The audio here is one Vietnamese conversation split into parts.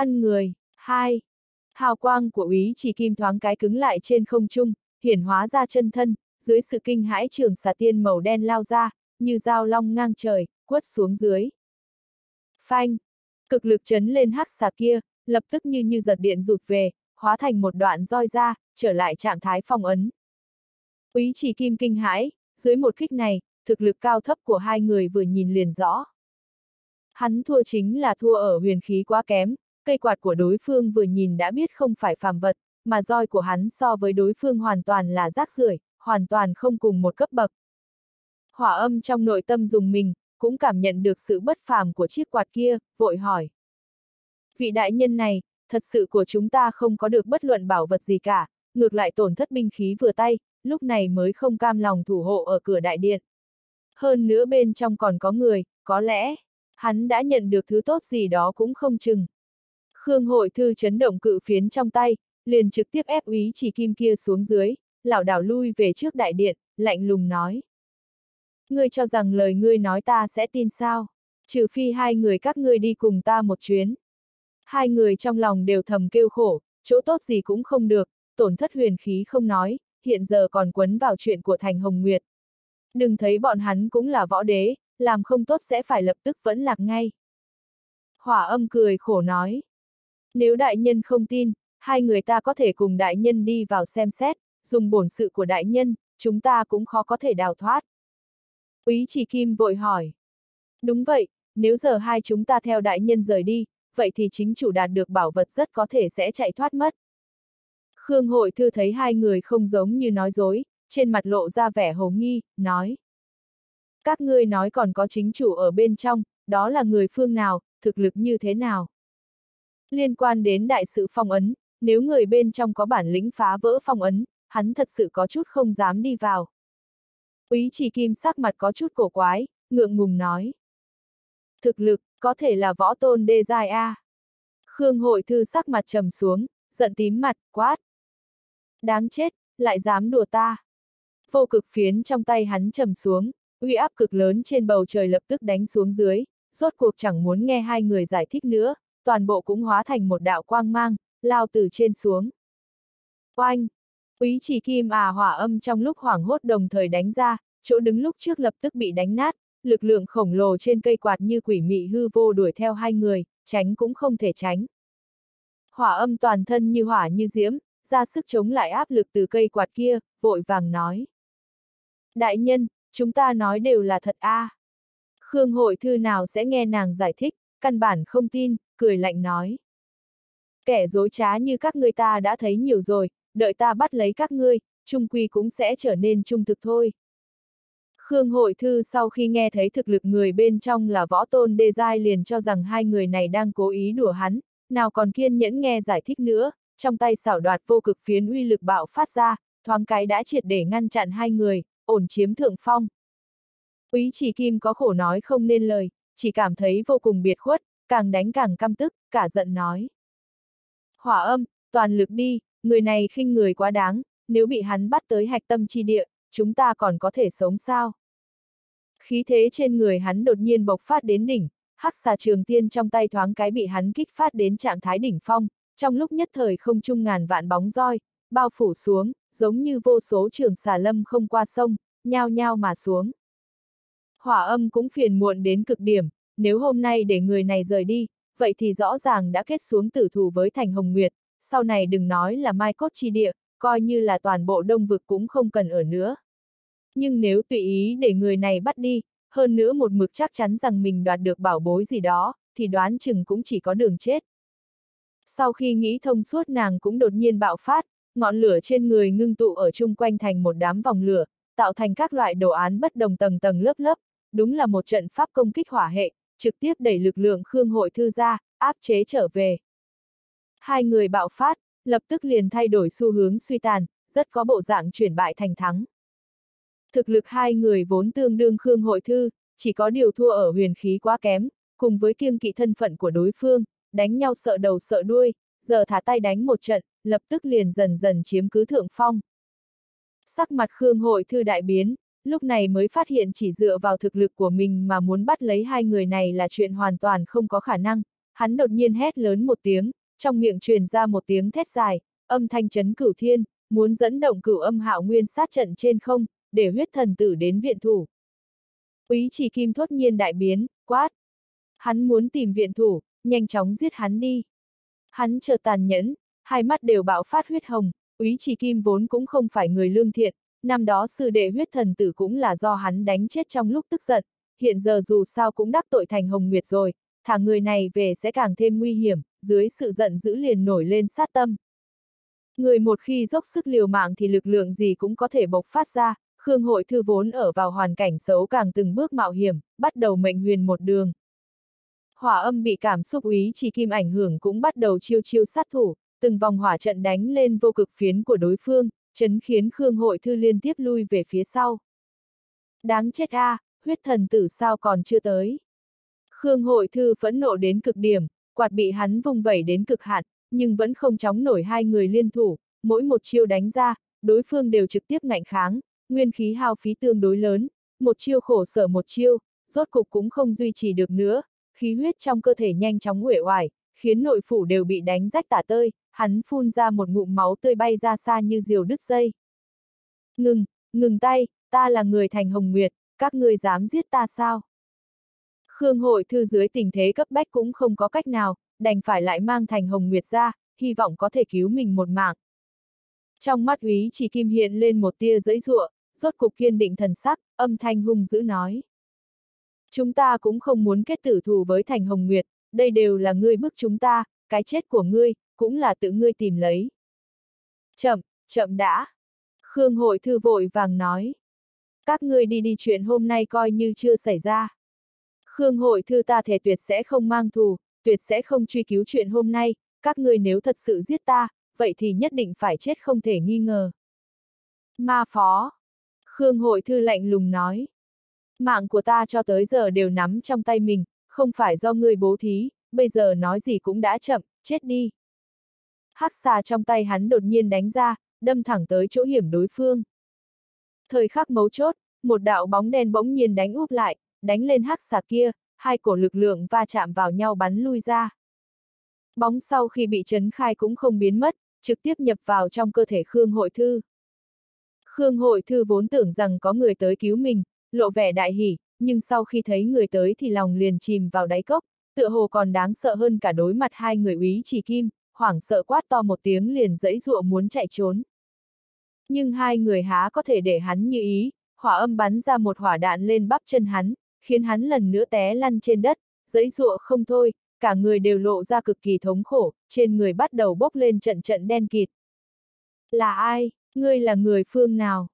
Ăn người, hai. Hào quang của úy chỉ kim thoáng cái cứng lại trên không trung, hiển hóa ra chân thân, dưới sự kinh hãi trường xà tiên màu đen lao ra, như dao long ngang trời, quất xuống dưới. Phanh! Cực lực chấn lên hắc xà kia, lập tức như như giật điện rụt về, hóa thành một đoạn roi ra, trở lại trạng thái phong ấn. Úy chỉ kim kinh hãi, dưới một kích này, thực lực cao thấp của hai người vừa nhìn liền rõ. Hắn thua chính là thua ở huyền khí quá kém, cây quạt của đối phương vừa nhìn đã biết không phải phàm vật, mà roi của hắn so với đối phương hoàn toàn là rác rưởi, hoàn toàn không cùng một cấp bậc. Hỏa âm trong nội tâm dùng mình, cũng cảm nhận được sự bất phàm của chiếc quạt kia, vội hỏi. Vị đại nhân này, thật sự của chúng ta không có được bất luận bảo vật gì cả, ngược lại tổn thất binh khí vừa tay, lúc này mới không cam lòng thủ hộ ở cửa đại điện. Hơn nữa bên trong còn có người, có lẽ, hắn đã nhận được thứ tốt gì đó cũng không chừng. Khương hội thư chấn động cự phiến trong tay, liền trực tiếp ép úy chỉ kim kia xuống dưới, lảo đảo lui về trước đại điện, lạnh lùng nói. Ngươi cho rằng lời ngươi nói ta sẽ tin sao? Trừ phi hai người các ngươi đi cùng ta một chuyến. Hai người trong lòng đều thầm kêu khổ, chỗ tốt gì cũng không được, tổn thất huyền khí không nói, hiện giờ còn quấn vào chuyện của Thành Hồng Nguyệt. Đừng thấy bọn hắn cũng là võ đế, làm không tốt sẽ phải lập tức vẫn lạc ngay. Hỏa âm cười khổ nói. Nếu đại nhân không tin, hai người ta có thể cùng đại nhân đi vào xem xét, dùng bổn sự của đại nhân, chúng ta cũng khó có thể đào thoát. Úy chỉ kim vội hỏi. Đúng vậy, nếu giờ hai chúng ta theo đại nhân rời đi, vậy thì chính chủ đạt được bảo vật rất có thể sẽ chạy thoát mất. Khương hội thư thấy hai người không giống như nói dối, trên mặt lộ ra vẻ hồ nghi, nói. Các ngươi nói còn có chính chủ ở bên trong, đó là người phương nào, thực lực như thế nào? Liên quan đến đại sự phong ấn, nếu người bên trong có bản lĩnh phá vỡ phong ấn, hắn thật sự có chút không dám đi vào. Úy chỉ kim sắc mặt có chút cổ quái, ngượng ngùng nói. Thực lực, có thể là võ tôn đê dài A. Khương hội thư sắc mặt trầm xuống, giận tím mặt, quát. Đáng chết, lại dám đùa ta. Vô cực phiến trong tay hắn trầm xuống, uy áp cực lớn trên bầu trời lập tức đánh xuống dưới, rốt cuộc chẳng muốn nghe hai người giải thích nữa, toàn bộ cũng hóa thành một đạo quang mang, lao từ trên xuống. Oanh! Úy chỉ kim à hỏa âm trong lúc hoảng hốt đồng thời đánh ra, chỗ đứng lúc trước lập tức bị đánh nát, lực lượng khổng lồ trên cây quạt như quỷ mị hư vô đuổi theo hai người, tránh cũng không thể tránh. Hỏa âm toàn thân như hỏa như diễm, ra sức chống lại áp lực từ cây quạt kia, vội vàng nói. Đại nhân, chúng ta nói đều là thật a. À. Khương hội thư nào sẽ nghe nàng giải thích, căn bản không tin, cười lạnh nói. Kẻ dối trá như các ngươi ta đã thấy nhiều rồi, đợi ta bắt lấy các ngươi, trung quy cũng sẽ trở nên trung thực thôi. Khương Hội Thư sau khi nghe thấy thực lực người bên trong là võ tôn đê giai liền cho rằng hai người này đang cố ý đùa hắn, nào còn kiên nhẫn nghe giải thích nữa, trong tay xảo đoạt vô cực phiến uy lực bạo phát ra, thoáng cái đã triệt để ngăn chặn hai người, ổn chiếm thượng phong. Úy chỉ kim có khổ nói không nên lời, chỉ cảm thấy vô cùng biệt khuất, càng đánh càng căm tức, cả giận nói. Hỏa âm, toàn lực đi, người này khinh người quá đáng, nếu bị hắn bắt tới hạch tâm chi địa, chúng ta còn có thể sống sao? Khí thế trên người hắn đột nhiên bộc phát đến đỉnh, hắc xà trường tiên trong tay thoáng cái bị hắn kích phát đến trạng thái đỉnh phong, trong lúc nhất thời không trung ngàn vạn bóng roi, bao phủ xuống, giống như vô số trường xà lâm không qua sông, nhao nhao mà xuống. Hỏa âm cũng phiền muộn đến cực điểm, nếu hôm nay để người này rời đi, vậy thì rõ ràng đã kết xuống tử thù với Thành Hồng Nguyệt, sau này đừng nói là Mai Cốt Chi Địa, coi như là toàn bộ đông vực cũng không cần ở nữa. Nhưng nếu tùy ý để người này bắt đi, hơn nữa một mực chắc chắn rằng mình đoạt được bảo bối gì đó, thì đoán chừng cũng chỉ có đường chết. Sau khi nghĩ thông suốt nàng cũng đột nhiên bạo phát, ngọn lửa trên người ngưng tụ ở chung quanh thành một đám vòng lửa, tạo thành các loại đồ án bất đồng tầng tầng lớp lớp, đúng là một trận pháp công kích hỏa hệ, trực tiếp đẩy lực lượng Khương Hội Thư ra, áp chế trở về. Hai người bạo phát, lập tức liền thay đổi xu hướng suy tàn, rất có bộ dạng chuyển bại thành thắng. Thực lực hai người vốn tương đương Khương Hội Thư, chỉ có điều thua ở huyền khí quá kém, cùng với kiêng kỵ thân phận của đối phương, đánh nhau sợ đầu sợ đuôi, giờ thả tay đánh một trận, lập tức liền dần dần chiếm cứ thượng phong. Sắc mặt Khương Hội Thư đại biến, lúc này mới phát hiện chỉ dựa vào thực lực của mình mà muốn bắt lấy hai người này là chuyện hoàn toàn không có khả năng, hắn đột nhiên hét lớn một tiếng, trong miệng truyền ra một tiếng thét dài, âm thanh chấn cửu thiên, muốn dẫn động cửu âm hạo nguyên sát trận trên không, để huyết thần tử đến viện thủ. Úy chỉ kim thốt nhiên đại biến, quát. Hắn muốn tìm viện thủ, nhanh chóng giết hắn đi. Hắn chợt tàn nhẫn, hai mắt đều bạo phát huyết hồng, úy chỉ kim vốn cũng không phải người lương thiện, năm đó sư đệ huyết thần tử cũng là do hắn đánh chết trong lúc tức giận, hiện giờ dù sao cũng đắc tội thành hồng nguyệt rồi, thả người này về sẽ càng thêm nguy hiểm, dưới sự giận dữ liền nổi lên sát tâm. Người một khi dốc sức liều mạng thì lực lượng gì cũng có thể bộc phát ra, Khương Hội Thư vốn ở vào hoàn cảnh xấu càng từng bước mạo hiểm, bắt đầu mệnh huyền một đường. Hỏa âm bị cảm xúc úy chỉ kim ảnh hưởng cũng bắt đầu chiêu chiêu sát thủ, từng vòng hỏa trận đánh lên vô cực phiến của đối phương, chấn khiến Khương Hội Thư liên tiếp lui về phía sau. Đáng chết a, à, huyết thần tử sao còn chưa tới. Khương Hội Thư phẫn nộ đến cực điểm, quạt bị hắn vung vẩy đến cực hạn, nhưng vẫn không chóng nổi hai người liên thủ, mỗi một chiêu đánh ra, đối phương đều trực tiếp ngạnh kháng, nguyên khí hao phí tương đối lớn, một chiêu khổ sở một chiêu, rốt cục cũng không duy trì được nữa, khí huyết trong cơ thể nhanh chóng uể oải, khiến nội phủ đều bị đánh rách tả tơi, hắn phun ra một ngụm máu tươi bay ra xa như diều đứt dây. Ngừng, ngừng tay, ta là người thành hồng nguyệt, các ngươi dám giết ta sao? Khương hội thư dưới tình thế cấp bách cũng không có cách nào, đành phải lại mang thành hồng nguyệt ra, hy vọng có thể cứu mình một mạng. Trong mắt úy chỉ kim hiện lên một tia giấy rụa, rốt cục kiên định thần sắc, âm thanh hung dữ nói. Chúng ta cũng không muốn kết tử thù với thành hồng nguyệt, đây đều là ngươi bức chúng ta, cái chết của ngươi, cũng là tự ngươi tìm lấy. Chậm, chậm đã. Khương hội thư vội vàng nói. Các ngươi đi đi chuyện hôm nay coi như chưa xảy ra. Khương hội thư ta thể tuyệt sẽ không mang thù, tuyệt sẽ không truy cứu chuyện hôm nay, các ngươi nếu thật sự giết ta, vậy thì nhất định phải chết không thể nghi ngờ. Ma phó. Khương hội thư lạnh lùng nói. Mạng của ta cho tới giờ đều nắm trong tay mình, không phải do ngươi bố thí, bây giờ nói gì cũng đã chậm, chết đi. Hắc xà trong tay hắn đột nhiên đánh ra, đâm thẳng tới chỗ hiểm đối phương. Thời khắc mấu chốt, một đạo bóng đen bỗng nhiên đánh úp lại, đánh lên hắc xà kia, hai cổ lực lượng va chạm vào nhau bắn lui ra. Bóng sau khi bị chấn khai cũng không biến mất, trực tiếp nhập vào trong cơ thể Khương Hội Thư. Khương Hội Thư vốn tưởng rằng có người tới cứu mình, lộ vẻ đại hỉ, nhưng sau khi thấy người tới thì lòng liền chìm vào đáy cốc, tựa hồ còn đáng sợ hơn cả đối mặt hai người úy chỉ kim, hoảng sợ quát to một tiếng liền dẫy dụa muốn chạy trốn. Nhưng hai người há có thể để hắn như ý, hỏa âm bắn ra một hỏa đạn lên bắp chân hắn, khiến hắn lần nữa té lăn trên đất, dẫy dụa không thôi, cả người đều lộ ra cực kỳ thống khổ, trên người bắt đầu bốc lên trận trận đen kịt. Là ai? Ngươi là người phương nào?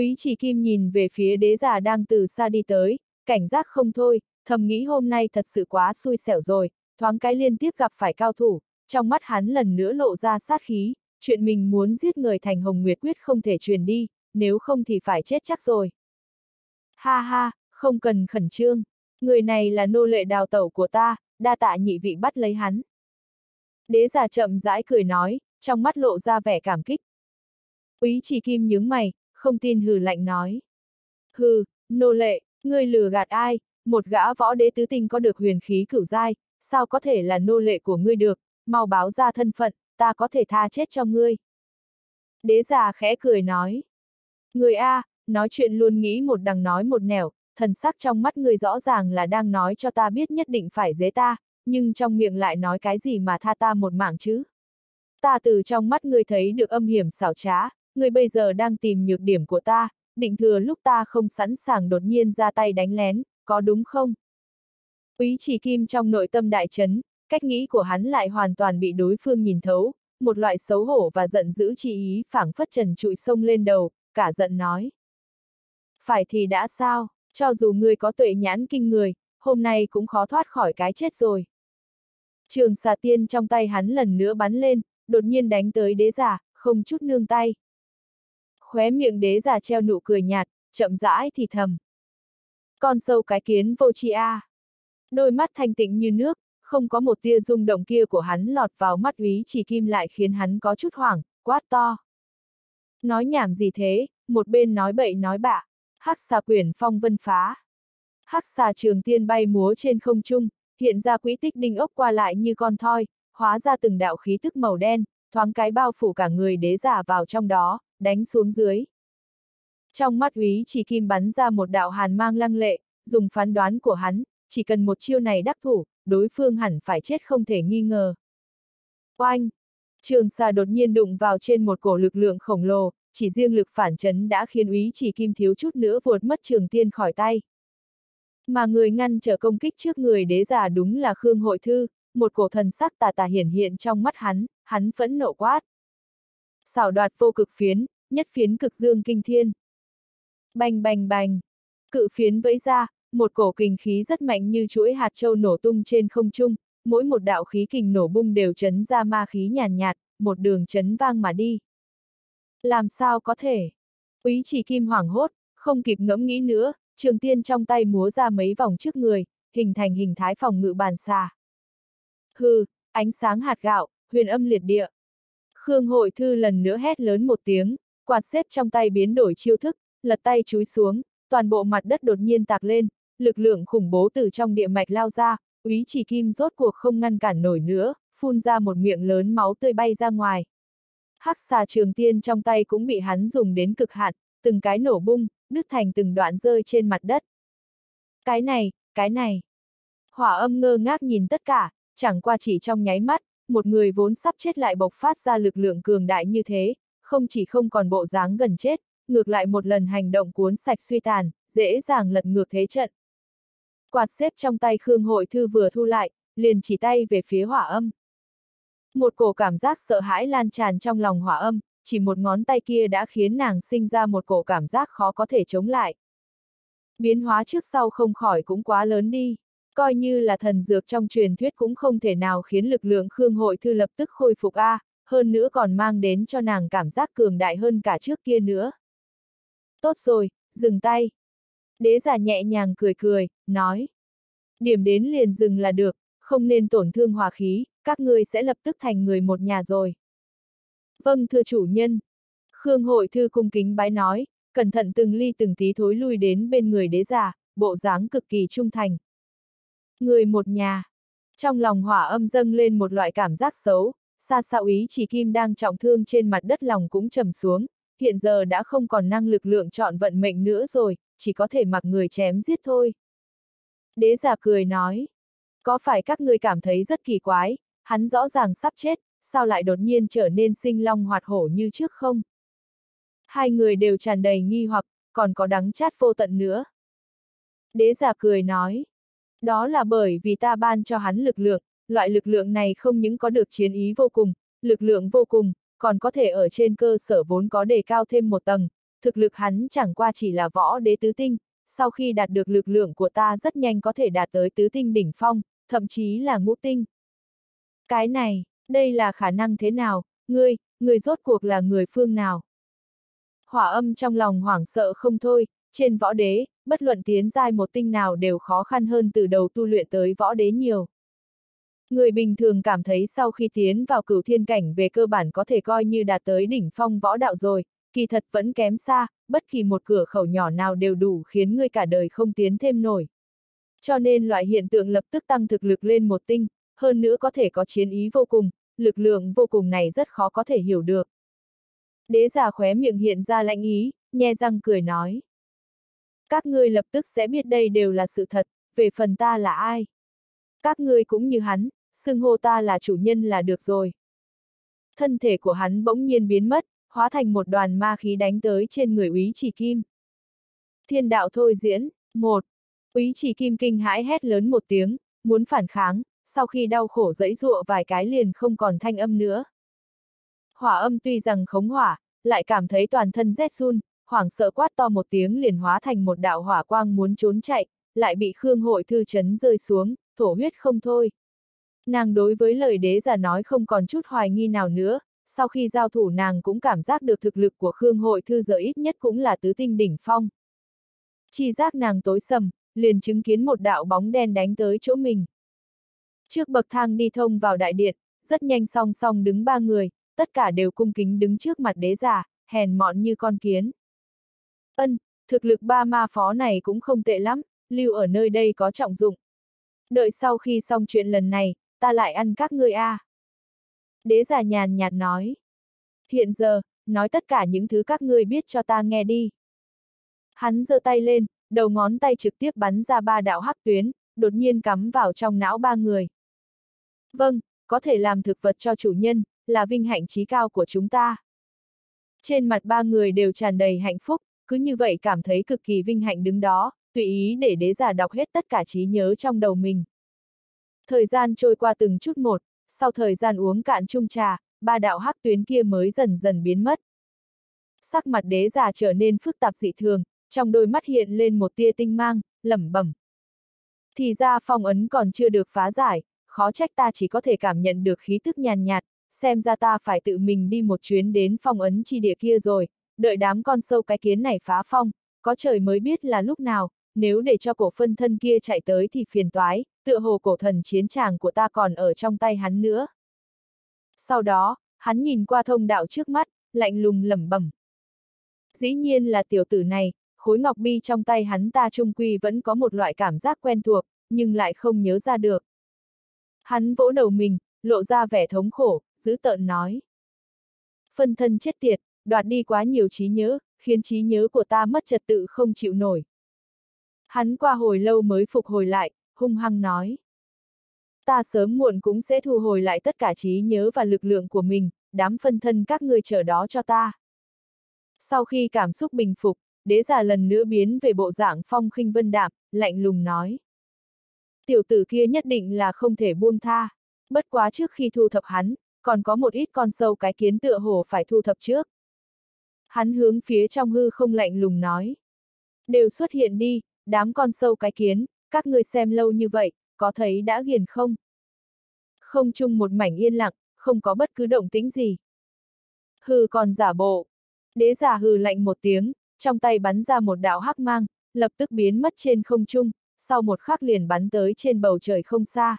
Quý chỉ kim nhìn về phía đế giả đang từ xa đi tới, cảnh giác không thôi, thầm nghĩ hôm nay thật sự quá xui xẻo rồi, thoáng cái liên tiếp gặp phải cao thủ, trong mắt hắn lần nữa lộ ra sát khí, chuyện mình muốn giết người thành hồng nguyệt quyết không thể truyền đi, nếu không thì phải chết chắc rồi. Ha ha, không cần khẩn trương, người này là nô lệ đào tẩu của ta, đa tạ nhị vị bắt lấy hắn. Đế giả chậm rãi cười nói, trong mắt lộ ra vẻ cảm kích. Úy chỉ kim nhướng mày, không tin hừ lạnh nói. Hừ, nô lệ, ngươi lừa gạt ai, một gã võ đế tứ tinh có được huyền khí cửu giai, sao có thể là nô lệ của ngươi được, mau báo ra thân phận, ta có thể tha chết cho ngươi. Đế già khẽ cười nói. Người A, nói chuyện luôn nghĩ một đằng nói một nẻo, thần sắc trong mắt người rõ ràng là đang nói cho ta biết nhất định phải dế ta, nhưng trong miệng lại nói cái gì mà tha ta một mạng chứ. Ta từ trong mắt người thấy được âm hiểm xảo trá, người bây giờ đang tìm nhược điểm của ta, định thừa lúc ta không sẵn sàng đột nhiên ra tay đánh lén, có đúng không? Úy chỉ kim trong nội tâm đại chấn, cách nghĩ của hắn lại hoàn toàn bị đối phương nhìn thấu, một loại xấu hổ và giận dữ chi ý phảng phất trần trụi sông lên đầu, cả giận nói. Phải thì đã sao, cho dù ngươi có tuệ nhãn kinh người, hôm nay cũng khó thoát khỏi cái chết rồi. Trường xà tiên trong tay hắn lần nữa bắn lên, đột nhiên đánh tới đế giả, không chút nương tay. Khóe miệng đế già treo nụ cười nhạt, chậm rãi thì thầm. Con sâu cái kiến vô chi a. Đôi mắt thanh tịnh như nước, không có một tia rung động kia của hắn lọt vào mắt úy chỉ kim lại khiến hắn có chút hoảng, quát to. Nói nhảm gì thế, một bên nói bậy nói bạ, hắc xà quyển phong vân phá. Hắc xà trường tiên bay múa trên không trung, hiện ra quỹ tích đinh ốc qua lại như con thoi, hóa ra từng đạo khí tức màu đen, thoáng cái bao phủ cả người đế giả vào trong đó, đánh xuống dưới. Trong mắt úy chỉ kim bắn ra một đạo hàn mang lăng lệ, dùng phán đoán của hắn, chỉ cần một chiêu này đắc thủ, đối phương hẳn phải chết không thể nghi ngờ. Oanh! Trường xà đột nhiên đụng vào trên một cổ lực lượng khổng lồ, chỉ riêng lực phản chấn đã khiến úy chỉ kim thiếu chút nữa vụt mất trường tiên khỏi tay. Mà người ngăn trở công kích trước người đế giả đúng là Khương Hội Thư, một cổ thần sắc tà tà hiển hiện trong mắt hắn, hắn phẫn nộ quát. Xảo đoạt vô cực phiến, nhất phiến cực dương kinh thiên. Bành bành bành. Cự phiến vẫy ra, một cổ kình khí rất mạnh như chuỗi hạt châu nổ tung trên không trung, mỗi một đạo khí kình nổ bung đều chấn ra ma khí nhàn nhạt, nhạt, một đường chấn vang mà đi. Làm sao có thể? Úy chỉ kim hoảng hốt, không kịp ngẫm nghĩ nữa, trường tiên trong tay múa ra mấy vòng trước người, hình thành hình thái phòng ngự bàn xà. Hừ, ánh sáng hạt gạo, huyền âm liệt địa. Khương hội thư lần nữa hét lớn một tiếng, quạt xếp trong tay biến đổi chiêu thức, lật tay chúi xuống, toàn bộ mặt đất đột nhiên tạc lên, lực lượng khủng bố từ trong địa mạch lao ra, úy chỉ kim rốt cuộc không ngăn cản nổi nữa, phun ra một miệng lớn máu tươi bay ra ngoài. Hắc xà trường tiên trong tay cũng bị hắn dùng đến cực hạn, từng cái nổ bung, đứt thành từng đoạn rơi trên mặt đất. Cái này, cái này. Hỏa âm ngơ ngác nhìn tất cả, chẳng qua chỉ trong nháy mắt, một người vốn sắp chết lại bộc phát ra lực lượng cường đại như thế, không chỉ không còn bộ dáng gần chết, ngược lại một lần hành động cuốn sạch suy tàn, dễ dàng lật ngược thế trận. Quạt xếp trong tay Khương Hội Thư vừa thu lại, liền chỉ tay về phía hỏa âm. Một cổ cảm giác sợ hãi lan tràn trong lòng hỏa âm, chỉ một ngón tay kia đã khiến nàng sinh ra một cổ cảm giác khó có thể chống lại. Biến hóa trước sau không khỏi cũng quá lớn đi. Coi như là thần dược trong truyền thuyết cũng không thể nào khiến lực lượng Khương Hội Thư lập tức khôi phục A, hơn nữa còn mang đến cho nàng cảm giác cường đại hơn cả trước kia nữa. Tốt rồi, dừng tay. Đế giả nhẹ nhàng cười cười, nói. Điểm đến liền dừng là được, không nên tổn thương hòa khí, các ngươi sẽ lập tức thành người một nhà rồi. Vâng thưa chủ nhân. Khương hội thư cung kính bái nói, cẩn thận từng ly từng tí thối lui đến bên người đế giả, bộ dáng cực kỳ trung thành. Người một nhà. Trong lòng hỏa âm dâng lên một loại cảm giác xấu, xa xạo ý chỉ kim đang trọng thương trên mặt đất lòng cũng trầm xuống, hiện giờ đã không còn năng lực lượng chọn vận mệnh nữa rồi, chỉ có thể mặc người chém giết thôi. Đế giả cười nói, có phải các người cảm thấy rất kỳ quái, hắn rõ ràng sắp chết, sao lại đột nhiên trở nên sinh long hoạt hổ như trước không? Hai người đều tràn đầy nghi hoặc, còn có đắng chát vô tận nữa. Đế giả cười nói, đó là bởi vì ta ban cho hắn lực lượng, loại lực lượng này không những có được chiến ý vô cùng, lực lượng vô cùng, còn có thể ở trên cơ sở vốn có đề cao thêm một tầng, thực lực hắn chẳng qua chỉ là võ đế tứ tinh, sau khi đạt được lực lượng của ta rất nhanh có thể đạt tới tứ tinh đỉnh phong, thậm chí là ngũ tinh. Cái này, đây là khả năng thế nào, ngươi, ngươi rốt cuộc là người phương nào? Hỏa âm trong lòng hoảng sợ không thôi, trên võ đế, bất luận tiến giai một tinh nào đều khó khăn hơn từ đầu tu luyện tới võ đế nhiều. Người bình thường cảm thấy sau khi tiến vào cửu thiên cảnh về cơ bản có thể coi như đạt tới đỉnh phong võ đạo rồi, kỳ thật vẫn kém xa, bất kỳ một cửa khẩu nhỏ nào đều đủ khiến ngươi cả đời không tiến thêm nổi. Cho nên loại hiện tượng lập tức tăng thực lực lên một tinh, hơn nữa có thể có chiến ý vô cùng, lực lượng vô cùng này rất khó có thể hiểu được. Đế giả khóe miệng hiện ra lãnh ý, nhe răng cười nói. Các ngươi lập tức sẽ biết đây đều là sự thật, về phần ta là ai. Các ngươi cũng như hắn, xưng hô ta là chủ nhân là được rồi. Thân thể của hắn bỗng nhiên biến mất, hóa thành một đoàn ma khí đánh tới trên người úy chỉ kim. Thiên đạo thôi diễn, một. Úy chỉ kim kinh hãi hét lớn một tiếng, muốn phản kháng, sau khi đau khổ dẫy dụa vài cái liền không còn thanh âm nữa. Hỏa âm tuy rằng khống hỏa, lại cảm thấy toàn thân rét run, hoảng sợ quát to một tiếng liền hóa thành một đạo hỏa quang muốn trốn chạy, lại bị Khương hội thư chấn rơi xuống, thổ huyết không thôi. Nàng đối với lời đế giả nói không còn chút hoài nghi nào nữa, sau khi giao thủ nàng cũng cảm giác được thực lực của Khương hội thư giờ ít nhất cũng là tứ tinh đỉnh phong. Chi giác nàng tối sầm, liền chứng kiến một đạo bóng đen đánh tới chỗ mình. Trước bậc thang đi thông vào đại điện, rất nhanh song song đứng ba người, tất cả đều cung kính đứng trước mặt đế giả, hèn mọn như con kiến. Ân, thực lực ba ma phó này cũng không tệ lắm, lưu ở nơi đây có trọng dụng. Đợi sau khi xong chuyện lần này, ta lại ăn các ngươi a. À. Đế giả nhàn nhạt nói. Hiện giờ, nói tất cả những thứ các ngươi biết cho ta nghe đi. Hắn giơ tay lên, đầu ngón tay trực tiếp bắn ra ba đạo hắc tuyến, đột nhiên cắm vào trong não ba người. Vâng, có thể làm thực vật cho chủ nhân, là vinh hạnh trí cao của chúng ta. Trên mặt ba người đều tràn đầy hạnh phúc, cứ như vậy cảm thấy cực kỳ vinh hạnh đứng đó, tùy ý để đế giả đọc hết tất cả trí nhớ trong đầu mình. Thời gian trôi qua từng chút một, sau thời gian uống cạn chung trà, ba đạo hắc tuyến kia mới dần dần biến mất. Sắc mặt đế giả trở nên phức tạp dị thường, trong đôi mắt hiện lên một tia tinh mang, lẩm bẩm. Thì ra phong ấn còn chưa được phá giải, khó trách ta chỉ có thể cảm nhận được khí tức nhàn nhạt, xem ra ta phải tự mình đi một chuyến đến phong ấn chi địa kia rồi, đợi đám con sâu cái kiến này phá phong, có trời mới biết là lúc nào, nếu để cho cổ phân thân kia chạy tới thì phiền toái, tựa hồ cổ thần chiến tràng của ta còn ở trong tay hắn nữa. Sau đó, hắn nhìn qua thông đạo trước mắt, lạnh lùng lẩm bẩm. Dĩ nhiên là tiểu tử này, khối ngọc bi trong tay hắn ta trung quy vẫn có một loại cảm giác quen thuộc, nhưng lại không nhớ ra được. Hắn vỗ đầu mình, lộ ra vẻ thống khổ, giữ tợn nói. Phân thân chết tiệt, đoạt đi quá nhiều trí nhớ, khiến trí nhớ của ta mất trật tự không chịu nổi. Hắn qua hồi lâu mới phục hồi lại, hung hăng nói. Ta sớm muộn cũng sẽ thu hồi lại tất cả trí nhớ và lực lượng của mình, đám phân thân các ngươi chờ đó cho ta. Sau khi cảm xúc bình phục, đế giả lần nữa biến về bộ dạng phong khinh vân đạm, lạnh lùng nói. Tiểu tử kia nhất định là không thể buông tha, bất quá trước khi thu thập hắn, còn có một ít con sâu cái kiến tựa hồ phải thu thập trước. Hắn hướng phía trong hư không lạnh lùng nói. Đều xuất hiện đi, đám con sâu cái kiến, các người xem lâu như vậy, có thấy đã ghiền không? Không chung một mảnh yên lặng, không có bất cứ động tĩnh gì. Hư còn giả bộ. Đế giả hư lạnh một tiếng, trong tay bắn ra một đạo hắc mang, lập tức biến mất trên không trung, sau một khắc liền bắn tới trên bầu trời không xa.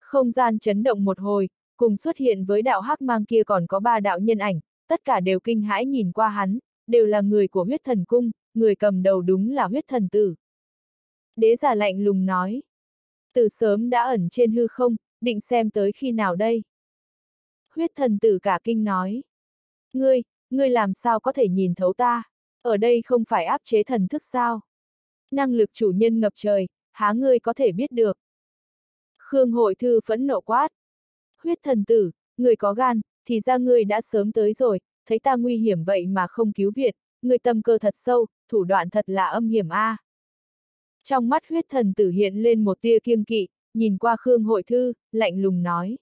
Không gian chấn động một hồi, cùng xuất hiện với đạo hắc mang kia còn có ba đạo nhân ảnh, tất cả đều kinh hãi nhìn qua hắn, đều là người của huyết thần cung, người cầm đầu đúng là huyết thần tử. Đế giả lạnh lùng nói. Từ sớm đã ẩn trên hư không, định xem tới khi nào đây? Huyết thần tử cả kinh nói. Ngươi, ngươi làm sao có thể nhìn thấu ta? Ở đây không phải áp chế thần thức sao? Năng lực chủ nhân ngập trời, há ngươi có thể biết được. Khương hội thư phẫn nộ quát. Huyết thần tử, người có gan, thì ra ngươi đã sớm tới rồi, thấy ta nguy hiểm vậy mà không cứu việt, người tâm cơ thật sâu, thủ đoạn thật là âm hiểm a. À. Trong mắt huyết thần tử hiện lên một tia kiêng kỵ, nhìn qua Khương hội thư, lạnh lùng nói.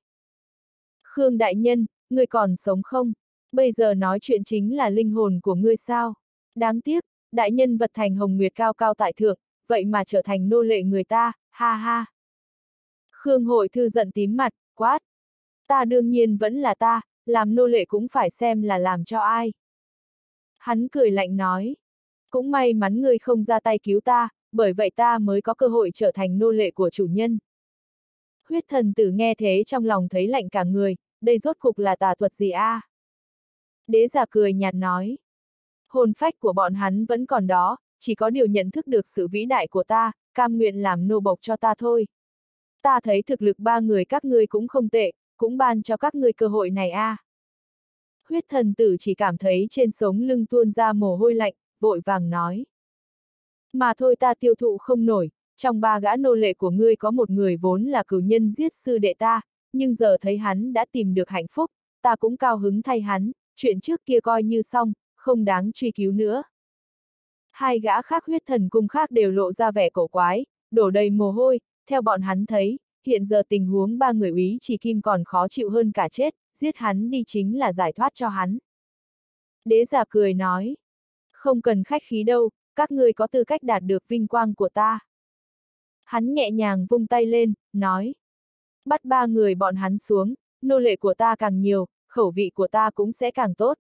Khương đại nhân, ngươi còn sống không? Bây giờ nói chuyện chính là linh hồn của ngươi sao? Đáng tiếc, đại nhân vật thành hồng nguyệt cao cao tại thượng, vậy mà trở thành nô lệ người ta, ha ha. Khương hội thư giận tím mặt, quát. Ta đương nhiên vẫn là ta, làm nô lệ cũng phải xem là làm cho ai. Hắn cười lạnh nói. Cũng may mắn ngươi không ra tay cứu ta, bởi vậy ta mới có cơ hội trở thành nô lệ của chủ nhân. Huyết thần tử nghe thế trong lòng thấy lạnh cả người, đây rốt cục là tà thuật gì a? À? Đế giả cười nhạt nói. Hồn phách của bọn hắn vẫn còn đó, chỉ có điều nhận thức được sự vĩ đại của ta, cam nguyện làm nô bộc cho ta thôi. Ta thấy thực lực ba người các ngươi cũng không tệ, cũng ban cho các ngươi cơ hội này a. À. Huyết thần tử chỉ cảm thấy trên sống lưng tuôn ra mồ hôi lạnh, vội vàng nói. Mà thôi ta tiêu thụ không nổi, trong ba gã nô lệ của ngươi có một người vốn là cửu nhân giết sư đệ ta, nhưng giờ thấy hắn đã tìm được hạnh phúc, ta cũng cao hứng thay hắn, chuyện trước kia coi như xong, không đáng truy cứu nữa. Hai gã khác huyết thần cung khác đều lộ ra vẻ cổ quái, đổ đầy mồ hôi, theo bọn hắn thấy, hiện giờ tình huống ba người úy chỉ kim còn khó chịu hơn cả chết, giết hắn đi chính là giải thoát cho hắn. Đế giả cười nói, không cần khách khí đâu, các ngươi có tư cách đạt được vinh quang của ta. Hắn nhẹ nhàng vung tay lên, nói, bắt ba người bọn hắn xuống, nô lệ của ta càng nhiều, khẩu vị của ta cũng sẽ càng tốt.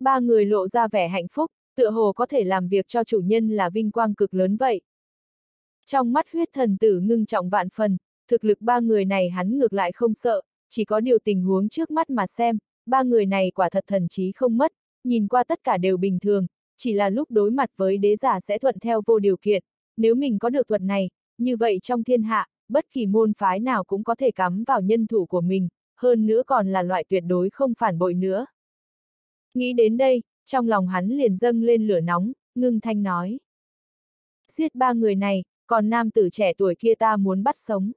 Ba người lộ ra vẻ hạnh phúc, tựa hồ có thể làm việc cho chủ nhân là vinh quang cực lớn vậy. Trong mắt huyết thần tử ngưng trọng vạn phần, thực lực ba người này hắn ngược lại không sợ, chỉ có điều tình huống trước mắt mà xem, ba người này quả thật thần trí không mất, nhìn qua tất cả đều bình thường, chỉ là lúc đối mặt với đế giả sẽ thuận theo vô điều kiện, nếu mình có được thuật này, như vậy trong thiên hạ, bất kỳ môn phái nào cũng có thể cắm vào nhân thủ của mình, hơn nữa còn là loại tuyệt đối không phản bội nữa. Nghĩ đến đây, trong lòng hắn liền dâng lên lửa nóng, ngưng thanh nói. Giết ba người này, còn nam tử trẻ tuổi kia ta muốn bắt sống.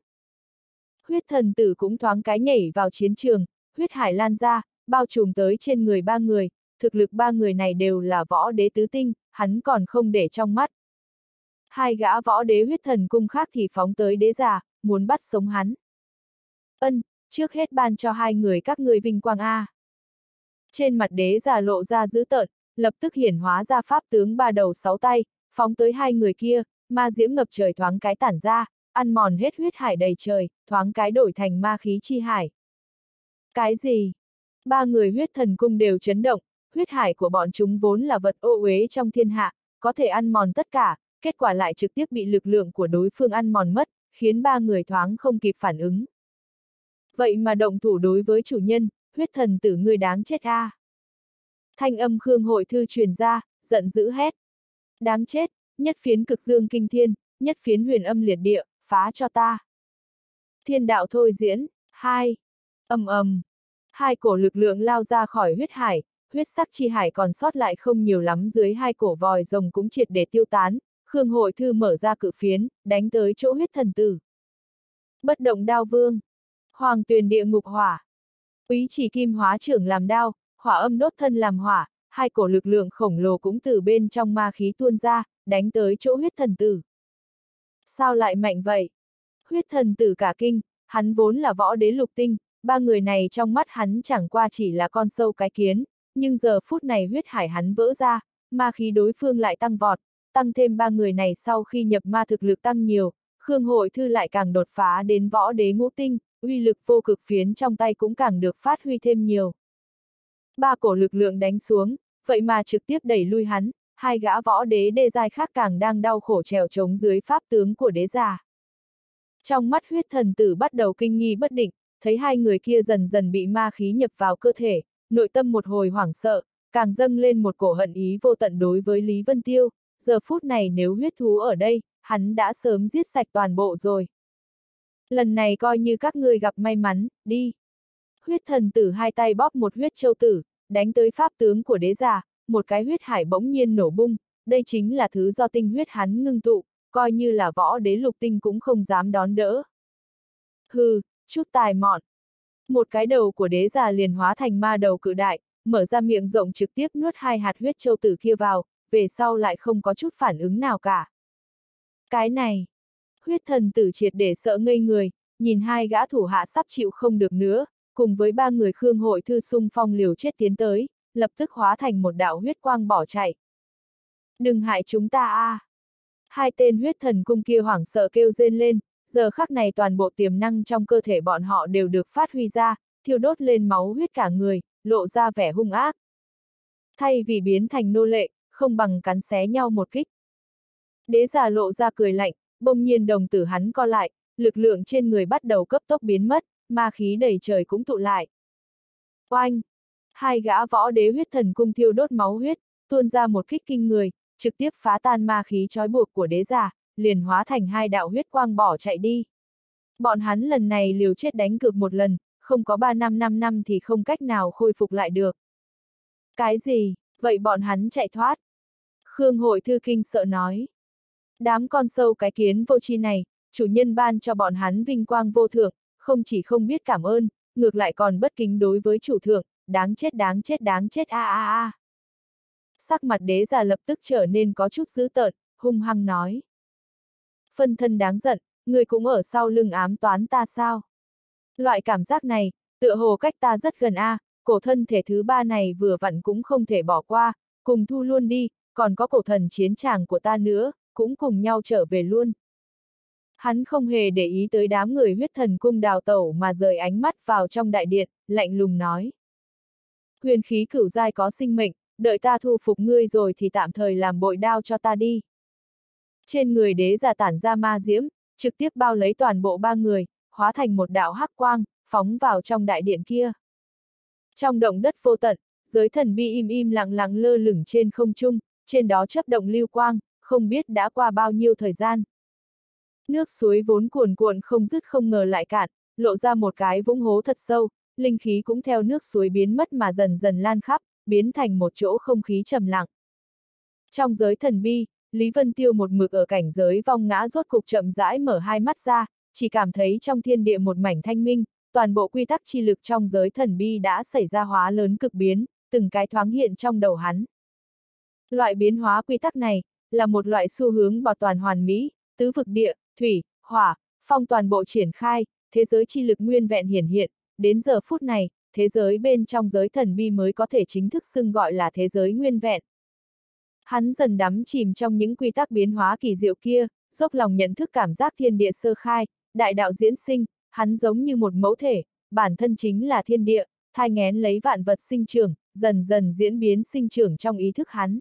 Huyết thần tử cũng thoáng cái nhảy vào chiến trường, huyết hải lan ra, bao trùm tới trên người ba người, thực lực ba người này đều là võ đế tứ tinh, hắn còn không để trong mắt. Hai gã võ đế huyết thần cung khác thì phóng tới đế già, muốn bắt sống hắn. Ân, trước hết ban cho hai người các người vinh quang A. Trên mặt đế già lộ ra dữ tợn, lập tức hiển hóa ra pháp tướng ba đầu sáu tay, phóng tới hai người kia, ma diễm ngập trời thoáng cái tản ra, ăn mòn hết huyết hải đầy trời, thoáng cái đổi thành ma khí chi hải. Cái gì? Ba người huyết thần cung đều chấn động, huyết hải của bọn chúng vốn là vật ô uế trong thiên hạ, có thể ăn mòn tất cả, kết quả lại trực tiếp bị lực lượng của đối phương ăn mòn mất, khiến ba người thoáng không kịp phản ứng. Vậy mà động thủ đối với chủ nhân, huyết thần tử ngươi đáng chết a. À. Thanh âm Khương hội thư truyền ra, giận dữ hét. Đáng chết, nhất phiến cực dương kinh thiên, nhất phiến huyền âm liệt địa, phá cho ta. Thiên đạo thôi diễn, hai. ầm ầm. Hai cổ lực lượng lao ra khỏi huyết hải, huyết sắc chi hải còn sót lại không nhiều lắm dưới hai cổ vòi rồng cũng triệt để tiêu tán, Khương hội thư mở ra cự phiến, đánh tới chỗ huyết thần tử. Bất động đao vương. Hoàng tuyền địa ngục hỏa. Úy chỉ kim hóa trưởng làm đao, hỏa âm đốt thân làm hỏa, hai cổ lực lượng khổng lồ cũng từ bên trong ma khí tuôn ra, đánh tới chỗ huyết thần tử. Sao lại mạnh vậy? Huyết thần tử cả kinh, hắn vốn là võ đế lục tinh, ba người này trong mắt hắn chẳng qua chỉ là con sâu cái kiến, nhưng giờ phút này huyết hải hắn vỡ ra, ma khí đối phương lại tăng vọt, tăng thêm ba người này sau khi nhập ma thực lực tăng nhiều, Khương Hội Thư lại càng đột phá đến võ đế ngũ tinh, uy lực vô cực phiến trong tay cũng càng được phát huy thêm nhiều. Ba cổ lực lượng đánh xuống, vậy mà trực tiếp đẩy lui hắn, hai gã võ đế đê giai khác càng đang đau khổ trèo trống dưới pháp tướng của đế già. Trong mắt huyết thần tử bắt đầu kinh nghi bất định, thấy hai người kia dần dần bị ma khí nhập vào cơ thể, nội tâm một hồi hoảng sợ, càng dâng lên một cổ hận ý vô tận đối với Lý Vân Tiêu, giờ phút này nếu huyết thú ở đây, hắn đã sớm giết sạch toàn bộ rồi. Lần này coi như các ngươi gặp may mắn, đi. Huyết thần tử hai tay bóp một huyết châu tử, đánh tới pháp tướng của đế giả, một cái huyết hải bỗng nhiên nổ bung, đây chính là thứ do tinh huyết hắn ngưng tụ, coi như là võ đế lục tinh cũng không dám đón đỡ. Hừ, chút tài mọn. Một cái đầu của đế già liền hóa thành ma đầu cự đại, mở ra miệng rộng trực tiếp nuốt hai hạt huyết châu tử kia vào, về sau lại không có chút phản ứng nào cả. Cái này, huyết thần tử triệt để sợ ngây người, nhìn hai gã thủ hạ sắp chịu không được nữa, cùng với ba người khương hội thư sung phong liều chết tiến tới, lập tức hóa thành một đạo huyết quang bỏ chạy. Đừng hại chúng ta a! À. Hai tên huyết thần cung kia hoảng sợ kêu rên lên, giờ khắc này toàn bộ tiềm năng trong cơ thể bọn họ đều được phát huy ra, thiêu đốt lên máu huyết cả người, lộ ra vẻ hung ác. Thay vì biến thành nô lệ, không bằng cắn xé nhau một kích. Đế giả lộ ra cười lạnh, bỗng nhiên đồng tử hắn co lại, lực lượng trên người bắt đầu cấp tốc biến mất, ma khí đầy trời cũng tụ lại. Oanh! Hai gã võ đế huyết thần cung thiêu đốt máu huyết, tuôn ra một kích kinh người, trực tiếp phá tan ma khí trói buộc của đế giả, liền hóa thành hai đạo huyết quang bỏ chạy đi. Bọn hắn lần này liều chết đánh cược một lần, không có 3 năm 5 năm thì không cách nào khôi phục lại được. Cái gì, vậy bọn hắn chạy thoát? Khương hội thư kinh sợ nói. Đám con sâu cái kiến vô chi này, chủ nhân ban cho bọn hắn vinh quang vô thượng, không chỉ không biết cảm ơn, ngược lại còn bất kính đối với chủ thượng, đáng chết đáng chết đáng chết a a a. Sắc mặt đế già lập tức trở nên có chút dữ tợn, hung hăng nói. Phân thân đáng giận, người cũng ở sau lưng ám toán ta sao? Loại cảm giác này, tựa hồ cách ta rất gần a, cổ thân thể thứ ba này vừa vặn cũng không thể bỏ qua, cùng thu luôn đi, còn có cổ thần chiến tràng của ta nữa, cũng cùng nhau trở về luôn. Hắn không hề để ý tới đám người huyết thần cung đào tẩu mà rời ánh mắt vào trong đại điện, lạnh lùng nói. Huyền khí cửu giai có sinh mệnh, đợi ta thu phục ngươi rồi thì tạm thời làm bội đao cho ta đi. Trên người đế giả tản ra ma diễm, trực tiếp bao lấy toàn bộ ba người, hóa thành một đạo hắc quang, phóng vào trong đại điện kia. Trong động đất vô tận, giới thần bi im im lặng lặng lơ lửng trên không trung, trên đó chấp động lưu quang, không biết đã qua bao nhiêu thời gian. Nước suối vốn cuồn cuộn không dứt không ngờ lại cạn, lộ ra một cái vũng hố thật sâu, linh khí cũng theo nước suối biến mất mà dần dần lan khắp, biến thành một chỗ không khí trầm lặng. Trong giới thần bi, Lý Vân Tiêu một mực ở cảnh giới vong ngã rốt cục chậm rãi mở hai mắt ra, chỉ cảm thấy trong thiên địa một mảnh thanh minh, toàn bộ quy tắc chi lực trong giới thần bi đã xảy ra hóa lớn cực biến, từng cái thoáng hiện trong đầu hắn. Loại biến hóa quy tắc này, là một loại xu hướng bảo toàn hoàn mỹ, tứ vực địa, thủy, hỏa, phong toàn bộ triển khai, thế giới chi lực nguyên vẹn hiển hiện, đến giờ phút này, thế giới bên trong giới thần bi mới có thể chính thức xưng gọi là thế giới nguyên vẹn. Hắn dần đắm chìm trong những quy tắc biến hóa kỳ diệu kia, dốc lòng nhận thức cảm giác thiên địa sơ khai, đại đạo diễn sinh, hắn giống như một mẫu thể, bản thân chính là thiên địa, thai ngén lấy vạn vật sinh trưởng, dần dần diễn biến sinh trưởng trong ý thức hắn.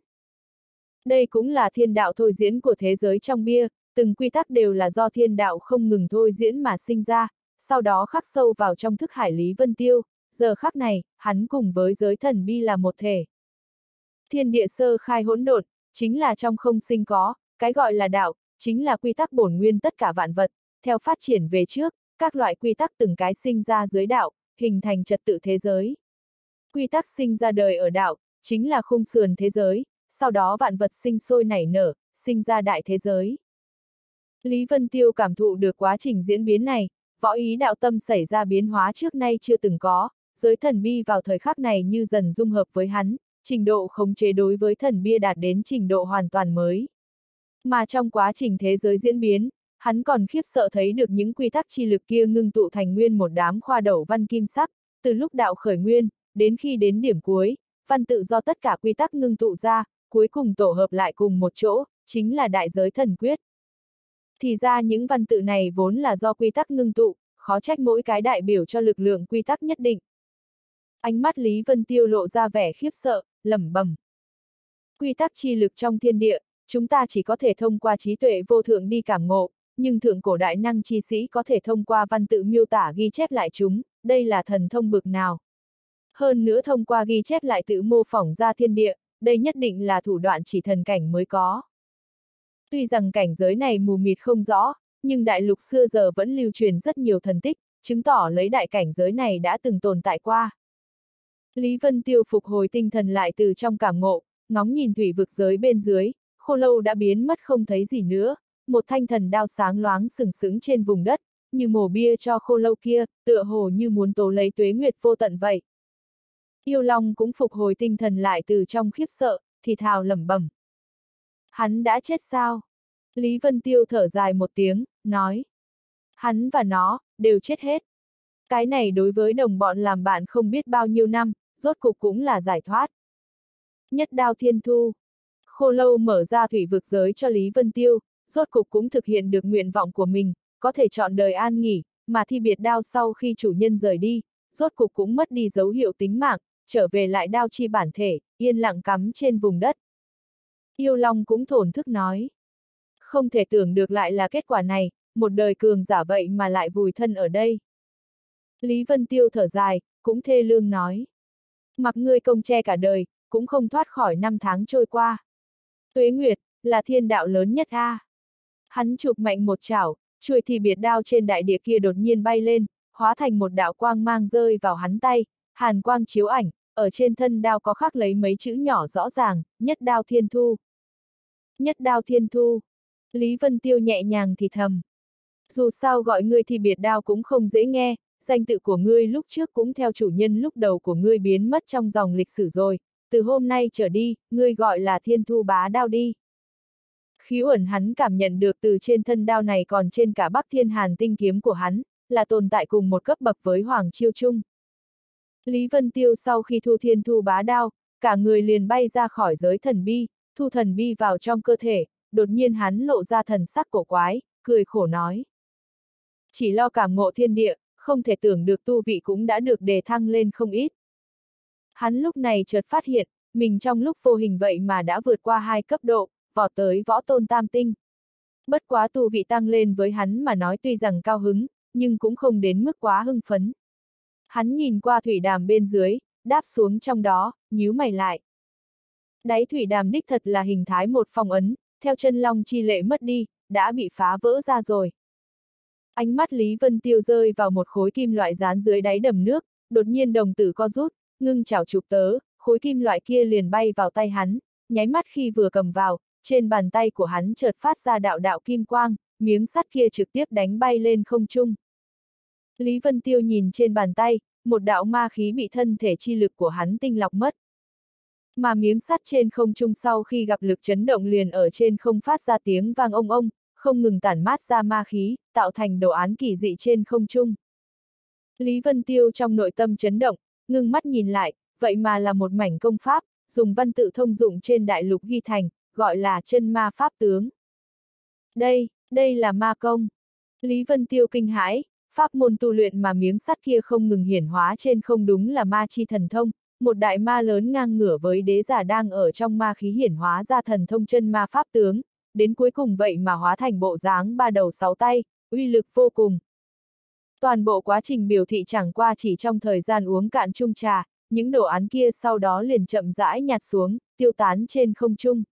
Đây cũng là thiên đạo thôi diễn của thế giới trong bia, từng quy tắc đều là do thiên đạo không ngừng thôi diễn mà sinh ra, sau đó khắc sâu vào trong thức hải Lý Vân Tiêu, giờ khắc này, hắn cùng với giới thần bi là một thể. Thiên địa sơ khai hỗn độn, chính là trong không sinh có, cái gọi là đạo, chính là quy tắc bổn nguyên tất cả vạn vật, theo phát triển về trước, các loại quy tắc từng cái sinh ra dưới đạo, hình thành trật tự thế giới. Quy tắc sinh ra đời ở đạo, chính là khung sườn thế giới, sau đó vạn vật sinh sôi nảy nở, sinh ra đại thế giới. Lý Vân Tiêu cảm thụ được quá trình diễn biến này, võ ý đạo tâm xảy ra biến hóa trước nay chưa từng có, giới thần bi vào thời khắc này như dần dung hợp với hắn, trình độ khống chế đối với thần bia đạt đến trình độ hoàn toàn mới. Mà trong quá trình thế giới diễn biến, hắn còn khiếp sợ thấy được những quy tắc chi lực kia ngưng tụ thành nguyên một đám khoa đầu văn kim sắc, từ lúc đạo khởi nguyên, đến khi đến điểm cuối, văn tự do tất cả quy tắc ngưng tụ ra, cuối cùng tổ hợp lại cùng một chỗ, chính là đại giới thần quyết. Thì ra những văn tự này vốn là do quy tắc ngưng tụ, khó trách mỗi cái đại biểu cho lực lượng quy tắc nhất định. Ánh mắt Lý Vân Tiêu lộ ra vẻ khiếp sợ, lẩm bẩm. Quy tắc chi lực trong thiên địa, chúng ta chỉ có thể thông qua trí tuệ vô thượng đi cảm ngộ, nhưng thượng cổ đại năng chi sĩ có thể thông qua văn tự miêu tả ghi chép lại chúng, đây là thần thông bực nào. Hơn nữa thông qua ghi chép lại tự mô phỏng ra thiên địa, đây nhất định là thủ đoạn chỉ thần cảnh mới có. Tuy rằng cảnh giới này mù mịt không rõ, nhưng đại lục xưa giờ vẫn lưu truyền rất nhiều thần tích, chứng tỏ lấy đại cảnh giới này đã từng tồn tại qua. Lý Vân Tiêu phục hồi tinh thần lại từ trong cảm ngộ, ngóng nhìn thủy vực giới bên dưới, khô lâu đã biến mất không thấy gì nữa, một thanh thần đao sáng loáng sừng sững trên vùng đất, như mổ bia cho khô lâu kia, tựa hồ như muốn tố lấy tuế nguyệt vô tận vậy. Yêu Long cũng phục hồi tinh thần lại từ trong khiếp sợ, thì thào lẩm bẩm. Hắn đã chết sao? Lý Vân Tiêu thở dài một tiếng, nói. Hắn và nó, đều chết hết. Cái này đối với đồng bọn làm bạn không biết bao nhiêu năm, rốt cục cũng là giải thoát. Nhất đao thiên thu. Khô lâu mở ra thủy vực giới cho Lý Vân Tiêu, rốt cục cũng thực hiện được nguyện vọng của mình, có thể chọn đời an nghỉ, mà thi biệt đao sau khi chủ nhân rời đi, rốt cục cũng mất đi dấu hiệu tính mạng, trở về lại đao chi bản thể, yên lặng cắm trên vùng đất. Yêu Long cũng thổn thức nói. Không thể tưởng được lại là kết quả này, một đời cường giả vậy mà lại vùi thân ở đây. Lý Vân Tiêu thở dài, cũng thê lương nói. Mặc ngươi công che cả đời, cũng không thoát khỏi năm tháng trôi qua. Tuế Nguyệt, là thiên đạo lớn nhất a. Hắn chụp mạnh một chảo, chuôi thì biệt đao trên đại địa kia đột nhiên bay lên, hóa thành một đạo quang mang rơi vào hắn tay, hàn quang chiếu ảnh, ở trên thân đao có khắc lấy mấy chữ nhỏ rõ ràng, nhất đao thiên thu. Nhất đao thiên thu. Lý Vân Tiêu nhẹ nhàng thì thầm. Dù sao gọi ngươi thì biệt đao cũng không dễ nghe, danh tự của ngươi lúc trước cũng theo chủ nhân lúc đầu của ngươi biến mất trong dòng lịch sử rồi, từ hôm nay trở đi, ngươi gọi là thiên thu bá đao đi. Khí ẩn hắn cảm nhận được từ trên thân đao này còn trên cả bắc thiên hàn tinh kiếm của hắn, là tồn tại cùng một cấp bậc với Hoàng Chiêu Trung. Lý Vân Tiêu sau khi thu thiên thu bá đao, cả người liền bay ra khỏi giới thần bi, thu thần bi vào trong cơ thể, đột nhiên hắn lộ ra thần sắc cổ quái, cười khổ nói. Chỉ lo cảm ngộ thiên địa, không thể tưởng được tu vị cũng đã được đề thăng lên không ít. Hắn lúc này chợt phát hiện, mình trong lúc vô hình vậy mà đã vượt qua hai cấp độ, vọt tới võ tôn tam tinh. Bất quá tu vị tăng lên với hắn mà nói tuy rằng cao hứng, nhưng cũng không đến mức quá hưng phấn. Hắn nhìn qua thủy đàm bên dưới, đáp xuống trong đó, nhíu mày lại. Đáy thủy đàm đích thật là hình thái một phong ấn, theo chân long chi lệ mất đi, đã bị phá vỡ ra rồi. Ánh mắt Lý Vân Tiêu rơi vào một khối kim loại dán dưới đáy đầm nước, đột nhiên đồng tử co rút, ngưng chảo chụp tớ, khối kim loại kia liền bay vào tay hắn, nháy mắt khi vừa cầm vào, trên bàn tay của hắn chợt phát ra đạo đạo kim quang, miếng sắt kia trực tiếp đánh bay lên không trung. Lý Vân Tiêu nhìn trên bàn tay, một đạo ma khí bị thân thể chi lực của hắn tinh lọc mất. Mà miếng sắt trên không trung sau khi gặp lực chấn động liền ở trên không phát ra tiếng vang ông ông, không ngừng tản mát ra ma khí, tạo thành đồ án kỳ dị trên không trung. Lý Vân Tiêu trong nội tâm chấn động, ngưng mắt nhìn lại, vậy mà là một mảnh công pháp, dùng văn tự thông dụng trên đại lục ghi thành, gọi là chân ma pháp tướng. Đây, đây là ma công. Lý Vân Tiêu kinh hãi, pháp môn tu luyện mà miếng sắt kia không ngừng hiển hóa trên không đúng là ma chi thần thông, một đại ma lớn ngang ngửa với đế giả đang ở trong ma khí hiển hóa ra thần thông chân ma pháp tướng, đến cuối cùng vậy mà hóa thành bộ dáng ba đầu sáu tay, uy lực vô cùng. Toàn bộ quá trình biểu thị chẳng qua chỉ trong thời gian uống cạn chung trà, những đồ án kia sau đó liền chậm rãi nhạt xuống, tiêu tán trên không trung.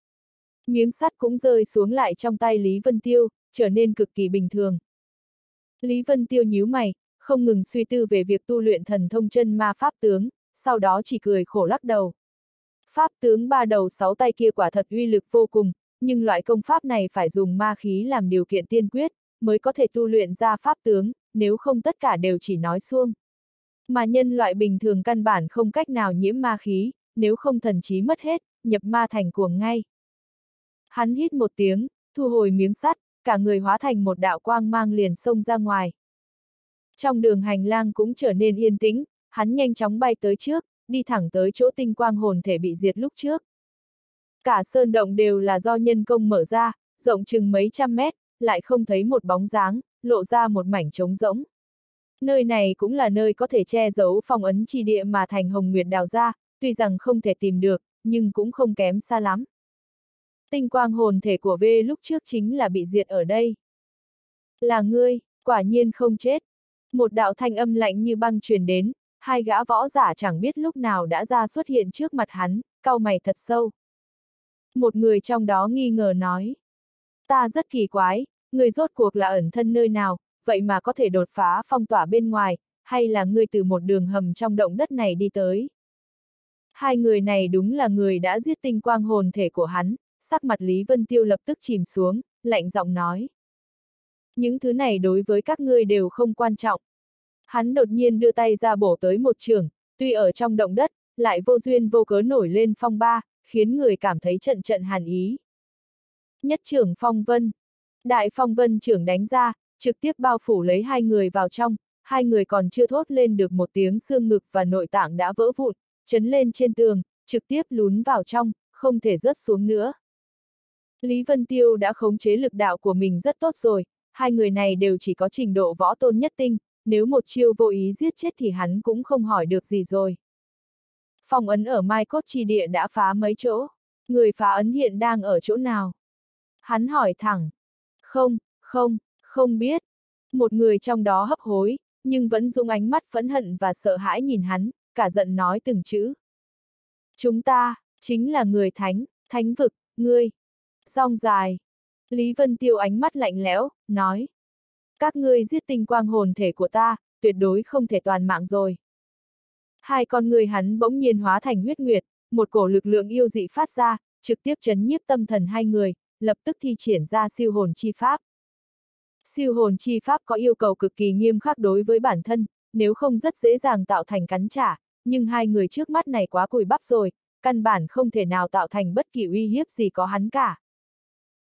Miếng sắt cũng rơi xuống lại trong tay Lý Vân Tiêu, trở nên cực kỳ bình thường. Lý Vân Tiêu nhíu mày, không ngừng suy tư về việc tu luyện thần thông chân ma pháp tướng, sau đó chỉ cười khổ lắc đầu. Pháp tướng ba đầu sáu tay kia quả thật uy lực vô cùng, nhưng loại công pháp này phải dùng ma khí làm điều kiện tiên quyết, mới có thể tu luyện ra pháp tướng, nếu không tất cả đều chỉ nói xuông. Mà nhân loại bình thường căn bản không cách nào nhiễm ma khí, nếu không thần trí mất hết, nhập ma thành cuồng ngay. Hắn hít một tiếng, thu hồi miếng sắt, cả người hóa thành một đạo quang mang liền xông ra ngoài. Trong đường hành lang cũng trở nên yên tĩnh, hắn nhanh chóng bay tới trước, đi thẳng tới chỗ tinh quang hồn thể bị diệt lúc trước. Cả sơn động đều là do nhân công mở ra, rộng chừng mấy trăm mét, lại không thấy một bóng dáng, lộ ra một mảnh trống rỗng. Nơi này cũng là nơi có thể che giấu phong ấn chi địa mà thành Hồng Nguyệt đào ra, tuy rằng không thể tìm được, nhưng cũng không kém xa lắm. Tinh quang hồn thể của V lúc trước chính là bị diệt ở đây. Là ngươi, quả nhiên không chết. Một đạo thanh âm lạnh như băng truyền đến, hai gã võ giả chẳng biết lúc nào đã ra xuất hiện trước mặt hắn, cau mày thật sâu. Một người trong đó nghi ngờ nói. Ta rất kỳ quái, người rốt cuộc là ẩn thân nơi nào, vậy mà có thể đột phá phong tỏa bên ngoài, hay là người từ một đường hầm trong động đất này đi tới. Hai người này đúng là người đã giết tinh quang hồn thể của hắn, sắc mặt Lý Vân Tiêu lập tức chìm xuống, lạnh giọng nói. Những thứ này đối với các ngươi đều không quan trọng. Hắn đột nhiên đưa tay ra bổ tới một trường, tuy ở trong động đất, lại vô duyên vô cớ nổi lên phong ba, khiến người cảm thấy trận trận hàn ý. Nhất trưởng phong vân. Đại phong vân trưởng đánh ra, trực tiếp bao phủ lấy hai người vào trong, hai người còn chưa thốt lên được một tiếng xương ngực và nội tạng đã vỡ vụn, chấn lên trên tường, trực tiếp lún vào trong, không thể rớt xuống nữa. Lý Vân Tiêu đã khống chế lực đạo của mình rất tốt rồi, hai người này đều chỉ có trình độ võ tôn nhất tinh, nếu một chiêu vô ý giết chết thì hắn cũng không hỏi được gì rồi. Phong ấn ở Mai Cốt Chi Địa đã phá mấy chỗ, người phá ấn hiện đang ở chỗ nào? Hắn hỏi thẳng. Không, không, không biết. Một người trong đó hấp hối, nhưng vẫn dùng ánh mắt phẫn hận và sợ hãi nhìn hắn, cả giận nói từng chữ. Chúng ta, chính là người thánh, thánh vực, ngươi. Song dài. Lý Vân Tiêu ánh mắt lạnh lẽo, nói. Các ngươi giết tinh quang hồn thể của ta, tuyệt đối không thể toàn mạng rồi. Hai con người hắn bỗng nhiên hóa thành huyết nguyệt, một cổ lực lượng yêu dị phát ra, trực tiếp chấn nhiếp tâm thần hai người, lập tức thi triển ra siêu hồn chi pháp. Siêu hồn chi pháp có yêu cầu cực kỳ nghiêm khắc đối với bản thân, nếu không rất dễ dàng tạo thành cắn trả, nhưng hai người trước mắt này quá cùi bắp rồi, căn bản không thể nào tạo thành bất kỳ uy hiếp gì có hắn cả.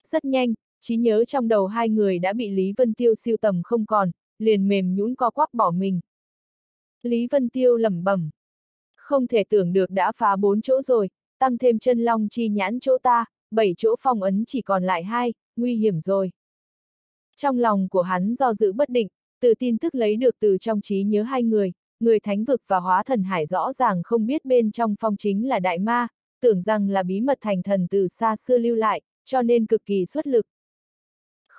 Rất nhanh, trí nhớ trong đầu hai người đã bị Lý Vân Tiêu siêu tầm không còn, liền mềm nhũn co quắp bỏ mình. Lý Vân Tiêu lẩm bẩm. Không thể tưởng được đã phá bốn chỗ rồi, tăng thêm chân long chi nhãn chỗ ta, bảy chỗ phong ấn chỉ còn lại hai, nguy hiểm rồi. Trong lòng của hắn do dự bất định, từ tin tức lấy được từ trong trí nhớ hai người, người thánh vực và hóa thần hải rõ ràng không biết bên trong phong chính là đại ma, tưởng rằng là bí mật thành thần từ xa xưa lưu lại, cho nên cực kỳ xuất lực.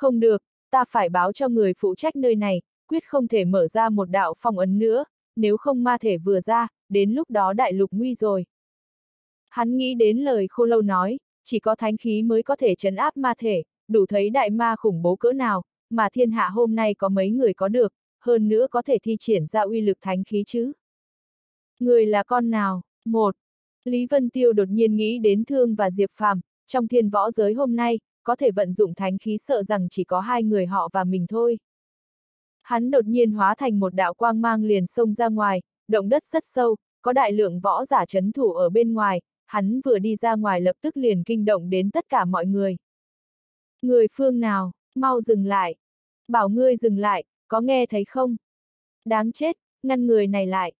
Không được, ta phải báo cho người phụ trách nơi này, quyết không thể mở ra một đạo phong ấn nữa, nếu không ma thể vừa ra, đến lúc đó đại lục nguy rồi. Hắn nghĩ đến lời khô lâu nói, chỉ có thánh khí mới có thể chấn áp ma thể, đủ thấy đại ma khủng bố cỡ nào, mà thiên hạ hôm nay có mấy người có được, hơn nữa có thể thi triển ra uy lực thánh khí chứ. Người là con nào? Một. Lý Vân Tiêu đột nhiên nghĩ đến Thương và Diệp Phàm, trong thiên võ giới hôm nay, có thể vận dụng thánh khí sợ rằng chỉ có hai người họ và mình thôi. Hắn đột nhiên hóa thành một đạo quang mang liền xông ra ngoài, động đất rất sâu, có đại lượng võ giả chấn thủ ở bên ngoài, hắn vừa đi ra ngoài lập tức liền kinh động đến tất cả mọi người. Người phương nào, mau dừng lại. Bảo ngươi dừng lại, có nghe thấy không? Đáng chết, ngăn người này lại.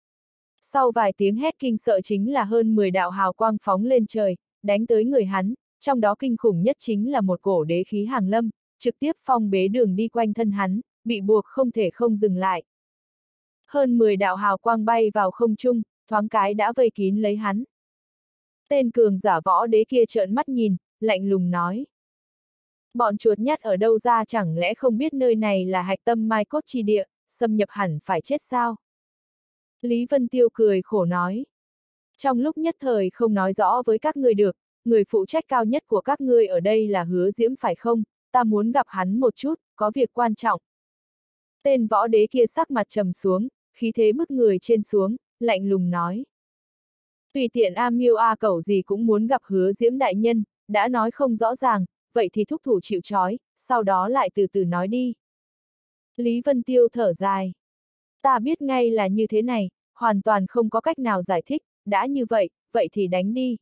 Sau vài tiếng hét kinh sợ chính là hơn 10 đạo hào quang phóng lên trời, đánh tới người hắn, trong đó kinh khủng nhất chính là một cổ đế khí hàng lâm, trực tiếp phong bế đường đi quanh thân hắn, bị buộc không thể không dừng lại. Hơn 10 đạo hào quang bay vào không trung, thoáng cái đã vây kín lấy hắn. Tên cường giả võ đế kia trợn mắt nhìn, lạnh lùng nói. Bọn chuột nhắt ở đâu ra chẳng lẽ không biết nơi này là hạch tâm mai cốt chi địa, xâm nhập hẳn phải chết sao? Lý Vân Tiêu cười khổ nói. Trong lúc nhất thời không nói rõ với các người được, người phụ trách cao nhất của các ngươi ở đây là hứa diễm phải không, ta muốn gặp hắn một chút, có việc quan trọng. Tên võ đế kia sắc mặt trầm xuống, khí thế bức người trên xuống, lạnh lùng nói. Tùy tiện A Miêu A cầu gì cũng muốn gặp hứa diễm đại nhân, đã nói không rõ ràng, vậy thì thúc thủ chịu trói, sau đó lại từ từ nói đi. Lý Vân Tiêu thở dài. Ta biết ngay là như thế này, hoàn toàn không có cách nào giải thích, đã như vậy, vậy thì đánh đi.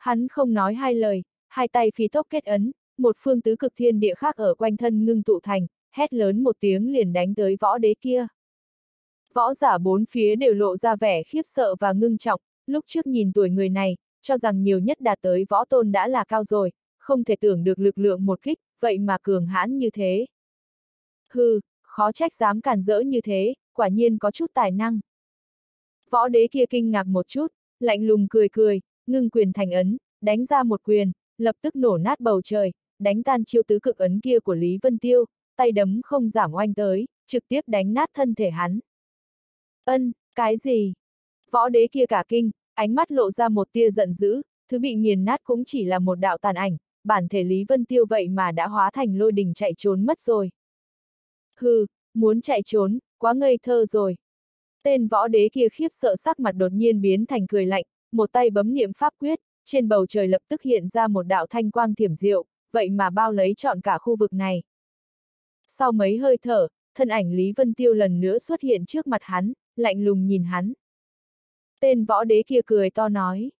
Hắn không nói hai lời, hai tay phi tốc kết ấn, một phương tứ cực thiên địa khác ở quanh thân ngưng tụ thành, hét lớn một tiếng liền đánh tới võ đế kia. Võ giả bốn phía đều lộ ra vẻ khiếp sợ và ngưng trọng, lúc trước nhìn tuổi người này, cho rằng nhiều nhất đạt tới võ tôn đã là cao rồi, không thể tưởng được lực lượng một kích, vậy mà cường hãn như thế. Hừ, khó trách dám cản rỡ như thế, quả nhiên có chút tài năng. Võ đế kia kinh ngạc một chút, lạnh lùng cười cười, ngưng quyền thành ấn, đánh ra một quyền, lập tức nổ nát bầu trời, đánh tan chiêu tứ cực ấn kia của Lý Vân Tiêu, tay đấm không giảm oanh tới, trực tiếp đánh nát thân thể hắn. Ân, cái gì? Võ đế kia cả kinh, ánh mắt lộ ra một tia giận dữ, thứ bị nghiền nát cũng chỉ là một đạo tàn ảnh, bản thể Lý Vân Tiêu vậy mà đã hóa thành lôi đình chạy trốn mất rồi. Hừ, muốn chạy trốn, quá ngây thơ rồi. Tên võ đế kia khiếp sợ sắc mặt đột nhiên biến thành cười lạnh, một tay bấm niệm pháp quyết, trên bầu trời lập tức hiện ra một đạo thanh quang thiểm diệu, vậy mà bao lấy trọn cả khu vực này. Sau mấy hơi thở, thân ảnh Lý Vân Tiêu lần nữa xuất hiện trước mặt hắn, lạnh lùng nhìn hắn. Tên võ đế kia cười to nói.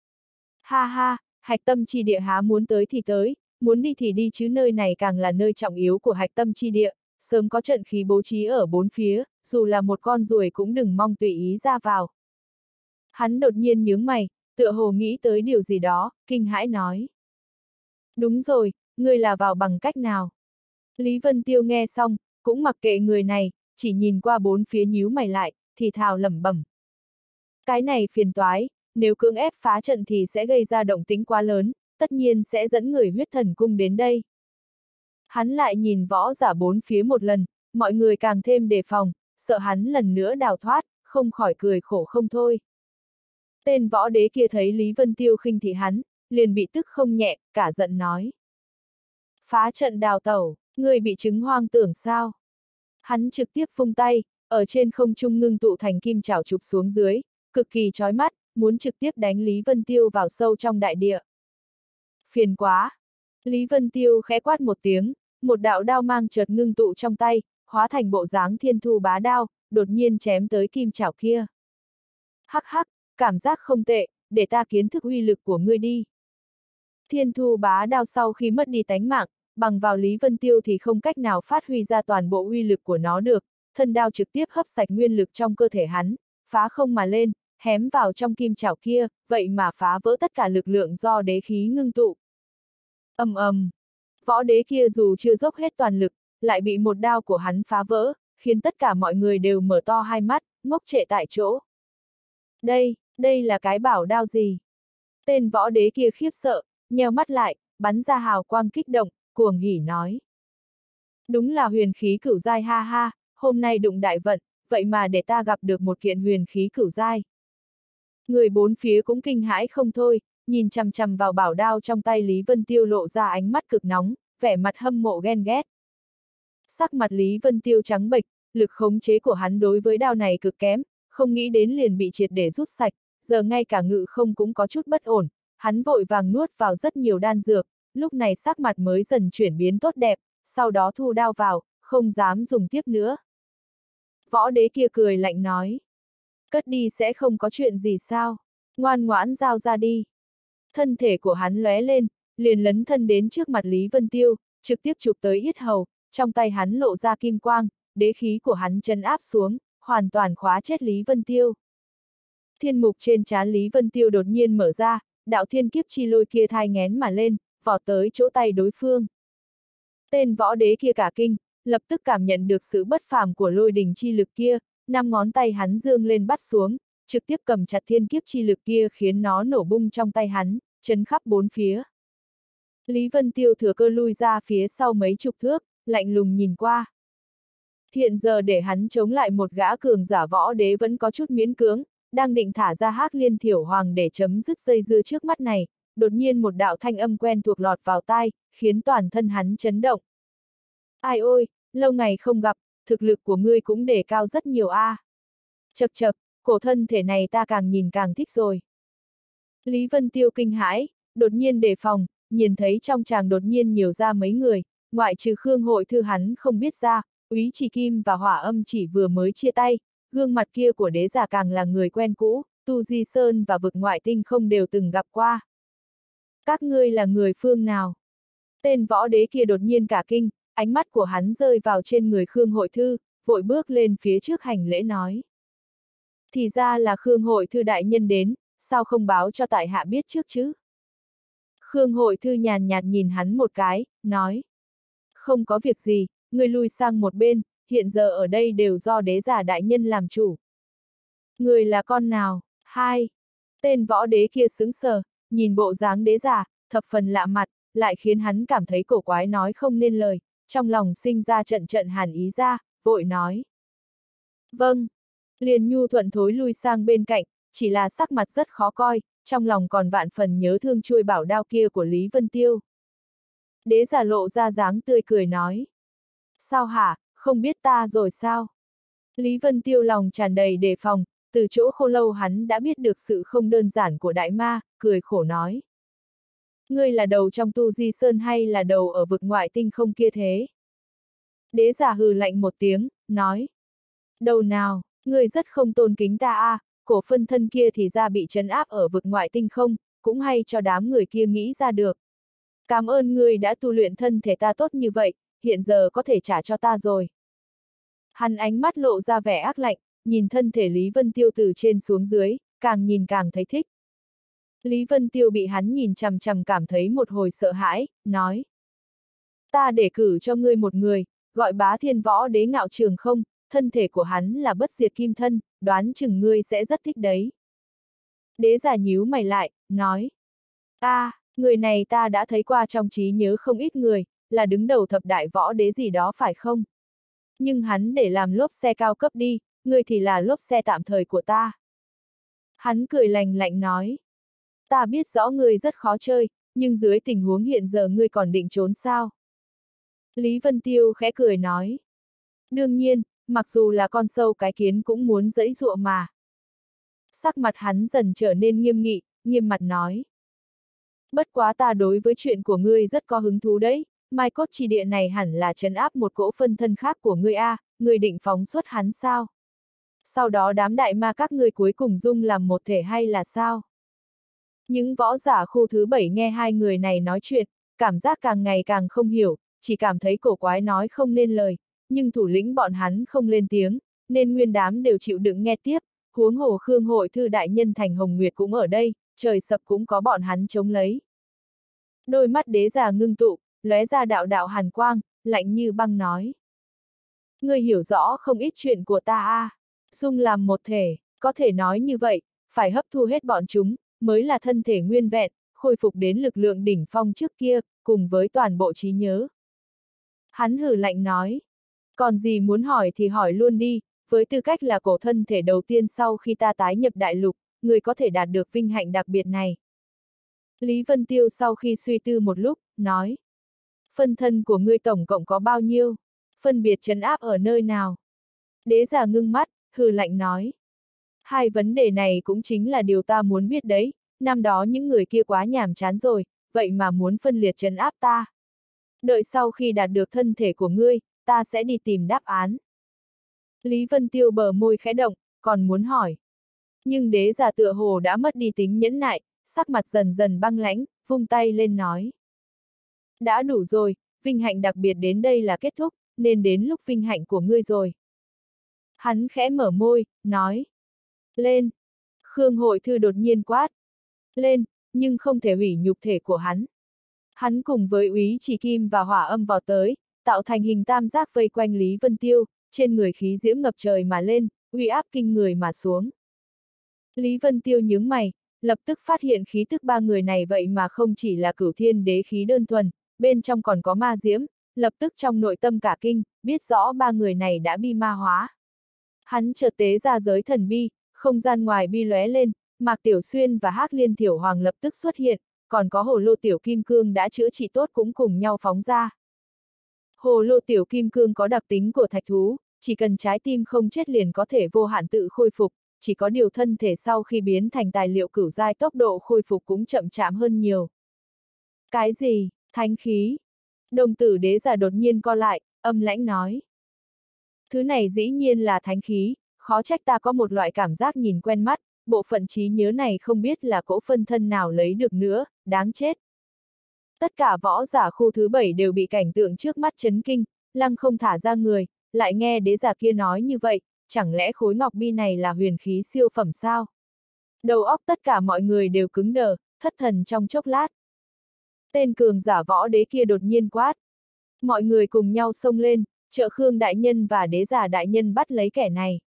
Ha ha, hạch tâm chi địa há muốn tới thì tới, muốn đi thì đi chứ nơi này càng là nơi trọng yếu của hạch tâm chi địa, sớm có trận khí bố trí ở bốn phía, dù là một con ruồi cũng đừng mong tùy ý ra vào. Hắn đột nhiên nhướng mày, tựa hồ nghĩ tới điều gì đó, kinh hãi nói. Đúng rồi, ngươi là vào bằng cách nào? Lý Vân Tiêu nghe xong, cũng mặc kệ người này, chỉ nhìn qua bốn phía nhíu mày lại, thì thào lẩm bẩm. Cái này phiền toái, nếu cưỡng ép phá trận thì sẽ gây ra động tính quá lớn, tất nhiên sẽ dẫn người huyết thần cung đến đây. Hắn lại nhìn võ giả bốn phía một lần, mọi người càng thêm đề phòng, sợ hắn lần nữa đào thoát, không khỏi cười khổ không thôi. Tên võ đế kia thấy Lý Vân Tiêu khinh thị hắn, liền bị tức không nhẹ, cả giận nói. Phá trận đào tẩu, người bị chứng hoang tưởng sao? Hắn trực tiếp phung tay, ở trên không trung ngưng tụ thành kim chảo chụp xuống dưới, cực kỳ chói mắt, muốn trực tiếp đánh Lý Vân Tiêu vào sâu trong đại địa. Phiền quá! Lý Vân Tiêu khẽ quát một tiếng, một đạo đao mang chợt ngưng tụ trong tay, hóa thành bộ dáng thiên thu bá đao, đột nhiên chém tới kim chảo kia. Hắc hắc, cảm giác không tệ, để ta kiến thức uy lực của ngươi đi. Thiên thu bá đao sau khi mất đi tánh mạng, bằng vào Lý Vân Tiêu thì không cách nào phát huy ra toàn bộ uy lực của nó được, thân đao trực tiếp hấp sạch nguyên lực trong cơ thể hắn, phá không mà lên, hém vào trong kim chảo kia, vậy mà phá vỡ tất cả lực lượng do đế khí ngưng tụ. ầm ầm, võ đế kia dù chưa dốc hết toàn lực, lại bị một đao của hắn phá vỡ, khiến tất cả mọi người đều mở to hai mắt, ngốc trệ tại chỗ. Đây, đây là cái bảo đao gì? Tên võ đế kia khiếp sợ, nheo mắt lại, bắn ra hào quang kích động, cuồng hỉ nói. Đúng là huyền khí cửu giai ha ha, hôm nay đụng đại vận, vậy mà để ta gặp được một kiện huyền khí cửu giai. Người bốn phía cũng kinh hãi không thôi, nhìn chằm chằm vào bảo đao trong tay Lý Vân Tiêu lộ ra ánh mắt cực nóng, vẻ mặt hâm mộ ghen ghét. Sắc mặt Lý Vân Tiêu trắng bệch, lực khống chế của hắn đối với đao này cực kém, không nghĩ đến liền bị triệt để rút sạch, giờ ngay cả ngự không cũng có chút bất ổn, hắn vội vàng nuốt vào rất nhiều đan dược, lúc này sắc mặt mới dần chuyển biến tốt đẹp, sau đó thu đao vào, không dám dùng tiếp nữa. Võ đế kia cười lạnh nói. Cất đi sẽ không có chuyện gì sao, ngoan ngoãn giao ra đi. Thân thể của hắn lóe lên, liền lấn thân đến trước mặt Lý Vân Tiêu, trực tiếp chụp tới yết hầu, trong tay hắn lộ ra kim quang, đế khí của hắn chân áp xuống, hoàn toàn khóa chết Lý Vân Tiêu. Thiên mục trên trán Lý Vân Tiêu đột nhiên mở ra, đạo thiên kiếp chi lôi kia thai ngén mà lên, vọt tới chỗ tay đối phương. Tên võ đế kia cả kinh, lập tức cảm nhận được sự bất phàm của lôi đình chi lực kia, năm ngón tay hắn dương lên bắt xuống, trực tiếp cầm chặt thiên kiếp chi lực kia khiến nó nổ bung trong tay hắn, chấn khắp bốn phía. Lý Vân Tiêu thừa cơ lui ra phía sau mấy chục thước, lạnh lùng nhìn qua. Hiện giờ để hắn chống lại một gã cường giả võ đế vẫn có chút miễn cưỡng, đang định thả ra hắc liên thiểu hoàng để chấm dứt dây dưa trước mắt này, đột nhiên một đạo thanh âm quen thuộc lọt vào tai, khiến toàn thân hắn chấn động. Ai ôi, lâu ngày không gặp, thực lực của ngươi cũng đề cao rất nhiều a. À. Chật chật, cổ thân thể này ta càng nhìn càng thích rồi. Lý Vân Tiêu kinh hãi, đột nhiên đề phòng, nhìn thấy trong chàng đột nhiên nhiều ra mấy người, ngoại trừ Khương hội thư hắn không biết ra, úy chỉ kim và hỏa âm chỉ vừa mới chia tay, gương mặt kia của đế giả càng là người quen cũ, Tu Di Sơn và vực ngoại tinh không đều từng gặp qua. Các ngươi là người phương nào? Tên võ đế kia đột nhiên cả kinh, ánh mắt của hắn rơi vào trên người Khương Hội Thư, vội bước lên phía trước hành lễ nói. Thì ra là Khương Hội Thư đại nhân đến, sao không báo cho tại hạ biết trước chứ? Khương Hội Thư nhàn nhạt nhìn hắn một cái, nói. Không có việc gì, người lui sang một bên, hiện giờ ở đây đều do đế giả đại nhân làm chủ. Người là con nào? Hai. Tên võ đế kia sững sờ, nhìn bộ dáng đế giả, thập phần lạ mặt, lại khiến hắn cảm thấy cổ quái nói không nên lời, trong lòng sinh ra trận trận hàn ý ra, vội nói. Vâng. Liền nhu thuận thối lui sang bên cạnh, chỉ là sắc mặt rất khó coi, trong lòng còn vạn phần nhớ thương chuôi bảo đao kia của Lý Vân Tiêu. Đế giả lộ ra dáng tươi cười nói. Sao hả, không biết ta rồi sao? Lý Vân Tiêu lòng tràn đầy đề phòng, từ chỗ khô lâu hắn đã biết được sự không đơn giản của đại ma, cười khổ nói. Ngươi là đầu trong tu di sơn hay là đầu ở vực ngoại tinh không kia thế? Đế giả hừ lạnh một tiếng, nói. Đầu nào, ngươi rất không tôn kính ta a, à, cổ phân thân kia thì ra bị trấn áp ở vực ngoại tinh không, cũng hay cho đám người kia nghĩ ra được. Cảm ơn ngươi đã tu luyện thân thể ta tốt như vậy, hiện giờ có thể trả cho ta rồi. Hắn ánh mắt lộ ra vẻ ác lạnh, nhìn thân thể Lý Vân Tiêu từ trên xuống dưới, càng nhìn càng thấy thích. Lý Vân Tiêu bị hắn nhìn chằm chằm cảm thấy một hồi sợ hãi, nói. Ta để cử cho ngươi một người, gọi bá thiên võ đế ngạo trường không, thân thể của hắn là bất diệt kim thân, đoán chừng ngươi sẽ rất thích đấy. Đế giả nhíu mày lại, nói. a à, người này ta đã thấy qua trong trí nhớ không ít người, là đứng đầu thập đại võ đế gì đó phải không? Nhưng hắn để làm lốp xe cao cấp đi, ngươi thì là lốp xe tạm thời của ta. Hắn cười lành lạnh nói. Ta biết rõ ngươi rất khó chơi, nhưng dưới tình huống hiện giờ ngươi còn định trốn sao? Lý Vân Tiêu khẽ cười nói. Đương nhiên, mặc dù là con sâu cái kiến cũng muốn dẫy dụa mà. Sắc mặt hắn dần trở nên nghiêm nghị, nghiêm mặt nói. Bất quá ta đối với chuyện của ngươi rất có hứng thú đấy, mai cốt chi địa này hẳn là chấn áp một cỗ phân thân khác của ngươi a, ngươi định phóng xuất hắn sao? Sau đó đám đại ma các ngươi cuối cùng dung làm một thể hay là sao? Những võ giả khu thứ bảy nghe hai người này nói chuyện, cảm giác càng ngày càng không hiểu, chỉ cảm thấy cổ quái nói không nên lời, nhưng thủ lĩnh bọn hắn không lên tiếng, nên nguyên đám đều chịu đựng nghe tiếp, huống hồ Khương hội thư đại nhân thành Hồng Nguyệt cũng ở đây, trời sập cũng có bọn hắn chống lấy. Đôi mắt đế già ngưng tụ, lóe ra đạo đạo hàn quang, lạnh như băng nói. Ngươi hiểu rõ không ít chuyện của ta a, à. dung làm một thể, có thể nói như vậy, phải hấp thu hết bọn chúng, mới là thân thể nguyên vẹn, khôi phục đến lực lượng đỉnh phong trước kia, cùng với toàn bộ trí nhớ. Hắn hử lạnh nói, còn gì muốn hỏi thì hỏi luôn đi, với tư cách là cổ thân thể đầu tiên sau khi ta tái nhập đại lục, người có thể đạt được vinh hạnh đặc biệt này. Lý Vân Tiêu sau khi suy tư một lúc, nói. Phân thân của ngươi tổng cộng có bao nhiêu? Phân biệt chấn áp ở nơi nào? Đế giả ngưng mắt, hừ lạnh nói. Hai vấn đề này cũng chính là điều ta muốn biết đấy, năm đó những người kia quá nhàm chán rồi, vậy mà muốn phân liệt chấn áp ta. Đợi sau khi đạt được thân thể của ngươi, ta sẽ đi tìm đáp án. Lý Vân Tiêu bờ môi khẽ động, còn muốn hỏi. Nhưng đế giả tựa hồ đã mất đi tính nhẫn nại, sắc mặt dần dần băng lãnh, vung tay lên nói. Đã đủ rồi, vinh hạnh đặc biệt đến đây là kết thúc, nên đến lúc vinh hạnh của ngươi rồi. Hắn khẽ mở môi, nói. Lên! Khương hội thư đột nhiên quát. Lên, nhưng không thể hủy nhục thể của hắn. Hắn cùng với úy chỉ kim và hỏa âm vào tới, tạo thành hình tam giác vây quanh Lý Vân Tiêu, trên người khí diễm ngập trời mà lên, uy áp kinh người mà xuống. Lý Vân Tiêu nhướng mày, lập tức phát hiện khí tức ba người này vậy mà không chỉ là cửu thiên đế khí đơn thuần, bên trong còn có ma diễm, lập tức trong nội tâm cả kinh, biết rõ ba người này đã bi ma hóa. Hắn chợt tế ra giới thần bi, không gian ngoài bi lóe lên, Mạc Tiểu Xuyên và Hắc Liên Tiểu Hoàng lập tức xuất hiện, còn có hồ lô Tiểu Kim Cương đã chữa trị tốt cũng cùng nhau phóng ra. Hồ lô Tiểu Kim Cương có đặc tính của thạch thú, chỉ cần trái tim không chết liền có thể vô hạn tự khôi phục, chỉ có điều thân thể sau khi biến thành tài liệu cửu giai tốc độ khôi phục cũng chậm chạm hơn nhiều. Cái gì? Thánh khí? Đồng tử đế giả đột nhiên co lại, âm lãnh nói. Thứ này dĩ nhiên là thánh khí, khó trách ta có một loại cảm giác nhìn quen mắt, bộ phận trí nhớ này không biết là cỗ phân thân nào lấy được nữa, đáng chết. Tất cả võ giả khu thứ bảy đều bị cảnh tượng trước mắt chấn kinh, lăng không thả ra người, lại nghe đế giả kia nói như vậy, chẳng lẽ khối ngọc bi này là huyền khí siêu phẩm sao? Đầu óc tất cả mọi người đều cứng đờ, thất thần trong chốc lát. Tên cường giả võ đế kia đột nhiên quát. Mọi người cùng nhau xông lên, trợ Khương Đại Nhân và đế giả Đại Nhân bắt lấy kẻ này.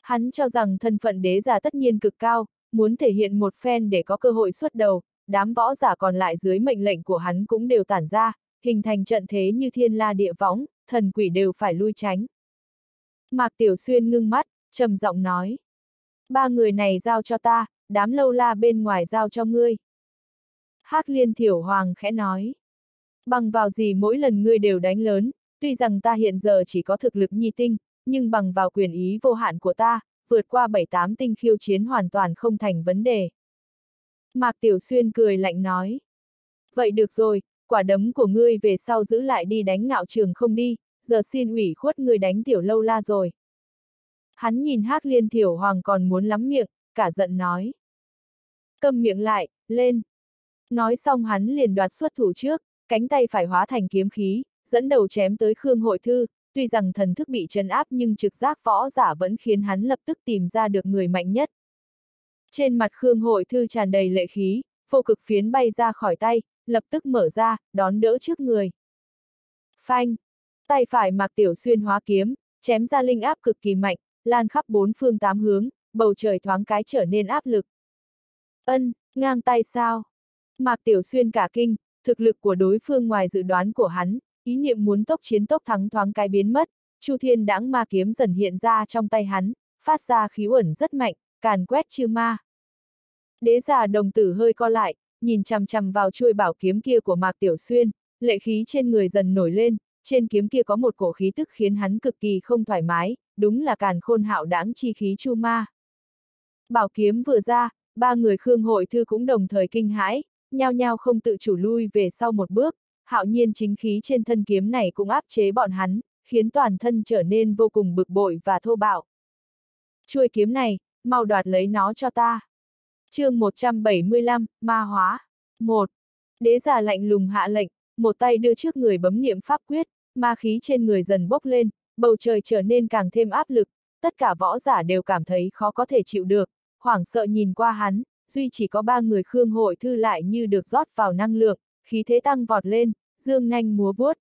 Hắn cho rằng thân phận đế giả tất nhiên cực cao, muốn thể hiện một phen để có cơ hội xuất đầu, đám võ giả còn lại dưới mệnh lệnh của hắn cũng đều tản ra, hình thành trận thế như thiên la địa võng, thần quỷ đều phải lui tránh. Mạc Tiểu Xuyên ngưng mắt, trầm giọng nói. Ba người này giao cho ta, đám lâu la bên ngoài giao cho ngươi. Hắc Liên Thiểu Hoàng khẽ nói. Bằng vào gì mỗi lần ngươi đều đánh lớn, tuy rằng ta hiện giờ chỉ có thực lực nhi tinh, nhưng bằng vào quyền ý vô hạn của ta, vượt qua 7-8 tinh khiêu chiến hoàn toàn không thành vấn đề. Mạc Tiểu Xuyên cười lạnh nói. Vậy được rồi, quả đấm của ngươi về sau giữ lại đi đánh ngạo trường không đi, giờ xin ủy khuất ngươi đánh tiểu lâu la rồi. Hắn nhìn Hắc Liên Thiểu Hoàng còn muốn lắm miệng, cả giận nói. Cầm miệng lại, lên. Nói xong hắn liền đoạt xuất thủ trước, cánh tay phải hóa thành kiếm khí, dẫn đầu chém tới Khương Hội Thư, tuy rằng thần thức bị trấn áp nhưng trực giác võ giả vẫn khiến hắn lập tức tìm ra được người mạnh nhất. Trên mặt Khương Hội Thư tràn đầy lệ khí, vô cực phiến bay ra khỏi tay, lập tức mở ra, đón đỡ trước người. Phanh! Tay phải mặc tiểu xuyên hóa kiếm, chém ra linh áp cực kỳ mạnh, lan khắp bốn phương tám hướng, bầu trời thoáng cái trở nên áp lực. Ân, ngang tay sao? Mạc Tiểu Xuyên cả kinh, thực lực của đối phương ngoài dự đoán của hắn, ý niệm muốn tốc chiến tốc thắng thoáng cái biến mất, Chu Thiên đãng ma kiếm dần hiện ra trong tay hắn, phát ra khí uẩn rất mạnh, càn quét chư ma. Đế già đồng tử hơi co lại, nhìn chằm chằm vào chuôi bảo kiếm kia của Mạc Tiểu Xuyên, lệ khí trên người dần nổi lên, trên kiếm kia có một cổ khí tức khiến hắn cực kỳ không thoải mái, đúng là càn khôn hạo đáng chi khí chu ma. Bảo kiếm vừa ra, ba người Khương Hội Thư cũng đồng thời kinh hãi, nhao nhao không tự chủ lui về sau một bước, hạo nhiên chính khí trên thân kiếm này cũng áp chế bọn hắn, khiến toàn thân trở nên vô cùng bực bội và thô bạo. Chuôi kiếm này, mau đoạt lấy nó cho ta. chương 175, Ma Hóa. 1. Đế giả lạnh lùng hạ lệnh, một tay đưa trước người bấm niệm pháp quyết, ma khí trên người dần bốc lên, bầu trời trở nên càng thêm áp lực, tất cả võ giả đều cảm thấy khó có thể chịu được, hoảng sợ nhìn qua hắn, duy chỉ có ba người Khương hội thư lại như được rót vào năng lượng, khí thế tăng vọt lên, dương nhanh múa vuốt.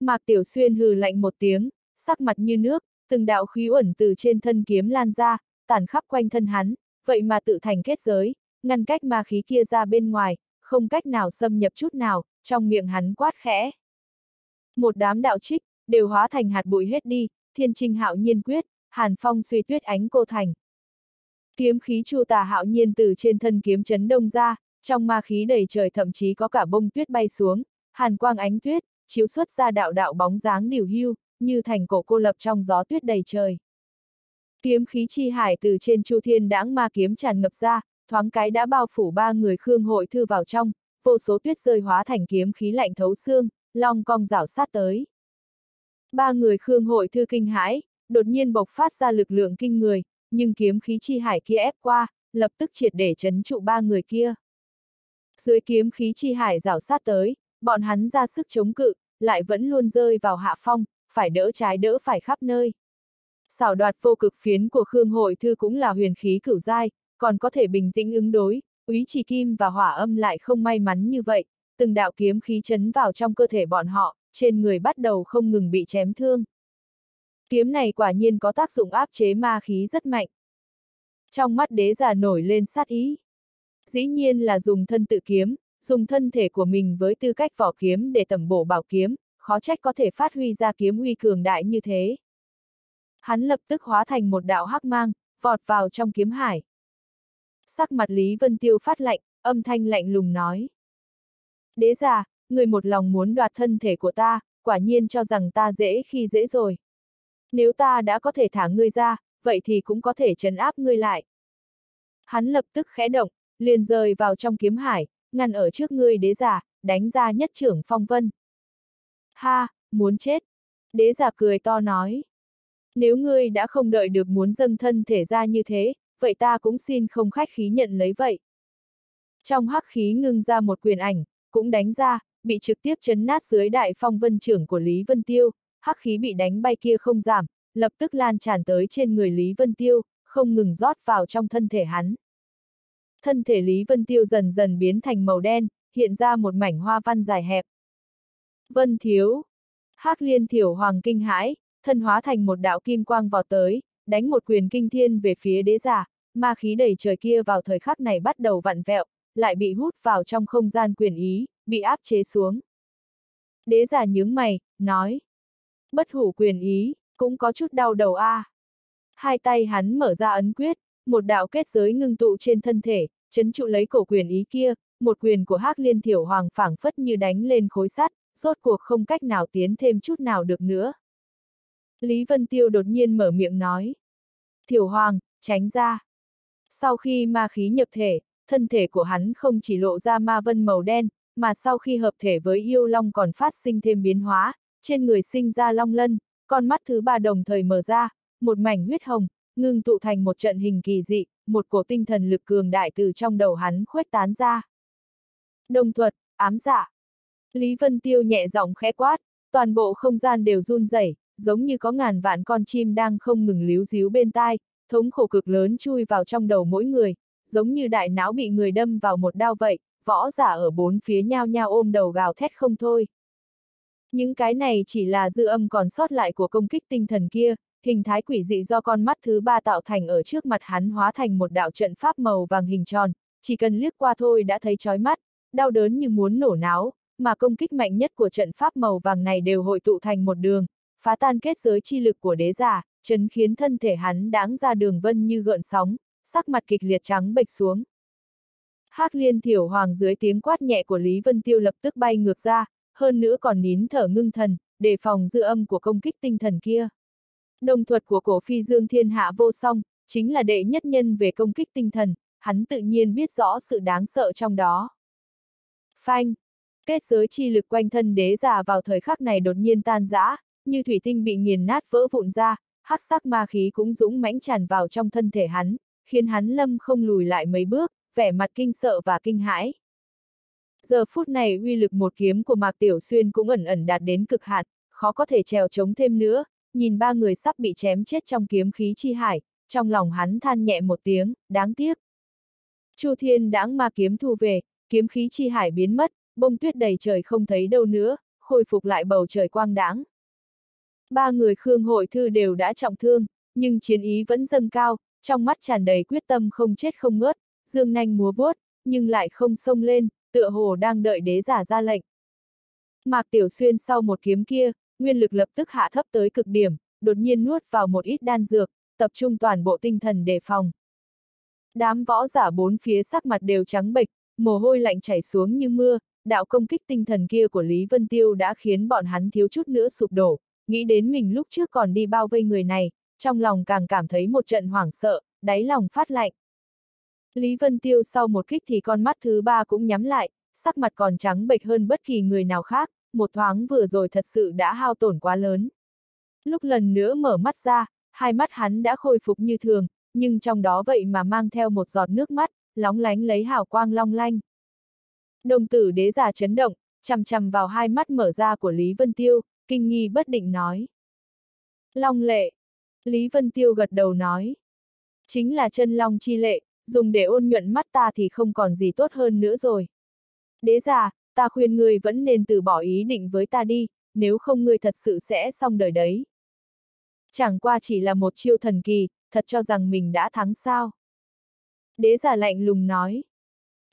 Mạc Tiểu Xuyên hừ lạnh một tiếng, sắc mặt như nước, từng đạo khí uẩn từ trên thân kiếm lan ra, tản khắp quanh thân hắn, vậy mà tự thành kết giới, ngăn cách ma khí kia ra bên ngoài, không cách nào xâm nhập chút nào, trong miệng hắn quát khẽ. Một đám đạo trích, đều hóa thành hạt bụi hết đi, thiên trinh hạo nhiên quyết, hàn phong suy tuyết ánh cô thành. Kiếm khí chu tà hạo nhiên từ trên thân kiếm chấn đông ra, trong ma khí đầy trời thậm chí có cả bông tuyết bay xuống, hàn quang ánh tuyết, chiếu xuất ra đạo đạo bóng dáng điều hưu, như thành cổ cô lập trong gió tuyết đầy trời. Kiếm khí chi hải từ trên chu thiên đãng ma kiếm tràn ngập ra, thoáng cái đã bao phủ ba người khương hội thư vào trong, vô số tuyết rơi hóa thành kiếm khí lạnh thấu xương, long cong rảo sát tới. Ba người khương hội thư kinh hãi, đột nhiên bộc phát ra lực lượng kinh người, nhưng kiếm khí chi hải kia ép qua, lập tức triệt để chấn trụ ba người kia. Dưới kiếm khí chi hải rảo sát tới, bọn hắn ra sức chống cự, lại vẫn luôn rơi vào hạ phong, phải đỡ trái đỡ phải khắp nơi. Xảo đoạt vô cực phiến của Khương Hội Thư cũng là huyền khí cửu giai, còn có thể bình tĩnh ứng đối, úy trì kim và hỏa âm lại không may mắn như vậy, từng đạo kiếm khí chấn vào trong cơ thể bọn họ, trên người bắt đầu không ngừng bị chém thương. Kiếm này quả nhiên có tác dụng áp chế ma khí rất mạnh. Trong mắt đế giả nổi lên sát ý. Dĩ nhiên là dùng thân tự kiếm, dùng thân thể của mình với tư cách vỏ kiếm để tẩm bổ bảo kiếm, khó trách có thể phát huy ra kiếm uy cường đại như thế. Hắn lập tức hóa thành một đạo hắc mang, vọt vào trong kiếm hải. Sắc mặt Lý Vân Tiêu phát lạnh, âm thanh lạnh lùng nói. Đế già, người một lòng muốn đoạt thân thể của ta, quả nhiên cho rằng ta dễ khi dễ rồi. Nếu ta đã có thể thả ngươi ra, vậy thì cũng có thể trấn áp ngươi lại. Hắn lập tức khẽ động, liền rời vào trong kiếm hải, ngăn ở trước ngươi đế giả, đánh ra nhất trưởng phong vân. Ha, muốn chết. Đế giả cười to nói. Nếu ngươi đã không đợi được muốn dâng thân thể ra như thế, vậy ta cũng xin không khách khí nhận lấy vậy. Trong hắc khí ngưng ra một quyền ảnh, cũng đánh ra, bị trực tiếp chấn nát dưới đại phong vân trưởng của Lý Vân Tiêu, hắc khí bị đánh bay kia không giảm, lập tức lan tràn tới trên người Lý Vân Tiêu, không ngừng rót vào trong thân thể hắn. Thân thể Lý Vân Tiêu dần dần biến thành màu đen, hiện ra một mảnh hoa văn dài hẹp. Vân Thiếu. hắc liên thiểu hoàng kinh hãi, thân hóa thành một đạo kim quang vào tới, đánh một quyền kinh thiên về phía đế giả, ma khí đầy trời kia vào thời khắc này bắt đầu vặn vẹo, lại bị hút vào trong không gian quyền ý, bị áp chế xuống. Đế giả nhướng mày, nói. Bất hủ quyền ý, cũng có chút đau đầu a. À. Hai tay hắn mở ra ấn quyết, một đạo kết giới ngưng tụ trên thân thể, chấn trụ lấy cổ quyền ý kia, một quyền của Hắc Liên Thiểu Hoàng phảng phất như đánh lên khối sắt, rốt cuộc không cách nào tiến thêm chút nào được nữa. Lý Vân Tiêu đột nhiên mở miệng nói. Thiểu Hoàng, tránh ra. Sau khi ma khí nhập thể, thân thể của hắn không chỉ lộ ra ma vân màu đen, mà sau khi hợp thể với yêu long còn phát sinh thêm biến hóa, trên người sinh ra long lân, con mắt thứ ba đồng thời mở ra, một mảnh huyết hồng, ngưng tụ thành một trận hình kỳ dị, một cổ tinh thần lực cường đại từ trong đầu hắn khuếch tán ra. Đồng thuật, ám dạ. Lý Vân Tiêu nhẹ giọng khẽ quát, toàn bộ không gian đều run rẩy, giống như có ngàn vạn con chim đang không ngừng líu díu bên tai, thống khổ cực lớn chui vào trong đầu mỗi người, giống như đại não bị người đâm vào một đao vậy, võ giả ở bốn phía nhao nhao ôm đầu gào thét không thôi. Những cái này chỉ là dư âm còn sót lại của công kích tinh thần kia, hình thái quỷ dị do con mắt thứ ba tạo thành ở trước mặt hắn hóa thành một đạo trận pháp màu vàng hình tròn, chỉ cần liếc qua thôi đã thấy chói mắt, đau đớn như muốn nổ náo, mà công kích mạnh nhất của trận pháp màu vàng này đều hội tụ thành một đường, phá tan kết giới chi lực của đế giả, chấn khiến thân thể hắn đáng ra đường vân như gợn sóng, sắc mặt kịch liệt trắng bệch xuống. Hắc liên thiểu hoàng dưới tiếng quát nhẹ của Lý Vân Tiêu lập tức bay ngược ra, hơn nữa còn nín thở ngưng thần, đề phòng dư âm của công kích tinh thần kia. Đồng thuật của cổ phi dương thiên hạ vô song, chính là đệ nhất nhân về công kích tinh thần, hắn tự nhiên biết rõ sự đáng sợ trong đó. Phanh! Kết giới chi lực quanh thân đế giả vào thời khắc này đột nhiên tan rã, như thủy tinh bị nghiền nát vỡ vụn ra, hắc sắc ma khí cũng dũng mãnh tràn vào trong thân thể hắn, khiến hắn lâm không lùi lại mấy bước, vẻ mặt kinh sợ và kinh hãi. Giờ phút này uy lực một kiếm của Mạc Tiểu Xuyên cũng ẩn ẩn đạt đến cực hạn, khó có thể trèo chống thêm nữa, nhìn ba người sắp bị chém chết trong kiếm khí chi hải, trong lòng hắn than nhẹ một tiếng, đáng tiếc. Chu Thiên đãng ma kiếm thu về, kiếm khí chi hải biến mất, bông tuyết đầy trời không thấy đâu nữa, khôi phục lại bầu trời quang đáng. Ba người Khương Hội Thư đều đã trọng thương, nhưng chiến ý vẫn dâng cao, trong mắt tràn đầy quyết tâm không chết không ngớt, dương nanh múa vuốt, nhưng lại không xông lên, tựa hồ đang đợi đế giả ra lệnh. Mạc Tiểu Xuyên sau một kiếm kia, nguyên lực lập tức hạ thấp tới cực điểm, đột nhiên nuốt vào một ít đan dược, tập trung toàn bộ tinh thần đề phòng. Đám võ giả bốn phía sắc mặt đều trắng bệch, mồ hôi lạnh chảy xuống như mưa, đạo công kích tinh thần kia của Lý Vân Tiêu đã khiến bọn hắn thiếu chút nữa sụp đổ, nghĩ đến mình lúc trước còn đi bao vây người này, trong lòng càng cảm thấy một trận hoảng sợ, đáy lòng phát lạnh. Lý Vân Tiêu sau một kích thì con mắt thứ ba cũng nhắm lại, sắc mặt còn trắng bệch hơn bất kỳ người nào khác, một thoáng vừa rồi thật sự đã hao tổn quá lớn. Lúc lần nữa mở mắt ra, hai mắt hắn đã khôi phục như thường, nhưng trong đó vậy mà mang theo một giọt nước mắt, lóng lánh lấy hào quang long lanh. Đồng tử đế giả chấn động, chằm chằm vào hai mắt mở ra của Lý Vân Tiêu, kinh nghi bất định nói. Long lệ. Lý Vân Tiêu gật đầu nói. Chính là chân long chi lệ, dùng để ôn nhuận mắt ta thì không còn gì tốt hơn nữa rồi. Đế già ta khuyên ngươi vẫn nên từ bỏ ý định với ta đi, nếu không ngươi thật sự sẽ xong đời đấy. Chẳng qua chỉ là một chiêu thần kỳ, thật cho rằng mình đã thắng sao. Đế giả lạnh lùng nói.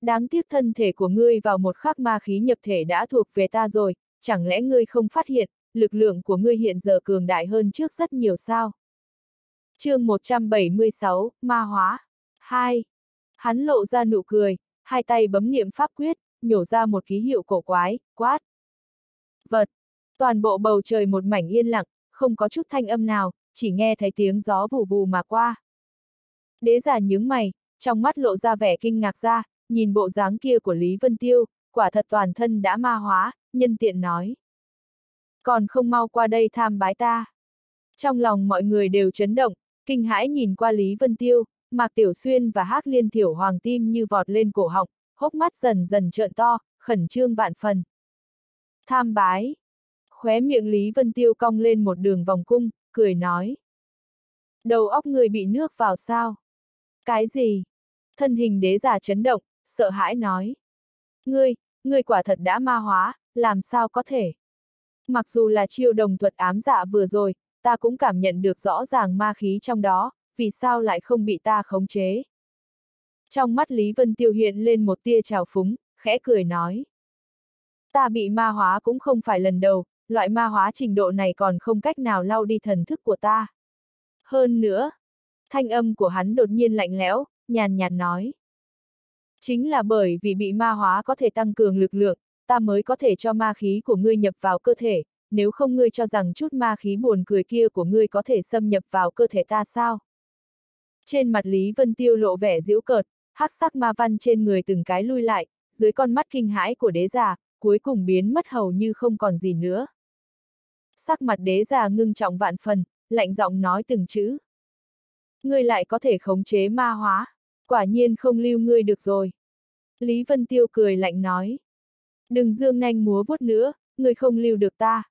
Đáng tiếc thân thể của ngươi vào một khắc ma khí nhập thể đã thuộc về ta rồi, chẳng lẽ ngươi không phát hiện, lực lượng của ngươi hiện giờ cường đại hơn trước rất nhiều sao? chương 176, Ma Hóa hai Hắn lộ ra nụ cười, hai tay bấm niệm pháp quyết, nhổ ra một ký hiệu cổ quái, quát. Vật. Toàn bộ bầu trời một mảnh yên lặng, không có chút thanh âm nào, chỉ nghe thấy tiếng gió vù vù mà qua. Đế giả nhướng mày, trong mắt lộ ra vẻ kinh ngạc ra, nhìn bộ dáng kia của Lý Vân Tiêu, quả thật toàn thân đã ma hóa, nhân tiện nói. Còn không mau qua đây tham bái ta. Trong lòng mọi người đều chấn động, kinh hãi nhìn qua Lý Vân Tiêu, Mạc Tiểu Xuyên và Hắc Liên Thiểu Hoàng tim như vọt lên cổ họng, hốc mắt dần dần trợn to, khẩn trương vạn phần. Tham bái. Khóe miệng Lý Vân Tiêu cong lên một đường vòng cung, cười nói. Đầu óc người bị nước vào sao? Cái gì? Thân hình đế giả chấn động, sợ hãi nói. Ngươi, ngươi quả thật đã ma hóa, làm sao có thể? Mặc dù là chiêu đồng thuật ám dạ vừa rồi, ta cũng cảm nhận được rõ ràng ma khí trong đó, vì sao lại không bị ta khống chế? Trong mắt Lý Vân Tiêu hiện lên một tia trào phúng, khẽ cười nói. Ta bị ma hóa cũng không phải lần đầu, loại ma hóa trình độ này còn không cách nào lau đi thần thức của ta. Hơn nữa, thanh âm của hắn đột nhiên lạnh lẽo, nhàn nhạt nói. Chính là bởi vì bị ma hóa có thể tăng cường lực lượng, ta mới có thể cho ma khí của ngươi nhập vào cơ thể, nếu không ngươi cho rằng chút ma khí buồn cười kia của ngươi có thể xâm nhập vào cơ thể ta sao? Trên mặt Lý Vân Tiêu lộ vẻ giễu cợt, hắc sắc ma văn trên người từng cái lui lại, dưới con mắt kinh hãi của đế già, cuối cùng biến mất hầu như không còn gì nữa. Sắc mặt đế già ngưng trọng vạn phần, lạnh giọng nói từng chữ. Ngươi lại có thể khống chế ma hóa, quả nhiên không lưu ngươi được rồi. Lý Vân Tiêu cười lạnh nói. Đừng dương nanh múa vuốt nữa, ngươi không lưu được ta.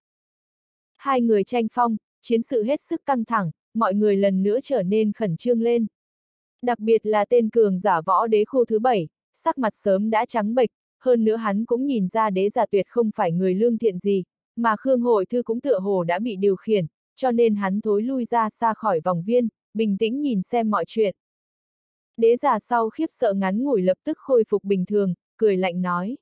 Hai người tranh phong, chiến sự hết sức căng thẳng, mọi người lần nữa trở nên khẩn trương lên. Đặc biệt là tên cường giả võ đế khu thứ bảy, sắc mặt sớm đã trắng bệch, hơn nữa hắn cũng nhìn ra đế giả tuyệt không phải người lương thiện gì, mà Khương Hội Thư cũng tựa hồ đã bị điều khiển, cho nên hắn thối lui ra xa khỏi vòng viên, bình tĩnh nhìn xem mọi chuyện. Đế giả sau khiếp sợ ngắn ngủi lập tức khôi phục bình thường, cười lạnh nói.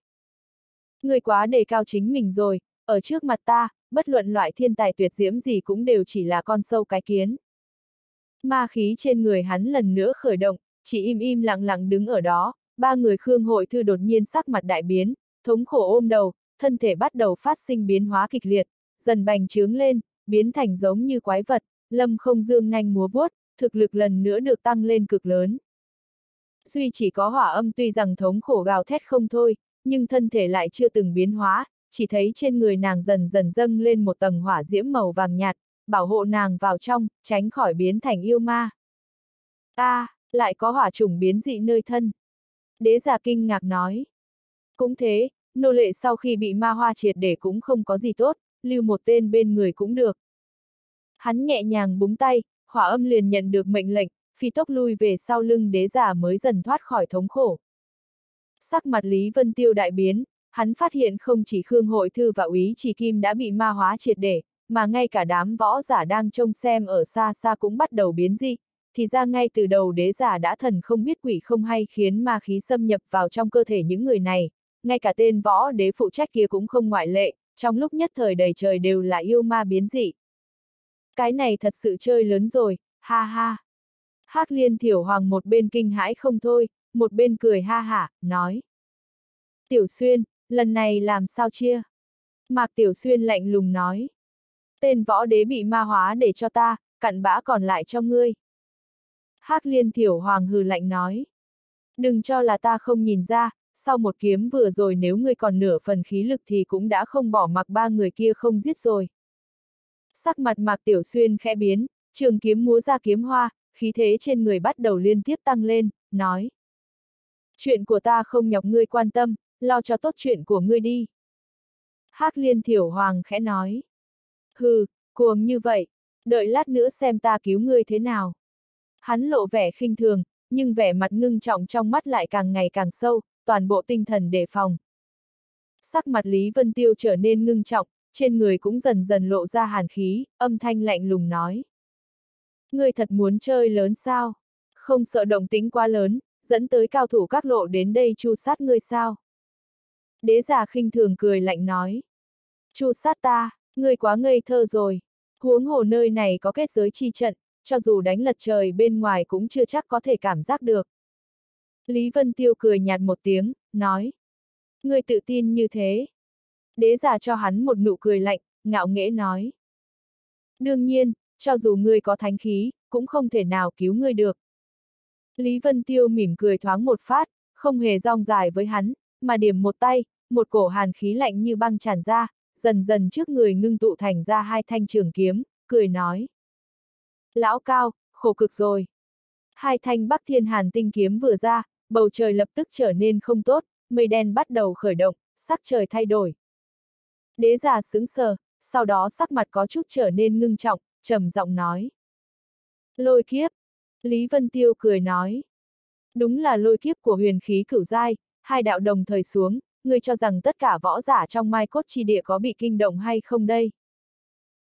Người quá đề cao chính mình rồi, ở trước mặt ta, bất luận loại thiên tài tuyệt diễm gì cũng đều chỉ là con sâu cái kiến. Ma khí trên người hắn lần nữa khởi động, chỉ im im lặng lặng đứng ở đó, ba người Khương Hội Thư đột nhiên sắc mặt đại biến, thống khổ ôm đầu, thân thể bắt đầu phát sinh biến hóa kịch liệt, dần bành trướng lên, biến thành giống như quái vật, lâm không dương nhanh múa vuốt, thực lực lần nữa được tăng lên cực lớn. Duy chỉ có hỏa âm tuy rằng thống khổ gào thét không thôi, nhưng thân thể lại chưa từng biến hóa, chỉ thấy trên người nàng dần dần dâng lên một tầng hỏa diễm màu vàng nhạt, bảo hộ nàng vào trong, tránh khỏi biến thành yêu ma. a à, lại có hỏa trùng biến dị nơi thân. Đế giả kinh ngạc nói. Cũng thế, nô lệ sau khi bị ma hoa triệt để cũng không có gì tốt, lưu một tên bên người cũng được. Hắn nhẹ nhàng búng tay, hỏa âm liền nhận được mệnh lệnh, phi tốc lui về sau lưng đế giả mới dần thoát khỏi thống khổ. Sắc mặt Lý Vân Tiêu đại biến, hắn phát hiện không chỉ Khương Hội Thư và Úy Chỉ Kim đã bị ma hóa triệt để, mà ngay cả đám võ giả đang trông xem ở xa xa cũng bắt đầu biến dị, thì ra ngay từ đầu đế giả đã thần không biết quỷ không hay khiến ma khí xâm nhập vào trong cơ thể những người này, ngay cả tên võ đế phụ trách kia cũng không ngoại lệ, trong lúc nhất thời đầy trời đều là yêu ma biến dị. Cái này thật sự chơi lớn rồi, ha ha. Hắc liên thiểu hoàng một bên kinh hãi không thôi, một bên cười ha hả, nói. Tiểu xuyên, lần này làm sao chia? Mạc Tiểu Xuyên lạnh lùng nói. Tên võ đế bị ma hóa để cho ta, cặn bã còn lại cho ngươi. Hắc liên thiểu hoàng hừ lạnh nói. Đừng cho là ta không nhìn ra, sau một kiếm vừa rồi nếu ngươi còn nửa phần khí lực thì cũng đã không bỏ mặc ba người kia không giết rồi. Sắc mặt Mạc Tiểu Xuyên khẽ biến, trường kiếm múa ra kiếm hoa, khí thế trên người bắt đầu liên tiếp tăng lên, nói. Chuyện của ta không nhọc ngươi quan tâm, lo cho tốt chuyện của ngươi đi. Hắc liên thiểu hoàng khẽ nói. Hừ, cuồng như vậy, đợi lát nữa xem ta cứu ngươi thế nào. Hắn lộ vẻ khinh thường, nhưng vẻ mặt ngưng trọng trong mắt lại càng ngày càng sâu, toàn bộ tinh thần đề phòng. Sắc mặt Lý Vân Tiêu trở nên ngưng trọng, trên người cũng dần dần lộ ra hàn khí, âm thanh lạnh lùng nói. Ngươi thật muốn chơi lớn sao? Không sợ động tính quá lớn, dẫn tới cao thủ các lộ đến đây chu sát ngươi sao? Đế giả khinh thường cười lạnh nói. Chu sát ta, ngươi quá ngây thơ rồi. Huống hồ nơi này có kết giới chi trận, cho dù đánh lật trời bên ngoài cũng chưa chắc có thể cảm giác được. Lý Vân Tiêu cười nhạt một tiếng, nói. Ngươi tự tin như thế. Đế giả cho hắn một nụ cười lạnh, ngạo nghễ nói. Đương nhiên, cho dù ngươi có thánh khí, cũng không thể nào cứu ngươi được. Lý Vân Tiêu mỉm cười thoáng một phát, không hề rong dài với hắn, mà điểm một tay, một cổ hàn khí lạnh như băng tràn ra, dần dần trước người ngưng tụ thành ra hai thanh trường kiếm, cười nói. Lão cao, khổ cực rồi. Hai thanh bắc thiên hàn tinh kiếm vừa ra, bầu trời lập tức trở nên không tốt, mây đen bắt đầu khởi động, sắc trời thay đổi. Đế già sững sờ, sau đó sắc mặt có chút trở nên ngưng trọng, trầm giọng nói. Lôi kiếp. Lý Vân Tiêu cười nói. Đúng là lôi kiếp của huyền khí cửu giai, hai đạo đồng thời xuống, ngươi cho rằng tất cả võ giả trong mai cốt chi địa có bị kinh động hay không đây?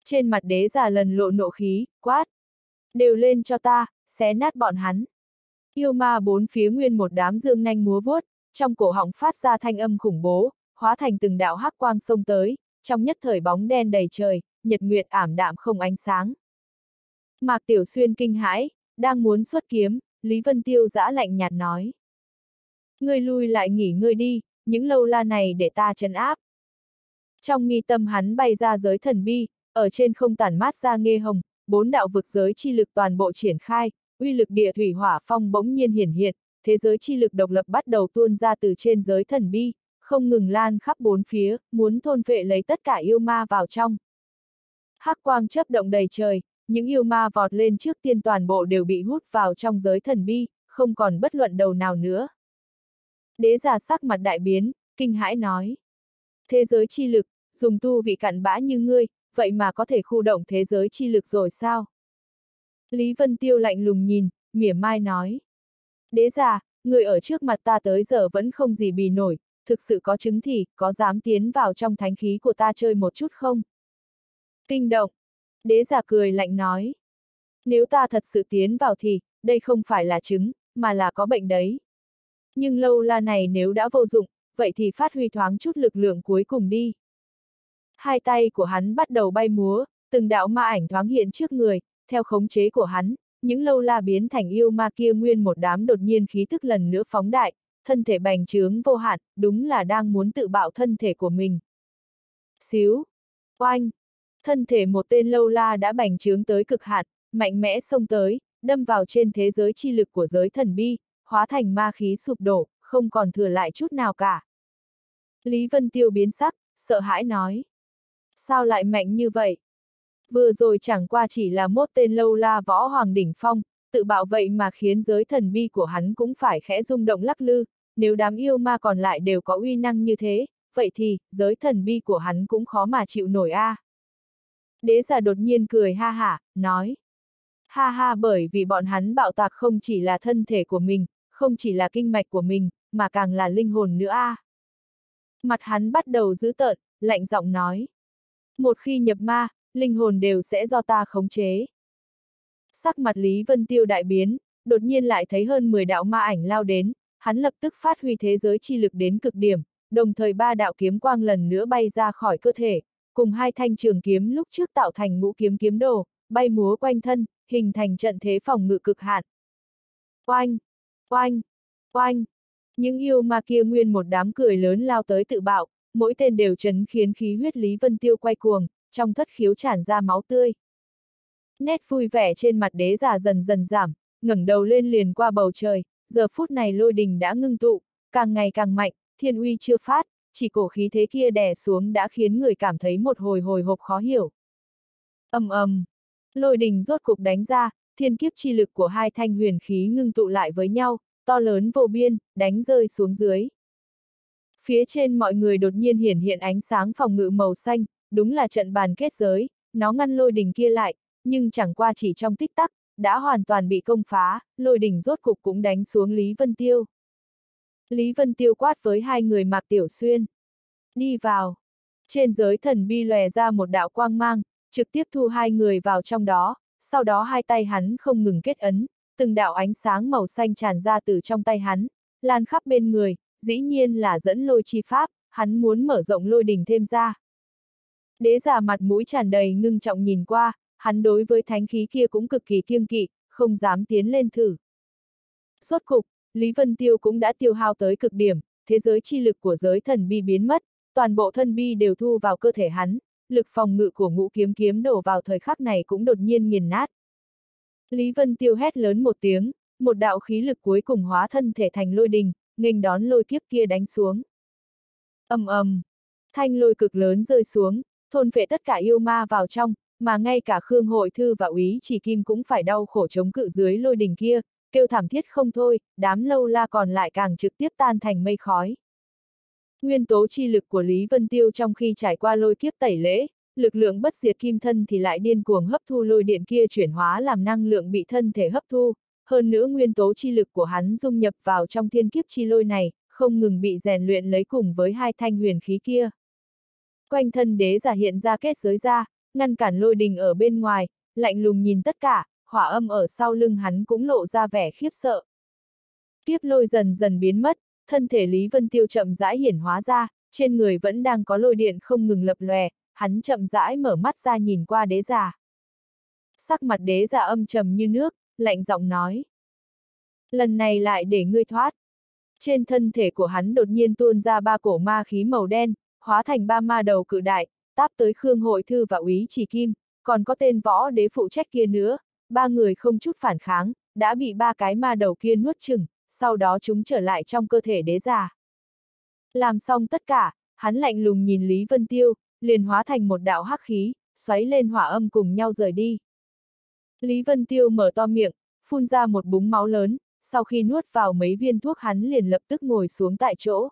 Trên mặt đế giả lần lộ nộ khí, quát. Đều lên cho ta, xé nát bọn hắn. Yêu ma bốn phía nguyên một đám dương nanh múa vuốt, trong cổ họng phát ra thanh âm khủng bố, hóa thành từng đạo hắc quang sông tới, trong nhất thời bóng đen đầy trời, nhật nguyệt ảm đạm không ánh sáng. Mạc Tiểu Xuyên kinh hãi, đang muốn xuất kiếm, Lý Vân Tiêu giã lạnh nhạt nói. Ngươi lui lại nghỉ ngơi đi, những lâu la này để ta chấn áp. Trong mi tâm hắn bay ra giới thần bi, ở trên không tản mát ra nghe hồng, bốn đạo vực giới chi lực toàn bộ triển khai, uy lực địa thủy hỏa phong bỗng nhiên hiển hiện, thế giới chi lực độc lập bắt đầu tuôn ra từ trên giới thần bi, không ngừng lan khắp bốn phía, muốn thôn vệ lấy tất cả yêu ma vào trong. Hắc quang chớp động đầy trời, những yêu ma vọt lên trước tiên toàn bộ đều bị hút vào trong giới thần bi, không còn bất luận đầu nào nữa. Đế giả sắc mặt đại biến, kinh hãi nói. Thế giới chi lực, dùng tu vị cặn bã như ngươi, vậy mà có thể khu động thế giới chi lực rồi sao? Lý Vân Tiêu lạnh lùng nhìn, mỉa mai nói. Đế giả, người ở trước mặt ta tới giờ vẫn không gì bì nổi, thực sự có chứng thì, có dám tiến vào trong thánh khí của ta chơi một chút không? Kinh động. Đế giả cười lạnh nói. Nếu ta thật sự tiến vào thì, đây không phải là chứng, mà là có bệnh đấy. Nhưng lâu la này nếu đã vô dụng, vậy thì phát huy thoáng chút lực lượng cuối cùng đi. Hai tay của hắn bắt đầu bay múa, từng đạo ma ảnh thoáng hiện trước người, theo khống chế của hắn, những lâu la biến thành yêu ma kia nguyên một đám đột nhiên khí tức lần nữa phóng đại, thân thể bành trướng vô hạn, đúng là đang muốn tự bạo thân thể của mình. Xíu! Oanh! Thân thể một tên lâu la đã bành trướng tới cực hạn, mạnh mẽ xông tới, đâm vào trên thế giới chi lực của giới thần bi, hóa thành ma khí sụp đổ, không còn thừa lại chút nào cả. Lý Vân Tiêu biến sắc, sợ hãi nói. Sao lại mạnh như vậy? Vừa rồi chẳng qua chỉ là một tên lâu la võ hoàng đỉnh phong, tự bạo vậy mà khiến giới thần bi của hắn cũng phải khẽ rung động lắc lư, nếu đám yêu ma còn lại đều có uy năng như thế, vậy thì, giới thần bi của hắn cũng khó mà chịu nổi a. À. Đế giả đột nhiên cười ha hả, nói. Ha ha bởi vì bọn hắn bạo tạc không chỉ là thân thể của mình, không chỉ là kinh mạch của mình, mà càng là linh hồn nữa a. À. Mặt hắn bắt đầu dữ tợn, lạnh giọng nói. Một khi nhập ma, linh hồn đều sẽ do ta khống chế. Sắc mặt Lý Vân Tiêu đại biến, đột nhiên lại thấy hơn 10 đạo ma ảnh lao đến, hắn lập tức phát huy thế giới chi lực đến cực điểm, đồng thời ba đạo kiếm quang lần nữa bay ra khỏi cơ thể, cùng hai thanh trường kiếm lúc trước tạo thành ngũ kiếm kiếm đồ, bay múa quanh thân, hình thành trận thế phòng ngự cực hạn. Oanh! Oanh! Oanh! Những yêu ma kia nguyên một đám cười lớn lao tới tự bạo, mỗi tên đều chấn khiến khí huyết Lý Vân Tiêu quay cuồng, trong thất khiếu tràn ra máu tươi. Nét vui vẻ trên mặt đế giả dần dần giảm, ngẩng đầu lên liền qua bầu trời, giờ phút này lôi đình đã ngưng tụ, càng ngày càng mạnh, thiên uy chưa phát, chỉ cổ khí thế kia đè xuống đã khiến người cảm thấy một hồi hồi hộp khó hiểu. ầm ầm, lôi đình rốt cục đánh ra, thiên kiếp chi lực của hai thanh huyền khí ngưng tụ lại với nhau, to lớn vô biên, đánh rơi xuống dưới. Phía trên mọi người đột nhiên hiển hiện ánh sáng phòng ngự màu xanh, đúng là trận bàn kết giới, nó ngăn lôi đình kia lại, nhưng chẳng qua chỉ trong tích tắc, đã hoàn toàn bị công phá, lôi đỉnh rốt cục cũng đánh xuống Lý Vân Tiêu. Lý Vân Tiêu quát với hai người mặc tiểu xuyên. Đi vào. Trên giới thần bi lòe ra một đạo quang mang, trực tiếp thu hai người vào trong đó, sau đó hai tay hắn không ngừng kết ấn, từng đạo ánh sáng màu xanh tràn ra từ trong tay hắn, lan khắp bên người, dĩ nhiên là dẫn lôi chi pháp, hắn muốn mở rộng lôi đỉnh thêm ra. Đế giả mặt mũi tràn đầy ngưng trọng nhìn qua, hắn đối với thánh khí kia cũng cực kỳ kiêng kỵ, không dám tiến lên thử. Sốt cục, Lý Vân Tiêu cũng đã tiêu hao tới cực điểm, thế giới chi lực của giới thần bi biến mất, toàn bộ thân bi đều thu vào cơ thể hắn, lực phòng ngự của ngũ kiếm kiếm đổ vào thời khắc này cũng đột nhiên nghiền nát. Lý Vân Tiêu hét lớn một tiếng, một đạo khí lực cuối cùng hóa thân thể thành lôi đình, nghênh đón lôi kiếp kia đánh xuống. ầm ầm, thanh lôi cực lớn rơi xuống, thôn phệ tất cả yêu ma vào trong, mà ngay cả Khương Hội Thư và Úy Chỉ Kim cũng phải đau khổ chống cự dưới lôi đình kia, kêu thảm thiết không thôi, đám lâu la còn lại càng trực tiếp tan thành mây khói. Nguyên tố chi lực của Lý Vân Tiêu trong khi trải qua lôi kiếp tẩy lễ, lực lượng bất diệt kim thân thì lại điên cuồng hấp thu lôi điện kia chuyển hóa làm năng lượng bị thân thể hấp thu, hơn nữa nguyên tố chi lực của hắn dung nhập vào trong thiên kiếp chi lôi này, không ngừng bị rèn luyện lấy cùng với hai thanh huyền khí kia. Quanh thân đế giả hiện ra kết giới ra, ngăn cản lôi đình ở bên ngoài, lạnh lùng nhìn tất cả, hỏa âm ở sau lưng hắn cũng lộ ra vẻ khiếp sợ. Kiếp lôi dần dần biến mất, thân thể Lý Vân Tiêu chậm rãi hiển hóa ra, trên người vẫn đang có lôi điện không ngừng lập lòe, hắn chậm rãi mở mắt ra nhìn qua đế già. Sắc mặt đế già âm trầm như nước, lạnh giọng nói. Lần này lại để ngươi thoát. Trên thân thể của hắn đột nhiên tuôn ra ba cổ ma khí màu đen, hóa thành ba ma đầu cự đại, táp tới Khương Hội Thư và Úy Chỉ Kim, còn có tên võ đế phụ trách kia nữa, ba người không chút phản kháng, đã bị ba cái ma đầu kia nuốt chừng, sau đó chúng trở lại trong cơ thể đế già. Làm xong tất cả, hắn lạnh lùng nhìn Lý Vân Tiêu, liền hóa thành một đạo hắc khí, xoáy lên hỏa âm cùng nhau rời đi. Lý Vân Tiêu mở to miệng, phun ra một búng máu lớn, sau khi nuốt vào mấy viên thuốc hắn liền lập tức ngồi xuống tại chỗ.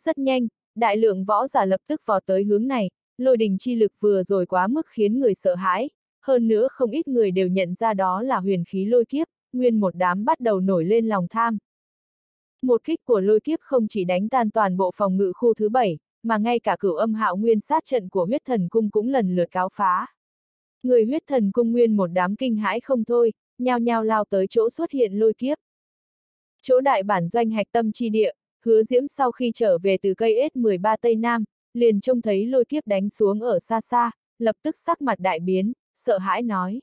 Rất nhanh, đại lượng võ giả lập tức vào tới hướng này, lôi đình chi lực vừa rồi quá mức khiến người sợ hãi, hơn nữa không ít người đều nhận ra đó là huyền khí lôi kiếp, nguyên một đám bắt đầu nổi lên lòng tham. Một kích của lôi kiếp không chỉ đánh tan toàn bộ phòng ngự khu thứ bảy, mà ngay cả cửu âm hạo nguyên sát trận của huyết thần cung cũng lần lượt cáo phá. Người huyết thần cung nguyên một đám kinh hãi không thôi, nhao nhao lao tới chỗ xuất hiện lôi kiếp. Chỗ đại bản doanh hạch tâm chi địa, hứa diễm sau khi trở về từ cây S13 Tây Nam, liền trông thấy lôi kiếp đánh xuống ở xa xa, lập tức sắc mặt đại biến, sợ hãi nói.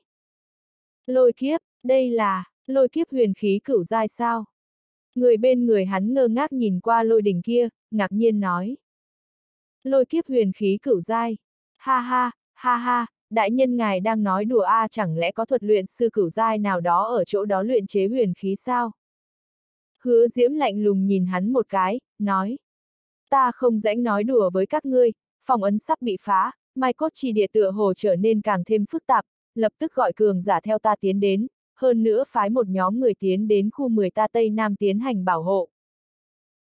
Lôi kiếp, đây là, lôi kiếp huyền khí cửu giai sao? Người bên người hắn ngơ ngác nhìn qua lôi đỉnh kia, ngạc nhiên nói. Lôi kiếp huyền khí cửu giai. Ha ha, ha ha, đại nhân ngài đang nói đùa a à, chẳng lẽ có thuật luyện sư cửu giai nào đó ở chỗ đó luyện chế huyền khí sao? Hứa diễm lạnh lùng nhìn hắn một cái, nói. Ta không rãnh nói đùa với các ngươi, phòng ấn sắp bị phá, mai cốt chi địa tựa hồ trở nên càng thêm phức tạp, lập tức gọi cường giả theo ta tiến đến, hơn nữa phái một nhóm người tiến đến khu 10 ta Tây Nam tiến hành bảo hộ.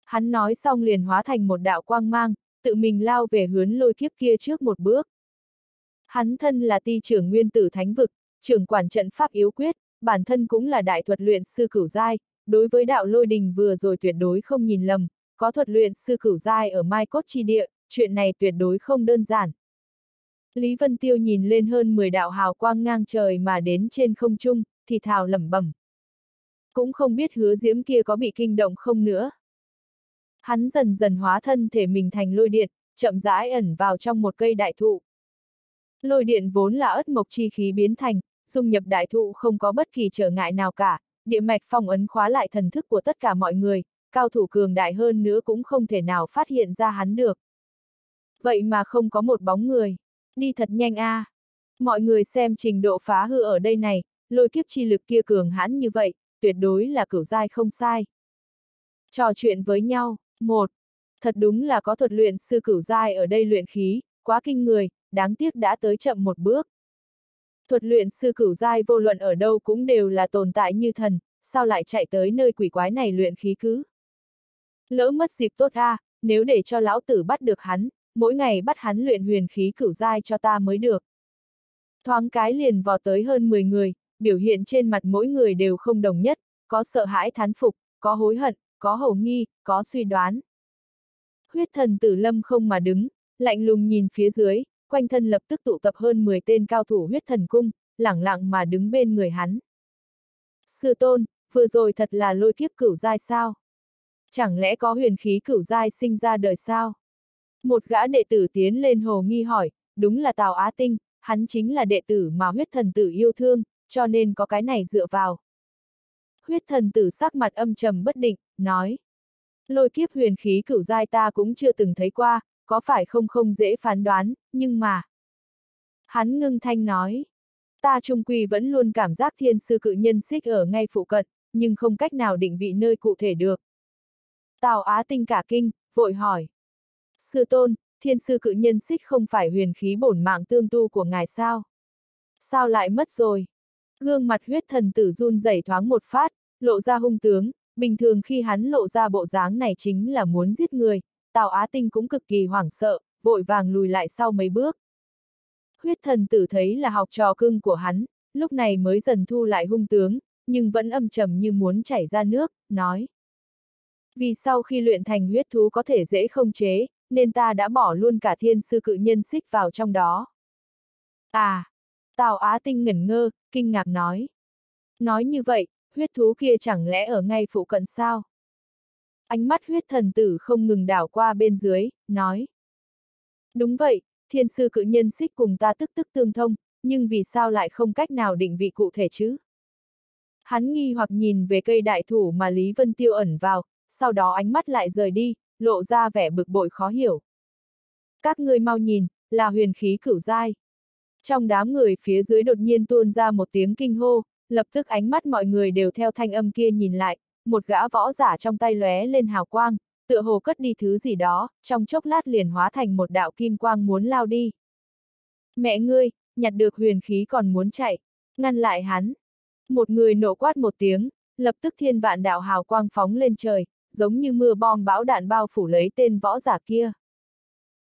Hắn nói xong liền hóa thành một đạo quang mang, tự mình lao về hướng lôi kiếp kia trước một bước. Hắn thân là ti trưởng nguyên tử thánh vực, trưởng quản trận pháp yếu quyết, bản thân cũng là đại thuật luyện sư cửu giai, đối với đạo lôi đình vừa rồi tuyệt đối không nhìn lầm, có thuật luyện sư cửu giai ở Mai Cốt Chi Địa, chuyện này tuyệt đối không đơn giản. Lý Vân Tiêu nhìn lên hơn 10 đạo hào quang ngang trời mà đến trên không trung, thì thào lẩm bẩm. Cũng không biết hứa diễm kia có bị kinh động không nữa. Hắn dần dần hóa thân thể mình thành lôi điện, chậm rãi ẩn vào trong một cây đại thụ. Lôi điện vốn là ớt mộc chi khí biến thành, dung nhập đại thụ không có bất kỳ trở ngại nào cả, địa mạch phong ấn khóa lại thần thức của tất cả mọi người, cao thủ cường đại hơn nữa cũng không thể nào phát hiện ra hắn được. Vậy mà không có một bóng người. Đi thật nhanh a. À. Mọi người xem trình độ phá hư ở đây này, lôi kiếp chi lực kia cường hãn như vậy, tuyệt đối là cửu giai không sai. Trò chuyện với nhau, một, Thật đúng là có thuật luyện sư cửu giai ở đây luyện khí, quá kinh người, đáng tiếc đã tới chậm một bước. Thuật luyện sư cửu giai vô luận ở đâu cũng đều là tồn tại như thần, sao lại chạy tới nơi quỷ quái này luyện khí cứ. Lỡ mất dịp tốt a, à, nếu để cho lão tử bắt được hắn, mỗi ngày bắt hắn luyện huyền khí cửu giai cho ta mới được. Thoáng cái liền vò tới hơn 10 người, biểu hiện trên mặt mỗi người đều không đồng nhất, có sợ hãi thán phục, có hối hận, có hầu nghi, có suy đoán. Huyết thần tử lâm không mà đứng, lạnh lùng nhìn phía dưới, quanh thân lập tức tụ tập hơn 10 tên cao thủ huyết thần cung, lẳng lặng mà đứng bên người hắn. Sư tôn, vừa rồi thật là lôi kiếp cửu giai sao? Chẳng lẽ có huyền khí cửu giai sinh ra đời sao? Một gã đệ tử tiến lên hồ nghi hỏi, đúng là Tào Á Tinh, hắn chính là đệ tử mà huyết thần tử yêu thương, cho nên có cái này dựa vào. Huyết thần tử sắc mặt âm trầm bất định, nói. Lôi kiếp huyền khí cửu giai ta cũng chưa từng thấy qua, có phải không không dễ phán đoán, nhưng mà. Hắn ngưng thanh nói. Ta trung quy vẫn luôn cảm giác thiên sư cự nhân xích ở ngay phụ cận, nhưng không cách nào định vị nơi cụ thể được. Tào Á Tinh cả kinh, vội hỏi. Sư tôn, thiên sư cự nhân xích không phải huyền khí bổn mạng tương tu của ngài sao? Sao lại mất rồi? Gương mặt huyết thần tử run rẩy thoáng một phát, lộ ra hung tướng, bình thường khi hắn lộ ra bộ dáng này chính là muốn giết người, Tào Á Tinh cũng cực kỳ hoảng sợ, vội vàng lùi lại sau mấy bước. Huyết thần tử thấy là học trò cưng của hắn, lúc này mới dần thu lại hung tướng, nhưng vẫn âm trầm như muốn chảy ra nước, nói. Vì sau khi luyện thành huyết thú có thể dễ không chế, nên ta đã bỏ luôn cả thiên sư cự nhân xích vào trong đó. À! Tào Á Tinh ngẩn ngơ, kinh ngạc nói. Nói như vậy, huyết thú kia chẳng lẽ ở ngay phụ cận sao? Ánh mắt huyết thần tử không ngừng đảo qua bên dưới, nói. Đúng vậy, thiên sư cự nhân xích cùng ta tức tức tương thông, nhưng vì sao lại không cách nào định vị cụ thể chứ? Hắn nghi hoặc nhìn về cây đại thủ mà Lý Vân Tiêu ẩn vào, sau đó ánh mắt lại rời đi, lộ ra vẻ bực bội khó hiểu. Các ngươi mau nhìn, là huyền khí cửu giai. Trong đám người phía dưới đột nhiên tuôn ra một tiếng kinh hô, lập tức ánh mắt mọi người đều theo thanh âm kia nhìn lại, một gã võ giả trong tay lóe lên hào quang, tựa hồ cất đi thứ gì đó, trong chốc lát liền hóa thành một đạo kim quang muốn lao đi. Mẹ ngươi, nhặt được huyền khí còn muốn chạy, ngăn lại hắn. Một người nổ quát một tiếng, lập tức thiên vạn đạo hào quang phóng lên trời, giống như mưa bom bão đạn bao phủ lấy tên võ giả kia.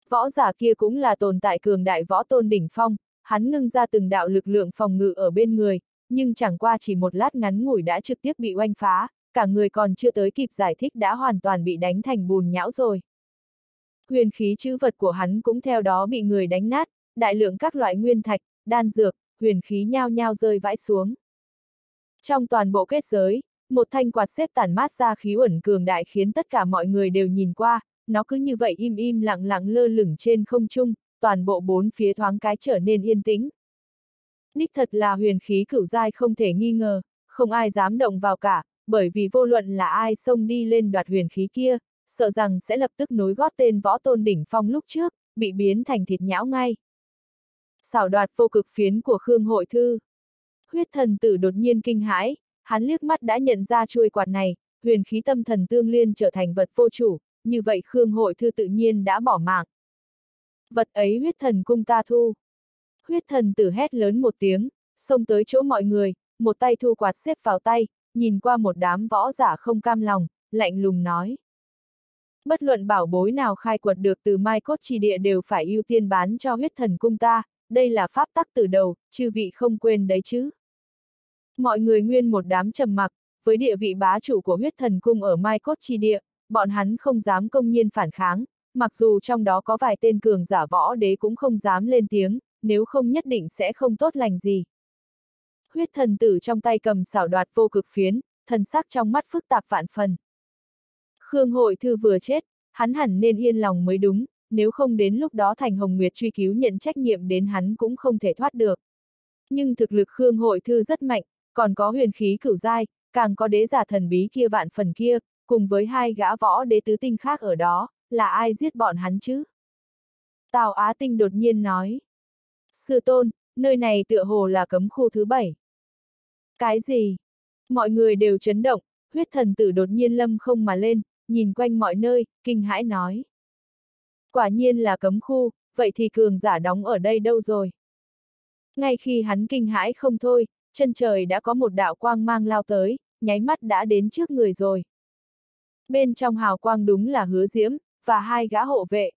Võ giả kia cũng là tồn tại cường đại võ tôn đỉnh phong, hắn ngưng ra từng đạo lực lượng phòng ngự ở bên người, nhưng chẳng qua chỉ một lát ngắn ngủi đã trực tiếp bị oanh phá, cả người còn chưa tới kịp giải thích đã hoàn toàn bị đánh thành bùn nhão rồi. Huyền khí chữ vật của hắn cũng theo đó bị người đánh nát, đại lượng các loại nguyên thạch, đan dược, huyền khí nhao nhao rơi vãi xuống. Trong toàn bộ kết giới, một thanh quạt xếp tản mát ra khí uẩn cường đại khiến tất cả mọi người đều nhìn qua, nó cứ như vậy im im lặng lặng lơ lửng trên không trung, toàn bộ bốn phía thoáng cái trở nên yên tĩnh. Đích thật là huyền khí cửu giai không thể nghi ngờ, không ai dám động vào cả, bởi vì vô luận là ai xông đi lên đoạt huyền khí kia, sợ rằng sẽ lập tức nối gót tên võ tôn đỉnh phong lúc trước, bị biến thành thịt nhão ngay. Xảo đoạt vô cực phiến của Khương Hội Thư. Huyết thần tử đột nhiên kinh hãi, hắn liếc mắt đã nhận ra chuôi quạt này, huyền khí tâm thần tương liên trở thành vật vô chủ, như vậy Khương Hội Thư tự nhiên đã bỏ mạng. Vật ấy huyết thần cung ta thu. Huyết thần tử hét lớn một tiếng, xông tới chỗ mọi người, một tay thu quạt xếp vào tay, nhìn qua một đám võ giả không cam lòng, lạnh lùng nói. Bất luận bảo bối nào khai quật được từ mai cốt trì địa đều phải ưu tiên bán cho huyết thần cung ta, đây là pháp tắc từ đầu, chư vị không quên đấy chứ. Mọi người nguyên một đám trầm mặc, với địa vị bá chủ của huyết thần cung ở mai cốt trì địa, bọn hắn không dám công nhiên phản kháng, mặc dù trong đó có vài tên cường giả võ đế cũng không dám lên tiếng, nếu không nhất định sẽ không tốt lành gì. Huyết thần tử trong tay cầm xảo đoạt vô cực phiến, thần sắc trong mắt phức tạp vạn phần. Khương hội thư vừa chết, hắn hẳn nên yên lòng mới đúng, nếu không đến lúc đó Thành Hồng Nguyệt truy cứu nhận trách nhiệm đến hắn cũng không thể thoát được. Nhưng thực lực Khương hội thư rất mạnh, còn có huyền khí cửu giai, càng có đế giả thần bí kia vạn phần kia, cùng với hai gã võ đế tứ tinh khác ở đó, là ai giết bọn hắn chứ? Tào Á Tinh đột nhiên nói. Sư tôn, nơi này tựa hồ là cấm khu thứ bảy. Cái gì? Mọi người đều chấn động, huyết thần tử đột nhiên lâm không mà lên, nhìn quanh mọi nơi, kinh hãi nói. Quả nhiên là cấm khu, vậy thì cường giả đóng ở đây đâu rồi? Ngay khi hắn kinh hãi không thôi, chân trời đã có một đạo quang mang lao tới, nháy mắt đã đến trước người rồi. Bên trong hào quang đúng là hứa diễm, và hai gã hộ vệ.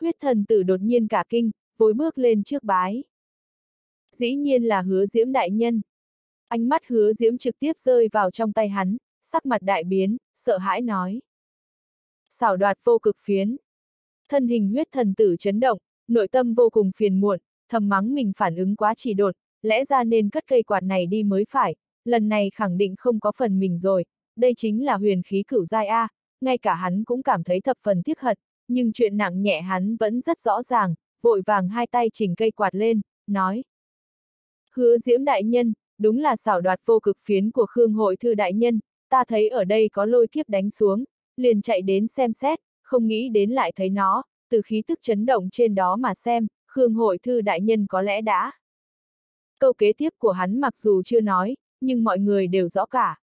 Huyết thần tử đột nhiên cả kinh, vội bước lên trước bái. Dĩ nhiên là hứa diễm đại nhân. Ánh mắt hứa diễm trực tiếp rơi vào trong tay hắn, sắc mặt đại biến, sợ hãi nói. Xảo đoạt vô cực phiến. Thân hình huyết thần tử chấn động, nội tâm vô cùng phiền muộn, thầm mắng mình phản ứng quá chỉ đột, lẽ ra nên cất cây quạt này đi mới phải, lần này khẳng định không có phần mình rồi, đây chính là huyền khí cửu giai A, ngay cả hắn cũng cảm thấy thập phần tiếc hận, nhưng chuyện nặng nhẹ hắn vẫn rất rõ ràng, vội vàng hai tay chỉnh cây quạt lên, nói. Hứa diễm đại nhân, đúng là xảo đoạt vô cực phiến của Khương hội thư đại nhân, ta thấy ở đây có lôi kiếp đánh xuống, liền chạy đến xem xét, không nghĩ đến lại thấy nó, từ khí tức chấn động trên đó mà xem, Khương hội thư đại nhân có lẽ đã. Câu kế tiếp của hắn mặc dù chưa nói, nhưng mọi người đều rõ cả.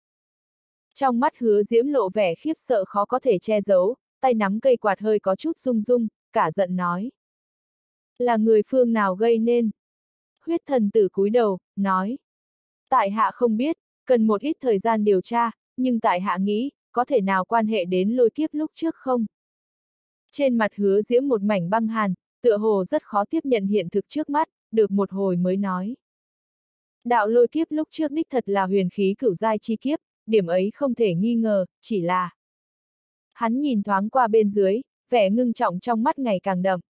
Trong mắt hứa diễm lộ vẻ khiếp sợ khó có thể che giấu, tay nắm cây quạt hơi có chút rung rung, cả giận nói. Là người phương nào gây nên? Huyết thần tử cúi đầu, nói. Tại hạ không biết, cần một ít thời gian điều tra, nhưng tại hạ nghĩ, có thể nào quan hệ đến lôi kiếp lúc trước không? Trên mặt hứa diễm một mảnh băng hàn, tựa hồ rất khó tiếp nhận hiện thực trước mắt, được một hồi mới nói. Đạo lôi kiếp lúc trước đích thật là huyền khí cửu giai chi kiếp, điểm ấy không thể nghi ngờ, chỉ là... Hắn nhìn thoáng qua bên dưới, vẻ ngưng trọng trong mắt ngày càng đậm.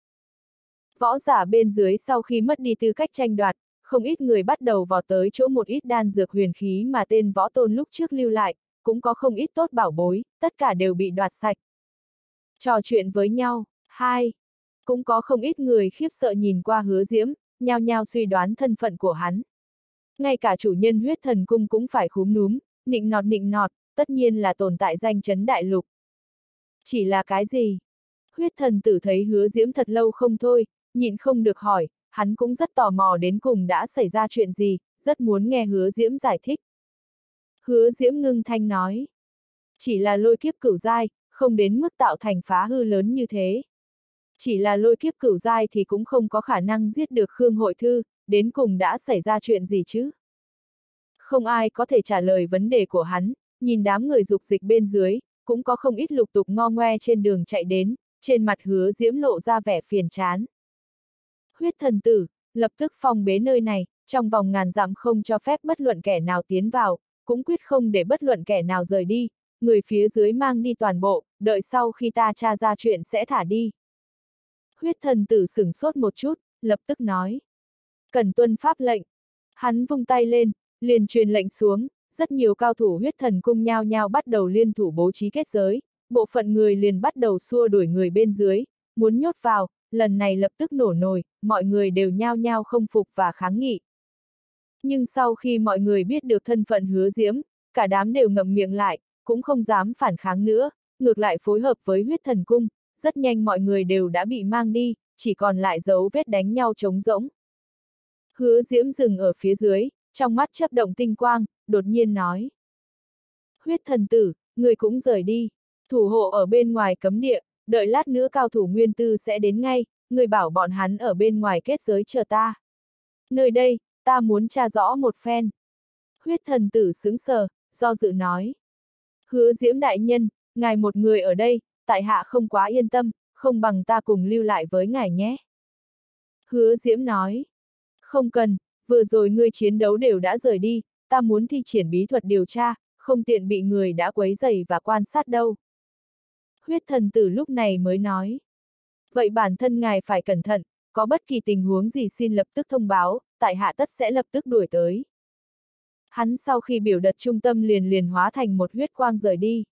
Võ giả bên dưới sau khi mất đi tư cách tranh đoạt, không ít người bắt đầu vào tới chỗ một ít đan dược huyền khí mà tên võ tôn lúc trước lưu lại, cũng có không ít tốt bảo bối, tất cả đều bị đoạt sạch. Trò chuyện với nhau, hai, cũng có không ít người khiếp sợ nhìn qua hứa diễm, nhao nhao suy đoán thân phận của hắn. Ngay cả chủ nhân huyết thần cung cũng phải khúm núm, nịnh nọt nịnh nọt, tất nhiên là tồn tại danh chấn đại lục. Chỉ là cái gì? Huyết thần tử thấy hứa diễm thật lâu không thôi, nhịn không được hỏi, hắn cũng rất tò mò đến cùng đã xảy ra chuyện gì, rất muốn nghe hứa diễm giải thích. Hứa diễm ngưng thanh nói. Chỉ là lôi kiếp cửu giai, không đến mức tạo thành phá hư lớn như thế. Chỉ là lôi kiếp cửu giai thì cũng không có khả năng giết được Khương Hội Thư, đến cùng đã xảy ra chuyện gì chứ? Không ai có thể trả lời vấn đề của hắn, nhìn đám người dục dịch bên dưới, cũng có không ít lục tục ngo ngoe trên đường chạy đến, trên mặt hứa diễm lộ ra vẻ phiền chán. Huyết thần tử, lập tức phong bế nơi này, trong vòng ngàn dặm không cho phép bất luận kẻ nào tiến vào, cũng quyết không để bất luận kẻ nào rời đi, người phía dưới mang đi toàn bộ, đợi sau khi ta tra ra chuyện sẽ thả đi. Huyết thần tử sửng sốt một chút, lập tức nói. Cần tuân pháp lệnh. Hắn vung tay lên, liền truyền lệnh xuống, rất nhiều cao thủ huyết thần cung nhao nhao bắt đầu liên thủ bố trí kết giới, bộ phận người liền bắt đầu xua đuổi người bên dưới, muốn nhốt vào, lần này lập tức nổ nồi, mọi người đều nhao nhao không phục và kháng nghị. Nhưng sau khi mọi người biết được thân phận hứa diễm, cả đám đều ngậm miệng lại, cũng không dám phản kháng nữa, ngược lại phối hợp với huyết thần cung, rất nhanh mọi người đều đã bị mang đi, chỉ còn lại dấu vết đánh nhau trống rỗng. Hứa diễm dừng ở phía dưới, trong mắt chấp động tinh quang, đột nhiên nói. Huyết thần tử, người cũng rời đi, thủ hộ ở bên ngoài cấm địa, đợi lát nữa cao thủ nguyên tư sẽ đến ngay, người bảo bọn hắn ở bên ngoài kết giới chờ ta. Nơi đây, ta muốn tra rõ một phen. Huyết thần tử sướng sờ, do dự nói. Hứa diễm đại nhân, ngài một người ở đây, tại hạ không quá yên tâm, không bằng ta cùng lưu lại với ngài nhé. Hứa diễm nói. Không cần, vừa rồi ngươi chiến đấu đều đã rời đi, ta muốn thi triển bí thuật điều tra, không tiện bị người đã quấy rầy và quan sát đâu. Huyết thần tử lúc này mới nói. Vậy bản thân ngài phải cẩn thận, có bất kỳ tình huống gì xin lập tức thông báo, tại hạ tất sẽ lập tức đuổi tới. Hắn sau khi biểu đật trung tâm liền liền hóa thành một huyết quang rời đi.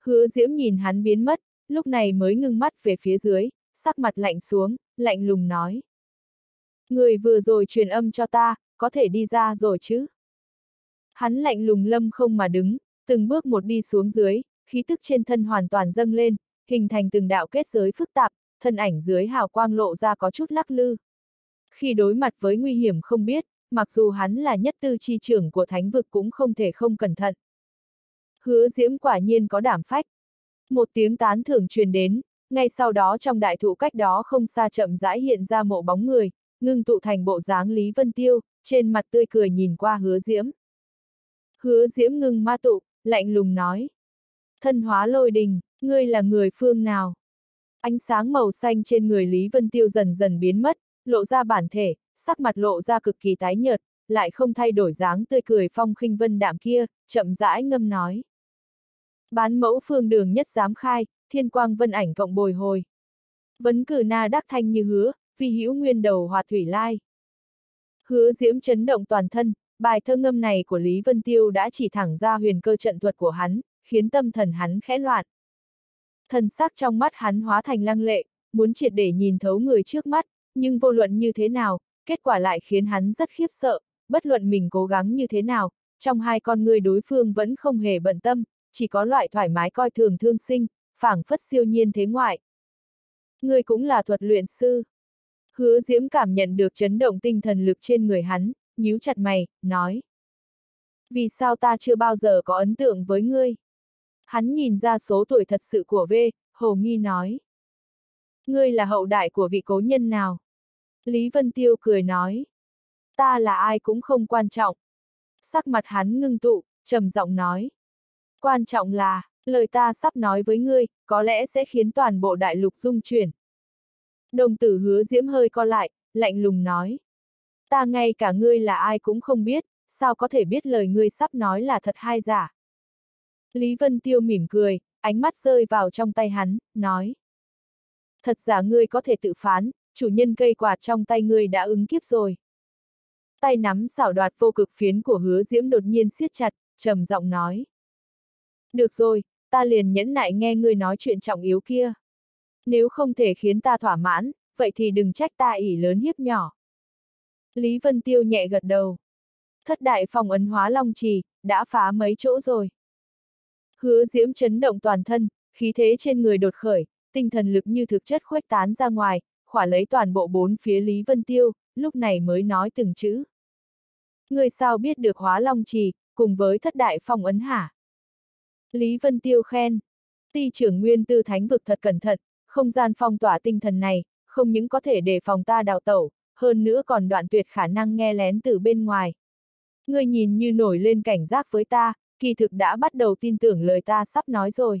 Hứa diễm nhìn hắn biến mất, lúc này mới ngưng mắt về phía dưới, sắc mặt lạnh xuống, lạnh lùng nói. Người vừa rồi truyền âm cho ta, có thể đi ra rồi chứ? Hắn lạnh lùng lâm không mà đứng, từng bước một đi xuống dưới, khí tức trên thân hoàn toàn dâng lên, hình thành từng đạo kết giới phức tạp, thân ảnh dưới hào quang lộ ra có chút lắc lư. Khi đối mặt với nguy hiểm không biết, mặc dù hắn là nhất tư chi trưởng của thánh vực cũng không thể không cẩn thận. Hứa diễm quả nhiên có đảm phách. Một tiếng tán thưởng truyền đến, ngay sau đó trong đại thụ cách đó không xa chậm rãi hiện ra mộ bóng người, ngưng tụ thành bộ dáng Lý Vân Tiêu, trên mặt tươi cười nhìn qua hứa diễm. Hứa diễm ngưng ma tụ, lạnh lùng nói. Thân hóa lôi đình, ngươi là người phương nào? Ánh sáng màu xanh trên người Lý Vân Tiêu dần dần biến mất, lộ ra bản thể, sắc mặt lộ ra cực kỳ tái nhợt, lại không thay đổi dáng tươi cười phong khinh vân đạm kia, chậm rãi ngâm nói. Bán mẫu phương đường nhất dám khai, thiên quang vân ảnh cộng bồi hồi. Vấn cử na đắc thanh như hứa, phi hữu nguyên đầu hòa thủy lai. Hứa diễm chấn động toàn thân, bài thơ ngâm này của Lý Vân Tiêu đã chỉ thẳng ra huyền cơ trận thuật của hắn, khiến tâm thần hắn khẽ loạn. Thần sắc trong mắt hắn hóa thành lăng lệ, muốn triệt để nhìn thấu người trước mắt, nhưng vô luận như thế nào, kết quả lại khiến hắn rất khiếp sợ, bất luận mình cố gắng như thế nào, trong hai con người đối phương vẫn không hề bận tâm, chỉ có loại thoải mái coi thường thương sinh, phảng phất siêu nhiên thế ngoại. Người cũng là thuật luyện sư. Hứa Diễm cảm nhận được chấn động tinh thần lực trên người hắn, nhíu chặt mày, nói. Vì sao ta chưa bao giờ có ấn tượng với ngươi? Hắn nhìn ra số tuổi thật sự của V, Hồ Nghi nói. Ngươi là hậu đại của vị cố nhân nào? Lý Vân Tiêu cười nói. Ta là ai cũng không quan trọng. Sắc mặt hắn ngưng tụ, trầm giọng nói. Quan trọng là, lời ta sắp nói với ngươi, có lẽ sẽ khiến toàn bộ đại lục dung chuyển. Đồng tử hứa diễm hơi co lại, lạnh lùng nói. Ta ngay cả ngươi là ai cũng không biết, sao có thể biết lời ngươi sắp nói là thật hay giả. Lý Vân Tiêu mỉm cười, ánh mắt rơi vào trong tay hắn, nói. Thật giả ngươi có thể tự phán, chủ nhân cây quạt trong tay ngươi đã ứng kiếp rồi. Tay nắm xảo đoạt vô cực phiến của hứa diễm đột nhiên siết chặt, trầm giọng nói. Được rồi, ta liền nhẫn nại nghe ngươi nói chuyện trọng yếu kia. Nếu không thể khiến ta thỏa mãn, vậy thì đừng trách ta ỉ lớn hiếp nhỏ. Lý Vân Tiêu nhẹ gật đầu. Thất đại phòng ấn hóa long trì, đã phá mấy chỗ rồi. Hứa diễm chấn động toàn thân, khí thế trên người đột khởi, tinh thần lực như thực chất khuếch tán ra ngoài, khỏa lấy toàn bộ bốn phía Lý Vân Tiêu, lúc này mới nói từng chữ. Người sao biết được hóa long trì, cùng với thất đại phong ấn hả? Lý Vân Tiêu khen. Ti trưởng nguyên tư thánh vực thật cẩn thận, không gian phong tỏa tinh thần này, không những có thể đề phòng ta đào tẩu, hơn nữa còn đoạn tuyệt khả năng nghe lén từ bên ngoài. ngươi nhìn như nổi lên cảnh giác với ta, kỳ thực đã bắt đầu tin tưởng lời ta sắp nói rồi.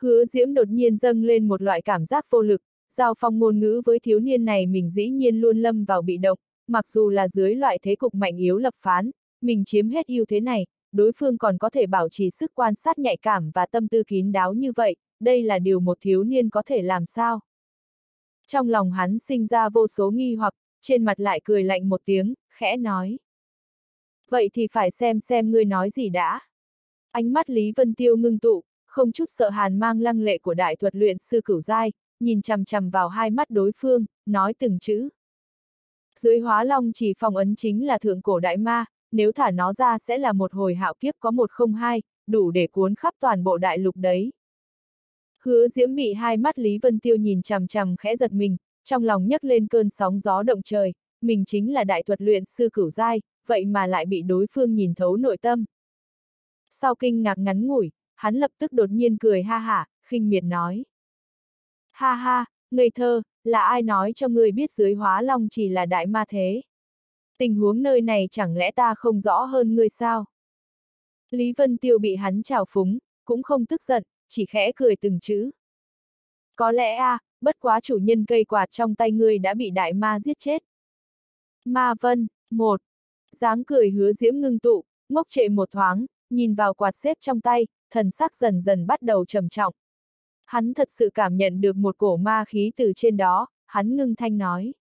Hứa Diễm đột nhiên dâng lên một loại cảm giác vô lực, giao phong ngôn ngữ với thiếu niên này mình dĩ nhiên luôn lâm vào bị động, mặc dù là dưới loại thế cục mạnh yếu lập phán, mình chiếm hết ưu thế này, đối phương còn có thể bảo trì sức quan sát nhạy cảm và tâm tư kín đáo như vậy, đây là điều một thiếu niên có thể làm sao. Trong lòng hắn sinh ra vô số nghi hoặc, trên mặt lại cười lạnh một tiếng, khẽ nói. Vậy thì phải xem xem ngươi nói gì đã. Ánh mắt Lý Vân Tiêu ngưng tụ, không chút sợ hàn mang lăng lệ của đại thuật luyện sư cửu giai, nhìn chằm chằm vào hai mắt đối phương, nói từng chữ. Dưới hóa long chỉ phòng ấn chính là thượng cổ đại ma, nếu thả nó ra sẽ là một hồi hạo kiếp có một không hai, đủ để cuốn khắp toàn bộ đại lục đấy. Hứa diễm bị hai mắt Lý Vân Tiêu nhìn chằm chằm khẽ giật mình, trong lòng nhấc lên cơn sóng gió động trời, mình chính là đại thuật luyện sư cửu giai, vậy mà lại bị đối phương nhìn thấu nội tâm. Sau kinh ngạc ngắn ngủi, hắn lập tức đột nhiên cười ha hả, khinh miệt nói. Ha ha, ngây thơ, là ai nói cho người biết dưới hóa long chỉ là đại ma thế? Tình huống nơi này chẳng lẽ ta không rõ hơn ngươi sao? Lý Vân Tiêu bị hắn trào phúng, cũng không tức giận, chỉ khẽ cười từng chữ. Có lẽ a, à, bất quá chủ nhân cây quạt trong tay ngươi đã bị đại ma giết chết. Ma Vân, một. dáng cười hứa diễm ngưng tụ, ngốc trệ một thoáng, nhìn vào quạt xếp trong tay, thần sắc dần dần bắt đầu trầm trọng. Hắn thật sự cảm nhận được một cổ ma khí từ trên đó, hắn ngưng thanh nói.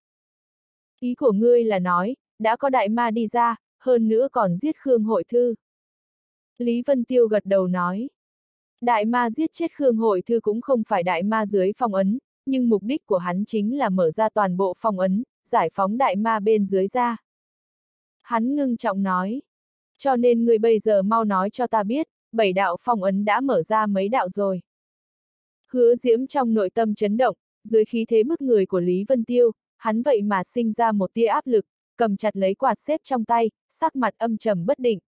Ý của ngươi là nói, đã có đại ma đi ra, hơn nữa còn giết Khương Hội Thư. Lý Vân Tiêu gật đầu nói. Đại ma giết chết Khương Hội Thư cũng không phải đại ma dưới phong ấn, nhưng mục đích của hắn chính là mở ra toàn bộ phong ấn, giải phóng đại ma bên dưới ra. Hắn ngưng trọng nói. Cho nên người bây giờ mau nói cho ta biết, bảy đạo phong ấn đã mở ra mấy đạo rồi. Hứa diễm trong nội tâm chấn động, dưới khí thế bức người của Lý Vân Tiêu, hắn vậy mà sinh ra một tia áp lực, cầm chặt lấy quạt xếp trong tay, sắc mặt âm trầm bất định.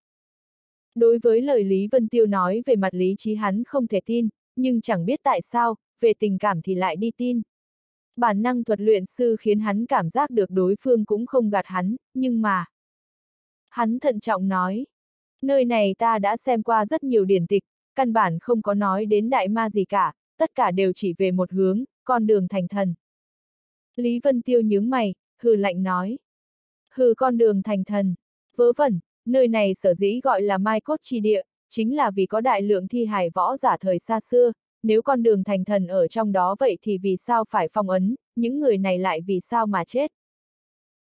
Đối với lời Lý Vân Tiêu nói về mặt lý trí hắn không thể tin, nhưng chẳng biết tại sao, về tình cảm thì lại đi tin. Bản năng thuật luyện sư khiến hắn cảm giác được đối phương cũng không gạt hắn, nhưng mà... Hắn thận trọng nói, nơi này ta đã xem qua rất nhiều điển tịch, căn bản không có nói đến đại ma gì cả, tất cả đều chỉ về một hướng, con đường thành thần. Lý Vân Tiêu nhướng mày, hừ lạnh nói. Hừ con đường thành thần, vớ vẩn, nơi này sở dĩ gọi là Mai Cốt Chi Địa, chính là vì có đại lượng thi hài võ giả thời xa xưa, nếu con đường thành thần ở trong đó vậy thì vì sao phải phong ấn, những người này lại vì sao mà chết.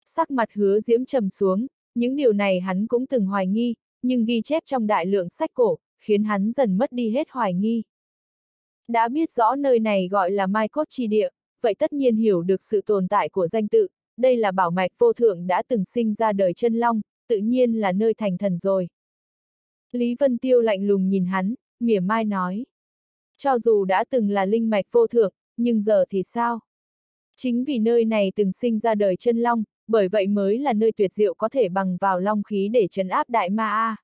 Sắc mặt hứa diễm trầm xuống, những điều này hắn cũng từng hoài nghi, nhưng ghi chép trong đại lượng sách cổ, khiến hắn dần mất đi hết hoài nghi. Đã biết rõ nơi này gọi là Mai Cốt Chi Địa, vậy tất nhiên hiểu được sự tồn tại của danh tự, đây là bảo mạch vô thượng đã từng sinh ra đời chân long, tự nhiên là nơi thành thần rồi. Lý Vân Tiêu lạnh lùng nhìn hắn, mỉa mai nói. Cho dù đã từng là linh mạch vô thượng, nhưng giờ thì sao? Chính vì nơi này từng sinh ra đời chân long, bởi vậy mới là nơi tuyệt diệu có thể bằng vào long khí để chấn áp đại ma A.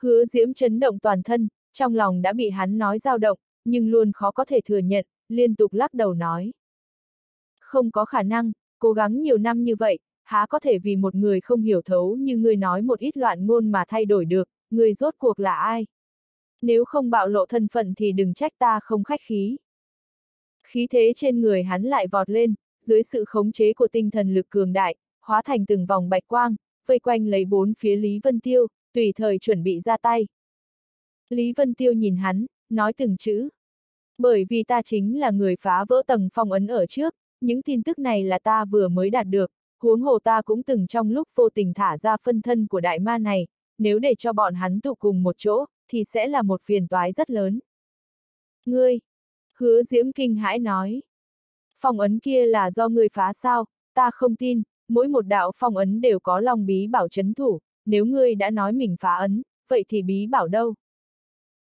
Hứa diễm chấn động toàn thân, trong lòng đã bị hắn nói dao động, nhưng luôn khó có thể thừa nhận, liên tục lắc đầu nói. Không có khả năng, cố gắng nhiều năm như vậy, há có thể vì một người không hiểu thấu như ngươi nói một ít loạn ngôn mà thay đổi được, Ngươi rốt cuộc là ai? Nếu không bạo lộ thân phận thì đừng trách ta không khách khí. Khí thế trên người hắn lại vọt lên, dưới sự khống chế của tinh thần lực cường đại, hóa thành từng vòng bạch quang, vây quanh lấy bốn phía Lý Vân Tiêu, tùy thời chuẩn bị ra tay. Lý Vân Tiêu nhìn hắn, nói từng chữ. Bởi vì ta chính là người phá vỡ tầng phong ấn ở trước, những tin tức này là ta vừa mới đạt được, huống hồ ta cũng từng trong lúc vô tình thả ra phân thân của đại ma này, nếu để cho bọn hắn tụ cùng một chỗ, thì sẽ là một phiền toái rất lớn. Ngươi! Hứa Diễm kinh hãi nói. Phong ấn kia là do ngươi phá sao, ta không tin, mỗi một đạo phong ấn đều có lòng bí bảo chấn thủ, nếu ngươi đã nói mình phá ấn, vậy thì bí bảo đâu?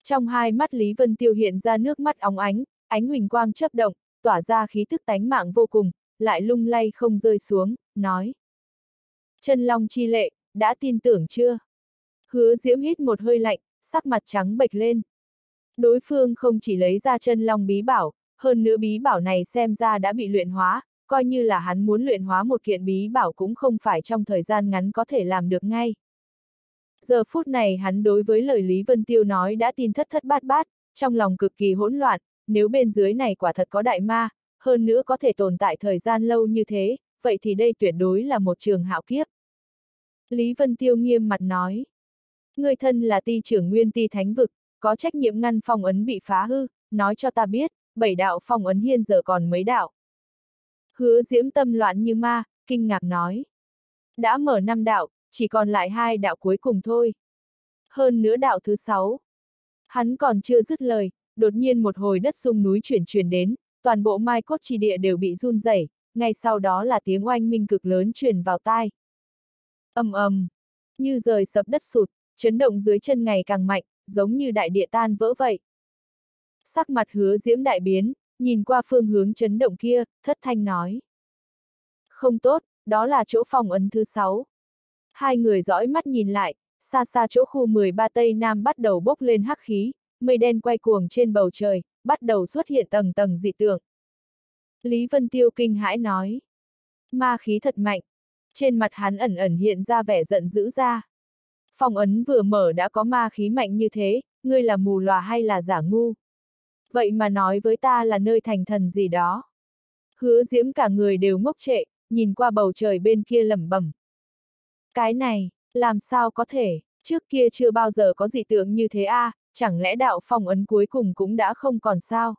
Trong hai mắt Lý Vân Tiêu hiện ra nước mắt óng ánh, ánh huỳnh quang chớp động, tỏa ra khí thức tánh mạng vô cùng, lại lung lay không rơi xuống, nói. Chân Long chi lệ, đã tin tưởng chưa? Hứa Diễm hít một hơi lạnh, sắc mặt trắng bệch lên. Đối phương không chỉ lấy ra chân Long bí bảo, hơn nữa bí bảo này xem ra đã bị luyện hóa, coi như là hắn muốn luyện hóa một kiện bí bảo cũng không phải trong thời gian ngắn có thể làm được ngay. Giờ phút này hắn đối với lời Lý Vân Tiêu nói đã tin thất thất bát bát, trong lòng cực kỳ hỗn loạn, nếu bên dưới này quả thật có đại ma, hơn nữa có thể tồn tại thời gian lâu như thế, vậy thì đây tuyệt đối là một trường hạo kiếp. Lý Vân Tiêu nghiêm mặt nói. Người thân là ti trưởng nguyên ti thánh vực, có trách nhiệm ngăn phong ấn bị phá hư, nói cho ta biết, bảy đạo phong ấn hiên giờ còn mấy đạo. Hứa diễm tâm loạn như ma, kinh ngạc nói. Đã mở năm đạo, chỉ còn lại hai đạo cuối cùng thôi. Hơn nữa đạo thứ sáu. Hắn còn chưa dứt lời, đột nhiên một hồi đất rung núi chuyển chuyển đến, toàn bộ mai cốt trì địa đều bị run rẩy, ngay sau đó là tiếng oanh minh cực lớn truyền vào tai. ầm ầm, như rời sập đất sụt, chấn động dưới chân ngày càng mạnh, giống như đại địa tan vỡ vậy. Sắc mặt hứa diễm đại biến, nhìn qua phương hướng chấn động kia, thất thanh nói. Không tốt, đó là chỗ phòng ấn thứ sáu. Hai người dõi mắt nhìn lại, xa xa chỗ khu 13 Tây Nam bắt đầu bốc lên hắc khí, mây đen quay cuồng trên bầu trời, bắt đầu xuất hiện tầng tầng dị tượng. Lý Vân Tiêu kinh hãi nói. Ma khí thật mạnh. Trên mặt hắn ẩn ẩn hiện ra vẻ giận dữ ra. Phòng ấn vừa mở đã có ma khí mạnh như thế, ngươi là mù lòa hay là giả ngu? Vậy mà nói với ta là nơi thành thần gì đó. Hứa diễm cả người đều ngốc trệ, nhìn qua bầu trời bên kia lẩm bẩm. Cái này, làm sao có thể, trước kia chưa bao giờ có dị tượng như thế a, à, chẳng lẽ đạo phong ấn cuối cùng cũng đã không còn sao?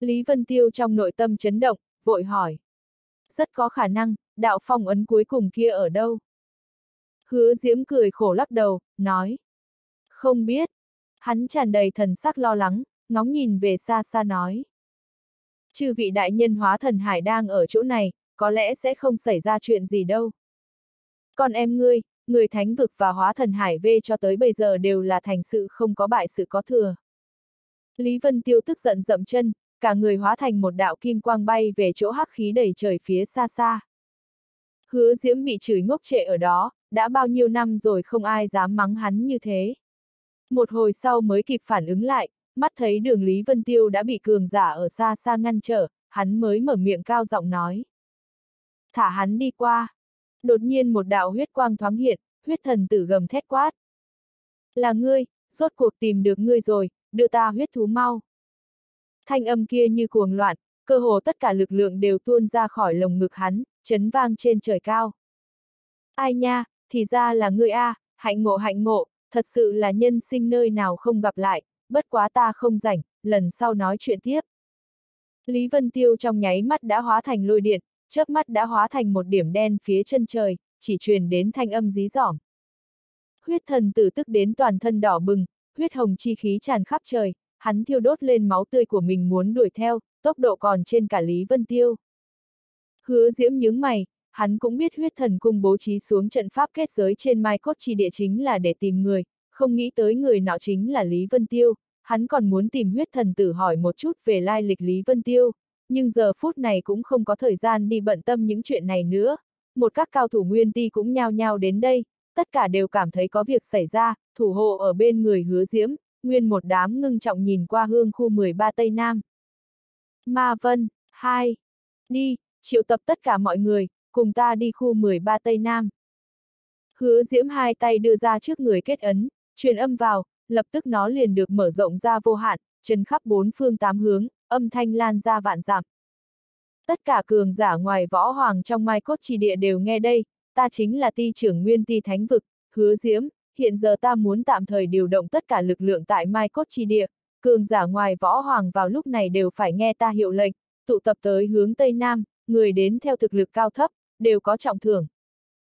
Lý Vân Tiêu trong nội tâm chấn động, vội hỏi. Rất có khả năng, đạo phong ấn cuối cùng kia ở đâu? Hứa Diễm cười khổ lắc đầu, nói. Không biết. Hắn tràn đầy thần sắc lo lắng, ngóng nhìn về xa xa nói. Chư vị đại nhân hóa thần hải đang ở chỗ này, có lẽ sẽ không xảy ra chuyện gì đâu. Còn em ngươi, người thánh vực và hóa thần hải vê cho tới bây giờ đều là thành sự không có bại sự có thừa. Lý Vân Tiêu tức giận dậm chân, cả người hóa thành một đạo kim quang bay về chỗ hắc khí đầy trời phía xa xa. Hứa Diễm bị chửi ngốc trệ ở đó, đã bao nhiêu năm rồi không ai dám mắng hắn như thế. Một hồi sau mới kịp phản ứng lại, mắt thấy đường Lý Vân Tiêu đã bị cường giả ở xa xa ngăn trở, hắn mới mở miệng cao giọng nói. Thả hắn đi qua. Đột nhiên một đạo huyết quang thoáng hiện, huyết thần tử gầm thét quát. Là ngươi, rốt cuộc tìm được ngươi rồi, đưa ta huyết thú mau. Thanh âm kia như cuồng loạn, cơ hồ tất cả lực lượng đều tuôn ra khỏi lồng ngực hắn, chấn vang trên trời cao. Ai nha, thì ra là ngươi a, hạnh ngộ hạnh ngộ, thật sự là nhân sinh nơi nào không gặp lại, bất quá ta không rảnh, lần sau nói chuyện tiếp. Lý Vân Tiêu trong nháy mắt đã hóa thành lôi điện, chớp mắt đã hóa thành một điểm đen phía chân trời, chỉ truyền đến thanh âm dí dỏm. Huyết thần tử tức đến toàn thân đỏ bừng, huyết hồng chi khí tràn khắp trời, hắn thiêu đốt lên máu tươi của mình muốn đuổi theo, tốc độ còn trên cả Lý Vân Tiêu. Hứa diễm nhướng mày, hắn cũng biết huyết thần cung bố trí xuống trận pháp kết giới trên Mai Cốt Chi Địa chính là để tìm người, không nghĩ tới người nọ chính là Lý Vân Tiêu, hắn còn muốn tìm huyết thần tử hỏi một chút về lai lịch Lý Vân Tiêu, nhưng giờ phút này cũng không có thời gian đi bận tâm những chuyện này nữa. Một các cao thủ nguyên ti cũng nhao nhao đến đây, tất cả đều cảm thấy có việc xảy ra, thủ hộ ở bên người hứa diễm, nguyên một đám ngưng trọng nhìn qua hương khu 13 Tây Nam. Ma Vân, hai Đi, triệu tập tất cả mọi người, cùng ta đi khu 13 Tây Nam. Hứa diễm hai tay đưa ra trước người kết ấn, truyền âm vào, lập tức nó liền được mở rộng ra vô hạn, chân khắp bốn phương tám hướng, âm thanh lan ra vạn dặm. Tất cả cường giả ngoài võ hoàng trong mai cốt trì địa đều nghe đây, ta chính là ti trưởng nguyên ti thánh vực, hứa diễm, hiện giờ ta muốn tạm thời điều động tất cả lực lượng tại mai cốt trì địa, cường giả ngoài võ hoàng vào lúc này đều phải nghe ta hiệu lệnh, tụ tập tới hướng Tây Nam, người đến theo thực lực cao thấp, đều có trọng thưởng.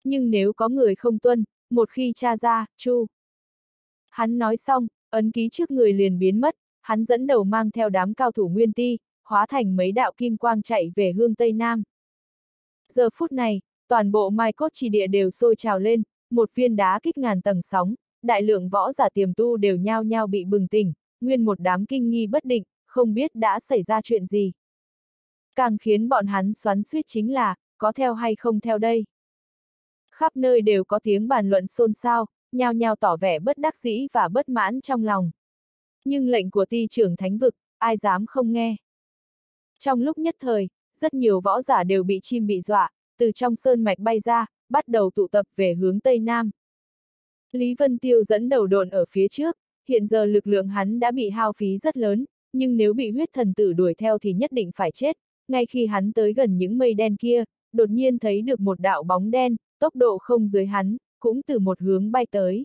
Nhưng nếu có người không tuân, một khi tra ra, chu. Hắn nói xong, ấn ký trước người liền biến mất, hắn dẫn đầu mang theo đám cao thủ nguyên ti, hóa thành mấy đạo kim quang chạy về hương Tây Nam. Giờ phút này, toàn bộ mai cốt trì địa đều sôi trào lên, một viên đá kích ngàn tầng sóng, đại lượng võ giả tiềm tu đều nhao nhao bị bừng tỉnh, nguyên một đám kinh nghi bất định, không biết đã xảy ra chuyện gì. Càng khiến bọn hắn xoắn suýt chính là, có theo hay không theo đây. Khắp nơi đều có tiếng bàn luận xôn xao, nhao nhao tỏ vẻ bất đắc dĩ và bất mãn trong lòng. Nhưng lệnh của ti trưởng thánh vực, ai dám không nghe. Trong lúc nhất thời, rất nhiều võ giả đều bị chim bị dọa, từ trong sơn mạch bay ra, bắt đầu tụ tập về hướng Tây Nam. Lý Vân Tiêu dẫn đầu đồn ở phía trước, hiện giờ lực lượng hắn đã bị hao phí rất lớn, nhưng nếu bị huyết thần tử đuổi theo thì nhất định phải chết. Ngay khi hắn tới gần những mây đen kia, đột nhiên thấy được một đạo bóng đen, tốc độ không dưới hắn, cũng từ một hướng bay tới.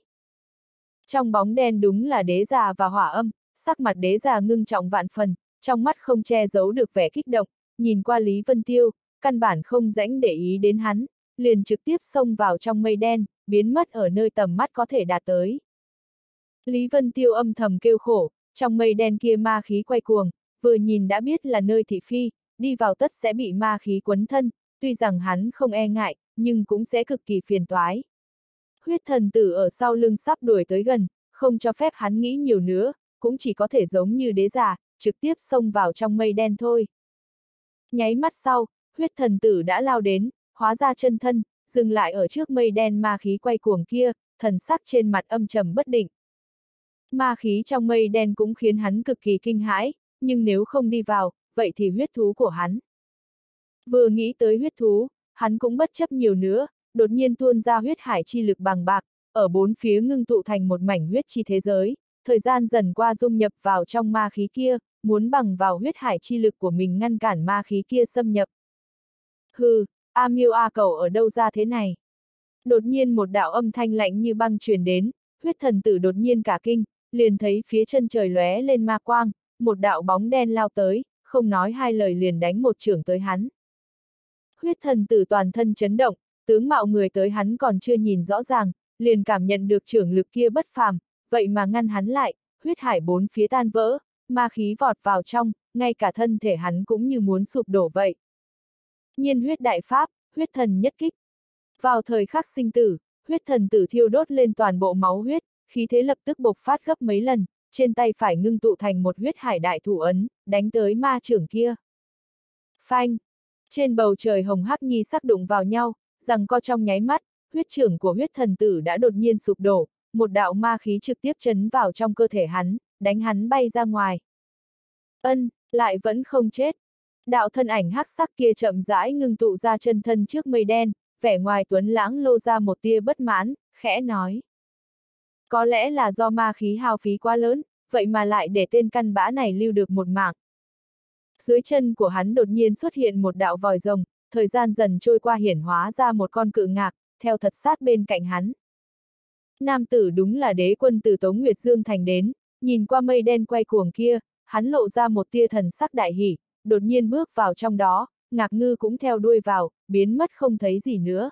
Trong bóng đen đúng là đế già và hỏa âm, sắc mặt đế già ngưng trọng vạn phần, trong mắt không che giấu được vẻ kích động, nhìn qua Lý Vân Tiêu, căn bản không rãnh để ý đến hắn, liền trực tiếp xông vào trong mây đen, biến mất ở nơi tầm mắt có thể đạt tới. Lý Vân Tiêu âm thầm kêu khổ, trong mây đen kia ma khí quay cuồng, vừa nhìn đã biết là nơi thị phi, đi vào tất sẽ bị ma khí quấn thân, tuy rằng hắn không e ngại, nhưng cũng sẽ cực kỳ phiền toái. Huyết thần tử ở sau lưng sắp đuổi tới gần, không cho phép hắn nghĩ nhiều nữa, cũng chỉ có thể giống như đế giả, trực tiếp xông vào trong mây đen thôi. Nháy mắt sau, huyết thần tử đã lao đến, hóa ra chân thân, dừng lại ở trước mây đen ma khí quay cuồng kia, thần sắc trên mặt âm trầm bất định. Ma khí trong mây đen cũng khiến hắn cực kỳ kinh hãi, nhưng nếu không đi vào, vậy thì huyết thú của hắn. Vừa nghĩ tới huyết thú, hắn cũng bất chấp nhiều nữa, đột nhiên tuôn ra huyết hải chi lực bằng bạc, ở bốn phía ngưng tụ thành một mảnh huyết chi thế giới, thời gian dần qua dung nhập vào trong ma khí kia, muốn bằng vào huyết hải chi lực của mình ngăn cản ma khí kia xâm nhập. Hừ, A miêu A cầu ở đâu ra thế này? Đột nhiên một đạo âm thanh lạnh như băng truyền đến, huyết thần tử đột nhiên cả kinh, liền thấy phía chân trời lóe lên ma quang, một đạo bóng đen lao tới, không nói hai lời liền đánh một trưởng tới hắn. Huyết thần tử toàn thân chấn động, tướng mạo người tới hắn còn chưa nhìn rõ ràng, liền cảm nhận được trưởng lực kia bất phàm, vậy mà ngăn hắn lại, huyết hải bốn phía tan vỡ, ma khí vọt vào trong, ngay cả thân thể hắn cũng như muốn sụp đổ vậy. Nhiên huyết đại pháp, huyết thần nhất kích. Vào thời khắc sinh tử, huyết thần tử thiêu đốt lên toàn bộ máu huyết, khí thế lập tức bộc phát gấp mấy lần, trên tay phải ngưng tụ thành một huyết hải đại thủ ấn, đánh tới ma trưởng kia. Phanh! Trên bầu trời hồng hắc nhi sắc đụng vào nhau, rằng co trong nháy mắt, huyết trưởng của huyết thần tử đã đột nhiên sụp đổ, một đạo ma khí trực tiếp chấn vào trong cơ thể hắn, đánh hắn bay ra ngoài. Ân, lại vẫn không chết. Đạo thân ảnh hắc sắc kia chậm rãi ngưng tụ ra chân thân trước mây đen, vẻ ngoài tuấn lãng lô ra một tia bất mãn, khẽ nói. Có lẽ là do ma khí hao phí quá lớn, vậy mà lại để tên căn bã này lưu được một mạng. Dưới chân của hắn đột nhiên xuất hiện một đạo vòi rồng, thời gian dần trôi qua hiển hóa ra một con cự ngạc, theo thật sát bên cạnh hắn. Nam tử đúng là đế quân từ Tống Nguyệt Dương thành đến, nhìn qua mây đen quay cuồng kia, hắn lộ ra một tia thần sắc đại hỉ, đột nhiên bước vào trong đó, ngạc ngư cũng theo đuôi vào, biến mất không thấy gì nữa.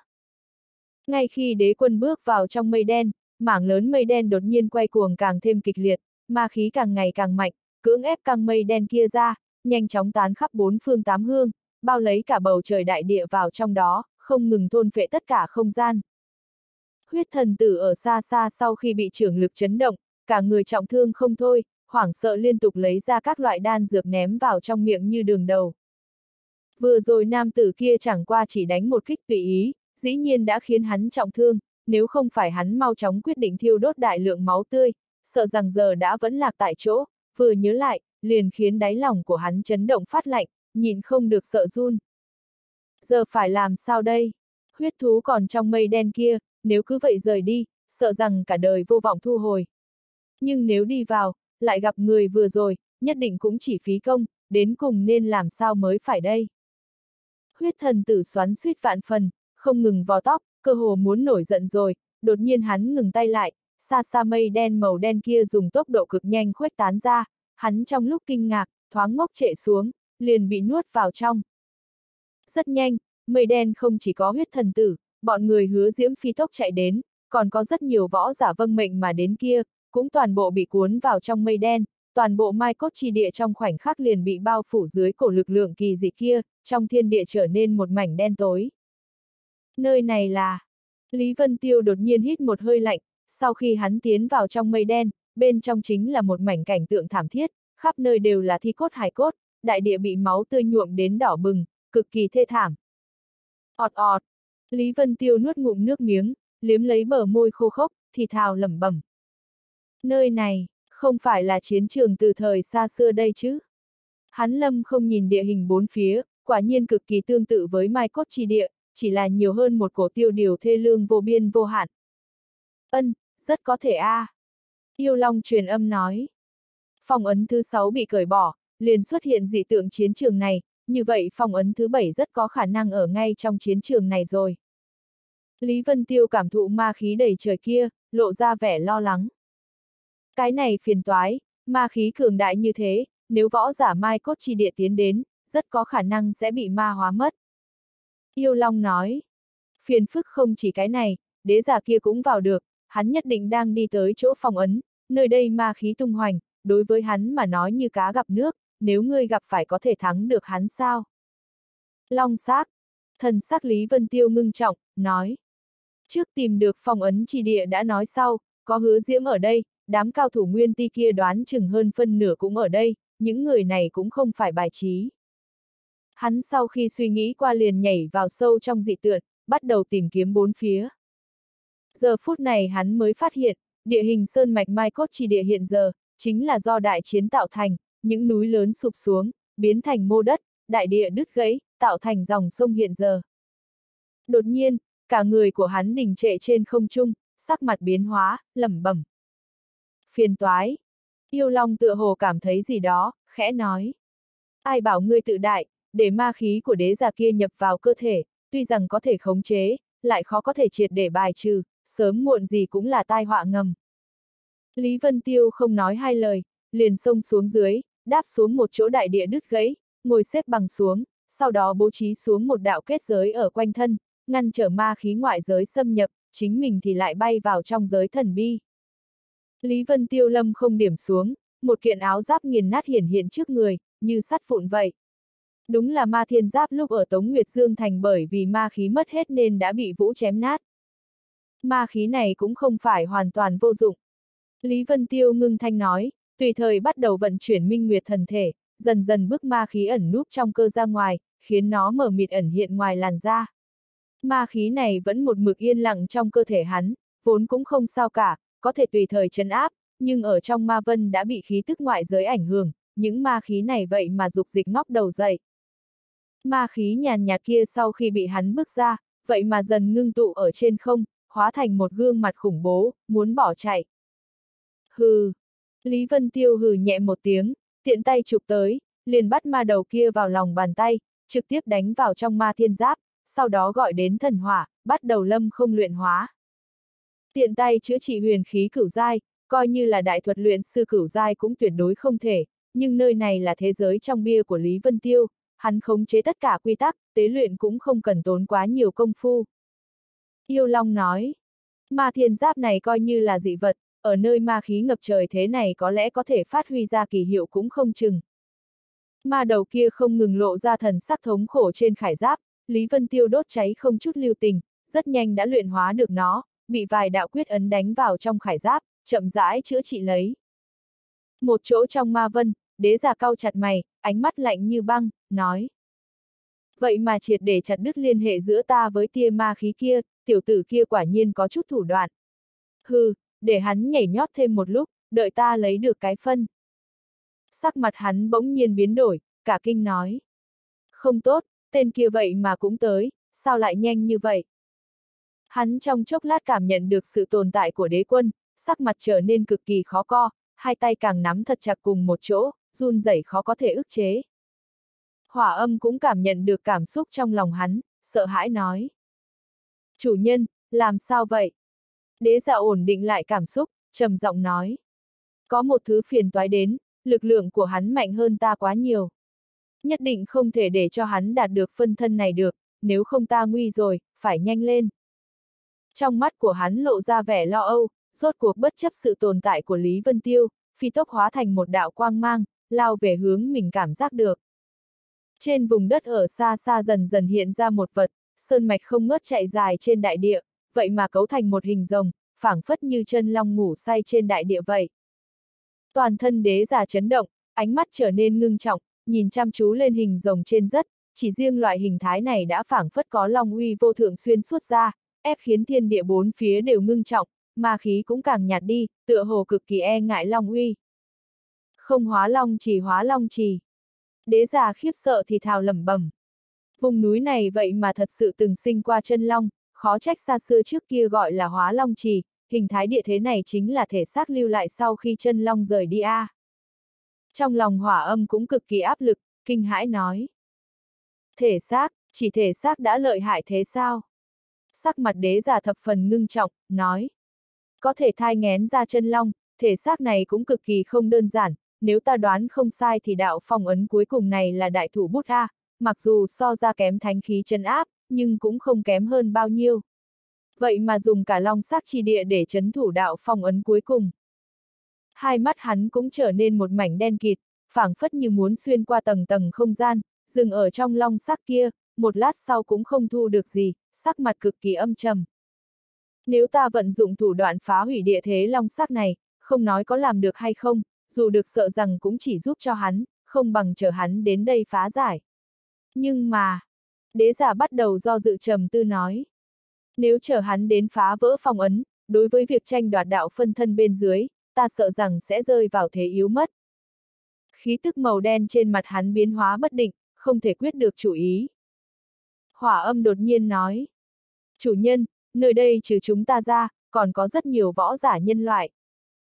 Ngay khi đế quân bước vào trong mây đen, mảng lớn mây đen đột nhiên quay cuồng càng thêm kịch liệt, ma khí càng ngày càng mạnh, cưỡng ép căng mây đen kia ra, nhanh chóng tán khắp bốn phương tám hương, bao lấy cả bầu trời đại địa vào trong đó, không ngừng thôn phệ tất cả không gian. Huyết thần tử ở xa xa sau khi bị trưởng lực chấn động, cả người trọng thương không thôi, hoảng sợ liên tục lấy ra các loại đan dược ném vào trong miệng như đường đầu. Vừa rồi nam tử kia chẳng qua chỉ đánh một kích tùy ý, dĩ nhiên đã khiến hắn trọng thương, nếu không phải hắn mau chóng quyết định thiêu đốt đại lượng máu tươi, sợ rằng giờ đã vẫn lạc tại chỗ, vừa nhớ lại, liền khiến đáy lòng của hắn chấn động phát lạnh, nhìn không được sợ run. Giờ phải làm sao đây? Huyết thú còn trong mây đen kia, nếu cứ vậy rời đi, sợ rằng cả đời vô vọng thu hồi. Nhưng nếu đi vào, lại gặp người vừa rồi, nhất định cũng chỉ phí công, đến cùng nên làm sao mới phải đây. Huyết thần tử xoắn suýt vạn phần, không ngừng vò tóc, cơ hồ muốn nổi giận rồi, đột nhiên hắn ngừng tay lại, xa xa mây đen màu đen kia dùng tốc độ cực nhanh khuếch tán ra, hắn trong lúc kinh ngạc, thoáng ngốc trệ xuống, liền bị nuốt vào trong. Rất nhanh, mây đen không chỉ có huyết thần tử, bọn người hứa diễm phi tốc chạy đến, còn có rất nhiều võ giả vâng mệnh mà đến kia, cũng toàn bộ bị cuốn vào trong mây đen, toàn bộ mai cốt chi địa trong khoảnh khắc liền bị bao phủ dưới cổ lực lượng kỳ dị kia, trong thiên địa trở nên một mảnh đen tối. Nơi này là... Lý Vân Tiêu đột nhiên hít một hơi lạnh, sau khi hắn tiến vào trong mây đen, bên trong chính là một mảnh cảnh tượng thảm thiết, khắp nơi đều là thi cốt hài cốt, đại địa bị máu tươi nhuộm đến đỏ bừng, cực kỳ thê thảm. ọt ọt, Lý Vân Tiêu nuốt ngụm nước miếng, liếm lấy bờ môi khô khốc, thì thào lẩm bẩm. Nơi này, không phải là chiến trường từ thời xa xưa đây chứ. Hắn lâm không nhìn địa hình bốn phía, quả nhiên cực kỳ tương tự với mai cốt chi địa, chỉ là nhiều hơn một cổ tiêu điều thê lương vô biên vô hạn. Ân, rất có thể a. À. Yêu Long truyền âm nói. Phòng ấn thứ sáu bị cởi bỏ, liền xuất hiện dị tượng chiến trường này, như vậy phong ấn thứ bảy rất có khả năng ở ngay trong chiến trường này rồi. Lý Vân Tiêu cảm thụ ma khí đầy trời kia, lộ ra vẻ lo lắng. Cái này phiền toái, ma khí cường đại như thế, nếu võ giả mai cốt chi địa tiến đến, rất có khả năng sẽ bị ma hóa mất. Yêu Long nói, phiền phức không chỉ cái này, đế giả kia cũng vào được, hắn nhất định đang đi tới chỗ phòng ấn, nơi đây ma khí tung hoành, đối với hắn mà nói như cá gặp nước, nếu ngươi gặp phải có thể thắng được hắn sao? Long xác, thần sắc Lý Vân Tiêu ngưng trọng, nói. Trước tìm được phòng ấn trì địa đã nói sau, có hứa diễm ở đây, đám cao thủ nguyên ti kia đoán chừng hơn phân nửa cũng ở đây, những người này cũng không phải bài trí. Hắn sau khi suy nghĩ qua liền nhảy vào sâu trong dị tượng, bắt đầu tìm kiếm bốn phía. Giờ phút này hắn mới phát hiện, địa hình sơn mạch Mai Cốt trì địa hiện giờ, chính là do đại chiến tạo thành, những núi lớn sụp xuống, biến thành mô đất, đại địa đứt gãy, tạo thành dòng sông hiện giờ. Đột nhiên, cả người của hắn đình trệ trên không trung, sắc mặt biến hóa, lẩm bẩm. Phiền toái. Yêu Long tựa hồ cảm thấy gì đó, khẽ nói. Ai bảo ngươi tự đại, để ma khí của đế già kia nhập vào cơ thể, tuy rằng có thể khống chế, lại khó có thể triệt để bài trừ, sớm muộn gì cũng là tai họa ngầm. Lý Vân Tiêu không nói hai lời, liền xông xuống dưới, đáp xuống một chỗ đại địa đứt gãy, ngồi xếp bằng xuống, sau đó bố trí xuống một đạo kết giới ở quanh thân, ngăn trở ma khí ngoại giới xâm nhập, chính mình thì lại bay vào trong giới thần bi. Lý Vân Tiêu lâm không điểm xuống, một kiện áo giáp nghiền nát hiển hiện trước người, như sắt vụn vậy. Đúng là ma thiên giáp lúc ở Tống Nguyệt Dương Thành bởi vì ma khí mất hết nên đã bị vũ chém nát. Ma khí này cũng không phải hoàn toàn vô dụng. Lý Vân Tiêu ngưng thanh nói, tùy thời bắt đầu vận chuyển minh nguyệt thần thể, dần dần bức ma khí ẩn núp trong cơ ra ngoài, khiến nó mở mịt ẩn hiện ngoài làn da. Ma khí này vẫn một mực yên lặng trong cơ thể hắn, vốn cũng không sao cả, có thể tùy thời chấn áp, nhưng ở trong ma vân đã bị khí tức ngoại giới ảnh hưởng, những ma khí này vậy mà dục dịch ngóc đầu dậy. Ma khí nhàn nhạt kia sau khi bị hắn bước ra, vậy mà dần ngưng tụ ở trên không, hóa thành một gương mặt khủng bố, muốn bỏ chạy. Hừ. Lý Vân Tiêu hừ nhẹ một tiếng, tiện tay chụp tới, liền bắt ma đầu kia vào lòng bàn tay, trực tiếp đánh vào trong ma thiên giáp, sau đó gọi đến thần hỏa, bắt đầu lâm không luyện hóa. Tiện tay chữa trị huyền khí cửu giai, coi như là đại thuật luyện sư cửu giai cũng tuyệt đối không thể, nhưng nơi này là thế giới trong bia của Lý Vân Tiêu, hắn khống chế tất cả quy tắc, tế luyện cũng không cần tốn quá nhiều công phu. Yêu Long nói, ma thiên giáp này coi như là dị vật, ở nơi ma khí ngập trời thế này có lẽ có thể phát huy ra kỳ hiệu cũng không chừng. Ma đầu kia không ngừng lộ ra thần sắc thống khổ trên khải giáp, Lý Vân Tiêu đốt cháy không chút lưu tình, rất nhanh đã luyện hóa được nó, bị vài đạo quyết ấn đánh vào trong khải giáp, chậm rãi chữa trị lấy. Một chỗ trong ma vân, đế giả cau chặt mày, ánh mắt lạnh như băng, nói. Vậy mà triệt để chặt đứt liên hệ giữa ta với tia ma khí kia, tiểu tử kia quả nhiên có chút thủ đoạn. Hừ, để hắn nhảy nhót thêm một lúc, đợi ta lấy được cái phân. Sắc mặt hắn bỗng nhiên biến đổi, cả kinh nói. Không tốt, tên kia vậy mà cũng tới, sao lại nhanh như vậy? Hắn trong chốc lát cảm nhận được sự tồn tại của đế quân, sắc mặt trở nên cực kỳ khó co, hai tay càng nắm thật chặt cùng một chỗ, run rẩy khó có thể ức chế. Hỏa âm cũng cảm nhận được cảm xúc trong lòng hắn, sợ hãi nói. Chủ nhân, làm sao vậy? Đế giả ổn định lại cảm xúc, trầm giọng nói. Có một thứ phiền toái đến, lực lượng của hắn mạnh hơn ta quá nhiều. Nhất định không thể để cho hắn đạt được phân thân này được, nếu không ta nguy rồi, phải nhanh lên. Trong mắt của hắn lộ ra vẻ lo âu, rốt cuộc bất chấp sự tồn tại của Lý Vân Tiêu, phi tốc hóa thành một đạo quang mang, lao về hướng mình cảm giác được. Trên vùng đất ở xa xa dần dần hiện ra một vật, sơn mạch không ngớt chạy dài trên đại địa, vậy mà cấu thành một hình rồng, phảng phất như chân long ngủ say trên đại địa vậy. Toàn thân đế già chấn động, ánh mắt trở nên ngưng trọng, nhìn chăm chú lên hình rồng trên rất, chỉ riêng loại hình thái này đã phảng phất có long uy vô thượng xuyên suốt ra, ép khiến thiên địa bốn phía đều ngưng trọng, ma khí cũng càng nhạt đi, tựa hồ cực kỳ e ngại long uy. Không hóa long chỉ hóa long trì. Đế già khiếp sợ thì thào lẩm bẩm. Vùng núi này vậy mà thật sự từng sinh qua chân long, khó trách xa xưa trước kia gọi là hóa long trì, hình thái địa thế này chính là thể xác lưu lại sau khi chân long rời đi a. À. Trong lòng hỏa âm cũng cực kỳ áp lực, kinh hãi nói. Thể xác, chỉ thể xác đã lợi hại thế sao? Sắc mặt đế giả thập phần ngưng trọng, nói. Có thể thai ngén ra chân long, thể xác này cũng cực kỳ không đơn giản, nếu ta đoán không sai thì đạo phong ấn cuối cùng này là đại thủ bút A, mặc dù so ra kém thánh khí chân áp, nhưng cũng không kém hơn bao nhiêu. Vậy mà dùng cả long sắc chi địa để chấn thủ đạo phong ấn cuối cùng. Hai mắt hắn cũng trở nên một mảnh đen kịt, phảng phất như muốn xuyên qua tầng tầng không gian, dừng ở trong long sắc kia, một lát sau cũng không thu được gì, sắc mặt cực kỳ âm trầm. Nếu ta vận dụng thủ đoạn phá hủy địa thế long sắc này, không nói có làm được hay không, dù được sợ rằng cũng chỉ giúp cho hắn, không bằng chờ hắn đến đây phá giải. Nhưng mà, đế giả bắt đầu do dự trầm tư nói. Nếu chờ hắn đến phá vỡ phong ấn, đối với việc tranh đoạt đạo phân thân bên dưới, ta sợ rằng sẽ rơi vào thế yếu mất. Khí tức màu đen trên mặt hắn biến hóa bất định, không thể quyết được chủ ý. Hỏa âm đột nhiên nói. Chủ nhân, nơi đây trừ chúng ta ra, còn có rất nhiều võ giả nhân loại.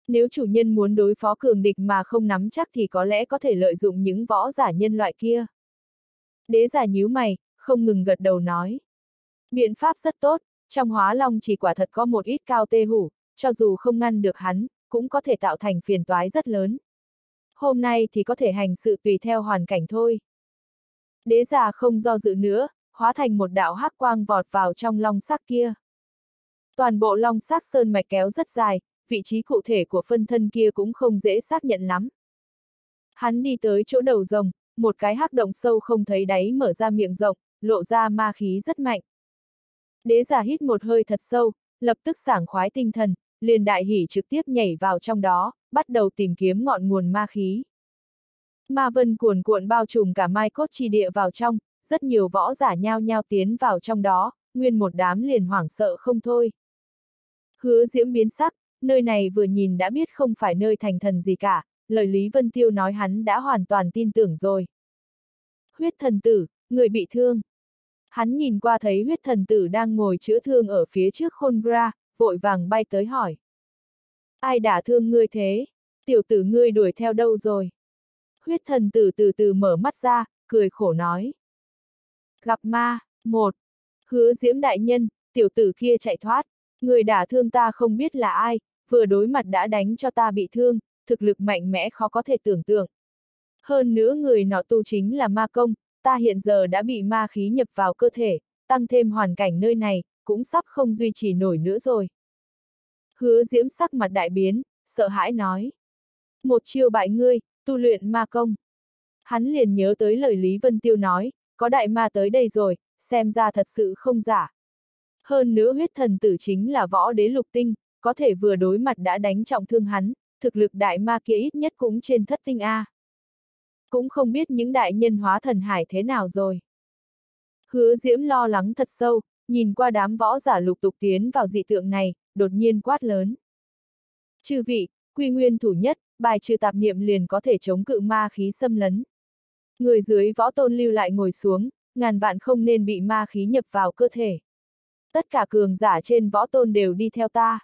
Nếu chủ nhân muốn đối phó cường địch mà không nắm chắc thì có lẽ có thể lợi dụng những võ giả nhân loại kia. Đế giả nhíu mày, không ngừng gật đầu nói. Biện pháp rất tốt, trong hóa long chỉ quả thật có một ít cao tê hủ, cho dù không ngăn được hắn, cũng có thể tạo thành phiền toái rất lớn. Hôm nay thì có thể hành sự tùy theo hoàn cảnh thôi. Đế già không do dự nữa, hóa thành một đạo hắc quang vọt vào trong long sắc kia. Toàn bộ long sắc sơn mạch kéo rất dài, vị trí cụ thể của phân thân kia cũng không dễ xác nhận lắm. Hắn đi tới chỗ đầu rồng, một cái hắc động sâu không thấy đáy mở ra miệng rộng, lộ ra ma khí rất mạnh. Đế giả hít một hơi thật sâu, lập tức sảng khoái tinh thần, liền đại hỉ trực tiếp nhảy vào trong đó, bắt đầu tìm kiếm ngọn nguồn ma khí. Ma vân cuồn cuộn bao trùm cả mai cốt chi địa vào trong, rất nhiều võ giả nhao nhao tiến vào trong đó, nguyên một đám liền hoảng sợ không thôi. Hứa diễm biến sắc, nơi này vừa nhìn đã biết không phải nơi thành thần gì cả, lời Lý Vân Tiêu nói hắn đã hoàn toàn tin tưởng rồi. Huyết thần tử, người bị thương. Hắn nhìn qua thấy huyết thần tử đang ngồi chữa thương ở phía trước khôn gra, vội vàng bay tới hỏi. Ai đã thương ngươi thế? Tiểu tử ngươi đuổi theo đâu rồi? Huyết thần tử từ từ mở mắt ra, cười khổ nói. Gặp ma, một. Hứa diễm đại nhân, tiểu tử kia chạy thoát. Người đả thương ta không biết là ai, vừa đối mặt đã đánh cho ta bị thương, thực lực mạnh mẽ khó có thể tưởng tượng. Hơn nữa người nọ tu chính là ma công, ta hiện giờ đã bị ma khí nhập vào cơ thể, tăng thêm hoàn cảnh nơi này, cũng sắp không duy trì nổi nữa rồi. Hứa diễm sắc mặt đại biến, sợ hãi nói. Một chiêu bại ngươi, tu luyện ma công. Hắn liền nhớ tới lời Lý Vân Tiêu nói, có đại ma tới đây rồi, xem ra thật sự không giả. Hơn nữa huyết thần tử chính là võ đế lục tinh, có thể vừa đối mặt đã đánh trọng thương hắn, thực lực đại ma kia ít nhất cũng trên thất tinh A. Cũng không biết những đại nhân hóa thần hải thế nào rồi. Hứa Diễm lo lắng thật sâu, nhìn qua đám võ giả lục tục tiến vào dị tượng này, đột nhiên quát lớn. Chư vị, quy nguyên thủ nhất, bài trừ tạp niệm liền có thể chống cự ma khí xâm lấn. Người dưới võ tôn lưu lại ngồi xuống, ngàn vạn không nên bị ma khí nhập vào cơ thể. Tất cả cường giả trên võ tôn đều đi theo ta.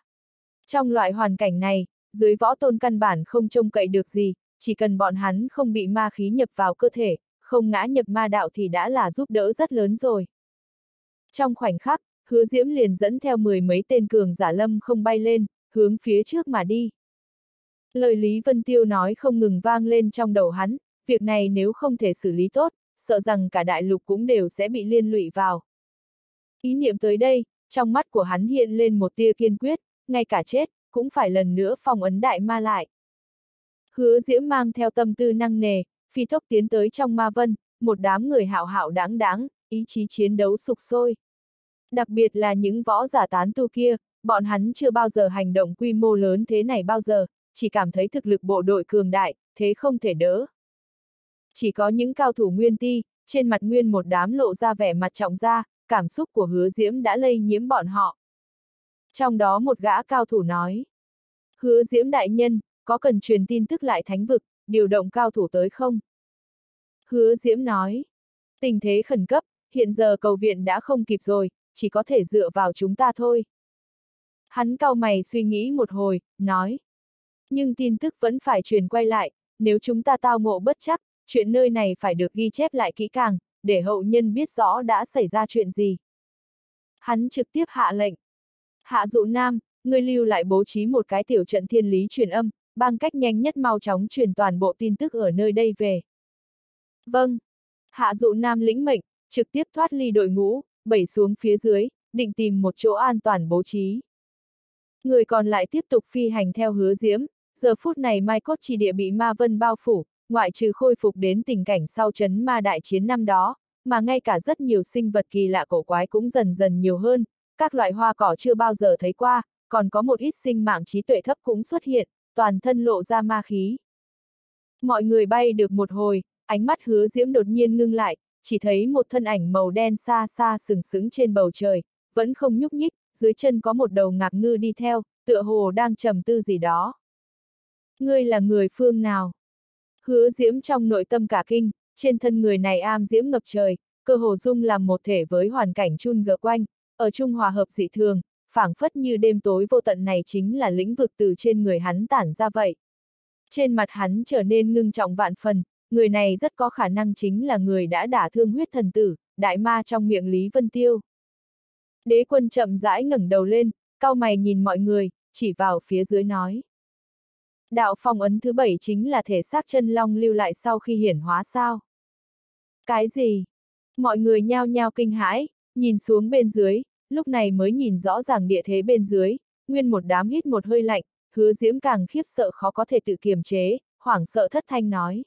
Trong loại hoàn cảnh này, dưới võ tôn căn bản không trông cậy được gì, chỉ cần bọn hắn không bị ma khí nhập vào cơ thể, không ngã nhập ma đạo thì đã là giúp đỡ rất lớn rồi. Trong khoảnh khắc, hứa diễm liền dẫn theo mười mấy tên cường giả lâm không bay lên, hướng phía trước mà đi. Lời Lý Vân Tiêu nói không ngừng vang lên trong đầu hắn, việc này nếu không thể xử lý tốt, sợ rằng cả đại lục cũng đều sẽ bị liên lụy vào. Ý niệm tới đây, trong mắt của hắn hiện lên một tia kiên quyết, ngay cả chết, cũng phải lần nữa phong ấn đại ma lại. Hứa Diễm mang theo tâm tư năng nề, phi tốc tiến tới trong ma vân, một đám người hạo hạo đáng đáng, ý chí chiến đấu sục sôi. Đặc biệt là những võ giả tán tu kia, bọn hắn chưa bao giờ hành động quy mô lớn thế này bao giờ, chỉ cảm thấy thực lực bộ đội cường đại, thế không thể đỡ. Chỉ có những cao thủ nguyên ti, trên mặt nguyên một đám lộ ra vẻ mặt trọng ra, cảm xúc của hứa diễm đã lây nhiễm bọn họ. Trong đó một gã cao thủ nói. Hứa diễm đại nhân, có cần truyền tin tức lại thánh vực, điều động cao thủ tới không? Hứa diễm nói. Tình thế khẩn cấp, hiện giờ cầu viện đã không kịp rồi, chỉ có thể dựa vào chúng ta thôi. Hắn cao mày suy nghĩ một hồi, nói. Nhưng tin tức vẫn phải truyền quay lại, nếu chúng ta tao ngộ bất chắc, chuyện nơi này phải được ghi chép lại kỹ càng, để hậu nhân biết rõ đã xảy ra chuyện gì. Hắn trực tiếp hạ lệnh. Hạ dụ nam, ngươi lưu lại bố trí một cái tiểu trận thiên lý truyền âm, bằng cách nhanh nhất mau chóng truyền toàn bộ tin tức ở nơi đây về. Vâng. Hạ dụ nam lĩnh mệnh, trực tiếp thoát ly đội ngũ, bẩy xuống phía dưới, định tìm một chỗ an toàn bố trí. Người còn lại tiếp tục phi hành theo hứa diễm, giờ phút này Mai Cốt chỉ địa bị ma vân bao phủ, ngoại trừ khôi phục đến tình cảnh sau chấn ma đại chiến năm đó, mà ngay cả rất nhiều sinh vật kỳ lạ cổ quái cũng dần dần nhiều hơn, các loại hoa cỏ chưa bao giờ thấy qua, còn có một ít sinh mạng trí tuệ thấp cũng xuất hiện, toàn thân lộ ra ma khí. Mọi người bay được một hồi, ánh mắt hứa diễm đột nhiên ngưng lại, chỉ thấy một thân ảnh màu đen xa xa sừng sững trên bầu trời, vẫn không nhúc nhích, dưới chân có một đầu ngạc ngư đi theo, tựa hồ đang trầm tư gì đó. Ngươi là người phương nào? Hứa diễm trong nội tâm cả kinh, trên thân người này am diễm ngập trời, cơ hồ dung làm một thể với hoàn cảnh chun gờ quanh, ở chung Hòa hợp dị thường, phảng phất như đêm tối vô tận này chính là lĩnh vực từ trên người hắn tản ra vậy. Trên mặt hắn trở nên ngưng trọng vạn phần, người này rất có khả năng chính là người đã đả thương huyết thần tử, đại ma trong miệng Lý Vân Tiêu. Đế quân chậm rãi ngẩng đầu lên, cao mày nhìn mọi người, chỉ vào phía dưới nói. Đạo phong ấn thứ bảy chính là thể xác chân long lưu lại sau khi hiển hóa sao? Cái gì? Mọi người nhao nhao kinh hãi, nhìn xuống bên dưới, lúc này mới nhìn rõ ràng địa thế bên dưới, nguyên một đám hít một hơi lạnh, hứa diễm càng khiếp sợ khó có thể tự kiềm chế, hoảng sợ thất thanh nói.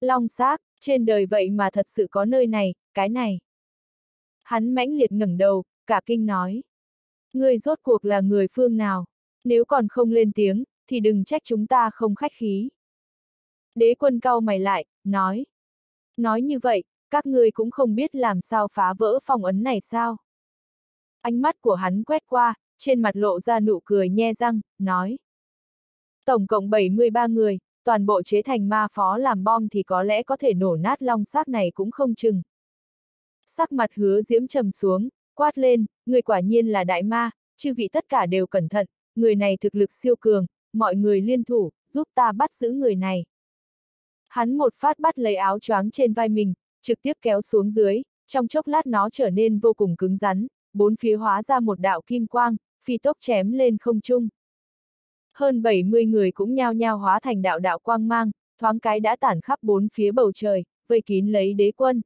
Long xác, trên đời vậy mà thật sự có nơi này, cái này. Hắn mãnh liệt ngẩng đầu, cả kinh nói. Người rốt cuộc là người phương nào? Nếu còn không lên tiếng, thì đừng trách chúng ta không khách khí. Đế quân cau mày lại, nói. Nói như vậy, các ngươi cũng không biết làm sao phá vỡ phong ấn này sao? Ánh mắt của hắn quét qua, trên mặt lộ ra nụ cười nhe răng, nói. Tổng cộng 73 người, toàn bộ chế thành ma phó làm bom thì có lẽ có thể nổ nát long xác này cũng không chừng. Sắc mặt hứa diễm trầm xuống, quát lên, người quả nhiên là đại ma, chư vị tất cả đều cẩn thận, người này thực lực siêu cường, mọi người liên thủ, giúp ta bắt giữ người này. Hắn một phát bắt lấy áo choáng trên vai mình, trực tiếp kéo xuống dưới, trong chốc lát nó trở nên vô cùng cứng rắn, bốn phía hóa ra một đạo kim quang, phi tốc chém lên không trung. Hơn 70 người cũng nhao nhao hóa thành đạo đạo quang mang, thoáng cái đã tản khắp bốn phía bầu trời, vây kín lấy đế quân.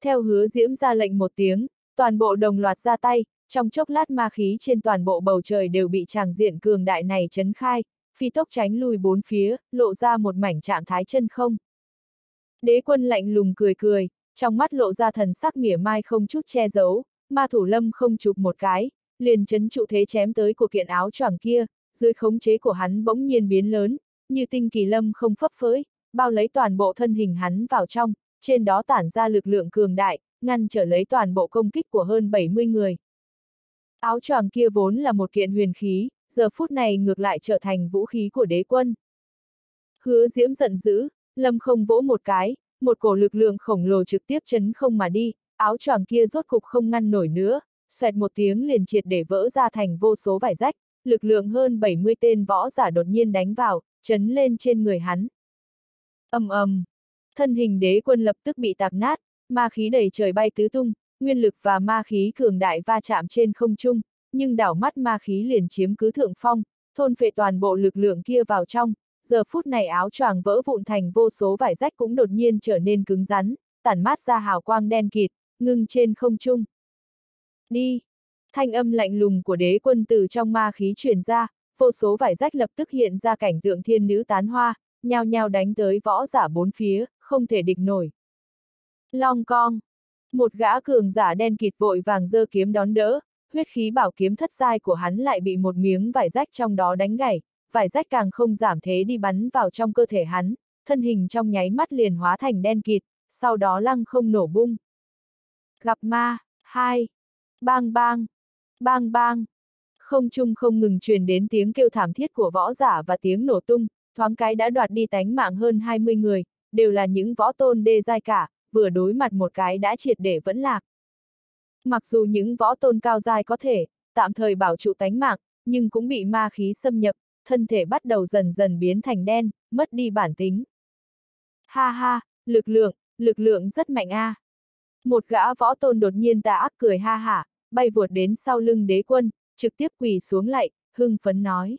Theo hứa diễm ra lệnh một tiếng, toàn bộ đồng loạt ra tay, trong chốc lát ma khí trên toàn bộ bầu trời đều bị tràng diện cường đại này chấn khai, phi tốc tránh lùi bốn phía, lộ ra một mảnh trạng thái chân không. Đế quân lạnh lùng cười cười, trong mắt lộ ra thần sắc mỉa mai không chút che giấu, ma thủ lâm không chụp một cái, liền chấn trụ thế chém tới của kiện áo choàng kia, dưới khống chế của hắn bỗng nhiên biến lớn, như tinh kỳ lâm không phấp phới, bao lấy toàn bộ thân hình hắn vào trong, trên đó tản ra lực lượng cường đại, ngăn trở lấy toàn bộ công kích của hơn 70 người. Áo choàng kia vốn là một kiện huyền khí, giờ phút này ngược lại trở thành vũ khí của đế quân. Hứa diễm giận dữ, lâm không vỗ một cái, một cổ lực lượng khổng lồ trực tiếp chấn không mà đi, áo choàng kia rốt cục không ngăn nổi nữa, xoẹt một tiếng liền triệt để vỡ ra thành vô số vải rách, lực lượng hơn 70 tên võ giả đột nhiên đánh vào, chấn lên trên người hắn. ầm ầm, thân hình đế quân lập tức bị tạc nát, ma khí đầy trời bay tứ tung, nguyên lực và ma khí cường đại va chạm trên không trung, nhưng đảo mắt ma khí liền chiếm cứ thượng phong, thôn phệ toàn bộ lực lượng kia vào trong, giờ phút này áo choàng vỡ vụn thành vô số vải rách cũng đột nhiên trở nên cứng rắn, tản mát ra hào quang đen kịt, ngưng trên không trung. Đi! Thanh âm lạnh lùng của đế quân từ trong ma khí truyền ra, vô số vải rách lập tức hiện ra cảnh tượng thiên nữ tán hoa, nhao nhao đánh tới võ giả bốn phía, không thể địch nổi. Long cong! Một gã cường giả đen kịt vội vàng dơ kiếm đón đỡ, huyết khí bảo kiếm thất giai của hắn lại bị một miếng vải rách trong đó đánh gãy, vải rách càng không giảm thế đi bắn vào trong cơ thể hắn, thân hình trong nháy mắt liền hóa thành đen kịt, sau đó lăng không nổ bung. Gặp ma, hai, bang bang, bang bang. Không chung không ngừng truyền đến tiếng kêu thảm thiết của võ giả và tiếng nổ tung, thoáng cái đã đoạt đi tánh mạng hơn 20 người, đều là những võ tôn đê giai cả, vừa đối mặt một cái đã triệt để vẫn lạc. Mặc dù những võ tôn cao giai có thể, tạm thời bảo trụ tánh mạng, nhưng cũng bị ma khí xâm nhập, thân thể bắt đầu dần dần biến thành đen, mất đi bản tính. Ha ha, lực lượng, lực lượng rất mạnh a. À. Một gã võ tôn đột nhiên ta ác cười ha hả, bay vụt đến sau lưng đế quân, trực tiếp quỳ xuống lại, hưng phấn nói.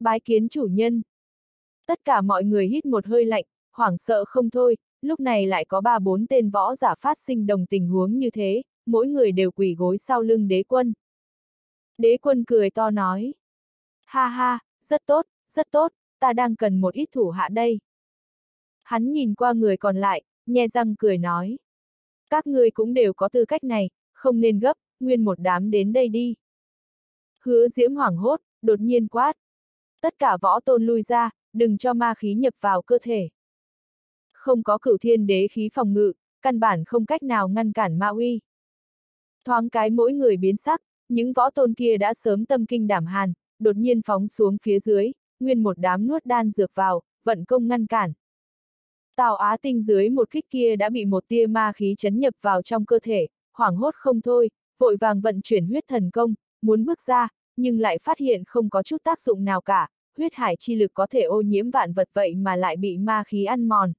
Bái kiến chủ nhân. Tất cả mọi người hít một hơi lạnh, hoảng sợ không thôi, lúc này lại có ba bốn tên võ giả phát sinh đồng tình huống như thế, mỗi người đều quỳ gối sau lưng đế quân. Đế quân cười to nói. Ha ha, rất tốt, rất tốt, ta đang cần một ít thủ hạ đây. Hắn nhìn qua người còn lại, nhe răng cười nói. Các ngươi cũng đều có tư cách này, không nên gấp, nguyên một đám đến đây đi. Hứa diễm hoảng hốt, đột nhiên quát. Tất cả võ tôn lui ra, đừng cho ma khí nhập vào cơ thể. Không có cửu thiên đế khí phòng ngự, căn bản không cách nào ngăn cản ma uy. Thoáng cái mỗi người biến sắc, những võ tôn kia đã sớm tâm kinh đảm hàn, đột nhiên phóng xuống phía dưới, nguyên một đám nuốt đan dược vào, vận công ngăn cản. Tào Á Tinh dưới một kích kia đã bị một tia ma khí chấn nhập vào trong cơ thể, hoảng hốt không thôi, vội vàng vận chuyển huyết thần công, muốn bước ra, nhưng lại phát hiện không có chút tác dụng nào cả, huyết hải chi lực có thể ô nhiễm vạn vật vậy mà lại bị ma khí ăn mòn.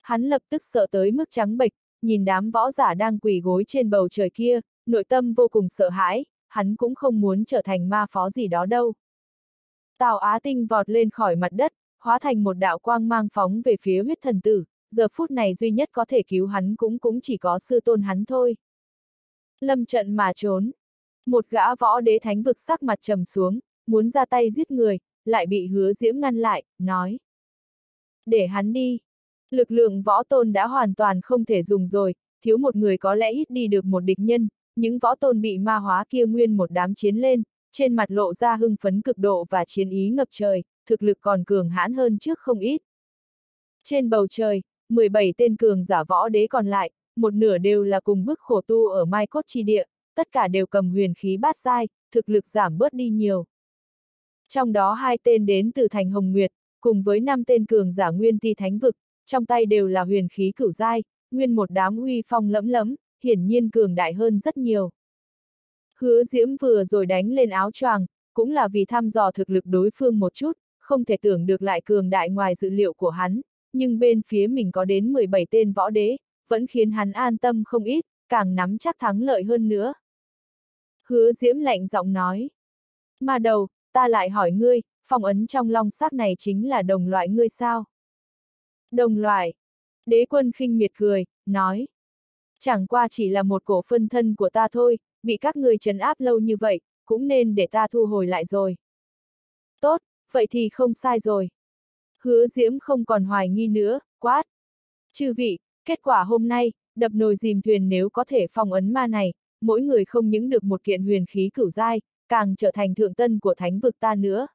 Hắn lập tức sợ tới mức trắng bệch, nhìn đám võ giả đang quỳ gối trên bầu trời kia, nội tâm vô cùng sợ hãi, hắn cũng không muốn trở thành ma phó gì đó đâu. Tào Á Tinh vọt lên khỏi mặt đất, hóa thành một đạo quang mang phóng về phía huyết thần tử, giờ phút này duy nhất có thể cứu hắn cũng cũng chỉ có sư tôn hắn thôi. Lâm trận mà trốn. Một gã võ đế thánh vực sắc mặt trầm xuống, muốn ra tay giết người, lại bị hứa diễm ngăn lại, nói. Để hắn đi. Lực lượng võ tôn đã hoàn toàn không thể dùng rồi, thiếu một người có lẽ ít đi được một địch nhân, những võ tôn bị ma hóa kia nguyên một đám chiến lên, trên mặt lộ ra hưng phấn cực độ và chiến ý ngập trời, thực lực còn cường hãn hơn trước không ít. Trên bầu trời, 17 tên cường giả võ đế còn lại, một nửa đều là cùng bức khổ tu ở Mai Cốt Chi Địa, tất cả đều cầm huyền khí bát giai, thực lực giảm bớt đi nhiều. Trong đó hai tên đến từ thành Hồng Nguyệt, cùng với năm tên cường giả nguyên ti thánh vực, trong tay đều là huyền khí cửu giai, nguyên một đám uy phong lẫm lẫm, hiển nhiên cường đại hơn rất nhiều. Hứa Diễm vừa rồi đánh lên áo choàng, cũng là vì thăm dò thực lực đối phương một chút, không thể tưởng được lại cường đại ngoài dự liệu của hắn, nhưng bên phía mình có đến 17 tên võ đế, vẫn khiến hắn an tâm không ít, càng nắm chắc thắng lợi hơn nữa. Hứa Diễm lạnh giọng nói. Mà đầu, ta lại hỏi ngươi, phong ấn trong long xác này chính là đồng loại ngươi sao? Đồng loại. Đế quân khinh miệt cười, nói. Chẳng qua chỉ là một cổ phân thân của ta thôi, bị các ngươi trấn áp lâu như vậy, cũng nên để ta thu hồi lại rồi. Tốt, vậy thì không sai rồi. Hứa Diễm không còn hoài nghi nữa, quát. Chư vị, kết quả hôm nay, đập nồi dìm thuyền nếu có thể phong ấn ma này, mỗi người không những được một kiện huyền khí cửu giai, càng trở thành thượng tân của thánh vực ta nữa.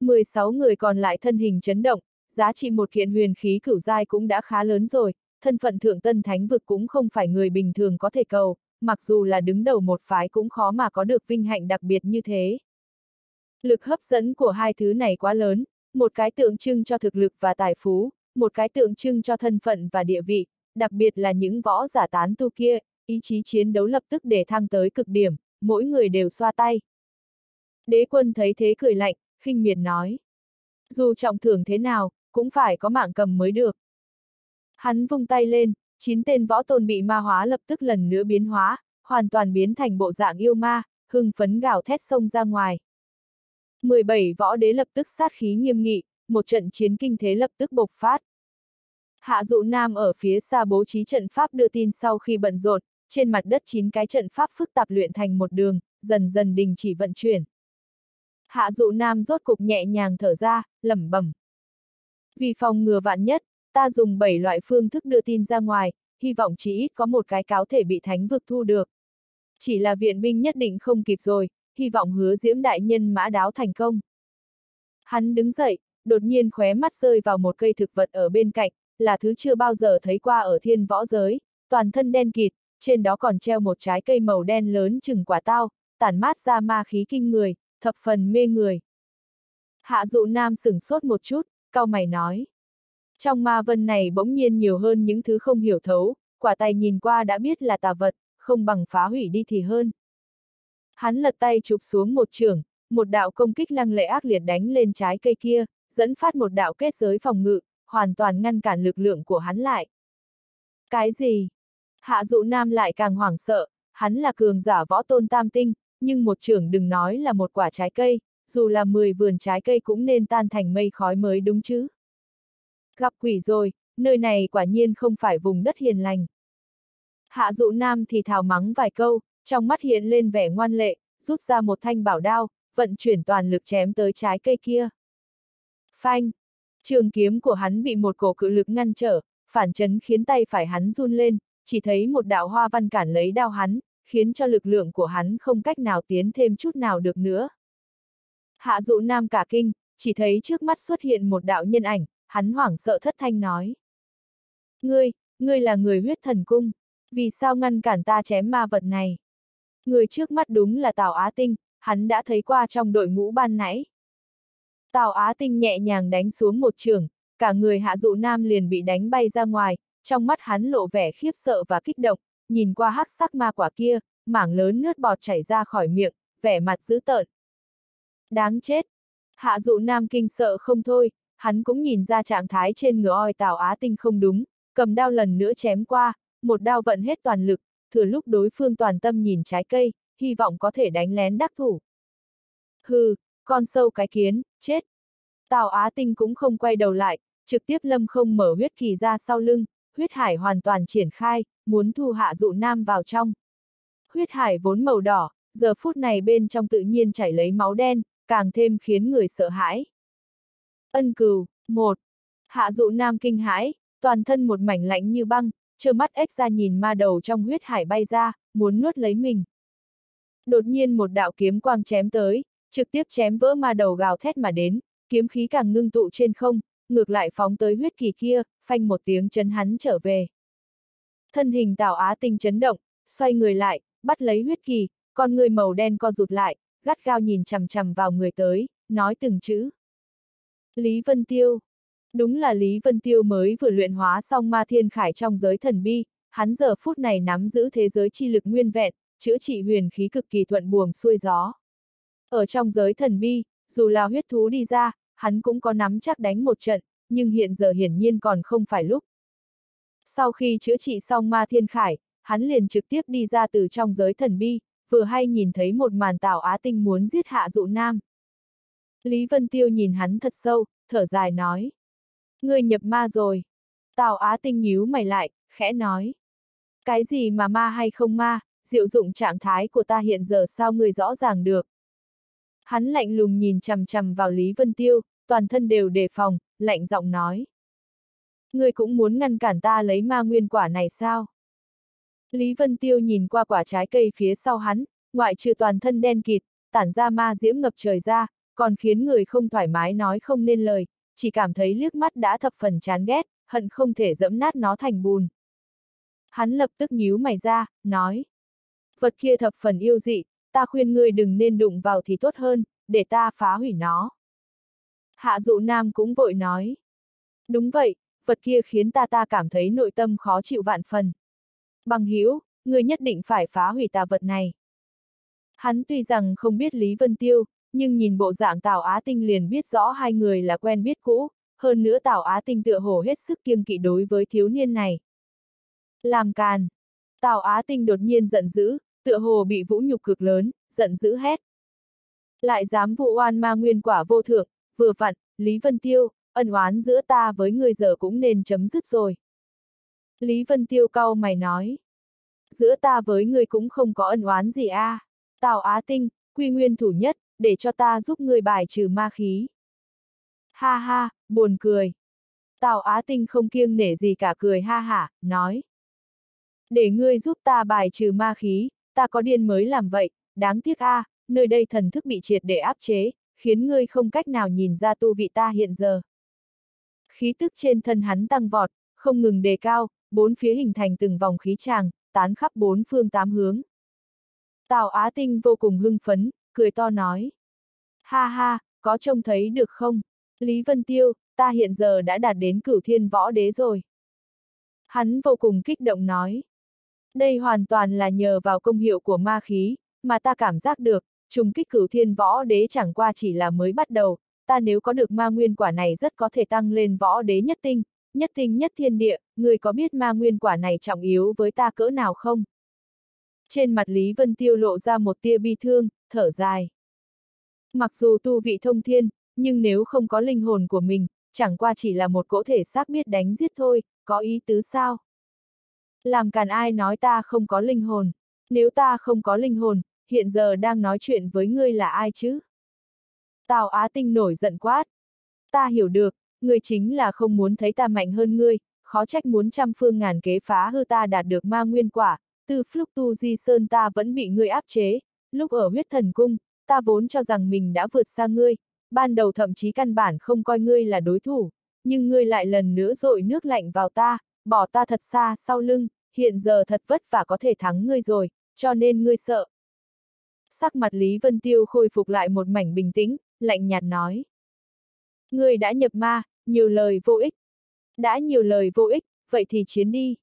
16 người còn lại thân hình chấn động, giá trị một kiện huyền khí cửu giai cũng đã khá lớn rồi, thân phận thượng tân thánh vực cũng không phải người bình thường có thể cầu, mặc dù là đứng đầu một phái cũng khó mà có được vinh hạnh đặc biệt như thế. Lực hấp dẫn của hai thứ này quá lớn, một cái tượng trưng cho thực lực và tài phú, một cái tượng trưng cho thân phận và địa vị, đặc biệt là những võ giả tán tu kia, ý chí chiến đấu lập tức để thăng tới cực điểm, mỗi người đều xoa tay. Đế quân thấy thế cười lạnh, khinh miệt nói. Dù trọng thưởng thế nào, cũng phải có mạng cầm mới được. Hắn vung tay lên, chín tên võ tôn bị ma hóa lập tức lần nữa biến hóa, hoàn toàn biến thành bộ dạng yêu ma, hưng phấn gào thét sông ra ngoài. 17 võ đế lập tức sát khí nghiêm nghị, một trận chiến kinh thế lập tức bộc phát. Hạ dụ nam ở phía xa bố trí trận pháp đưa tin sau khi bận rộn, trên mặt đất chín cái trận pháp phức tạp luyện thành một đường, dần dần đình chỉ vận chuyển. Hạ dụ nam rốt cục nhẹ nhàng thở ra, lẩm bẩm. Vì phòng ngừa vạn nhất, ta dùng 7 loại phương thức đưa tin ra ngoài, hy vọng chỉ ít có một cái cáo thể bị thánh vực thu được. Chỉ là viện binh nhất định không kịp rồi, hy vọng hứa diễm đại nhân mã đáo thành công. Hắn đứng dậy, đột nhiên khóe mắt rơi vào một cây thực vật ở bên cạnh, là thứ chưa bao giờ thấy qua ở thiên võ giới, toàn thân đen kịt, trên đó còn treo một trái cây màu đen lớn chừng quả tao, tản mát ra ma khí kinh người, thập phần mê người. Hạ dụ nam sửng sốt một chút, cao mày nói. Trong ma vân này bỗng nhiên nhiều hơn những thứ không hiểu thấu, quả tay nhìn qua đã biết là tà vật, không bằng phá hủy đi thì hơn. Hắn lật tay chụp xuống một trường, một đạo công kích lăng lệ ác liệt đánh lên trái cây kia, dẫn phát một đạo kết giới phòng ngự, hoàn toàn ngăn cản lực lượng của hắn lại. Cái gì? Hạ dụ nam lại càng hoảng sợ, hắn là cường giả võ tôn tam tinh, nhưng một trưởng đừng nói là một quả trái cây, dù là 10 vườn trái cây cũng nên tan thành mây khói mới đúng chứ. Gặp quỷ rồi, nơi này quả nhiên không phải vùng đất hiền lành. Hạ dụ nam thì thào mắng vài câu, trong mắt hiện lên vẻ ngoan lệ, rút ra một thanh bảo đao, vận chuyển toàn lực chém tới trái cây kia. Phanh! Trường kiếm của hắn bị một cổ cự lực ngăn trở, phản chấn khiến tay phải hắn run lên, chỉ thấy một đạo hoa văn cản lấy đao hắn, khiến cho lực lượng của hắn không cách nào tiến thêm chút nào được nữa. Hạ dụ nam cả kinh, chỉ thấy trước mắt xuất hiện một đạo nhân ảnh, hắn hoảng sợ thất thanh nói. Ngươi, ngươi là người huyết thần cung, vì sao ngăn cản ta chém ma vật này? Người trước mắt đúng là Tào Á Tinh, hắn đã thấy qua trong đội ngũ ban nãy. Tào Á Tinh nhẹ nhàng đánh xuống một trường, cả người hạ dụ nam liền bị đánh bay ra ngoài, trong mắt hắn lộ vẻ khiếp sợ và kích động, nhìn qua hắc sắc ma quả kia, mảng lớn nước bọt chảy ra khỏi miệng, vẻ mặt dữ tợn. Đáng chết! Hạ dụ nam kinh sợ không thôi, hắn cũng nhìn ra trạng thái trên ngựa oi Tào Á Tinh không đúng, cầm đao lần nữa chém qua, một đao vận hết toàn lực, thừa lúc đối phương toàn tâm nhìn trái cây, hy vọng có thể đánh lén đắc thủ. Hừ, con sâu cái kiến, chết! Tào Á Tinh cũng không quay đầu lại, trực tiếp lâm không mở huyết kỳ ra sau lưng, huyết hải hoàn toàn triển khai, muốn thu hạ dụ nam vào trong. Huyết hải vốn màu đỏ, giờ phút này bên trong tự nhiên chảy lấy máu đen, càng thêm khiến người sợ hãi. Ân cừu, một. Hạ dụ nam kinh hãi, toàn thân một mảnh lạnh như băng, trơ mắt ếch ra nhìn ma đầu trong huyết hải bay ra, muốn nuốt lấy mình. Đột nhiên một đạo kiếm quang chém tới, trực tiếp chém vỡ ma đầu gào thét mà đến, kiếm khí càng ngưng tụ trên không, ngược lại phóng tới huyết kỳ kia, phanh một tiếng chấn hắn trở về. Thân hình Tào Á Tinh chấn động, xoay người lại, bắt lấy huyết kỳ, con người màu đen co rụt lại, gắt gao nhìn chằm chằm vào người tới, nói từng chữ. Lý Vân Tiêu. Đúng là Lý Vân Tiêu mới vừa luyện hóa xong ma thiên khải trong giới thần bi, hắn giờ phút này nắm giữ thế giới chi lực nguyên vẹn, chữa trị huyền khí cực kỳ thuận buồm xuôi gió. Ở trong giới thần bi, dù là huyết thú đi ra, hắn cũng có nắm chắc đánh một trận, nhưng hiện giờ hiển nhiên còn không phải lúc. Sau khi chữa trị xong ma thiên khải, hắn liền trực tiếp đi ra từ trong giới thần bi, vừa hay nhìn thấy một màn tảo Á Tinh muốn giết hạ dụ nam. Lý Vân Tiêu nhìn hắn thật sâu, thở dài nói. Ngươi nhập ma rồi. Tào Á Tinh nhíu mày lại, khẽ nói. Cái gì mà ma hay không ma, diệu dụng trạng thái của ta hiện giờ sao người rõ ràng được. Hắn lạnh lùng nhìn chằm chằm vào Lý Vân Tiêu, toàn thân đều đề phòng, lạnh giọng nói. Ngươi cũng muốn ngăn cản ta lấy ma nguyên quả này sao? Lý Vân Tiêu nhìn qua quả trái cây phía sau hắn, ngoại trừ toàn thân đen kịt, tản ra ma diễm ngập trời ra, còn khiến người không thoải mái nói không nên lời, chỉ cảm thấy liếc mắt đã thập phần chán ghét, hận không thể dẫm nát nó thành bùn. Hắn lập tức nhíu mày ra, nói. Vật kia thập phần yêu dị, ta khuyên ngươi đừng nên đụng vào thì tốt hơn, để ta phá hủy nó. Hạ dụ nam cũng vội nói. Đúng vậy, vật kia khiến ta ta cảm thấy nội tâm khó chịu vạn phần. Bằng hữu ngươi nhất định phải phá hủy tà vật này. Hắn tuy rằng không biết Lý Vân Tiêu, nhưng nhìn bộ dạng Tào Á Tinh liền biết rõ hai người là quen biết cũ, hơn nữa Tào Á Tinh tựa hồ hết sức kiêng kỵ đối với thiếu niên này. Làm càn. Tào Á Tinh đột nhiên giận dữ, tựa hồ bị vũ nhục cực lớn, giận dữ hét. Lại dám vụ oan ma nguyên quả vô thượng, vừa vặn, Lý Vân Tiêu, ân oán giữa ta với người giờ cũng nên chấm dứt rồi. Lý Vân Tiêu cau mày nói. Giữa ta với người cũng không có ân oán gì a. À. Tào Á Tinh, quy nguyên thủ nhất, để cho ta giúp người bài trừ ma khí. Ha ha, buồn cười. Tào Á Tinh không kiêng nể gì cả cười ha hả, nói. Để ngươi giúp ta bài trừ ma khí, ta có điên mới làm vậy, đáng tiếc a, à, nơi đây thần thức bị triệt để áp chế, khiến ngươi không cách nào nhìn ra tu vị ta hiện giờ. Khí tức trên thân hắn tăng vọt, không ngừng đề cao, bốn phía hình thành từng vòng khí tràng, tán khắp bốn phương tám hướng. Tào Á Tinh vô cùng hưng phấn, cười to nói. Ha ha, có trông thấy được không? Lý Vân Tiêu, ta hiện giờ đã đạt đến cửu thiên võ đế rồi. Hắn vô cùng kích động nói. Đây hoàn toàn là nhờ vào công hiệu của ma khí, mà ta cảm giác được, trùng kích cửu thiên võ đế chẳng qua chỉ là mới bắt đầu, ta nếu có được ma nguyên quả này rất có thể tăng lên võ đế nhất tinh, nhất tinh nhất thiên địa, người có biết ma nguyên quả này trọng yếu với ta cỡ nào không? Trên mặt Lý Vân Tiêu lộ ra một tia bi thương, thở dài. Mặc dù tu vị thông thiên, nhưng nếu không có linh hồn của mình, chẳng qua chỉ là một cỗ thể xác biết đánh giết thôi, có ý tứ sao? Làm càn ai nói ta không có linh hồn, nếu ta không có linh hồn, hiện giờ đang nói chuyện với ngươi là ai chứ? Tào Á Tinh nổi giận quát. Ta hiểu được, ngươi chính là không muốn thấy ta mạnh hơn ngươi, khó trách muốn trăm phương ngàn kế phá hư ta đạt được ma nguyên quả, từ phúc tu di sơn ta vẫn bị ngươi áp chế, lúc ở huyết thần cung, ta vốn cho rằng mình đã vượt xa ngươi, ban đầu thậm chí căn bản không coi ngươi là đối thủ, nhưng ngươi lại lần nữa dội nước lạnh vào ta, bỏ ta thật xa sau lưng, hiện giờ thật vất vả có thể thắng ngươi rồi, cho nên ngươi sợ. Sắc mặt Lý Vân Tiêu khôi phục lại một mảnh bình tĩnh, lạnh nhạt nói. Ngươi đã nhập ma, nhiều lời vô ích. Đã nhiều lời vô ích, vậy thì chiến đi.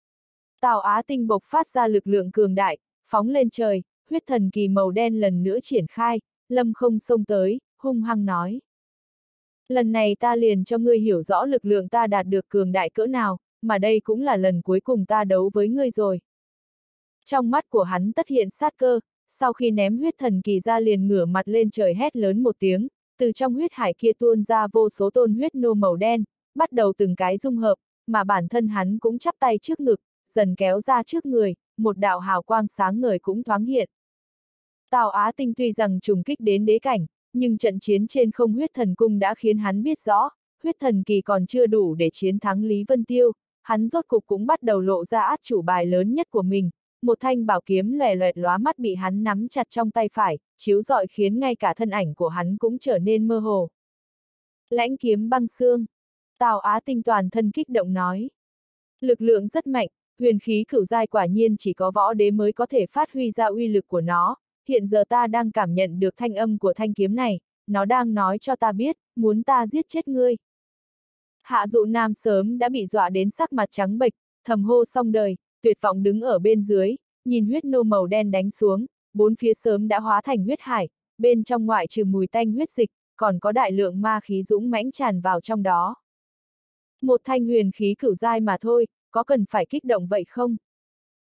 Tào Á Tinh bộc phát ra lực lượng cường đại, phóng lên trời, huyết thần kỳ màu đen lần nữa triển khai, lâm không xông tới, hung hăng nói. Lần này ta liền cho ngươi hiểu rõ lực lượng ta đạt được cường đại cỡ nào, mà đây cũng là lần cuối cùng ta đấu với ngươi rồi. Trong mắt của hắn tất hiện sát cơ, sau khi ném huyết thần kỳ ra liền ngửa mặt lên trời hét lớn một tiếng, từ trong huyết hải kia tuôn ra vô số tôn huyết nô màu đen, bắt đầu từng cái dung hợp, mà bản thân hắn cũng chắp tay trước ngực, dần kéo ra trước người, một đạo hào quang sáng ngời cũng thoáng hiện. Tào Á Tinh tuy rằng trùng kích đến đế cảnh, nhưng trận chiến trên không huyết thần cung đã khiến hắn biết rõ, huyết thần kỳ còn chưa đủ để chiến thắng Lý Vân Tiêu, hắn rốt cục cũng bắt đầu lộ ra át chủ bài lớn nhất của mình, một thanh bảo kiếm lòe loẹt lóa mắt bị hắn nắm chặt trong tay phải, chiếu rọi khiến ngay cả thân ảnh của hắn cũng trở nên mơ hồ. Lãnh kiếm băng xương. Tào Á tinh toàn thân kích động nói. Lực lượng rất mạnh, huyền khí cửu giai quả nhiên chỉ có võ đế mới có thể phát huy ra uy lực của nó, hiện giờ ta đang cảm nhận được thanh âm của thanh kiếm này, nó đang nói cho ta biết, muốn ta giết chết ngươi. Hạ dụ nam sớm đã bị dọa đến sắc mặt trắng bệch, thầm hô xong đời, tuyệt vọng đứng ở bên dưới, nhìn huyết nô màu đen đánh xuống, bốn phía sớm đã hóa thành huyết hải, bên trong ngoại trừ mùi tanh huyết dịch, còn có đại lượng ma khí dũng mãnh tràn vào trong đó. Một thanh huyền khí cửu giai mà thôi, có cần phải kích động vậy không?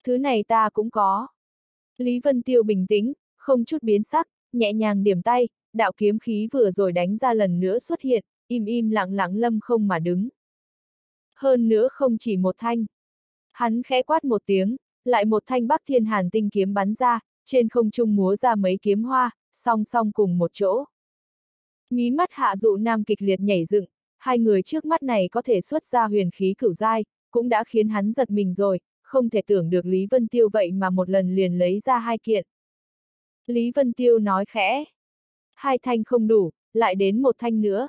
Thứ này ta cũng có. Lý Vân Tiêu bình tĩnh, không chút biến sắc, nhẹ nhàng điểm tay, đạo kiếm khí vừa rồi đánh ra lần nữa xuất hiện, im im lặng lặng lâm không mà đứng. Hơn nữa không chỉ một thanh. Hắn khẽ quát một tiếng, lại một thanh bắc thiên hàn tinh kiếm bắn ra, trên không trung múa ra mấy kiếm hoa, song song cùng một chỗ. Mí mắt hạ dụ nam kịch liệt nhảy dựng, hai người trước mắt này có thể xuất ra huyền khí cửu giai, cũng đã khiến hắn giật mình rồi, không thể tưởng được Lý Vân Tiêu vậy mà một lần liền lấy ra hai kiện. Lý Vân Tiêu nói khẽ. Hai thanh không đủ, lại đến một thanh nữa.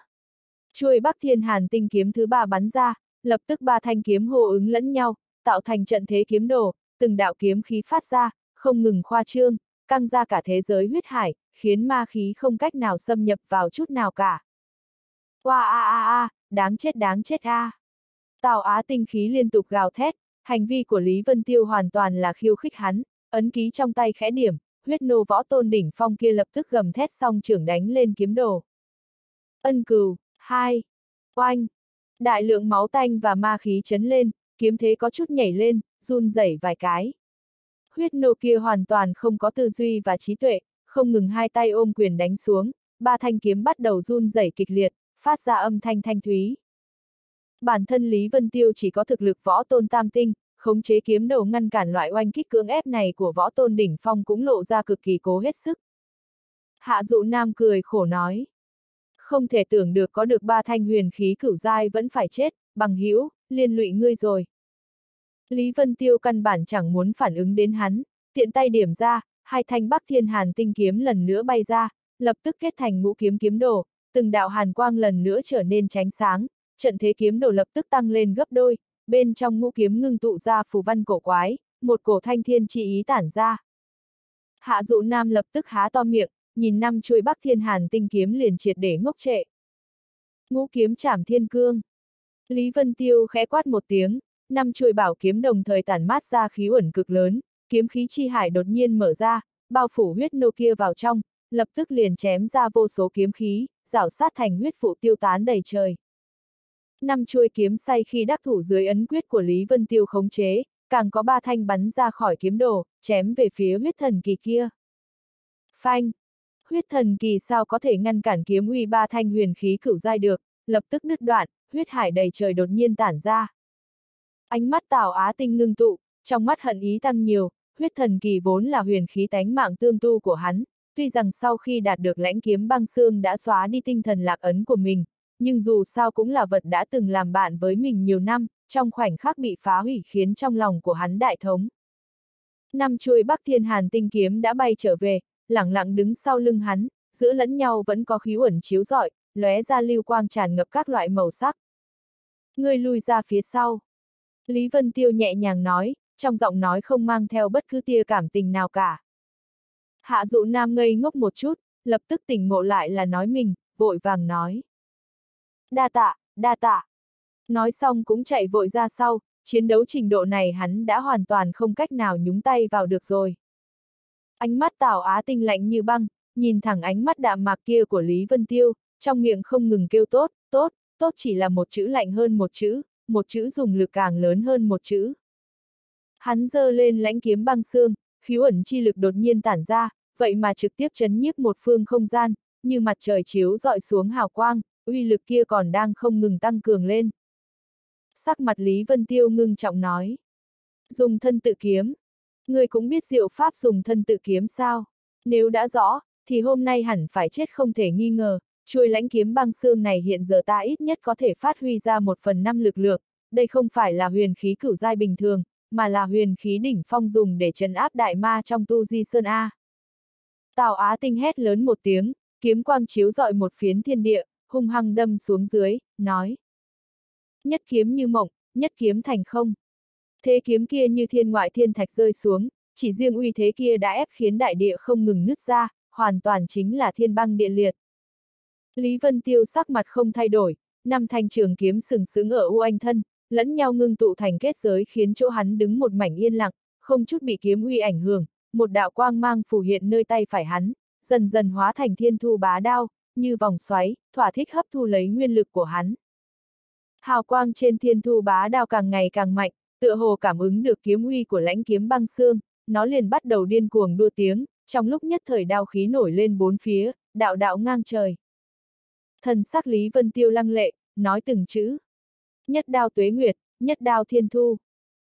Chuôi Bắc Thiên Hàn tinh kiếm thứ ba bắn ra, lập tức ba thanh kiếm hô ứng lẫn nhau, tạo thành trận thế kiếm đồ, từng đạo kiếm khí phát ra, không ngừng khoa trương, căng ra cả thế giới huyết hải, khiến ma khí không cách nào xâm nhập vào chút nào cả. Oa a a a, đáng chết đáng chết a. À. Tào Á tinh khí liên tục gào thét, hành vi của Lý Vân Tiêu hoàn toàn là khiêu khích hắn, ấn ký trong tay khẽ điểm, huyết nô võ tôn đỉnh phong kia lập tức gầm thét xong trưởng đánh lên kiếm đồ. Ân cừu, hai, oanh, đại lượng máu tanh và ma khí chấn lên, kiếm thế có chút nhảy lên, run rẩy vài cái. Huyết nô kia hoàn toàn không có tư duy và trí tuệ, không ngừng hai tay ôm quyền đánh xuống, ba thanh kiếm bắt đầu run rẩy kịch liệt, phát ra âm thanh thanh thúy. Bản thân Lý Vân Tiêu chỉ có thực lực võ tôn tam tinh, khống chế kiếm đầu ngăn cản loại oanh kích cưỡng ép này của võ tôn đỉnh phong cũng lộ ra cực kỳ cố hết sức. Hạ dụ nam cười khổ nói. Không thể tưởng được có được ba thanh huyền khí cửu giai vẫn phải chết, bằng hữu liên lụy ngươi rồi. Lý Vân Tiêu căn bản chẳng muốn phản ứng đến hắn, tiện tay điểm ra, hai thanh bắc thiên hàn tinh kiếm lần nữa bay ra, lập tức kết thành ngũ kiếm kiếm đồ, từng đạo hàn quang lần nữa trở nên tránh sáng, trận thế kiếm đồ lập tức tăng lên gấp đôi, bên trong ngũ kiếm ngưng tụ ra phù văn cổ quái, một cổ thanh thiên chi ý tản ra. Hạ dụ nam lập tức há to miệng, nhìn năm chuôi bắc thiên hàn tinh kiếm liền triệt để ngốc trệ. Ngũ kiếm chảm thiên cương. Lý Vân Tiêu khẽ quát một tiếng, năm chuôi bảo kiếm đồng thời tản mát ra khí uẩn cực lớn, kiếm khí chi hải đột nhiên mở ra, bao phủ huyết nô kia vào trong, lập tức liền chém ra vô số kiếm khí, rảo sát thành huyết phụ tiêu tán đầy trời. Năm chuôi kiếm say khi đắc thủ dưới ấn quyết của Lý Vân Tiêu khống chế, càng có ba thanh bắn ra khỏi kiếm đồ, chém về phía huyết thần kỳ kia. Phanh! Huyết thần kỳ sao có thể ngăn cản kiếm uy ba thanh huyền khí cửu giai được, lập tức đứt đoạn, huyết hải đầy trời đột nhiên tản ra. Ánh mắt Tào Á Tinh ngưng tụ, trong mắt hận ý tăng nhiều, huyết thần kỳ vốn là huyền khí tánh mạng tương tu của hắn, tuy rằng sau khi đạt được lãnh kiếm băng xương đã xóa đi tinh thần lạc ấn của mình, nhưng dù sao cũng là vật đã từng làm bạn với mình nhiều năm, trong khoảnh khắc bị phá hủy khiến trong lòng của hắn đại thống. Năm chuôi Bắc Thiên Hàn tinh kiếm đã bay trở về, lẳng lặng đứng sau lưng hắn, giữa lẫn nhau vẫn có khí uẩn chiếu rọi, lóe ra lưu quang tràn ngập các loại màu sắc. Người lùi ra phía sau. Lý Vân Tiêu nhẹ nhàng nói, trong giọng nói không mang theo bất cứ tia cảm tình nào cả. Hạ dụ nam ngây ngốc một chút, lập tức tỉnh ngộ lại là nói mình, vội vàng nói. Đa tạ, đa tạ. Nói xong cũng chạy vội ra sau, chiến đấu trình độ này hắn đã hoàn toàn không cách nào nhúng tay vào được rồi. Ánh mắt Tào Á tinh lạnh như băng, nhìn thẳng ánh mắt đạm mạc kia của Lý Vân Tiêu, trong miệng không ngừng kêu tốt, tốt, tốt chỉ là một chữ lạnh hơn một chữ, một chữ dùng lực càng lớn hơn một chữ. Hắn giơ lên lãnh kiếm băng xương, khí ẩn chi lực đột nhiên tản ra, vậy mà trực tiếp chấn nhiếp một phương không gian, như mặt trời chiếu dọi xuống hào quang, uy lực kia còn đang không ngừng tăng cường lên. Sắc mặt Lý Vân Tiêu ngưng trọng nói. Dùng thân tự kiếm. Người cũng biết diệu pháp dùng thân tự kiếm sao? Nếu đã rõ, thì hôm nay hẳn phải chết không thể nghi ngờ, chuôi lãnh kiếm băng xương này hiện giờ ta ít nhất có thể phát huy ra một phần năm lực lượng, đây không phải là huyền khí cửu giai bình thường, mà là huyền khí đỉnh phong dùng để trấn áp đại ma trong tu di sơn A. Tào Á Tinh hét lớn một tiếng, kiếm quang chiếu dọi một phiến thiên địa, hung hăng đâm xuống dưới, nói. Nhất kiếm như mộng, nhất kiếm thành không. Thế kiếm kia như thiên ngoại thiên thạch rơi xuống, chỉ riêng uy thế kia đã ép khiến đại địa không ngừng nứt ra, hoàn toàn chính là thiên băng địa liệt. Lý Vân Tiêu sắc mặt không thay đổi, năm thanh trường kiếm sừng sững ở u anh thân, lẫn nhau ngưng tụ thành kết giới khiến chỗ hắn đứng một mảnh yên lặng, không chút bị kiếm uy ảnh hưởng, một đạo quang mang phù hiện nơi tay phải hắn, dần dần hóa thành thiên thu bá đao, như vòng xoáy, thỏa thích hấp thu lấy nguyên lực của hắn. Hào quang trên thiên thu bá đao càng ngày càng mạnh, tựa hồ cảm ứng được kiếm uy của lãnh kiếm băng xương, nó liền bắt đầu điên cuồng đua tiếng, trong lúc nhất thời đao khí nổi lên bốn phía, đạo đạo ngang trời. Thần sắc Lý Vân Tiêu lăng lệ, nói từng chữ. Nhất đao tuế nguyệt, nhất đao thiên thu.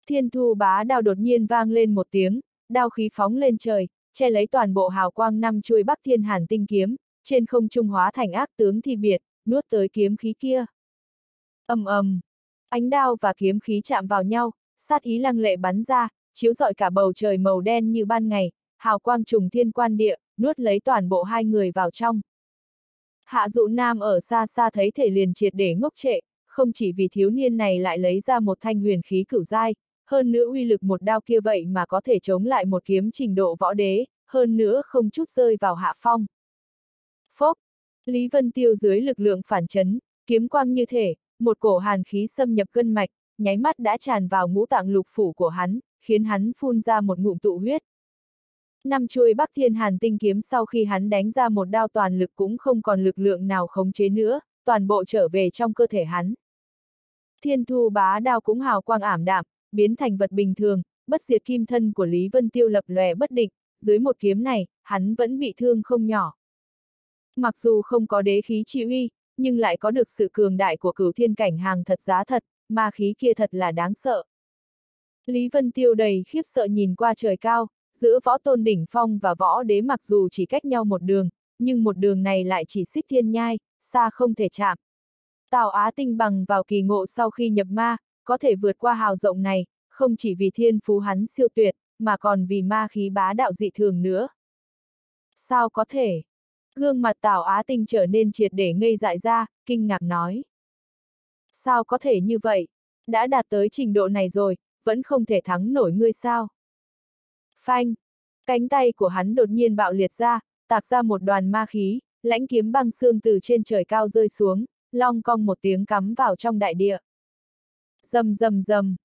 Thiên thu bá đao đột nhiên vang lên một tiếng, đao khí phóng lên trời, che lấy toàn bộ hào quang năm chuôi bắc thiên hàn tinh kiếm, trên không trung hóa thành ác tướng thi biệt, nuốt tới kiếm khí kia. ầm ầm, ánh đao và kiếm khí chạm vào nhau, sát ý lăng lệ bắn ra, chiếu rọi cả bầu trời màu đen như ban ngày, hào quang trùng thiên quan địa, nuốt lấy toàn bộ hai người vào trong. Hạ dụ nam ở xa xa thấy thể liền triệt để ngốc trệ, không chỉ vì thiếu niên này lại lấy ra một thanh huyền khí cửu giai, hơn nữa uy lực một đao kia vậy mà có thể chống lại một kiếm trình độ võ đế, hơn nữa không chút rơi vào hạ phong. Phốc! Lý Vân Tiêu dưới lực lượng phản chấn, kiếm quang như thể, một cổ hàn khí xâm nhập gân mạch, nháy mắt đã tràn vào ngũ tạng lục phủ của hắn, khiến hắn phun ra một ngụm tụ huyết. Năm chuôi Bắc Thiên Hàn tinh kiếm sau khi hắn đánh ra một đao toàn lực cũng không còn lực lượng nào khống chế nữa, toàn bộ trở về trong cơ thể hắn. Thiên thu bá đao cũng hào quang ảm đạm, biến thành vật bình thường, bất diệt kim thân của Lý Vân Tiêu lập lòe bất định, dưới một kiếm này, hắn vẫn bị thương không nhỏ. Mặc dù không có đế khí chi uy, nhưng lại có được sự cường đại của cửu thiên cảnh hàng thật giá thật, mà khí kia thật là đáng sợ. Lý Vân Tiêu đầy khiếp sợ nhìn qua trời cao, giữa võ tôn đỉnh phong và võ đế mặc dù chỉ cách nhau một đường, nhưng một đường này lại chỉ xích thiên nhai, xa không thể chạm. Tào Á tinh bằng vào kỳ ngộ sau khi nhập ma, có thể vượt qua hào rộng này, không chỉ vì thiên phú hắn siêu tuyệt, mà còn vì ma khí bá đạo dị thường nữa. Sao có thể? Gương mặt Tào Á tinh trở nên triệt để ngây dại ra, kinh ngạc nói. Sao có thể như vậy? Đã đạt tới trình độ này rồi, vẫn không thể thắng nổi ngươi sao? Phanh! Cánh tay của hắn đột nhiên bạo liệt ra, tạc ra một đoàn ma khí, lãnh kiếm băng xương từ trên trời cao rơi xuống, long cong một tiếng cắm vào trong đại địa. Dầm dầm dầm.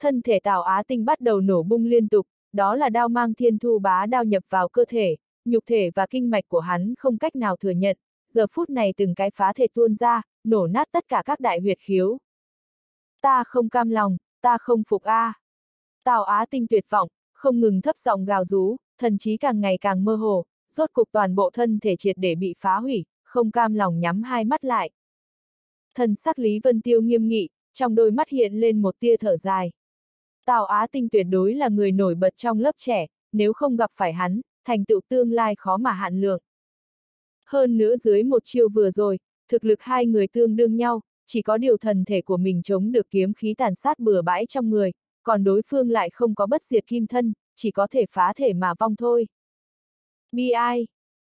Thân thể Tào Á Tinh bắt đầu nổ bung liên tục, đó là đao mang thiên thu bá đao nhập vào cơ thể, nhục thể và kinh mạch của hắn không cách nào thừa nhận, giờ phút này từng cái phá thể tuôn ra, nổ nát tất cả các đại huyệt khiếu. Ta không cam lòng, ta không phục a. À. Tào Á Tinh tuyệt vọng, không ngừng thấp giọng gào rú, thần trí càng ngày càng mơ hồ, rốt cục toàn bộ thân thể triệt để bị phá hủy, không cam lòng nhắm hai mắt lại. Thần sắc Lý Vân Tiêu nghiêm nghị, trong đôi mắt hiện lên một tia thở dài. Tào Á Tinh tuyệt đối là người nổi bật trong lớp trẻ, nếu không gặp phải hắn, thành tựu tương lai khó mà hạn lượng. Hơn nữa dưới một chiêu vừa rồi, thực lực hai người tương đương nhau, chỉ có điều thần thể của mình chống được kiếm khí tàn sát bừa bãi trong người, còn đối phương lại không có bất diệt kim thân, chỉ có thể phá thể mà vong thôi. Bi ai?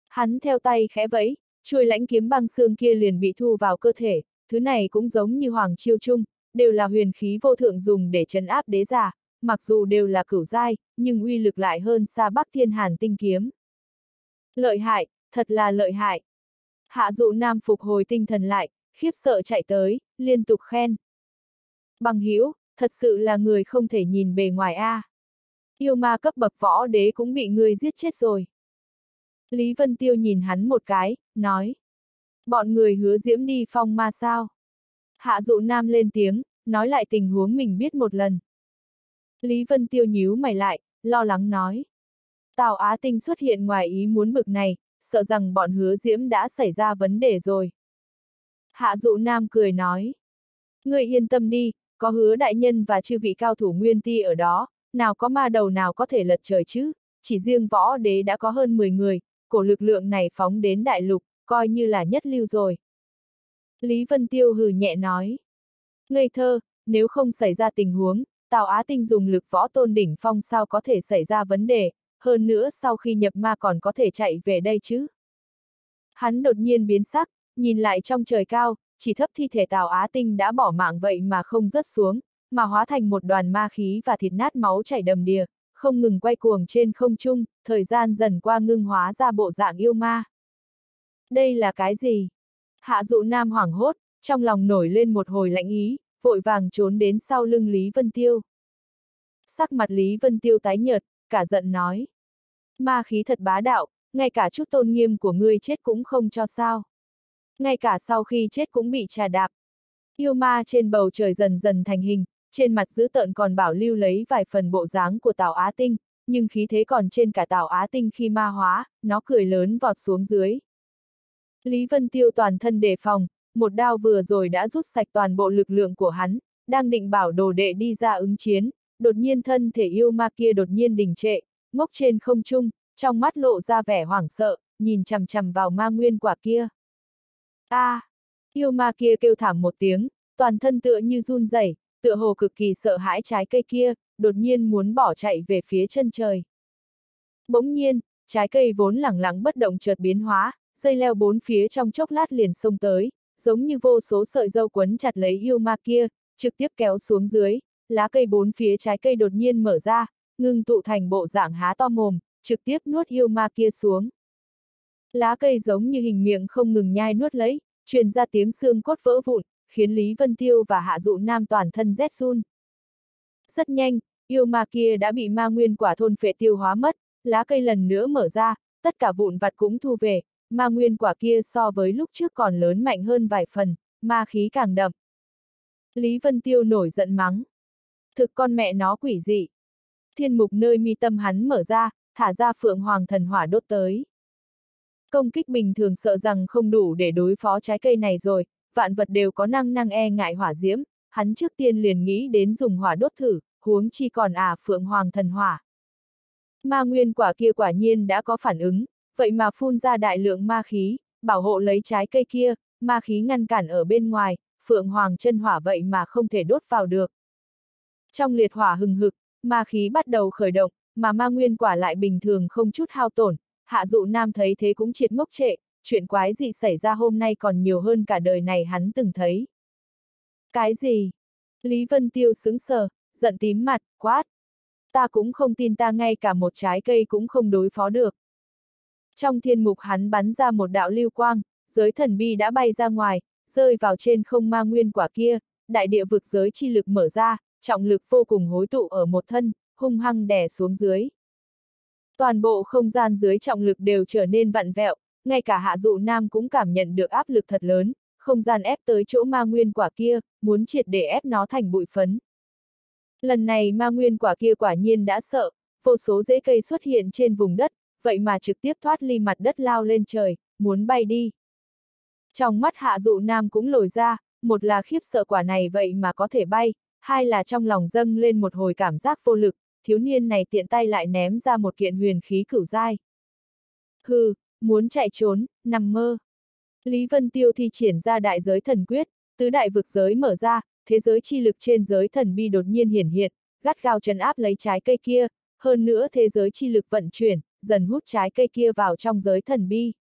Hắn theo tay khẽ vẫy, chuôi lãnh kiếm băng xương kia liền bị thu vào cơ thể, thứ này cũng giống như Hoàng Chiêu Trung, đều là huyền khí vô thượng dùng để chấn áp đế giả, mặc dù đều là cửu giai, nhưng uy lực lại hơn xa Bắc Thiên Hàn tinh kiếm. Lợi hại, thật là lợi hại. Hạ dụ nam phục hồi tinh thần lại, khiếp sợ chạy tới, liên tục khen. Bằng hữu thật sự là người không thể nhìn bề ngoài a. À. Yêu ma cấp bậc võ đế cũng bị người giết chết rồi. Lý Vân Tiêu nhìn hắn một cái, nói. Bọn người hứa diễm đi phong ma sao? Hạ dụ nam lên tiếng, nói lại tình huống mình biết một lần. Lý Vân Tiêu nhíu mày lại, lo lắng nói. Tào Á Tinh xuất hiện ngoài ý muốn bực này, sợ rằng bọn hứa diễm đã xảy ra vấn đề rồi. Hạ dụ nam cười nói. Người yên tâm đi, có hứa đại nhân và chư vị cao thủ nguyên ti ở đó, nào có ma đầu nào có thể lật trời chứ, chỉ riêng võ đế đã có hơn 10 người, cổ lực lượng này phóng đến đại lục, coi như là nhất lưu rồi. Lý Vân Tiêu hừ nhẹ nói. Ngây thơ, nếu không xảy ra tình huống, Tào Á Tinh dùng lực võ tôn đỉnh phong sao có thể xảy ra vấn đề, hơn nữa sau khi nhập ma còn có thể chạy về đây chứ. Hắn đột nhiên biến sắc, nhìn lại trong trời cao, chỉ thấp thi thể Tào Á Tinh đã bỏ mạng vậy mà không rớt xuống, mà hóa thành một đoàn ma khí và thịt nát máu chảy đầm đìa, không ngừng quay cuồng trên không trung, thời gian dần qua ngưng hóa ra bộ dạng yêu ma. Đây là cái gì? Hạ dụ nam hoảng hốt, trong lòng nổi lên một hồi lạnh ý, vội vàng trốn đến sau lưng Lý Vân Tiêu. Sắc mặt Lý Vân Tiêu tái nhợt, cả giận nói. Ma khí thật bá đạo, ngay cả chút tôn nghiêm của ngươi chết cũng không cho sao. Ngay cả sau khi chết cũng bị trà đạp. Yêu ma trên bầu trời dần dần thành hình, trên mặt dữ tợn còn bảo lưu lấy vài phần bộ dáng của Tào Á Tinh, nhưng khí thế còn trên cả Tào Á Tinh khi ma hóa, nó cười lớn vọt xuống dưới. Lý Vân Tiêu toàn thân đề phòng, một đao vừa rồi đã rút sạch toàn bộ lực lượng của hắn, đang định bảo đồ đệ đi ra ứng chiến, đột nhiên thân thể yêu ma kia đột nhiên đình trệ, ngốc trên không trung, trong mắt lộ ra vẻ hoảng sợ, nhìn chằm chằm vào ma nguyên quả kia. A! À, yêu ma kia kêu thảm một tiếng, toàn thân tựa như run rẩy, tựa hồ cực kỳ sợ hãi trái cây kia, đột nhiên muốn bỏ chạy về phía chân trời. Bỗng nhiên, trái cây vốn lẳng lặng bất động chợt biến hóa, dây leo bốn phía trong chốc lát liền xông tới, giống như vô số sợi dâu quấn chặt lấy yêu ma kia, trực tiếp kéo xuống dưới, lá cây bốn phía trái cây đột nhiên mở ra, ngưng tụ thành bộ dạng há to mồm, trực tiếp nuốt yêu ma kia xuống. Lá cây giống như hình miệng không ngừng nhai nuốt lấy, truyền ra tiếng xương cốt vỡ vụn, khiến Lý Vân Tiêu và Hạ Dụ Nam toàn thân rét run. Rất nhanh, yêu ma kia đã bị ma nguyên quả thôn phệ tiêu hóa mất, lá cây lần nữa mở ra, tất cả vụn vặt cũng thu về, ma nguyên quả kia so với lúc trước còn lớn mạnh hơn vài phần, ma khí càng đậm. Lý Vân Tiêu nổi giận mắng. Thực con mẹ nó quỷ dị. Thiên mục nơi mi tâm hắn mở ra, thả ra phượng hoàng thần hỏa đốt tới. Công kích bình thường sợ rằng không đủ để đối phó trái cây này rồi, vạn vật đều có năng năng e ngại hỏa diễm, hắn trước tiên liền nghĩ đến dùng hỏa đốt thử, huống chi còn à phượng hoàng thần hỏa. Ma nguyên quả kia quả nhiên đã có phản ứng, vậy mà phun ra đại lượng ma khí, bảo hộ lấy trái cây kia, ma khí ngăn cản ở bên ngoài, phượng hoàng chân hỏa vậy mà không thể đốt vào được. Trong liệt hỏa hừng hực, ma khí bắt đầu khởi động, mà ma nguyên quả lại bình thường không chút hao tổn, hạ dụ nam thấy thế cũng triệt ngốc trệ, chuyện quái gì xảy ra hôm nay còn nhiều hơn cả đời này hắn từng thấy. Cái gì? Lý Vân Tiêu sững sờ, giận tím mặt, quát. Ta cũng không tin ta ngay cả một trái cây cũng không đối phó được. Trong thiên mục hắn bắn ra một đạo lưu quang, giới thần bi đã bay ra ngoài, rơi vào trên không ma nguyên quả kia, đại địa vực giới chi lực mở ra, trọng lực vô cùng hối tụ ở một thân, hung hăng đè xuống dưới. Toàn bộ không gian dưới trọng lực đều trở nên vặn vẹo, ngay cả hạ dụ nam cũng cảm nhận được áp lực thật lớn, không gian ép tới chỗ ma nguyên quả kia, muốn triệt để ép nó thành bụi phấn. Lần này ma nguyên quả kia quả nhiên đã sợ, vô số rễ cây xuất hiện trên vùng đất, vậy mà trực tiếp thoát ly mặt đất lao lên trời, muốn bay đi. Trong mắt hạ dụ nam cũng lồi ra, một là khiếp sợ quả này vậy mà có thể bay, hai là trong lòng dâng lên một hồi cảm giác vô lực, thiếu niên này tiện tay lại ném ra một kiện huyền khí cửu dai. Hừ, muốn chạy trốn, nằm mơ. Lý Vân Tiêu thi triển ra đại giới thần quyết, tứ đại vực giới mở ra, thế giới chi lực trên giới thần bi đột nhiên hiển hiện, gắt gao trấn áp lấy trái cây kia, hơn nữa thế giới chi lực vận chuyển, dần hút trái cây kia vào trong giới thần bi.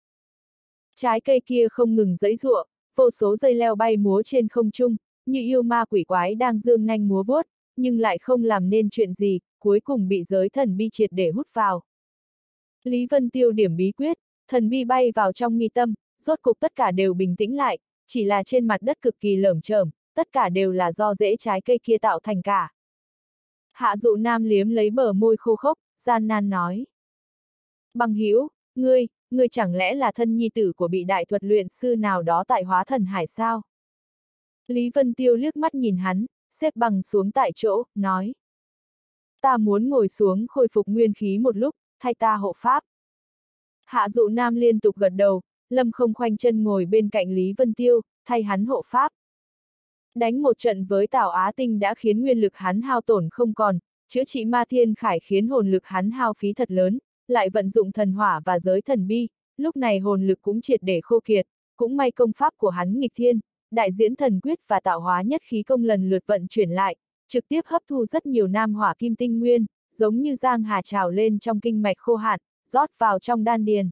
Trái cây kia không ngừng dẫy ruộng, vô số dây leo bay múa trên không trung, như yêu ma quỷ quái đang dương nhanh múa vuốt, nhưng lại không làm nên chuyện gì, cuối cùng bị giới thần bi triệt để hút vào. Lý Vân Tiêu điểm bí quyết, thần bi bay vào trong mi tâm, rốt cục tất cả đều bình tĩnh lại, chỉ là trên mặt đất cực kỳ lởm chởm, tất cả đều là do rễ trái cây kia tạo thành cả. Hạ dụ nam liếm lấy bờ môi khô khốc, gian nan nói. Bằng hữu ngươi, ngươi chẳng lẽ là thân nhi tử của bị đại thuật luyện sư nào đó tại hóa thần hải sao? Lý Vân Tiêu liếc mắt nhìn hắn, xếp bằng xuống tại chỗ, nói. Ta muốn ngồi xuống khôi phục nguyên khí một lúc, thay ta hộ pháp. Hạ dụ nam liên tục gật đầu, lâm không khoanh chân ngồi bên cạnh Lý Vân Tiêu, thay hắn hộ pháp. Đánh một trận với Tào Á Tinh đã khiến nguyên lực hắn hao tổn không còn, chữa trị ma thiên khải khiến hồn lực hắn hao phí thật lớn, lại vận dụng thần hỏa và giới thần bi, lúc này hồn lực cũng triệt để khô kiệt, cũng may công pháp của hắn nghịch thiên, đại diễn thần quyết và tạo hóa nhất khí công lần lượt vận chuyển lại, trực tiếp hấp thu rất nhiều nam hỏa kim tinh nguyên, giống như giang hà trào lên trong kinh mạch khô hạn, rót vào trong đan điền.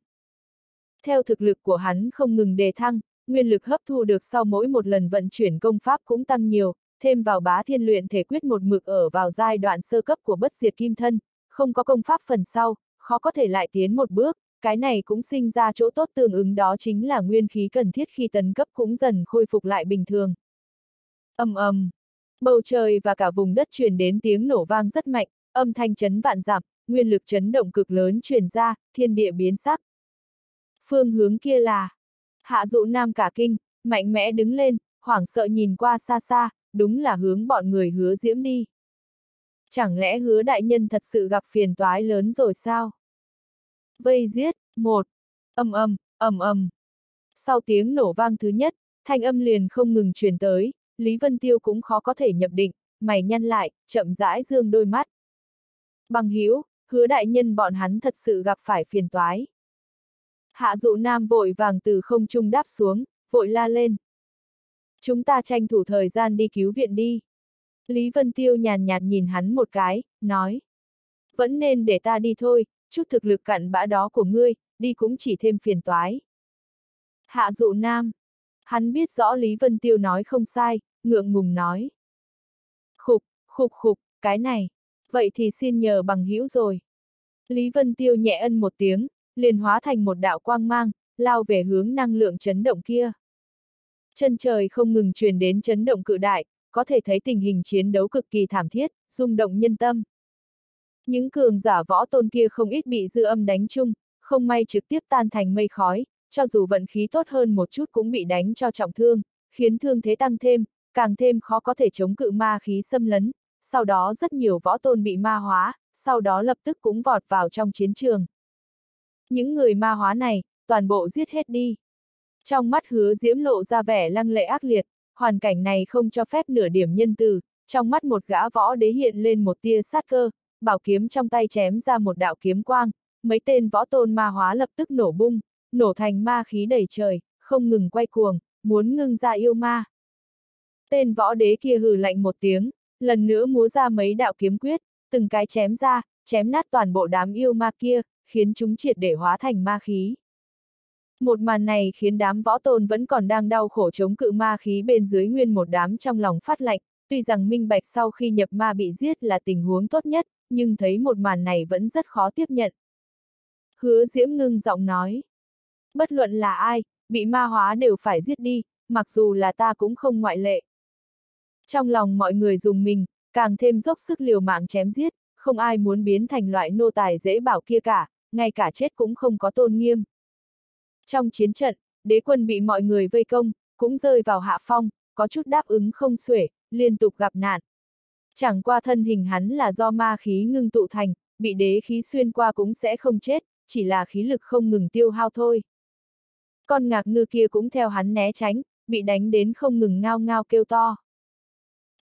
Theo thực lực của hắn không ngừng đề thăng, nguyên lực hấp thu được sau mỗi một lần vận chuyển công pháp cũng tăng nhiều, thêm vào bá thiên luyện thể quyết một mực ở vào giai đoạn sơ cấp của bất diệt kim thân, không có công pháp phần sau, khó có thể lại tiến một bước, cái này cũng sinh ra chỗ tốt tương ứng đó chính là nguyên khí cần thiết khi tấn cấp cũng dần khôi phục lại bình thường. âm âm bầu trời và cả vùng đất truyền đến tiếng nổ vang rất mạnh, âm thanh chấn vạn giảm, nguyên lực chấn động cực lớn truyền ra, thiên địa biến sắc. Phương hướng kia là Hạ dụ nam cả kinh, mạnh mẽ đứng lên, hoảng sợ nhìn qua xa xa, đúng là hướng bọn người hứa diễm đi. Chẳng lẽ hứa đại nhân thật sự gặp phiền toái lớn rồi sao? Vây giết, một, âm âm, ầm ầm. Sau tiếng nổ vang thứ nhất, thanh âm liền không ngừng truyền tới, Lý Vân Tiêu cũng khó có thể nhập định, mày nhăn lại, chậm rãi dương đôi mắt. Bằng hiếu, hứa đại nhân bọn hắn thật sự gặp phải phiền toái. Hạ dụ nam vội vàng từ không trung đáp xuống, vội la lên. Chúng ta tranh thủ thời gian đi cứu viện đi. Lý Vân Tiêu nhàn nhạt nhìn hắn một cái, nói. Vẫn nên để ta đi thôi, chút thực lực cặn bã đó của ngươi, đi cũng chỉ thêm phiền toái. Hạ dụ nam. Hắn biết rõ Lý Vân Tiêu nói không sai, ngượng ngùng nói. Khục, khục khục, cái này. Vậy thì xin nhờ bằng hữu rồi. Lý Vân Tiêu nhẹ ân một tiếng, liền hóa thành một đạo quang mang, lao về hướng năng lượng chấn động kia. Chân trời không ngừng truyền đến chấn động cự đại, có thể thấy tình hình chiến đấu cực kỳ thảm thiết, rung động nhân tâm. Những cường giả võ tôn kia không ít bị dư âm đánh chung, không may trực tiếp tan thành mây khói, cho dù vận khí tốt hơn một chút cũng bị đánh cho trọng thương, khiến thương thế tăng thêm, càng thêm khó có thể chống cự ma khí xâm lấn, sau đó rất nhiều võ tôn bị ma hóa, sau đó lập tức cũng vọt vào trong chiến trường. Những người ma hóa này, toàn bộ giết hết đi. Trong mắt hứa diễm lộ ra vẻ lăng lệ ác liệt, hoàn cảnh này không cho phép nửa điểm nhân từ, trong mắt một gã võ đế hiện lên một tia sát cơ, bảo kiếm trong tay chém ra một đạo kiếm quang, mấy tên võ tôn ma hóa lập tức nổ bung, nổ thành ma khí đầy trời, không ngừng quay cuồng, muốn ngưng ra yêu ma. Tên võ đế kia hừ lạnh một tiếng, lần nữa múa ra mấy đạo kiếm quyết, từng cái chém ra, chém nát toàn bộ đám yêu ma kia, khiến chúng triệt để hóa thành ma khí. Một màn này khiến đám võ tôn vẫn còn đang đau khổ chống cự ma khí bên dưới nguyên một đám trong lòng phát lạnh, tuy rằng minh bạch sau khi nhập ma bị giết là tình huống tốt nhất, nhưng thấy một màn này vẫn rất khó tiếp nhận. Hứa Diễm ngưng giọng nói. Bất luận là ai, bị ma hóa đều phải giết đi, mặc dù là ta cũng không ngoại lệ. Trong lòng mọi người dùng mình, càng thêm dốc sức liều mạng chém giết, không ai muốn biến thành loại nô tài dễ bảo kia cả, ngay cả chết cũng không có tôn nghiêm. Trong chiến trận, đế quân bị mọi người vây công, cũng rơi vào hạ phong, có chút đáp ứng không xuể, liên tục gặp nạn. Chẳng qua thân hình hắn là do ma khí ngưng tụ thành, bị đế khí xuyên qua cũng sẽ không chết, chỉ là khí lực không ngừng tiêu hao thôi. Con ngạc ngư kia cũng theo hắn né tránh, bị đánh đến không ngừng ngao ngao kêu to.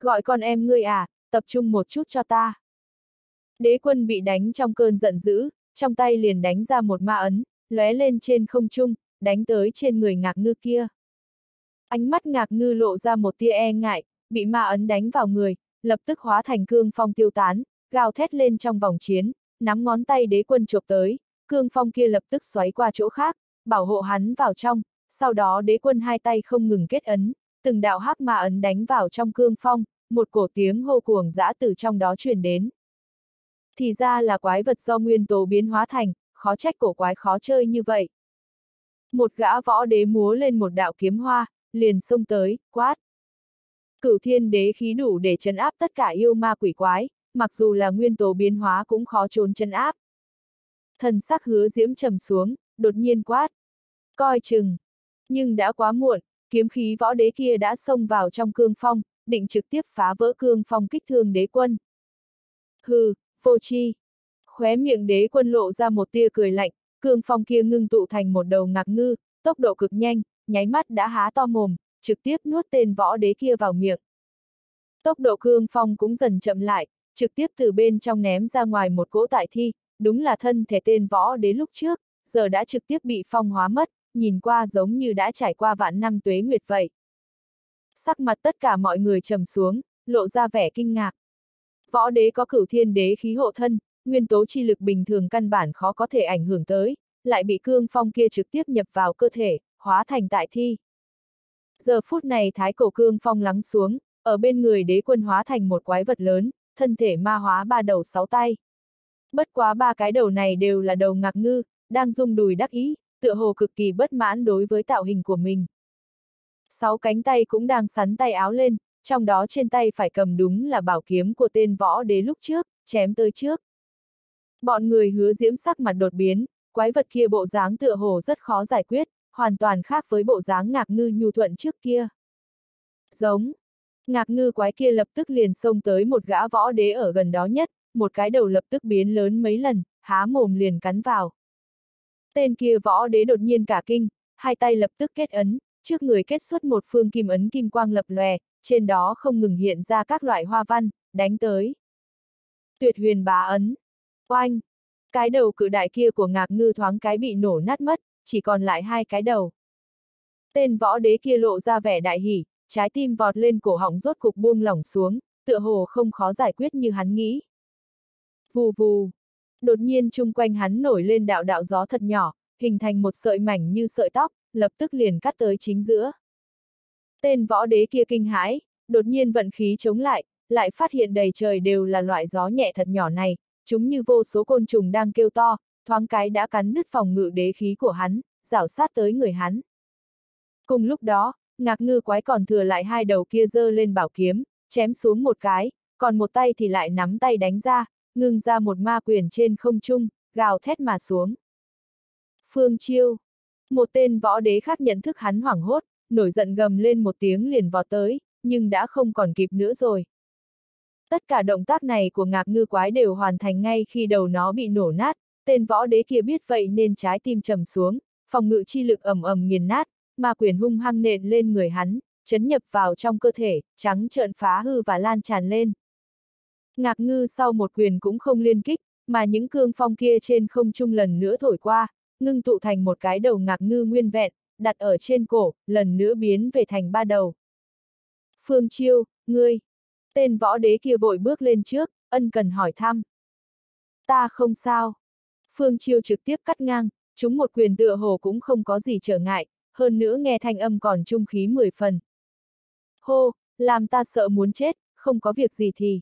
Gọi con em ngươi à, tập trung một chút cho ta. Đế quân bị đánh trong cơn giận dữ, trong tay liền đánh ra một ma ấn, lóe lên trên không trung, đánh tới trên người ngạc ngư kia. Ánh mắt ngạc ngư lộ ra một tia e ngại, bị ma ấn đánh vào người, lập tức hóa thành cương phong tiêu tán, gào thét lên trong vòng chiến, nắm ngón tay đế quân chụp tới, cương phong kia lập tức xoáy qua chỗ khác, bảo hộ hắn vào trong, sau đó đế quân hai tay không ngừng kết ấn, từng đạo hắc ma ấn đánh vào trong cương phong, một cổ tiếng hô cuồng dã từ trong đó truyền đến. Thì ra là quái vật do nguyên tố biến hóa thành, khó trách cổ quái khó chơi như vậy. Một gã võ đế múa lên một đạo kiếm hoa, liền xông tới, quát. Cửu thiên đế khí đủ để chấn áp tất cả yêu ma quỷ quái, mặc dù là nguyên tố biến hóa cũng khó trốn chân áp. Thần sắc hứa diễm trầm xuống, đột nhiên quát. Coi chừng. Nhưng đã quá muộn, kiếm khí võ đế kia đã xông vào trong cương phong, định trực tiếp phá vỡ cương phong kích thương đế quân. Hừ, vô chi. Khóe miệng đế quân lộ ra một tia cười lạnh, cương phong kia ngưng tụ thành một đầu ngạc ngư, tốc độ cực nhanh, nháy mắt đã há to mồm, trực tiếp nuốt tên võ đế kia vào miệng. Tốc độ cương phong cũng dần chậm lại, trực tiếp từ bên trong ném ra ngoài một cỗ tại thi, đúng là thân thể tên võ đế lúc trước, giờ đã trực tiếp bị phong hóa mất, nhìn qua giống như đã trải qua vạn năm tuế nguyệt vậy. Sắc mặt tất cả mọi người trầm xuống, lộ ra vẻ kinh ngạc. Võ đế có cửu thiên đế khí hộ thân, nguyên tố chi lực bình thường căn bản khó có thể ảnh hưởng tới, lại bị cương phong kia trực tiếp nhập vào cơ thể, hóa thành tại thi. Giờ phút này thái cổ cương phong lắng xuống, ở bên người đế quân hóa thành một quái vật lớn, thân thể ma hóa ba đầu sáu tay. Bất quá ba cái đầu này đều là đầu ngạc ngư, đang rung đùi đắc ý, tựa hồ cực kỳ bất mãn đối với tạo hình của mình. Sáu cánh tay cũng đang sắn tay áo lên, trong đó trên tay phải cầm đúng là bảo kiếm của tên võ đế lúc trước, chém tới trước. Bọn người hứa diễm sắc mặt đột biến, quái vật kia bộ dáng tựa hồ rất khó giải quyết, hoàn toàn khác với bộ dáng ngạc ngư nhu thuận trước kia. Giống. Ngạc ngư quái kia lập tức liền xông tới một gã võ đế ở gần đó nhất, một cái đầu lập tức biến lớn mấy lần, há mồm liền cắn vào. Tên kia võ đế đột nhiên cả kinh, hai tay lập tức kết ấn, trước người kết xuất một phương kim ấn kim quang lập lòe, trên đó không ngừng hiện ra các loại hoa văn, đánh tới. Tuyệt huyền bá ấn. Oanh! Cái đầu cự đại kia của ngạc ngư thoáng cái bị nổ nát mất, chỉ còn lại hai cái đầu. Tên võ đế kia lộ ra vẻ đại hỉ, trái tim vọt lên cổ họng rốt cục buông lỏng xuống, tựa hồ không khó giải quyết như hắn nghĩ. Vù vù. Đột nhiên chung quanh hắn nổi lên đạo đạo gió thật nhỏ, hình thành một sợi mảnh như sợi tóc, lập tức liền cắt tới chính giữa. Tên võ đế kia kinh hãi, đột nhiên vận khí chống lại, lại phát hiện đầy trời đều là loại gió nhẹ thật nhỏ này, chúng như vô số côn trùng đang kêu to, thoáng cái đã cắn nứt phòng ngự đế khí của hắn, rảo sát tới người hắn. Cùng lúc đó, ngạc ngư quái còn thừa lại hai đầu kia dơ lên bảo kiếm, chém xuống một cái, còn một tay thì lại nắm tay đánh ra, ngưng ra một ma quyền trên không trung, gào thét mà xuống. Phương Chiêu. Một tên võ đế khác nhận thức hắn hoảng hốt, nổi giận gầm lên một tiếng liền vọt tới, nhưng đã không còn kịp nữa rồi. Tất cả động tác này của ngạc ngư quái đều hoàn thành ngay khi đầu nó bị nổ nát, tên võ đế kia biết vậy nên trái tim trầm xuống, phòng ngự chi lực ầm ầm nghiền nát, mà quyền hung hăng nện lên người hắn, chấn nhập vào trong cơ thể, trắng trợn phá hư và lan tràn lên. Ngạc ngư sau một quyền cũng không liên kích, mà những cương phong kia trên không trung lần nữa thổi qua, ngưng tụ thành một cái đầu ngạc ngư nguyên vẹn, đặt ở trên cổ, lần nữa biến về thành ba đầu. Phương Chiêu, ngươi, tên võ đế kia vội bước lên trước, ân cần hỏi thăm. Ta không sao. Phương Chiêu trực tiếp cắt ngang, chúng một quyền tựa hồ cũng không có gì trở ngại, hơn nữa nghe thanh âm còn trung khí mười phần. Hô, làm ta sợ muốn chết, không có việc gì thì.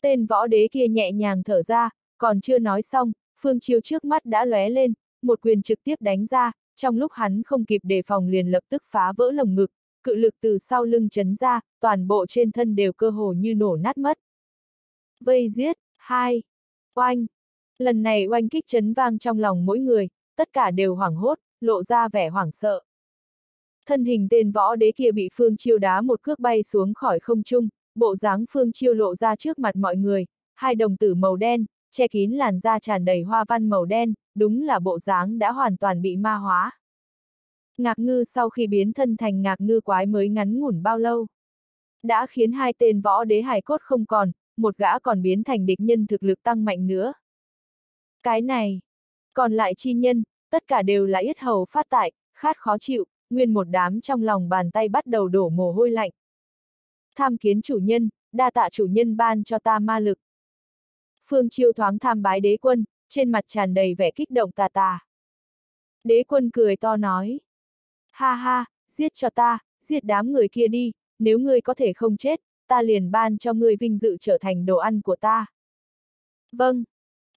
Tên võ đế kia nhẹ nhàng thở ra, còn chưa nói xong, Phương Chiêu trước mắt đã lóe lên, một quyền trực tiếp đánh ra, trong lúc hắn không kịp đề phòng liền lập tức phá vỡ lồng ngực, cự lực từ sau lưng chấn ra, toàn bộ trên thân đều cơ hồ như nổ nát mất. Vây giết, hai, oanh. Lần này oanh kích chấn vang trong lòng mỗi người, tất cả đều hoảng hốt, lộ ra vẻ hoảng sợ. Thân hình tên võ đế kia bị Phương Chiêu đá một cước bay xuống khỏi không trung, bộ dáng Phương Chiêu lộ ra trước mặt mọi người, hai đồng tử màu đen, che kín làn da tràn đầy hoa văn màu đen, đúng là bộ dáng đã hoàn toàn bị ma hóa. Ngạc ngư sau khi biến thân thành ngạc ngư quái mới ngắn ngủn bao lâu. Đã khiến hai tên võ đế hải cốt không còn, một gã còn biến thành địch nhân thực lực tăng mạnh nữa. Cái này, còn lại chi nhân, tất cả đều là yết hầu phát tại, khát khó chịu, nguyên một đám trong lòng bàn tay bắt đầu đổ mồ hôi lạnh. Tham kiến chủ nhân, đa tạ chủ nhân ban cho ta ma lực. Phương Chiêu thoáng tham bái đế quân, trên mặt tràn đầy vẻ kích động tà tà. Đế quân cười to nói. Ha ha, giết cho ta, giết đám người kia đi, nếu ngươi có thể không chết, ta liền ban cho ngươi vinh dự trở thành đồ ăn của ta. Vâng.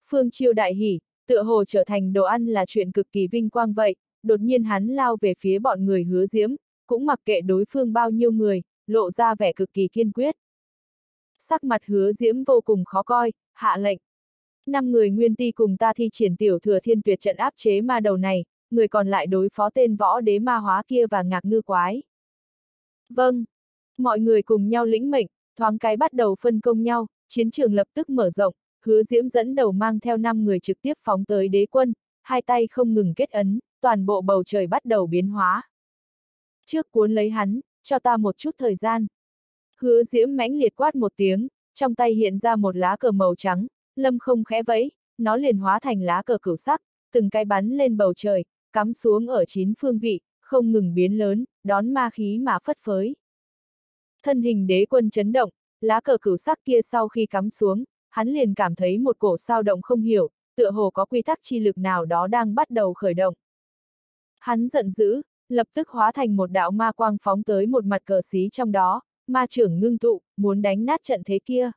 Phương Chiêu đại hỉ, tựa hồ trở thành đồ ăn là chuyện cực kỳ vinh quang vậy, đột nhiên hắn lao về phía bọn người hứa diễm, cũng mặc kệ đối phương bao nhiêu người, lộ ra vẻ cực kỳ kiên quyết. Sắc mặt hứa diễm vô cùng khó coi, hạ lệnh. Năm người nguyên ti cùng ta thi triển tiểu thừa thiên tuyệt trận áp chế ma đầu này, người còn lại đối phó tên võ đế ma hóa kia và ngạc ngư quái. Vâng. Mọi người cùng nhau lĩnh mệnh, thoáng cái bắt đầu phân công nhau, chiến trường lập tức mở rộng, hứa diễm dẫn đầu mang theo 5 người trực tiếp phóng tới đế quân, hai tay không ngừng kết ấn, toàn bộ bầu trời bắt đầu biến hóa. Trước cuốn lấy hắn, cho ta một chút thời gian. Hứa diễm mãnh liệt quát một tiếng, trong tay hiện ra một lá cờ màu trắng, lâm không khẽ vẫy, nó liền hóa thành lá cờ cửu sắc, từng cái bắn lên bầu trời, cắm xuống ở chín phương vị, không ngừng biến lớn, đón ma khí mà phất phới. Thân hình đế quân chấn động, lá cờ cửu sắc kia sau khi cắm xuống, hắn liền cảm thấy một cổ sao động không hiểu, tựa hồ có quy tắc chi lực nào đó đang bắt đầu khởi động. Hắn giận dữ, lập tức hóa thành một đạo ma quang phóng tới một mặt cờ xí trong đó, ma trưởng ngưng tụ, muốn đánh nát trận thế kia.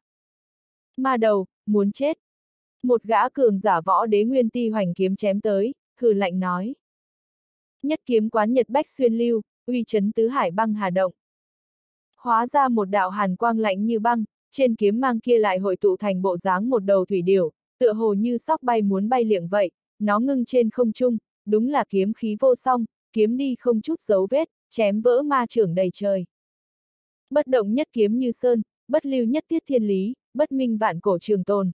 Ma đầu, muốn chết. Một gã cường giả võ đế nguyên ti hoành kiếm chém tới, hừ lạnh nói. Nhất kiếm quán nhật bách xuyên lưu, uy chấn tứ hải băng hà động. Hóa ra một đạo hàn quang lạnh như băng, trên kiếm mang kia lại hội tụ thành bộ dáng một đầu thủy điểu, tựa hồ như sóc bay muốn bay liệng vậy, nó ngưng trên không trung, đúng là kiếm khí vô song, kiếm đi không chút dấu vết, chém vỡ ma trưởng đầy trời. Bất động nhất kiếm như sơn, bất lưu nhất tiết thiên lý, bất minh vạn cổ trường tồn.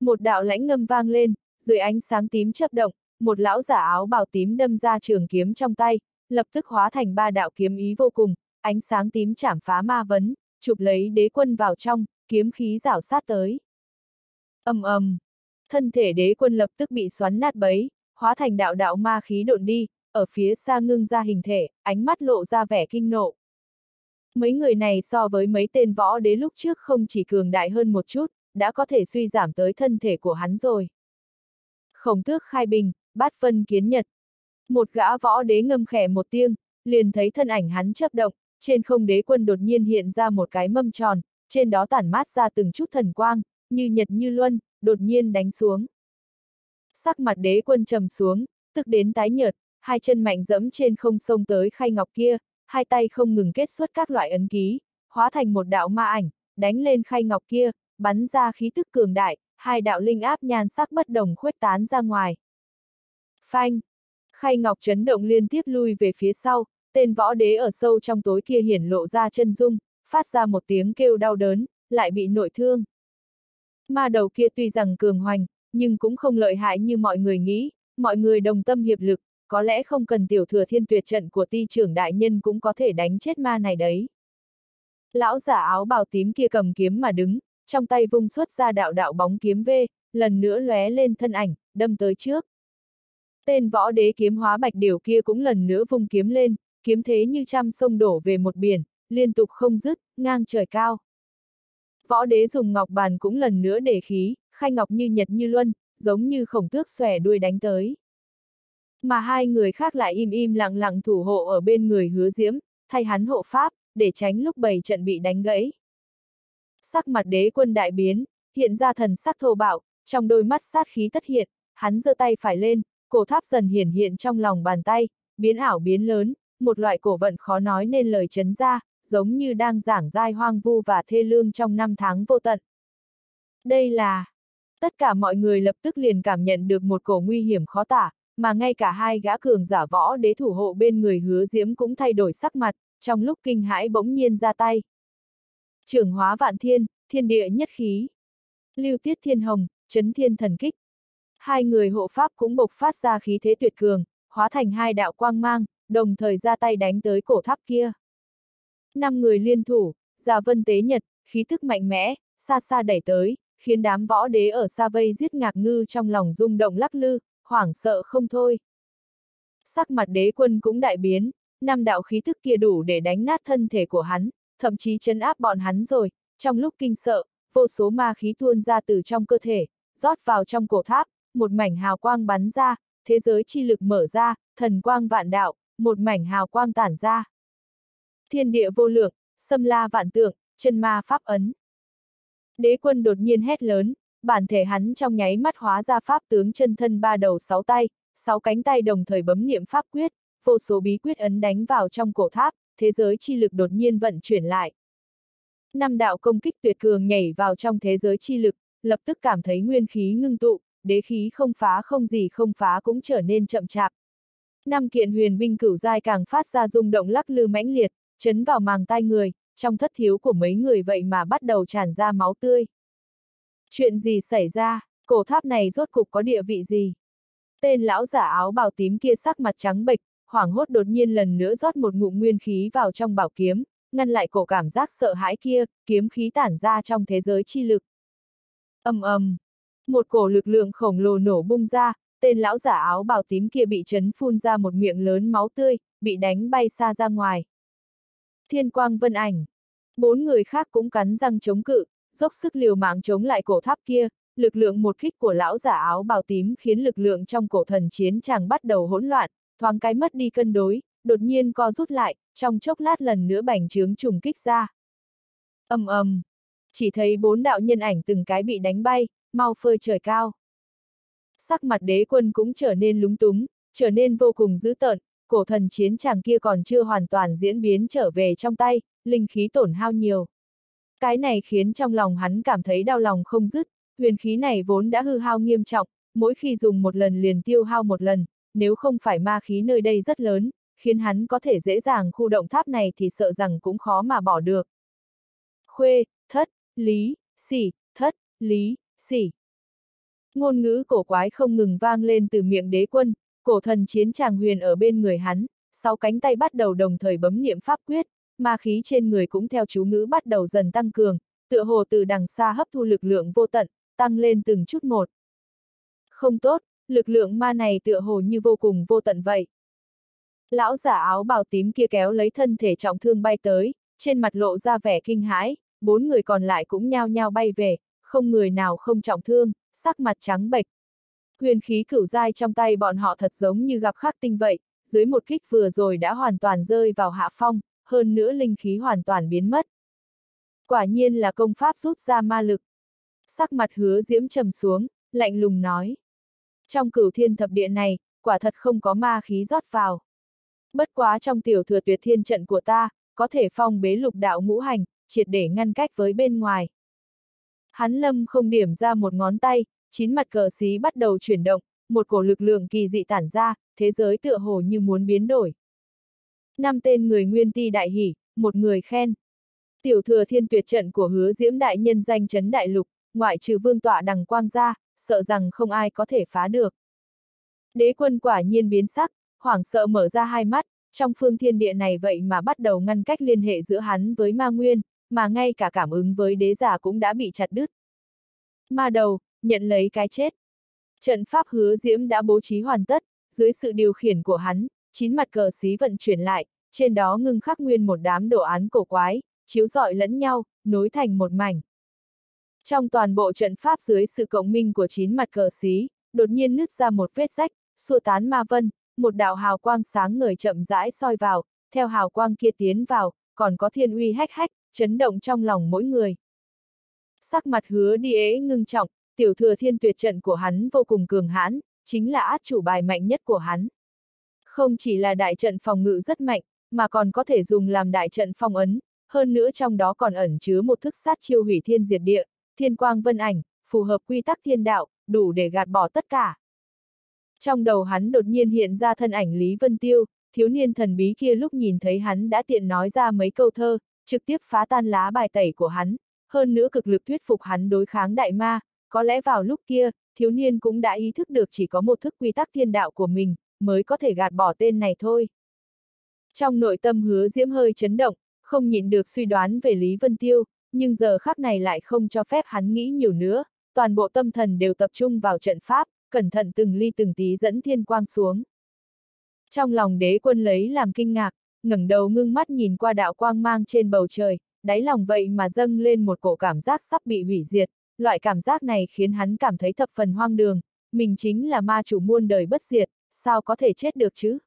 Một đạo lãnh ngâm vang lên, dưới ánh sáng tím chấp động, một lão giả áo bào tím đâm ra trường kiếm trong tay, lập tức hóa thành ba đạo kiếm ý vô cùng, ánh sáng tím chảm phá ma vấn, chụp lấy đế quân vào trong, kiếm khí rảo sát tới. ầm ầm, thân thể đế quân lập tức bị xoắn nát bấy, hóa thành đạo đạo ma khí độn đi, ở phía xa ngưng ra hình thể, ánh mắt lộ ra vẻ kinh nộ. Mấy người này so với mấy tên võ đế lúc trước không chỉ cường đại hơn một chút, đã có thể suy giảm tới thân thể của hắn rồi. Khổng tước khai bình, bát phân kiến nhật. Một gã võ đế ngâm khẽ một tiếng, liền thấy thân ảnh hắn chấp động, trên không đế quân đột nhiên hiện ra một cái mâm tròn, trên đó tản mát ra từng chút thần quang, như nhật như luân, đột nhiên đánh xuống. Sắc mặt đế quân trầm xuống, tức đến tái nhợt, hai chân mạnh dẫm trên không sông tới khay ngọc kia, hai tay không ngừng kết xuất các loại ấn ký, hóa thành một đạo ma ảnh, đánh lên khay ngọc kia, bắn ra khí tức cường đại, hai đạo linh áp nhan sắc bất đồng khuếch tán ra ngoài. Phanh! Khay ngọc chấn động liên tiếp lui về phía sau, tên võ đế ở sâu trong tối kia hiển lộ ra chân dung, phát ra một tiếng kêu đau đớn, lại bị nội thương. Ma đầu kia tuy rằng cường hoành, nhưng cũng không lợi hại như mọi người nghĩ, mọi người đồng tâm hiệp lực, có lẽ không cần tiểu thừa thiên tuyệt trận của ti trưởng đại nhân cũng có thể đánh chết ma này đấy. Lão giả áo bào tím kia cầm kiếm mà đứng, trong tay vung xuất ra đạo đạo bóng kiếm V, lần nữa lóe lên thân ảnh, đâm tới trước. Tên võ đế kiếm hóa bạch điều kia cũng lần nữa vung kiếm lên, kiếm thế như trăm sông đổ về một biển, liên tục không dứt, ngang trời cao. Võ đế dùng ngọc bàn cũng lần nữa để khí, khai ngọc như nhật như luân, giống như khổng tước xòe đuôi đánh tới. Mà hai người khác lại im im lặng lặng thủ hộ ở bên người hứa diễm, thay hắn hộ pháp, để tránh lúc bầy trận bị đánh gãy. Sắc mặt đế quân đại biến, hiện ra thần sắc thô bạo, trong đôi mắt sát khí tất hiện, hắn giơ tay phải lên, cổ tháp dần hiển hiện trong lòng bàn tay, biến ảo biến lớn, một loại cổ vận khó nói nên lời chấn ra, giống như đang giảng dai hoang vu và thê lương trong năm tháng vô tận. Đây là... Tất cả mọi người lập tức liền cảm nhận được một cổ nguy hiểm khó tả, mà ngay cả hai gã cường giả võ đế thủ hộ bên người hứa diễm cũng thay đổi sắc mặt, trong lúc kinh hãi bỗng nhiên ra tay. Trưởng hóa vạn thiên, thiên địa nhất khí. Lưu tiết thiên hồng, chấn thiên thần kích. Hai người hộ pháp cũng bộc phát ra khí thế tuyệt cường, hóa thành hai đạo quang mang, đồng thời ra tay đánh tới cổ tháp kia. Năm người liên thủ, giả vân tế nhật, khí thức mạnh mẽ, xa xa đẩy tới, khiến đám võ đế ở xa vây giết ngạc ngư trong lòng rung động lắc lư, hoảng sợ không thôi. Sắc mặt đế quân cũng đại biến, năm đạo khí thức kia đủ để đánh nát thân thể của hắn, thậm chí chấn áp bọn hắn rồi, trong lúc kinh sợ, vô số ma khí tuôn ra từ trong cơ thể, rót vào trong cổ tháp, một mảnh hào quang bắn ra, thế giới chi lực mở ra, thần quang vạn đạo, một mảnh hào quang tản ra. Thiên địa vô lượng, xâm la vạn tượng, chân ma pháp ấn. Đế quân đột nhiên hét lớn, bản thể hắn trong nháy mắt hóa ra pháp tướng chân thân ba đầu sáu tay, sáu cánh tay đồng thời bấm niệm pháp quyết, vô số bí quyết ấn đánh vào trong cổ tháp, thế giới chi lực đột nhiên vận chuyển lại. Năm đạo công kích tuyệt cường nhảy vào trong thế giới chi lực, lập tức cảm thấy nguyên khí ngưng tụ, đế khí không phá không gì không phá cũng trở nên chậm chạp. Năm kiện huyền binh cửu giai càng phát ra rung động lắc lư mãnh liệt, chấn vào màng tai người, trong thất thiếu của mấy người vậy mà bắt đầu tràn ra máu tươi. Chuyện gì xảy ra, cổ tháp này rốt cục có địa vị gì? Tên lão giả áo bào tím kia sắc mặt trắng bệch, hoảng hốt đột nhiên lần nữa rót một ngụm nguyên khí vào trong bảo kiếm, ngăn lại cổ cảm giác sợ hãi kia, kiếm khí tản ra trong thế giới chi lực. ầm ầm, một cổ lực lượng khổng lồ nổ bung ra, tên lão giả áo bào tím kia bị chấn phun ra một miệng lớn máu tươi, bị đánh bay xa ra ngoài. Thiên quang vân ảnh, Bốn người khác cũng cắn răng chống cự, dốc sức liều mạng chống lại cổ tháp kia, lực lượng một kích của lão giả áo bào tím khiến lực lượng trong cổ thần chiến chàng bắt đầu hỗn loạn, thoáng cái mất đi cân đối, đột nhiên co rút lại, trong chốc lát lần nữa bành trướng trùng kích ra. ầm ầm, chỉ thấy bốn đạo nhân ảnh từng cái bị đánh bay, mau phơi trời cao. Sắc mặt đế quân cũng trở nên lúng túng, trở nên vô cùng dữ tợn, cổ thần chiến chàng kia còn chưa hoàn toàn diễn biến trở về trong tay, linh khí tổn hao nhiều. Cái này khiến trong lòng hắn cảm thấy đau lòng không dứt, huyền khí này vốn đã hư hao nghiêm trọng, mỗi khi dùng một lần liền tiêu hao một lần, nếu không phải ma khí nơi đây rất lớn, khiến hắn có thể dễ dàng khu động tháp này thì sợ rằng cũng khó mà bỏ được. Khuê, thất, lý, xỉ, thất, lý, xỉ. Ngôn ngữ cổ quái không ngừng vang lên từ miệng đế quân, cổ thần chiến tràng huyền ở bên người hắn, sáu cánh tay bắt đầu đồng thời bấm niệm pháp quyết, ma khí trên người cũng theo chú ngữ bắt đầu dần tăng cường, tựa hồ từ đằng xa hấp thu lực lượng vô tận, tăng lên từng chút một. Không tốt, lực lượng ma này tựa hồ như vô cùng vô tận vậy. Lão giả áo bào tím kia kéo lấy thân thể trọng thương bay tới, trên mặt lộ ra vẻ kinh hãi, bốn người còn lại cũng nhao nhao bay về, không người nào không trọng thương, sắc mặt trắng bệch. Huyền khí cửu dai trong tay bọn họ thật giống như gặp khắc tinh vậy, dưới một kích vừa rồi đã hoàn toàn rơi vào hạ phong, hơn nữa linh khí hoàn toàn biến mất. Quả nhiên là công pháp rút ra ma lực. Sắc mặt hứa diễm trầm xuống, lạnh lùng nói. Trong cửu thiên thập địa này, quả thật không có ma khí rót vào. Bất quá trong tiểu thừa tuyệt thiên trận của ta, có thể phong bế lục đạo ngũ hành, triệt để ngăn cách với bên ngoài. Hắn lâm không điểm ra một ngón tay, chín mặt cờ xí bắt đầu chuyển động, một cổ lực lượng kỳ dị tản ra, thế giới tựa hồ như muốn biến đổi. Năm tên người nguyên ti đại hỉ, một người khen. Tiểu thừa thiên tuyệt trận của hứa diễm đại nhân danh chấn đại lục, ngoại trừ vương tọa đằng quang ra, sợ rằng không ai có thể phá được. Đế quân quả nhiên biến sắc, hoảng sợ mở ra hai mắt, trong phương thiên địa này vậy mà bắt đầu ngăn cách liên hệ giữa hắn với ma nguyên, mà ngay cả cảm ứng với đế giả cũng đã bị chặt đứt. Ma đầu, nhận lấy cái chết. Trận pháp hứa diễm đã bố trí hoàn tất, dưới sự điều khiển của hắn, chín mặt cờ xí vận chuyển lại, trên đó ngưng khắc nguyên một đám đồ án cổ quái, chiếu rọi lẫn nhau, nối thành một mảnh. Trong toàn bộ trận pháp dưới sự cộng minh của chín mặt cờ xí, đột nhiên nứt ra một vết rách, xua tán ma vân, một đạo hào quang sáng ngời chậm rãi soi vào, theo hào quang kia tiến vào, còn có thiên uy hách hách, chấn động trong lòng mỗi người. Sắc mặt hứa đi ế ngưng trọng, tiểu thừa thiên tuyệt trận của hắn vô cùng cường hãn, chính là át chủ bài mạnh nhất của hắn. Không chỉ là đại trận phòng ngự rất mạnh, mà còn có thể dùng làm đại trận phong ấn, hơn nữa trong đó còn ẩn chứa một thức sát chiêu hủy thiên diệt địa, thiên quang vân ảnh, phù hợp quy tắc thiên đạo, đủ để gạt bỏ tất cả. Trong đầu hắn đột nhiên hiện ra thân ảnh Lý Vân Tiêu, thiếu niên thần bí kia lúc nhìn thấy hắn đã tiện nói ra mấy câu thơ, trực tiếp phá tan lá bài tẩy của hắn, hơn nữa cực lực thuyết phục hắn đối kháng đại ma, có lẽ vào lúc kia, thiếu niên cũng đã ý thức được chỉ có một thức quy tắc thiên đạo của mình, mới có thể gạt bỏ tên này thôi. Trong nội tâm hứa diễm hơi chấn động, không nhịn được suy đoán về Lý Vân Tiêu, nhưng giờ khắc này lại không cho phép hắn nghĩ nhiều nữa, toàn bộ tâm thần đều tập trung vào trận pháp, cẩn thận từng ly từng tí dẫn thiên quang xuống. Trong lòng đế quân lấy làm kinh ngạc, ngẩng đầu ngưng mắt nhìn qua đạo quang mang trên bầu trời, đáy lòng vậy mà dâng lên một cổ cảm giác sắp bị hủy diệt, loại cảm giác này khiến hắn cảm thấy thập phần hoang đường, mình chính là ma chủ muôn đời bất diệt, sao có thể chết được chứ?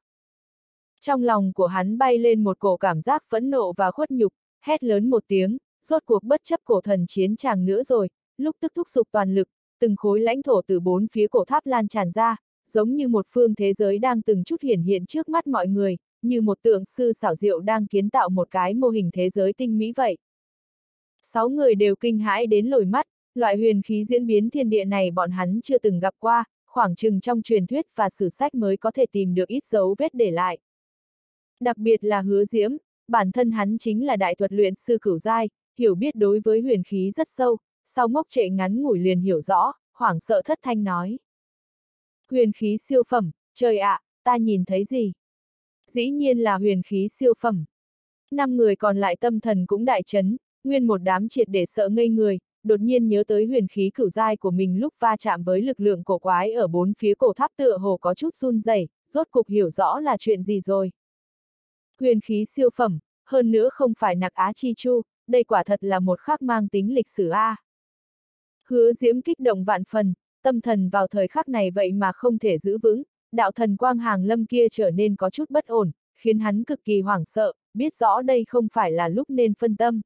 Trong lòng của hắn bay lên một cổ cảm giác phẫn nộ và khuất nhục, hét lớn một tiếng, rốt cuộc bất chấp cổ thần chiến tràng nữa rồi, lúc tức thúc sục toàn lực, từng khối lãnh thổ từ bốn phía cổ tháp lan tràn ra, giống như một phương thế giới đang từng chút hiển hiện trước mắt mọi người, như một tượng sư xảo diệu đang kiến tạo một cái mô hình thế giới tinh mỹ vậy. Sáu người đều kinh hãi đến lồi mắt, loại huyền khí diễn biến thiên địa này bọn hắn chưa từng gặp qua, khoảng chừng trong truyền thuyết và sử sách mới có thể tìm được ít dấu vết để lại. Đặc biệt là hứa diễm, bản thân hắn chính là đại thuật luyện sư cửu giai, hiểu biết đối với huyền khí rất sâu, sau ngốc trệ ngắn ngủi liền hiểu rõ, hoảng sợ thất thanh nói. Huyền khí siêu phẩm, trời ạ, ta nhìn thấy gì? Dĩ nhiên là huyền khí siêu phẩm. Năm người còn lại tâm thần cũng đại chấn, nguyên một đám triệt để sợ ngây người, đột nhiên nhớ tới huyền khí cửu giai của mình lúc va chạm với lực lượng cổ quái ở bốn phía cổ tháp tựa hồ có chút run rẩy, rốt cục hiểu rõ là chuyện gì rồi. Huyền khí siêu phẩm, hơn nữa không phải nặc á chi chu, đây quả thật là một khắc mang tính lịch sử A. Hứa diễm kích động vạn phần, tâm thần vào thời khắc này vậy mà không thể giữ vững, đạo thần quang hàng lâm kia trở nên có chút bất ổn, khiến hắn cực kỳ hoảng sợ, biết rõ đây không phải là lúc nên phân tâm.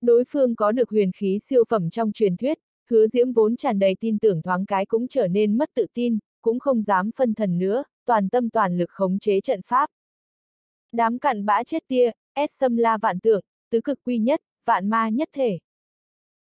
Đối phương có được huyền khí siêu phẩm trong truyền thuyết, hứa diễm vốn tràn đầy tin tưởng thoáng cái cũng trở nên mất tự tin, cũng không dám phân thần nữa, toàn tâm toàn lực khống chế trận pháp. Đám cặn bã chết tia, ép xâm la vạn tượng, tứ cực quy nhất, vạn ma nhất thể.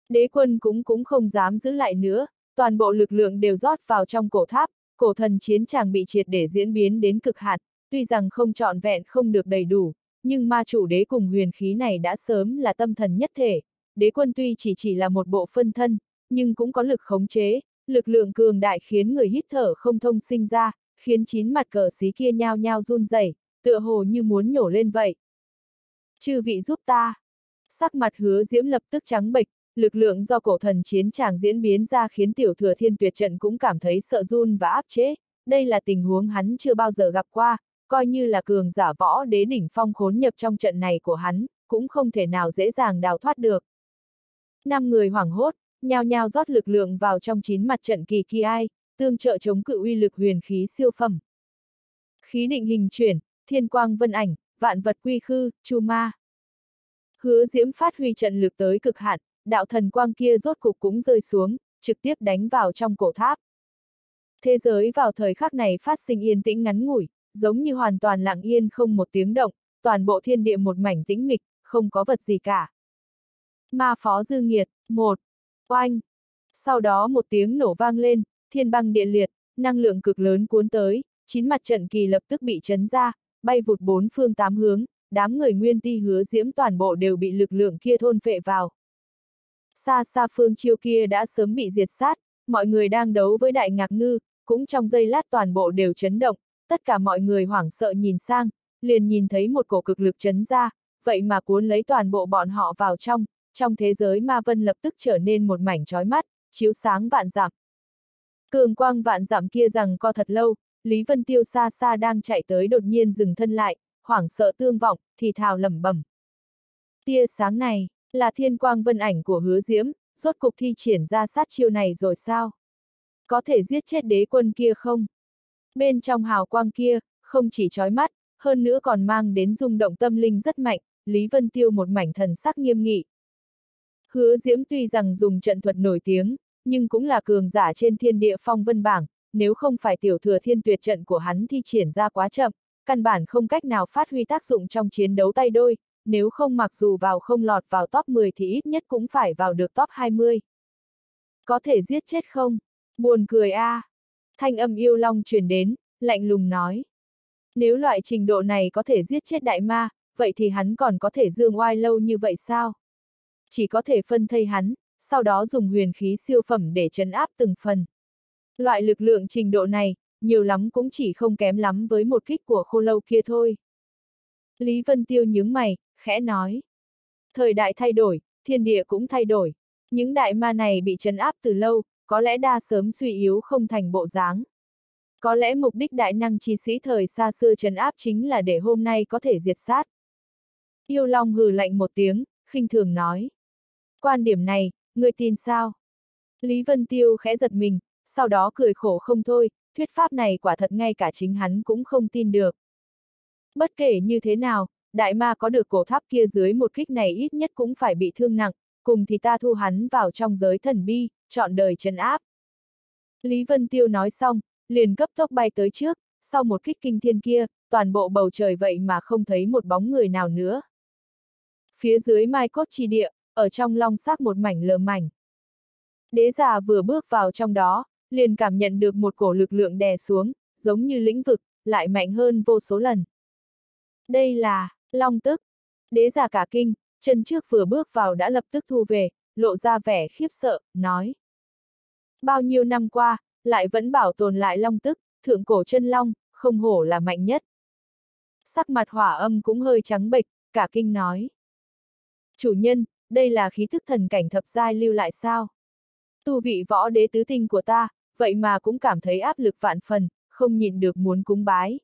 Đế quân cũng cũng không dám giữ lại nữa, toàn bộ lực lượng đều rót vào trong cổ tháp, cổ thần chiến tràng bị triệt để diễn biến đến cực hạn, tuy rằng không trọn vẹn không được đầy đủ, nhưng ma chủ đế cùng huyền khí này đã sớm là tâm thần nhất thể, đế quân tuy chỉ chỉ là một bộ phân thân, nhưng cũng có lực khống chế, lực lượng cường đại khiến người hít thở không thông sinh ra, khiến chín mặt cờ xí kia nhao nhao run rẩy, tựa hồ như muốn nhổ lên vậy. Chư vị giúp ta. Sắc mặt hứa diễm lập tức trắng bệch, lực lượng do cổ thần chiến tràng diễn biến ra khiến tiểu thừa thiên tuyệt trận cũng cảm thấy sợ run và áp chế, đây là tình huống hắn chưa bao giờ gặp qua, coi như là cường giả võ đế đỉnh phong khốn nhập trong trận này của hắn, cũng không thể nào dễ dàng đào thoát được. Năm người hoảng hốt, nhao nhao rót lực lượng vào trong chín mặt trận kỳ kỳ ai, tương trợ chống cự uy lực huyền khí siêu phẩm. Khí định hình chuyển, thiên quang vân ảnh, vạn vật quy khư, chu ma. Hứa diễm phát huy trận lực tới cực hạn, đạo thần quang kia rốt cục cũng rơi xuống, trực tiếp đánh vào trong cổ tháp. Thế giới vào thời khắc này phát sinh yên tĩnh ngắn ngủi, giống như hoàn toàn lặng yên không một tiếng động, toàn bộ thiên địa một mảnh tĩnh mịch, không có vật gì cả. Ma phó dư nghiệt, một, oanh. Sau đó một tiếng nổ vang lên, thiên băng địa liệt, năng lượng cực lớn cuốn tới, chín mặt trận kỳ lập tức bị chấn ra, bay vụt bốn phương tám hướng, đám người nguyên ti hứa diễm toàn bộ đều bị lực lượng kia thôn phệ vào. Xa xa phương chiêu kia đã sớm bị diệt sát, mọi người đang đấu với đại ngạc ngư, cũng trong giây lát toàn bộ đều chấn động, tất cả mọi người hoảng sợ nhìn sang, liền nhìn thấy một cổ cực lực chấn ra, vậy mà cuốn lấy toàn bộ bọn họ vào trong, trong thế giới ma vân lập tức trở nên một mảnh trói mắt, chiếu sáng vạn giảm. Cường quang vạn giảm kia rằng co thật lâu, Lý Vân Tiêu xa xa đang chạy tới đột nhiên dừng thân lại, hoảng sợ tương vọng, thì thào lẩm bẩm. Tia sáng này, là thiên quang vân ảnh của hứa diễm, rốt cục thi triển ra sát chiêu này rồi sao? Có thể giết chết đế quân kia không? Bên trong hào quang kia, không chỉ chói mắt, hơn nữa còn mang đến rung động tâm linh rất mạnh, Lý Vân Tiêu một mảnh thần sắc nghiêm nghị. Hứa Diễm tuy rằng dùng trận thuật nổi tiếng, nhưng cũng là cường giả trên thiên địa phong vân bảng, nếu không phải tiểu thừa thiên tuyệt trận của hắn thi triển ra quá chậm, căn bản không cách nào phát huy tác dụng trong chiến đấu tay đôi, nếu không mặc dù vào không lọt vào top 10 thì ít nhất cũng phải vào được top 20. Có thể giết chết không? Buồn cười a. À. Thanh âm yêu long truyền đến, lạnh lùng nói. Nếu loại trình độ này có thể giết chết đại ma, vậy thì hắn còn có thể dương oai lâu như vậy sao? Chỉ có thể phân thây hắn, sau đó dùng huyền khí siêu phẩm để chấn áp từng phần. Loại lực lượng trình độ này, nhiều lắm cũng chỉ không kém lắm với một kích của khô lâu kia thôi. Lý Vân Tiêu nhướng mày, khẽ nói. Thời đại thay đổi, thiên địa cũng thay đổi. Những đại ma này bị trấn áp từ lâu, có lẽ đa sớm suy yếu không thành bộ dáng. Có lẽ mục đích đại năng chi sĩ thời xa xưa trấn áp chính là để hôm nay có thể diệt sát. Yêu Long hừ lạnh một tiếng, khinh thường nói. Quan điểm này, người tin sao? Lý Vân Tiêu khẽ giật mình, sau đó cười khổ không thôi, thuyết pháp này quả thật ngay cả chính hắn cũng không tin được. Bất kể như thế nào, đại ma có được cổ tháp kia dưới một kích này ít nhất cũng phải bị thương nặng, cùng thì ta thu hắn vào trong giới thần bi, chọn đời chân áp. Lý Vân Tiêu nói xong, liền cấp tốc bay tới trước, sau một kích kinh thiên kia, toàn bộ bầu trời vậy mà không thấy một bóng người nào nữa. Phía dưới mai cốt chi địa, ở trong long xác một mảnh lờ mảnh. Đế già vừa bước vào trong đó, liền cảm nhận được một cổ lực lượng đè xuống, giống như lĩnh vực, lại mạnh hơn vô số lần. Đây là, long tức. Đế già cả kinh, chân trước vừa bước vào đã lập tức thu về, lộ ra vẻ khiếp sợ, nói. Bao nhiêu năm qua, lại vẫn bảo tồn lại long tức, thượng cổ chân long, không hổ là mạnh nhất. Sắc mặt hỏa âm cũng hơi trắng bệch, cả kinh nói. Chủ nhân, đây là khí thức thần cảnh thập giai lưu lại sao? Tu vị võ đế tứ tinh của ta, vậy mà cũng cảm thấy áp lực vạn phần, không nhịn được muốn cúng bái.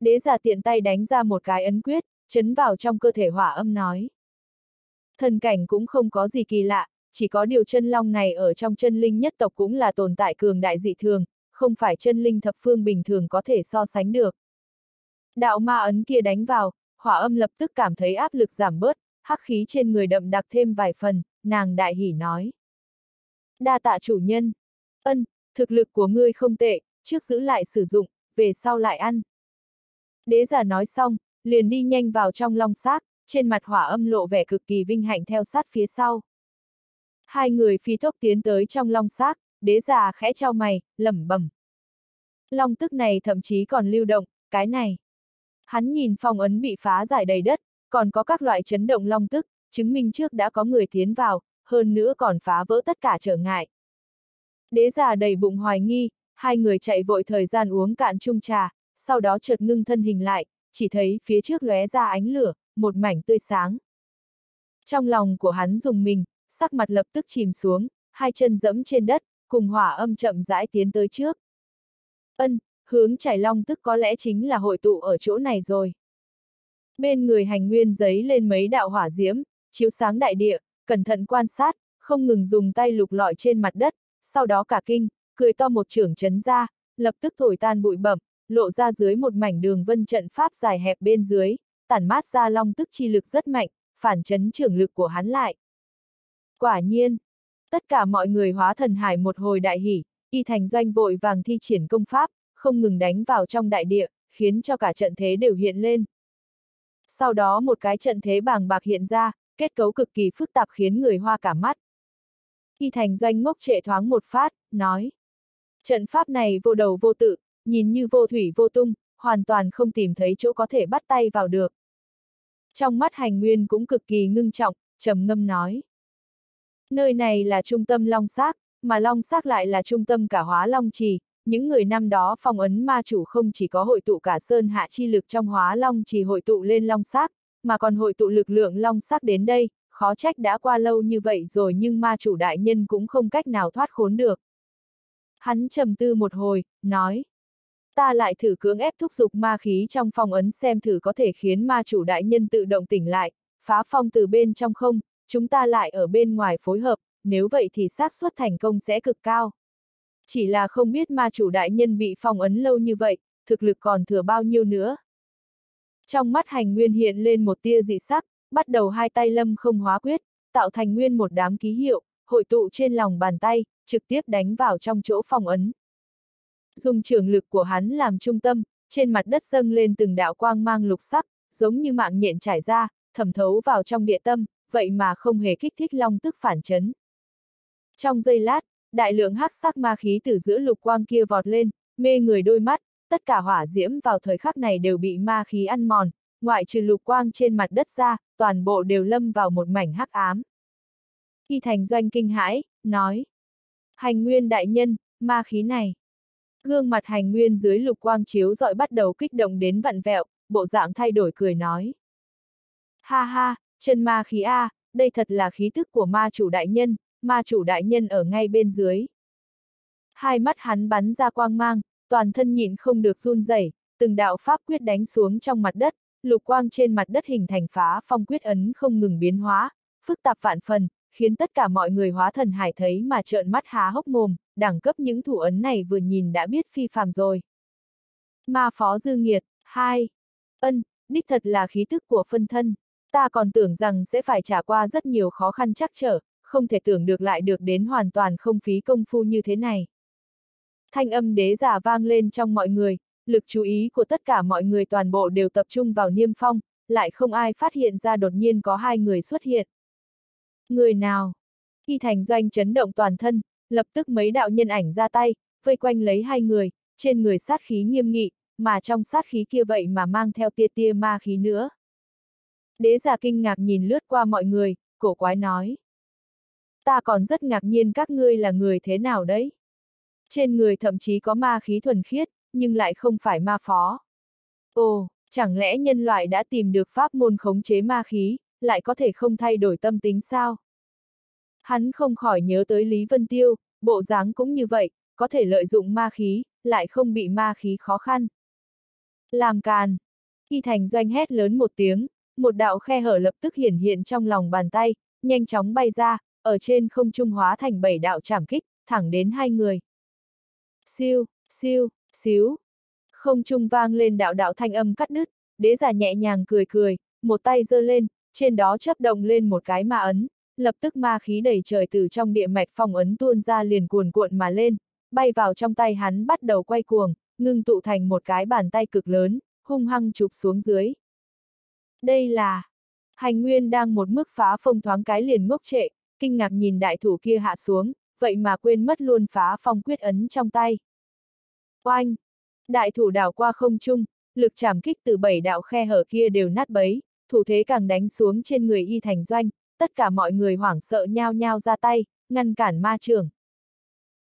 Đế giả tiện tay đánh ra một cái ấn quyết, chấn vào trong cơ thể hỏa âm nói. Thần cảnh cũng không có gì kỳ lạ, chỉ có điều chân long này ở trong chân linh nhất tộc cũng là tồn tại cường đại dị thường, không phải chân linh thập phương bình thường có thể so sánh được. Đạo ma ấn kia đánh vào, hỏa âm lập tức cảm thấy áp lực giảm bớt, hắc khí trên người đậm đặc thêm vài phần, nàng đại hỉ nói. Đa tạ chủ nhân. Ân, thực lực của ngươi không tệ, trước giữ lại sử dụng, về sau lại ăn. Đế giả nói xong, liền đi nhanh vào trong long xác, trên mặt hỏa âm lộ vẻ cực kỳ vinh hạnh theo sát phía sau. Hai người phi tốc tiến tới trong long xác, đế giả khẽ trao mày, lẩm bẩm. Long tức này thậm chí còn lưu động, cái này. Hắn nhìn phong ấn bị phá giải đầy đất, còn có các loại chấn động long tức, chứng minh trước đã có người tiến vào, hơn nữa còn phá vỡ tất cả trở ngại. Đế già đầy bụng hoài nghi, hai người chạy vội thời gian uống cạn chung trà, sau đó chợt ngưng thân hình lại, chỉ thấy phía trước lóe ra ánh lửa, một mảnh tươi sáng. Trong lòng của hắn dùng mình, sắc mặt lập tức chìm xuống, hai chân dẫm trên đất, cùng hỏa âm chậm rãi tiến tới trước. Ân, hướng chảy long tức có lẽ chính là hội tụ ở chỗ này rồi. Bên người hành nguyên giấy lên mấy đạo hỏa diễm, chiếu sáng đại địa, cẩn thận quan sát, không ngừng dùng tay lục lọi trên mặt đất, sau đó cả kinh, cười to một trưởng chấn ra, lập tức thổi tan bụi bẩm, lộ ra dưới một mảnh đường vân trận pháp dài hẹp bên dưới, tản mát ra long tức chi lực rất mạnh, phản chấn trưởng lực của hắn lại. Quả nhiên, tất cả mọi người hóa thần hải một hồi đại hỉ, y thành doanh vội vàng thi triển công pháp, không ngừng đánh vào trong đại địa, khiến cho cả trận thế đều hiện lên. Sau đó một cái trận thế bàng bạc hiện ra, kết cấu cực kỳ phức tạp khiến người hoa cả mắt. Y thành doanh ngốc trệ thoáng một phát, nói. Trận pháp này vô đầu vô tự, nhìn như vô thủy vô tung, hoàn toàn không tìm thấy chỗ có thể bắt tay vào được. Trong mắt hành nguyên cũng cực kỳ ngưng trọng, trầm ngâm nói. Nơi này là trung tâm long xác, mà long xác lại là trung tâm cả hóa long trì, những người năm đó phong ấn ma chủ không chỉ có hội tụ cả sơn hạ chi lực trong hóa long trì hội tụ lên long xác, mà còn hội tụ lực lượng long xác đến đây, khó trách đã qua lâu như vậy rồi nhưng ma chủ đại nhân cũng không cách nào thoát khốn được. Hắn trầm tư một hồi, nói. Ta lại thử cưỡng ép thúc giục ma khí trong phong ấn xem thử có thể khiến ma chủ đại nhân tự động tỉnh lại, phá phong từ bên trong không, chúng ta lại ở bên ngoài phối hợp, nếu vậy thì xác suất thành công sẽ cực cao. Chỉ là không biết ma chủ đại nhân bị phong ấn lâu như vậy, thực lực còn thừa bao nhiêu nữa. Trong mắt hành nguyên hiện lên một tia dị sắc, bắt đầu hai tay lâm không hóa quyết, tạo thành nguyên một đám ký hiệu, hội tụ trên lòng bàn tay, trực tiếp đánh vào trong chỗ phong ấn. Dùng trường lực của hắn làm trung tâm, trên mặt đất dâng lên từng đạo quang mang lục sắc, giống như mạng nhện trải ra, thẩm thấu vào trong địa tâm, vậy mà không hề kích thích long tức phản chấn. Trong giây lát, đại lượng hắc sắc ma khí từ giữa lục quang kia vọt lên, mê người đôi mắt, tất cả hỏa diễm vào thời khắc này đều bị ma khí ăn mòn, ngoại trừ lục quang trên mặt đất ra, toàn bộ đều lâm vào một mảnh hắc ám. Y thành doanh kinh hãi, nói. Hành nguyên đại nhân, ma khí này. Gương mặt hành nguyên dưới lục quang chiếu dọi bắt đầu kích động đến vặn vẹo, bộ dạng thay đổi cười nói. Ha ha, chân ma khí A, đây thật là khí thức của ma chủ đại nhân, ma chủ đại nhân ở ngay bên dưới. Hai mắt hắn bắn ra quang mang, toàn thân nhịn không được run rẩy, từng đạo pháp quyết đánh xuống trong mặt đất, lục quang trên mặt đất hình thành phá phong quyết ấn không ngừng biến hóa, phức tạp vạn phần, khiến tất cả mọi người hóa thần hải thấy mà trợn mắt há hốc mồm, đẳng cấp những thủ ấn này vừa nhìn đã biết phi phàm rồi. Ma phó dư nghiệt, hai Ân, đích thật là khí thức của phân thân. Ta còn tưởng rằng sẽ phải trả qua rất nhiều khó khăn chắc trở, không thể tưởng được lại được đến hoàn toàn không phí công phu như thế này. Thanh âm đế giả vang lên trong mọi người, lực chú ý của tất cả mọi người toàn bộ đều tập trung vào niêm phong, lại không ai phát hiện ra đột nhiên có hai người xuất hiện. Người nào? Y thành doanh chấn động toàn thân, lập tức mấy đạo nhân ảnh ra tay, vây quanh lấy hai người, trên người sát khí nghiêm nghị, mà trong sát khí kia vậy mà mang theo tia tia ma khí nữa. Đế giả kinh ngạc nhìn lướt qua mọi người, cổ quái nói. Ta còn rất ngạc nhiên các ngươi là người thế nào đấy? Trên người thậm chí có ma khí thuần khiết, nhưng lại không phải ma phó. Ồ, chẳng lẽ nhân loại đã tìm được pháp môn khống chế ma khí, lại có thể không thay đổi tâm tính sao? Hắn không khỏi nhớ tới Lý Vân Tiêu, bộ dáng cũng như vậy, có thể lợi dụng ma khí, lại không bị ma khí khó khăn. Làm càn! Y thành doanh hét lớn một tiếng, một đạo khe hở lập tức hiển hiện trong lòng bàn tay, nhanh chóng bay ra, ở trên không trung hóa thành bảy đạo trảm kích, thẳng đến hai người. Siêu, siêu, xíu. Không trung vang lên đạo đạo thanh âm cắt đứt, đế giả nhẹ nhàng cười cười, một tay giơ lên, trên đó chấp động lên một cái ma ấn, lập tức ma khí đầy trời từ trong địa mạch phong ấn tuôn ra liền cuồn cuộn mà lên, bay vào trong tay hắn bắt đầu quay cuồng, ngưng tụ thành một cái bàn tay cực lớn, hung hăng chụp xuống dưới. Đây là... Hành Nguyên đang một mức phá phong thoáng cái liền ngốc trệ, kinh ngạc nhìn đại thủ kia hạ xuống, vậy mà quên mất luôn phá phong quyết ấn trong tay. Oanh! Đại thủ đảo qua không trung, lực chảm kích từ bảy đạo khe hở kia đều nát bấy, thủ thế càng đánh xuống trên người y thành doanh, tất cả mọi người hoảng sợ nhao nhao ra tay, ngăn cản ma trưởng.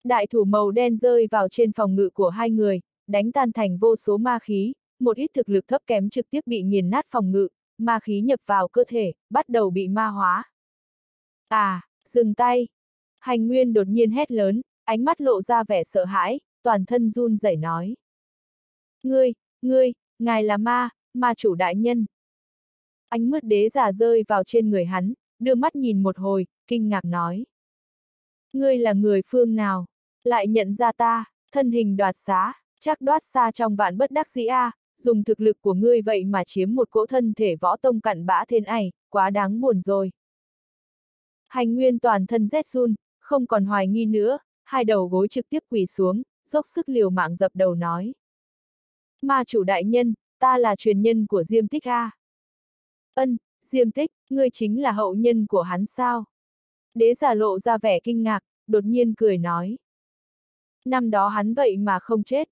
Đại thủ màu đen rơi vào trên phòng ngự của hai người, đánh tan thành vô số ma khí, một ít thực lực thấp kém trực tiếp bị nghiền nát phòng ngự, ma khí nhập vào cơ thể, bắt đầu bị ma hóa. À, dừng tay! Hành Nguyên đột nhiên hét lớn, ánh mắt lộ ra vẻ sợ hãi, toàn thân run rẩy nói. Ngươi, ngươi, ngài là ma, ma chủ đại nhân. Ánh mướt đế giả rơi vào trên người hắn, đưa mắt nhìn một hồi, kinh ngạc nói. Ngươi là người phương nào? Lại nhận ra ta, thân hình đoạt xá, chắc đoạt xa trong vạn bất đắc dĩ a, dùng thực lực của ngươi vậy mà chiếm một cỗ thân thể võ tông cặn bã thiên này, quá đáng buồn rồi. Hành nguyên toàn thân rét run, không còn hoài nghi nữa, hai đầu gối trực tiếp quỳ xuống, dốc sức liều mạng dập đầu nói. Ma chủ đại nhân, ta là truyền nhân của Diêm Tích A. Ân, Diêm Tích, ngươi chính là hậu nhân của hắn sao? Đế giả lộ ra vẻ kinh ngạc, đột nhiên cười nói. Năm đó hắn vậy mà không chết.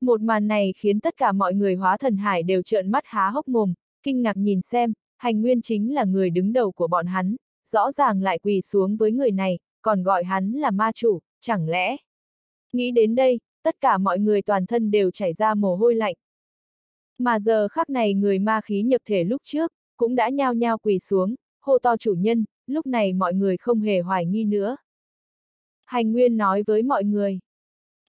Một màn này khiến tất cả mọi người hóa thần hải đều trợn mắt há hốc mồm, kinh ngạc nhìn xem, hành nguyên chính là người đứng đầu của bọn hắn, rõ ràng lại quỳ xuống với người này, còn gọi hắn là ma chủ, chẳng lẽ? Nghĩ đến đây, tất cả mọi người toàn thân đều chảy ra mồ hôi lạnh. Mà giờ khắc này người ma khí nhập thể lúc trước, cũng đã nhao nhao quỳ xuống, hô to chủ nhân, lúc này mọi người không hề hoài nghi nữa. Hành Nguyên nói với mọi người.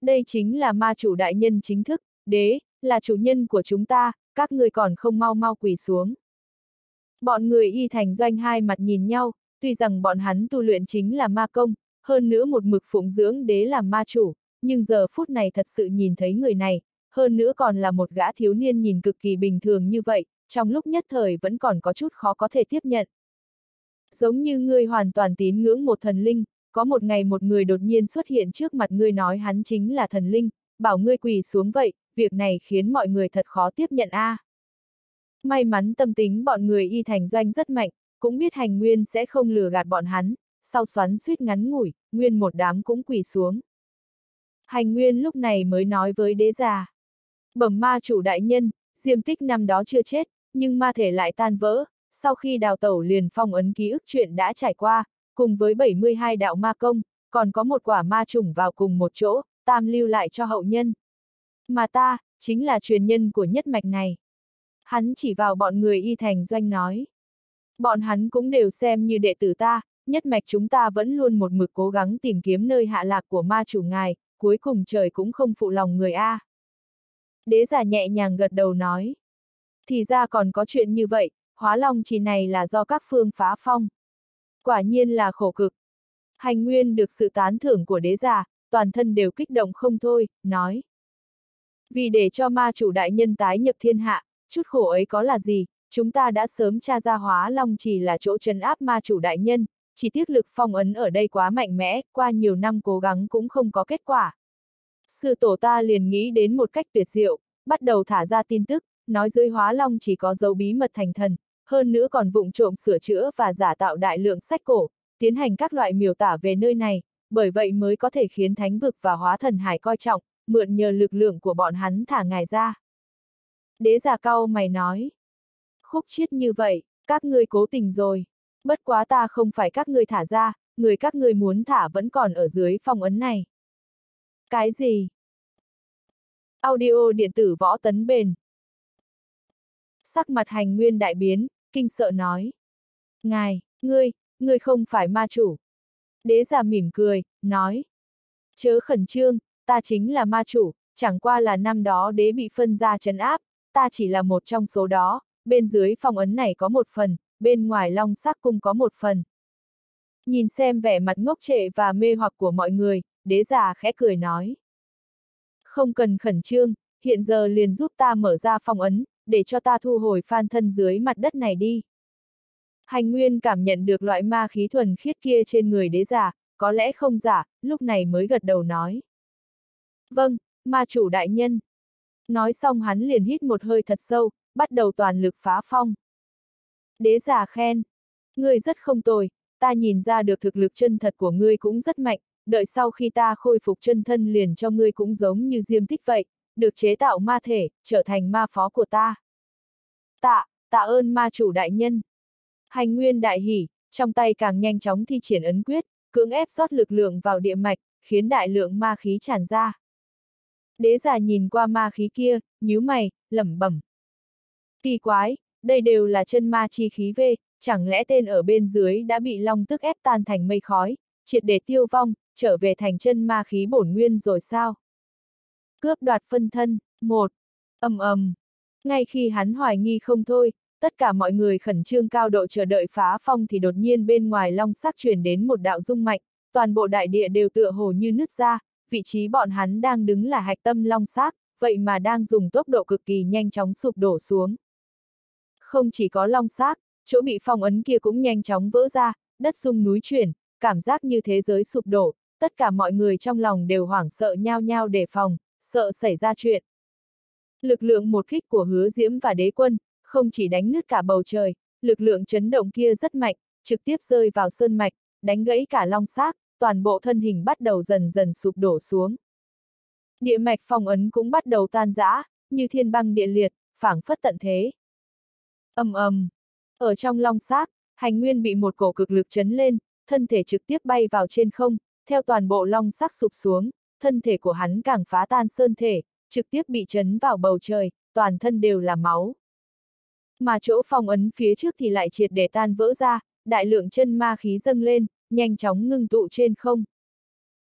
Đây chính là ma chủ đại nhân chính thức, đế, là chủ nhân của chúng ta, các người còn không mau mau quỳ xuống. Bọn người y thành doanh hai mặt nhìn nhau, tuy rằng bọn hắn tu luyện chính là ma công, hơn nữa một mực phụng dưỡng đế làm ma chủ, nhưng giờ phút này thật sự nhìn thấy người này, hơn nữa còn là một gã thiếu niên nhìn cực kỳ bình thường như vậy, trong lúc nhất thời vẫn còn có chút khó có thể tiếp nhận. Giống như ngươi hoàn toàn tín ngưỡng một thần linh, có một ngày một người đột nhiên xuất hiện trước mặt ngươi nói hắn chính là thần linh, bảo ngươi quỳ xuống vậy, việc này khiến mọi người thật khó tiếp nhận a. À. May mắn tâm tính bọn người y thành doanh rất mạnh, cũng biết hành nguyên sẽ không lừa gạt bọn hắn, sau xoắn suýt ngắn ngủi, nguyên một đám cũng quỳ xuống. Hành nguyên lúc này mới nói với đế già. Bẩm ma chủ đại nhân, diêm tích năm đó chưa chết, nhưng ma thể lại tan vỡ, sau khi đào tẩu liền phong ấn ký ức chuyện đã trải qua, cùng với 72 đạo ma công, còn có một quả ma trùng vào cùng một chỗ, tam lưu lại cho hậu nhân. Mà ta, chính là truyền nhân của nhất mạch này. Hắn chỉ vào bọn người y thành doanh nói. Bọn hắn cũng đều xem như đệ tử ta, nhất mạch chúng ta vẫn luôn một mực cố gắng tìm kiếm nơi hạ lạc của ma chủ ngài, cuối cùng trời cũng không phụ lòng người A. Đế giả nhẹ nhàng gật đầu nói. Thì ra còn có chuyện như vậy, hóa long chỉ này là do các phương phá phong. Quả nhiên là khổ cực. Hành nguyên được sự tán thưởng của đế giả, toàn thân đều kích động không thôi, nói. Vì để cho ma chủ đại nhân tái nhập thiên hạ, chút khổ ấy có là gì, chúng ta đã sớm tra ra hóa long chỉ là chỗ trấn áp ma chủ đại nhân, chỉ tiếc lực phong ấn ở đây quá mạnh mẽ, qua nhiều năm cố gắng cũng không có kết quả. Sư tổ ta liền nghĩ đến một cách tuyệt diệu, bắt đầu thả ra tin tức, nói dưới hóa long chỉ có dấu bí mật thành thần, hơn nữa còn vụng trộm sửa chữa và giả tạo đại lượng sách cổ, tiến hành các loại miêu tả về nơi này, bởi vậy mới có thể khiến thánh vực và hóa thần hải coi trọng, mượn nhờ lực lượng của bọn hắn thả ngài ra. Đế giả cao mày nói. Khúc chiết như vậy, các ngươi cố tình rồi. Bất quá ta không phải các ngươi thả ra, người các ngươi muốn thả vẫn còn ở dưới phong ấn này. Cái gì? Audio điện tử võ tấn bền. Sắc mặt hành nguyên đại biến, kinh sợ nói. Ngài, ngươi, ngươi không phải ma chủ. Đế giả mỉm cười, nói. Chớ khẩn trương, ta chính là ma chủ, chẳng qua là năm đó đế bị phân ra chấn áp, ta chỉ là một trong số đó, bên dưới phong ấn này có một phần, bên ngoài long sắc cung có một phần. Nhìn xem vẻ mặt ngốc trệ và mê hoặc của mọi người, đế già khẽ cười nói. Không cần khẩn trương, hiện giờ liền giúp ta mở ra phong ấn, để cho ta thu hồi phan thân dưới mặt đất này đi. Hành nguyên cảm nhận được loại ma khí thuần khiết kia trên người đế giả, có lẽ không giả, lúc này mới gật đầu nói. Vâng, ma chủ đại nhân. Nói xong hắn liền hít một hơi thật sâu, bắt đầu toàn lực phá phong. Đế giả khen. Ngươi rất không tồi, ta nhìn ra được thực lực chân thật của ngươi cũng rất mạnh, đợi sau khi ta khôi phục chân thân liền cho ngươi cũng giống như diêm thích vậy, được chế tạo ma thể, trở thành ma phó của ta. Tạ, tạ ơn ma chủ đại nhân. Hành nguyên đại hỉ, trong tay càng nhanh chóng thi triển ấn quyết, cưỡng ép rót lực lượng vào địa mạch, khiến đại lượng ma khí tràn ra. Đế giả nhìn qua ma khí kia, nhíu mày, lẩm bẩm. Kỳ quái, đây đều là chân ma chi khí về, chẳng lẽ tên ở bên dưới đã bị long tức ép tan thành mây khói, triệt để tiêu vong, trở về thành chân ma khí bổn nguyên rồi sao? Cướp đoạt phân thân, một, ầm ầm. Ngay khi hắn hoài nghi không thôi, tất cả mọi người khẩn trương cao độ chờ đợi phá phong thì đột nhiên bên ngoài long sắc truyền đến một đạo dung mạnh, toàn bộ đại địa đều tựa hồ như nứt ra, vị trí bọn hắn đang đứng là hạch tâm long sắc, vậy mà đang dùng tốc độ cực kỳ nhanh chóng sụp đổ xuống. Không chỉ có long sắc, chỗ bị phong ấn kia cũng nhanh chóng vỡ ra, đất rung núi chuyển, cảm giác như thế giới sụp đổ, tất cả mọi người trong lòng đều hoảng sợ nhao nhao đề phòng, sợ xảy ra chuyện. Lực lượng một kích của hứa diễm và đế quân, không chỉ đánh nứt cả bầu trời, lực lượng chấn động kia rất mạnh, trực tiếp rơi vào sơn mạch, đánh gãy cả long xác, toàn bộ thân hình bắt đầu dần dần sụp đổ xuống. Địa mạch phong ấn cũng bắt đầu tan rã, như thiên băng địa liệt, phảng phất tận thế. ầm ầm, ở trong long xác, hành nguyên bị một cổ cực lực chấn lên, thân thể trực tiếp bay vào trên không, theo toàn bộ long xác sụp xuống, thân thể của hắn càng phá tan sơn thể, trực tiếp bị chấn vào bầu trời, toàn thân đều là máu. Mà chỗ phong ấn phía trước thì lại triệt để tan vỡ ra, đại lượng chân ma khí dâng lên, nhanh chóng ngưng tụ trên không.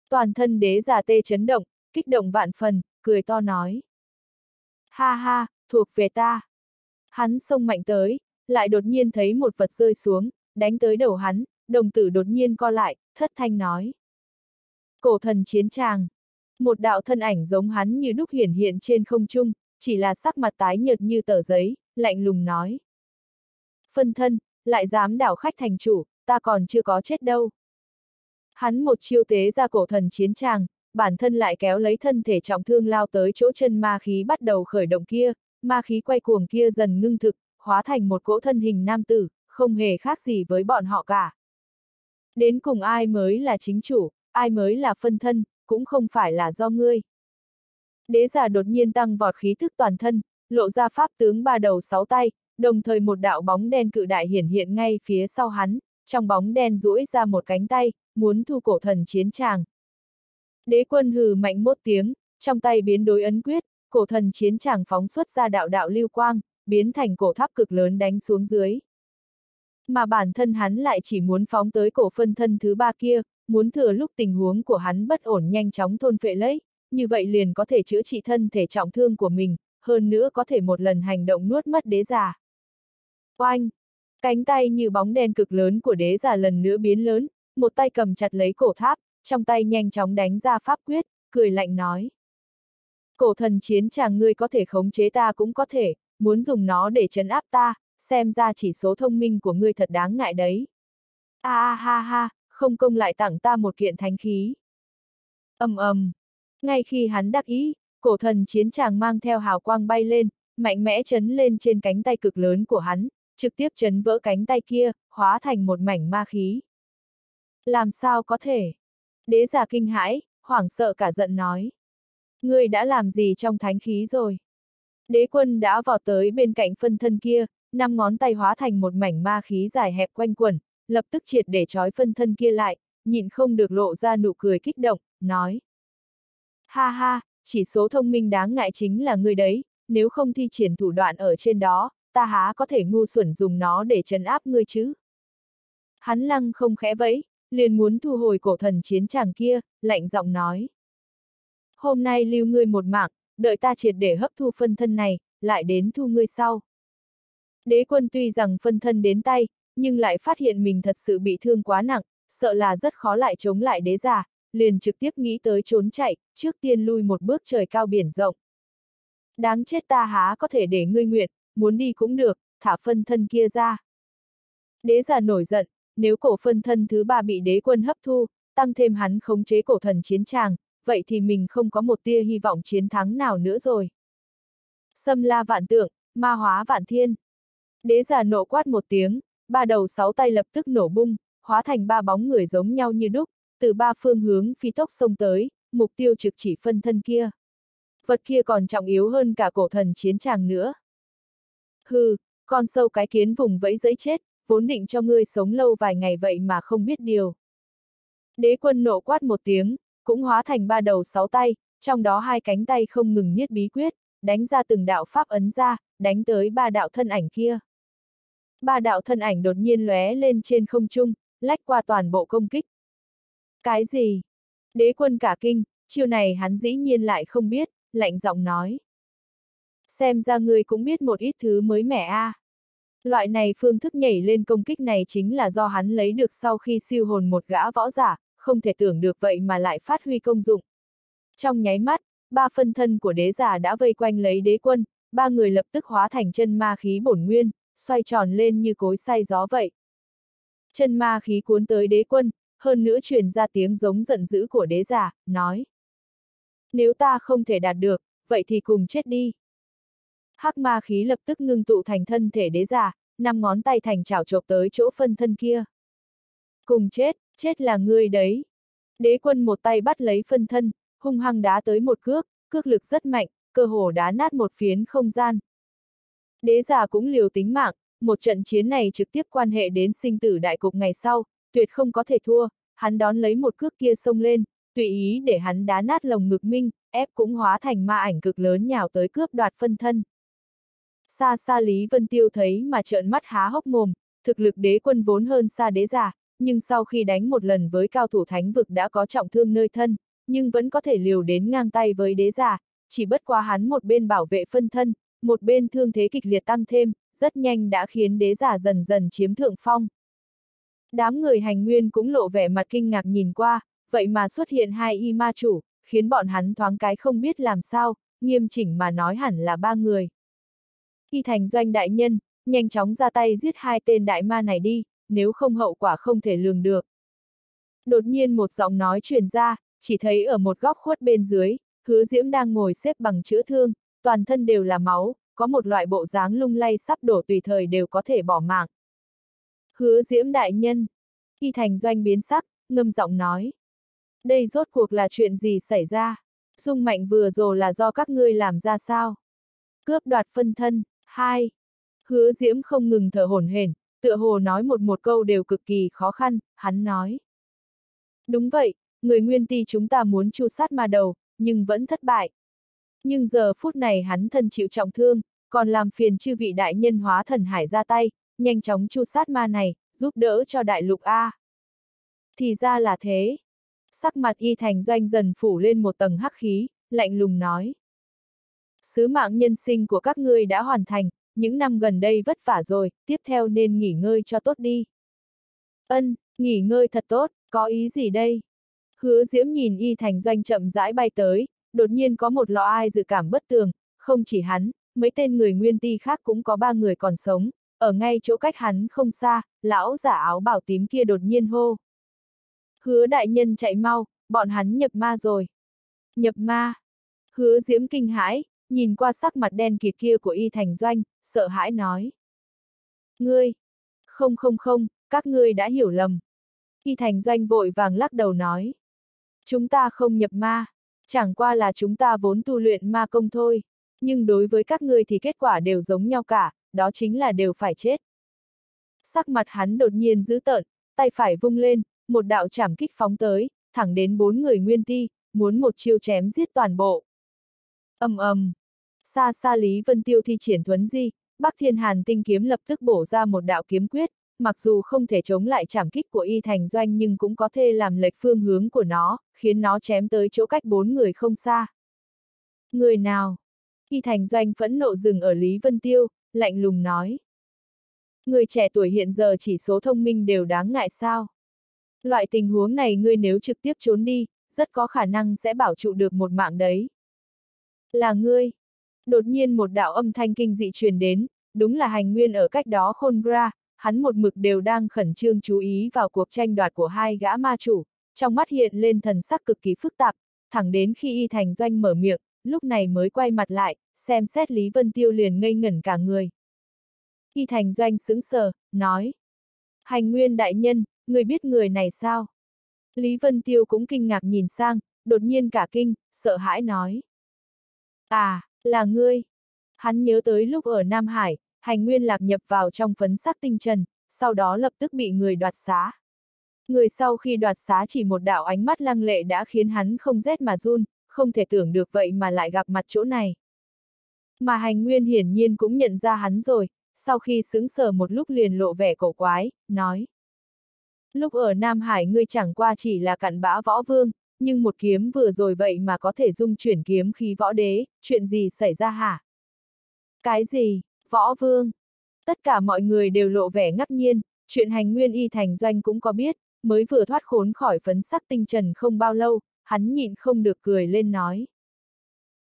Toàn thân đế giả tê chấn động, kích động vạn phần, cười to nói. Ha ha, thuộc về ta. Hắn xông mạnh tới, lại đột nhiên thấy một vật rơi xuống, đánh tới đầu hắn, đồng tử đột nhiên co lại, thất thanh nói. Cổ thần chiến tràng. Một đạo thân ảnh giống hắn như đúc hiển hiện trên không trung, chỉ là sắc mặt tái nhợt như tờ giấy, lạnh lùng nói. Phân thân, lại dám đảo khách thành chủ, ta còn chưa có chết đâu. Hắn một chiêu tế ra cổ thần chiến tràng, bản thân lại kéo lấy thân thể trọng thương lao tới chỗ chân ma khí bắt đầu khởi động kia, ma khí quay cuồng kia dần ngưng thực, hóa thành một cỗ thân hình nam tử, không hề khác gì với bọn họ cả. Đến cùng ai mới là chính chủ, ai mới là phân thân, cũng không phải là do ngươi. Đế giả đột nhiên tăng vọt khí thức toàn thân, lộ ra pháp tướng ba đầu sáu tay, đồng thời một đạo bóng đen cự đại hiển hiện ngay phía sau hắn, trong bóng đen duỗi ra một cánh tay, muốn thu cổ thần chiến tràng. Đế quân hừ mạnh một tiếng, trong tay biến đối ấn quyết, cổ thần chiến tràng phóng xuất ra đạo đạo lưu quang, biến thành cổ tháp cực lớn đánh xuống dưới. Mà bản thân hắn lại chỉ muốn phóng tới cổ phân thân thứ ba kia, muốn thừa lúc tình huống của hắn bất ổn nhanh chóng thôn phệ lấy, như vậy liền có thể chữa trị thân thể trọng thương của mình, hơn nữa có thể một lần hành động nuốt mất đế giả. Oanh! Cánh tay như bóng đen cực lớn của đế giả lần nữa biến lớn, một tay cầm chặt lấy cổ tháp, trong tay nhanh chóng đánh ra pháp quyết, cười lạnh nói. Cổ thần chiến chàng ngươi có thể khống chế ta cũng có thể, muốn dùng nó để chấn áp ta, xem ra chỉ số thông minh của ngươi thật đáng ngại đấy. A à, ha ha, không công lại tặng ta một kiện thánh khí. ầm ầm, ngay khi hắn đắc ý, cổ thần chiến tràng mang theo hào quang bay lên, mạnh mẽ chấn lên trên cánh tay cực lớn của hắn, trực tiếp chấn vỡ cánh tay kia, hóa thành một mảnh ma khí. Làm sao có thể? Đế giả kinh hãi, hoảng sợ cả giận nói. Ngươi đã làm gì trong thánh khí rồi? Đế quân đã vào tới bên cạnh phân thân kia, năm ngón tay hóa thành một mảnh ma khí dài hẹp quanh quẩn, lập tức triệt để trói phân thân kia lại, nhìn không được lộ ra nụ cười kích động, nói. Ha ha, chỉ số thông minh đáng ngại chính là người đấy, nếu không thi triển thủ đoạn ở trên đó, ta há có thể ngu xuẩn dùng nó để trấn áp ngươi chứ. Hắn lăng không khẽ vẫy, liền muốn thu hồi cổ thần chiến tràng kia, lạnh giọng nói. Hôm nay lưu ngươi một mạng, đợi ta triệt để hấp thu phân thân này, lại đến thu ngươi sau. Đế quân tuy rằng phân thân đến tay, nhưng lại phát hiện mình thật sự bị thương quá nặng, sợ là rất khó lại chống lại đế giả, liền trực tiếp nghĩ tới trốn chạy, trước tiên lui một bước trời cao biển rộng. Đáng chết ta há có thể để ngươi nguyện, muốn đi cũng được, thả phân thân kia ra. Đế giả nổi giận, nếu cổ phân thân thứ ba bị đế quân hấp thu, tăng thêm hắn khống chế cổ thần chiến tràng, vậy thì mình không có một tia hy vọng chiến thắng nào nữa rồi. Xâm la vạn tượng, ma hóa vạn thiên. Đế giả nộ quát một tiếng, ba đầu sáu tay lập tức nổ bung, hóa thành ba bóng người giống nhau như đúc, từ ba phương hướng phi tốc xông tới, mục tiêu trực chỉ phân thân kia. Vật kia còn trọng yếu hơn cả cổ thần chiến tràng nữa. Hừ, con sâu cái kiến vùng vẫy giấy chết, vốn định cho ngươi sống lâu vài ngày vậy mà không biết điều. Đế quân nộ quát một tiếng, cũng hóa thành ba đầu sáu tay, trong đó hai cánh tay không ngừng niết bí quyết, đánh ra từng đạo pháp ấn ra, đánh tới ba đạo thân ảnh kia. Ba đạo thân ảnh đột nhiên lóe lên trên không trung, lách qua toàn bộ công kích. Cái gì? Đế quân cả kinh, chiêu này hắn dĩ nhiên lại không biết, lạnh giọng nói. Xem ra ngươi cũng biết một ít thứ mới mẻ a. À. Loại này phương thức nhảy lên công kích này chính là do hắn lấy được sau khi siêu hồn một gã võ giả, không thể tưởng được vậy mà lại phát huy công dụng. Trong nháy mắt, ba phân thân của đế giả đã vây quanh lấy đế quân, ba người lập tức hóa thành chân ma khí bổn nguyên, xoay tròn lên như cối say gió vậy. Chân ma khí cuốn tới đế quân, hơn nữa truyền ra tiếng giống giận dữ của đế giả, nói. Nếu ta không thể đạt được, vậy thì cùng chết đi. Hắc ma khí lập tức ngưng tụ thành thân thể đế giả, năm ngón tay thành chảo chộp tới chỗ phân thân kia. Cùng chết, chết là ngươi đấy. Đế quân một tay bắt lấy phân thân, hung hăng đá tới một cước, cước lực rất mạnh, cơ hồ đá nát một phiến không gian. Đế giả cũng liều tính mạng, một trận chiến này trực tiếp quan hệ đến sinh tử đại cục ngày sau, tuyệt không có thể thua, hắn đón lấy một cước kia xông lên, tùy ý để hắn đá nát lồng ngực minh, ép cũng hóa thành ma ảnh cực lớn nhào tới cướp đoạt phân thân. Xa xa Lý Vân Tiêu thấy mà trợn mắt há hốc mồm, thực lực đế quân vốn hơn xa đế giả, nhưng sau khi đánh một lần với cao thủ thánh vực đã có trọng thương nơi thân, nhưng vẫn có thể liều đến ngang tay với đế giả, chỉ bất quá hắn một bên bảo vệ phân thân, một bên thương thế kịch liệt tăng thêm, rất nhanh đã khiến đế giả dần dần chiếm thượng phong. Đám người hành nguyên cũng lộ vẻ mặt kinh ngạc nhìn qua, vậy mà xuất hiện hai y ma chủ, khiến bọn hắn thoáng cái không biết làm sao, nghiêm chỉnh mà nói hẳn là ba người. Y thành doanh đại nhân, nhanh chóng ra tay giết hai tên đại ma này đi, nếu không hậu quả không thể lường được. Đột nhiên một giọng nói truyền ra, chỉ thấy ở một góc khuất bên dưới, hứa diễm đang ngồi xếp bằng chữa thương, toàn thân đều là máu, có một loại bộ dáng lung lay sắp đổ tùy thời đều có thể bỏ mạng. Hứa diễm đại nhân, y thành doanh biến sắc, ngâm giọng nói. Đây rốt cuộc là chuyện gì xảy ra? Dung mạnh vừa rồi là do các ngươi làm ra sao? Cướp đoạt phân thân, hai. Hứa diễm không ngừng thở hổn hển, tựa hồ nói một một câu đều cực kỳ khó khăn, hắn nói. Đúng vậy, người nguyên ti chúng ta muốn chu sát ma đầu, nhưng vẫn thất bại. Nhưng giờ phút này hắn thân chịu trọng thương, còn làm phiền chư vị đại nhân hóa thần hải ra tay, nhanh chóng chu sát ma này, giúp đỡ cho đại lục A. Thì ra là thế. Sắc mặt y thành doanh dần phủ lên một tầng hắc khí, lạnh lùng nói. Sứ mạng nhân sinh của các ngươi đã hoàn thành, những năm gần đây vất vả rồi, tiếp theo nên nghỉ ngơi cho tốt đi. Ân, nghỉ ngơi thật tốt, có ý gì đây? Hứa Diễm nhìn y thành doanh chậm rãi bay tới, đột nhiên có một lọ ai dự cảm bất tường, không chỉ hắn, mấy tên người nguyên ti khác cũng có ba người còn sống, ở ngay chỗ cách hắn không xa, lão giả áo bảo tím kia đột nhiên hô. Hứa đại nhân chạy mau, bọn hắn nhập ma rồi. Nhập ma. Hứa diễm kinh hãi, nhìn qua sắc mặt đen kịt kia của y thành doanh, sợ hãi nói. Ngươi! Không không không, các ngươi đã hiểu lầm. Y thành doanh vội vàng lắc đầu nói. Chúng ta không nhập ma, chẳng qua là chúng ta vốn tu luyện ma công thôi, nhưng đối với các ngươi thì kết quả đều giống nhau cả, đó chính là đều phải chết. Sắc mặt hắn đột nhiên dữ tợn, tay phải vung lên, một đạo chảm kích phóng tới, thẳng đến bốn người nguyên ti, muốn một chiêu chém giết toàn bộ. ầm ầm, xa xa Lý Vân Tiêu thi triển thuấn di, Bắc Thiên Hàn tinh kiếm lập tức bổ ra một đạo kiếm quyết, mặc dù không thể chống lại chảm kích của y thành doanh nhưng cũng có thể làm lệch phương hướng của nó, khiến nó chém tới chỗ cách bốn người không xa. Người nào? Y thành doanh phẫn nộ dừng ở Lý Vân Tiêu, lạnh lùng nói. Người trẻ tuổi hiện giờ chỉ số thông minh đều đáng ngại sao? Loại tình huống này ngươi nếu trực tiếp trốn đi, rất có khả năng sẽ bảo trụ được một mạng đấy. Là ngươi. Đột nhiên một đạo âm thanh kinh dị truyền đến, đúng là hành nguyên ở cách đó khôn ra, hắn một mực đều đang khẩn trương chú ý vào cuộc tranh đoạt của hai gã ma chủ, trong mắt hiện lên thần sắc cực kỳ phức tạp, thẳng đến khi y thành doanh mở miệng, lúc này mới quay mặt lại, xem xét Lý Vân Tiêu liền ngây ngẩn cả người. Y thành doanh sững sờ, nói. Hành nguyên đại nhân, người biết người này sao? Lý Vân Tiêu cũng kinh ngạc nhìn sang, đột nhiên cả kinh, sợ hãi nói. À, là ngươi. Hắn nhớ tới lúc ở Nam Hải, hành nguyên lạc nhập vào trong phấn sắc tinh trần, sau đó lập tức bị người đoạt xá. Người sau khi đoạt xá chỉ một đạo ánh mắt lăng lệ đã khiến hắn không rét mà run, không thể tưởng được vậy mà lại gặp mặt chỗ này. Mà hành nguyên hiển nhiên cũng nhận ra hắn rồi, sau khi sững sờ một lúc liền lộ vẻ cổ quái, nói. Lúc ở Nam Hải ngươi chẳng qua chỉ là cặn bã võ vương, nhưng một kiếm vừa rồi vậy mà có thể dung chuyển kiếm khí võ đế, chuyện gì xảy ra hả? Cái gì, võ vương? Tất cả mọi người đều lộ vẻ ngắc nhiên, chuyện hành nguyên y thành doanh cũng có biết, mới vừa thoát khốn khỏi phấn sắc tinh trần không bao lâu, hắn nhịn không được cười lên nói.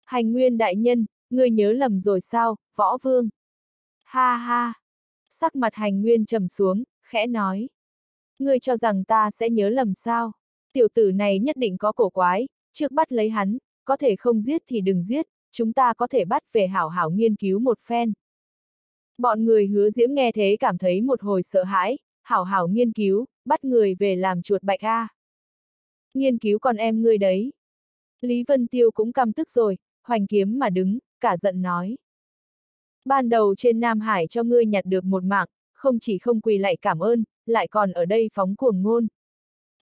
Hành nguyên đại nhân, ngươi nhớ lầm rồi sao, võ vương? Ha ha! Sắc mặt hành nguyên trầm xuống, khẽ nói. Ngươi cho rằng ta sẽ nhớ lầm sao? Tiểu tử này nhất định có cổ quái, trước bắt lấy hắn, có thể không giết thì đừng giết, chúng ta có thể bắt về hảo hảo nghiên cứu một phen. Bọn người hứa diễm nghe thế cảm thấy một hồi sợ hãi, hảo hảo nghiên cứu, bắt người về làm chuột bạch A. Nghiên cứu con em ngươi đấy. Lý Vân Tiêu cũng căm tức rồi, hoành kiếm mà đứng, cả giận nói. Ban đầu trên Nam Hải cho ngươi nhặt được một mạng, không chỉ không quỳ lại cảm ơn, lại còn ở đây phóng cuồng ngôn.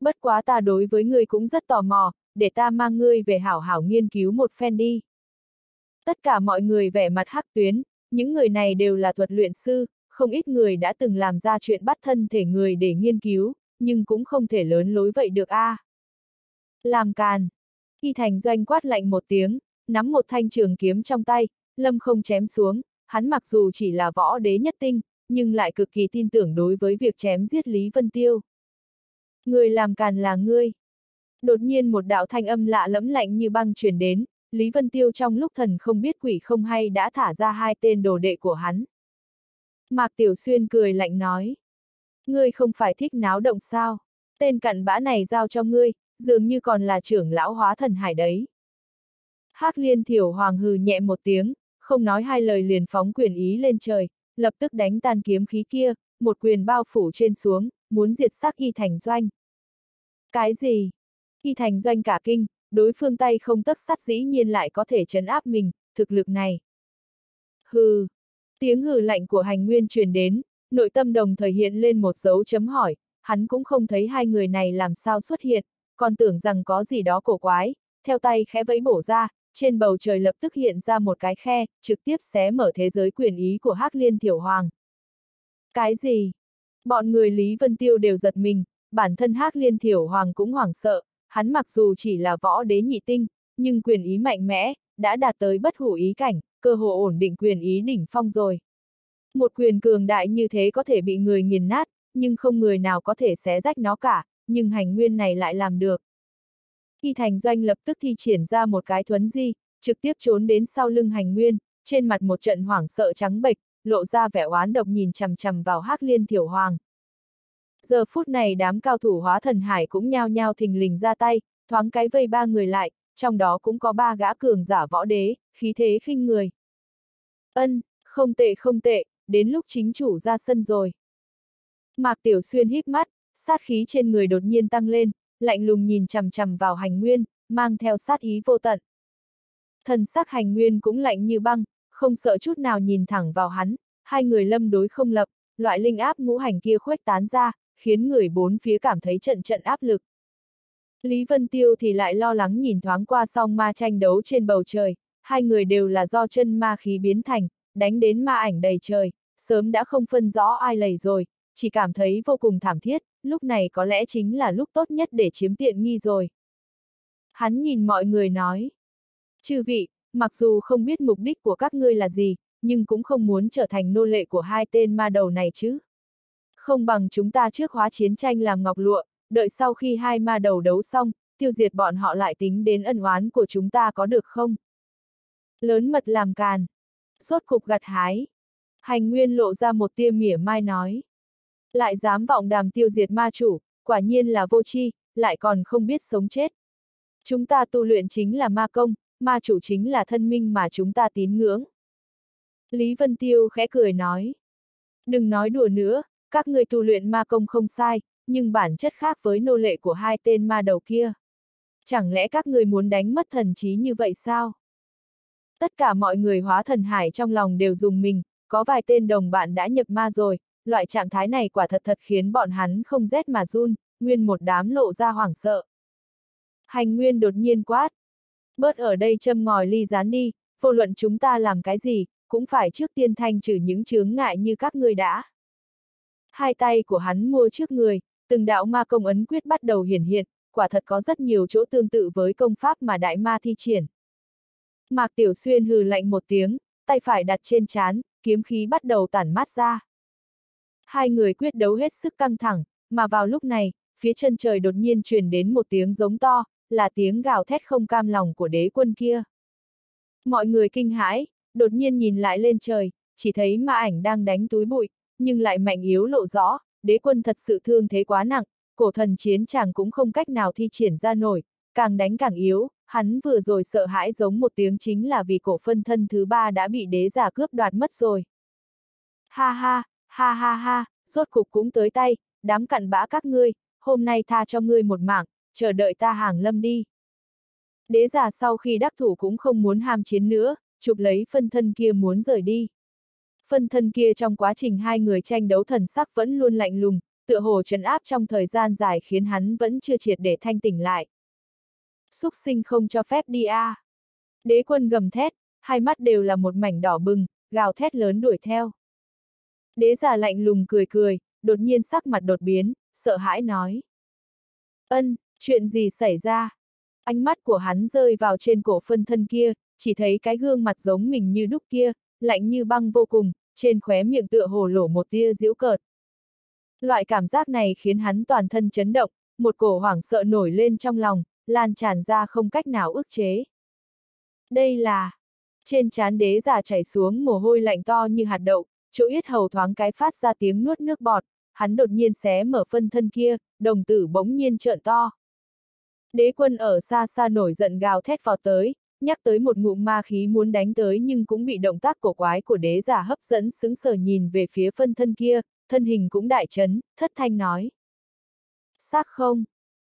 Bất quá ta đối với ngươi cũng rất tò mò, để ta mang ngươi về hảo hảo nghiên cứu một phen đi. Tất cả mọi người vẻ mặt hắc tuyến, những người này đều là thuật luyện sư, không ít người đã từng làm ra chuyện bắt thân thể người để nghiên cứu, nhưng cũng không thể lớn lối vậy được a. À. Làm càn. Y thành doanh quát lạnh một tiếng, nắm một thanh trường kiếm trong tay, lâm không chém xuống, hắn mặc dù chỉ là võ đế nhất tinh, nhưng lại cực kỳ tin tưởng đối với việc chém giết Lý Vân Tiêu. Người làm càn là ngươi. Đột nhiên một đạo thanh âm lạ lẫm lạnh như băng truyền đến, Lý Vân Tiêu trong lúc thần không biết quỷ không hay đã thả ra hai tên đồ đệ của hắn. Mạc Tiểu Xuyên cười lạnh nói. Ngươi không phải thích náo động sao? Tên cặn bã này giao cho ngươi, dường như còn là trưởng lão hóa thần hải đấy. Hắc liên thiểu hoàng hừ nhẹ một tiếng, không nói hai lời liền phóng quyền ý lên trời, lập tức đánh tan kiếm khí kia, một quyền bao phủ trên xuống, muốn diệt sắc y thành doanh. Cái gì? Y thành doanh cả kinh, đối phương tay không tất sắt dĩ nhiên lại có thể chấn áp mình, thực lực này. Hừ! Tiếng hừ lạnh của hành nguyên truyền đến, nội tâm đồng thời hiện lên một dấu chấm hỏi, hắn cũng không thấy hai người này làm sao xuất hiện, còn tưởng rằng có gì đó cổ quái, theo tay khẽ vẫy bổ ra, trên bầu trời lập tức hiện ra một cái khe, trực tiếp xé mở thế giới quyền ý của Hắc Liên Thiểu Hoàng. Cái gì? Bọn người Lý Vân Tiêu đều giật mình, bản thân Hắc Liên Thiểu Hoàng cũng hoảng sợ, hắn mặc dù chỉ là võ đế nhị tinh, nhưng quyền ý mạnh mẽ, đã đạt tới bất hủ ý cảnh, cơ hồ ổn định quyền ý đỉnh phong rồi. Một quyền cường đại như thế có thể bị người nghiền nát, nhưng không người nào có thể xé rách nó cả, nhưng hành nguyên này lại làm được. Y thành doanh lập tức thi triển ra một cái thuấn di, trực tiếp trốn đến sau lưng hành nguyên, trên mặt một trận hoảng sợ trắng bệch, lộ ra vẻ oán độc nhìn chằm chằm vào hắc liên thiểu hoàng. Giờ phút này đám cao thủ hóa thần hải cũng nhao nhao thình lình ra tay, thoáng cái vây ba người lại, trong đó cũng có ba gã cường giả võ đế, khí thế khinh người. Ân, không tệ không tệ, đến lúc chính chủ ra sân rồi. Mạc Tiểu Xuyên híp mắt, sát khí trên người đột nhiên tăng lên, lạnh lùng nhìn chằm chằm vào hành nguyên, mang theo sát ý vô tận. Thần sắc hành nguyên cũng lạnh như băng, không sợ chút nào nhìn thẳng vào hắn, hai người lâm đối không lập, loại linh áp ngũ hành kia khuếch tán ra, khiến người bốn phía cảm thấy trận trận áp lực. Lý Vân Tiêu thì lại lo lắng nhìn thoáng qua song ma tranh đấu trên bầu trời, hai người đều là do chân ma khí biến thành, đánh đến ma ảnh đầy trời, sớm đã không phân rõ ai lầy rồi, chỉ cảm thấy vô cùng thảm thiết, lúc này có lẽ chính là lúc tốt nhất để chiếm tiện nghi rồi. Hắn nhìn mọi người nói. Chư vị, mặc dù không biết mục đích của các ngươi là gì, nhưng cũng không muốn trở thành nô lệ của hai tên ma đầu này chứ. Không bằng chúng ta trước hóa chiến tranh làm ngọc lụa, đợi sau khi hai ma đầu đấu xong, tiêu diệt bọn họ lại tính đến ân oán của chúng ta có được không? Lớn mật làm càn. Sốt cục gặt hái. Hành nguyên lộ ra một tia mỉa mai nói. Lại dám vọng đàm tiêu diệt ma chủ, quả nhiên là vô tri, lại còn không biết sống chết. Chúng ta tu luyện chính là ma công, ma chủ chính là thân minh mà chúng ta tín ngưỡng. Lý Vân Tiêu khẽ cười nói. Đừng nói đùa nữa, các người tu luyện ma công không sai, nhưng bản chất khác với nô lệ của hai tên ma đầu kia. Chẳng lẽ các người muốn đánh mất thần trí như vậy sao? Tất cả mọi người hóa thần hải trong lòng đều dùng mình, có vài tên đồng bạn đã nhập ma rồi, loại trạng thái này quả thật thật khiến bọn hắn không rét mà run, nguyên một đám lộ ra hoảng sợ. Hành nguyên đột nhiên quát. Bớt ở đây châm ngòi ly rán đi, vô luận chúng ta làm cái gì, cũng phải trước tiên thanh trừ những chướng ngại như các ngươi đã. Hai tay của hắn mua trước người, từng đạo ma công ấn quyết bắt đầu hiển hiện, quả thật có rất nhiều chỗ tương tự với công pháp mà đại ma thi triển. Mạc Tiểu Xuyên hừ lạnh một tiếng, tay phải đặt trên chán, kiếm khí bắt đầu tản mát ra. Hai người quyết đấu hết sức căng thẳng, mà vào lúc này, phía chân trời đột nhiên truyền đến một tiếng giống to, là tiếng gào thét không cam lòng của đế quân kia. Mọi người kinh hãi, đột nhiên nhìn lại lên trời, chỉ thấy ma ảnh đang đánh túi bụi, nhưng lại mạnh yếu lộ rõ, đế quân thật sự thương thế quá nặng, cổ thần chiến chàng cũng không cách nào thi triển ra nổi, càng đánh càng yếu, hắn vừa rồi sợ hãi giống một tiếng chính là vì cổ phân thân thứ ba đã bị đế giả cướp đoạt mất rồi. Ha ha, ha ha ha, rốt cục cũng tới tay, đám cặn bã các ngươi, hôm nay tha cho ngươi một mạng, chờ đợi ta hàng lâm đi. Đế giả sau khi đắc thủ cũng không muốn ham chiến nữa, chụp lấy phân thân kia muốn rời đi. Phân thân kia trong quá trình hai người tranh đấu thần sắc vẫn luôn lạnh lùng, tựa hồ trấn áp trong thời gian dài khiến hắn vẫn chưa triệt để thanh tỉnh lại. Xúc sinh không cho phép đi a. À. Đế quân gầm thét, hai mắt đều là một mảnh đỏ bừng, gào thét lớn đuổi theo. Đế giả lạnh lùng cười cười, đột nhiên sắc mặt đột biến, sợ hãi nói. Ân, chuyện gì xảy ra? Ánh mắt của hắn rơi vào trên cổ phân thân kia, chỉ thấy cái gương mặt giống mình như đúc kia, lạnh như băng vô cùng, trên khóe miệng tựa hồ lổ một tia giễu cợt. Loại cảm giác này khiến hắn toàn thân chấn động, một cổ hoảng sợ nổi lên trong lòng, lan tràn ra không cách nào ức chế. Đây là... Trên trán đế giả chảy xuống mồ hôi lạnh to như hạt đậu, chỗ yết hầu thoáng cái phát ra tiếng nuốt nước bọt, hắn đột nhiên xé mở phân thân kia, đồng tử bỗng nhiên trợn to. Đế quân ở xa xa nổi giận gào thét vào tới, nhắc tới một ngụm ma khí muốn đánh tới nhưng cũng bị động tác cổ quái của đế giả hấp dẫn xứng sở nhìn về phía phân thân kia, thân hình cũng đại chấn, thất thanh nói. Xác không?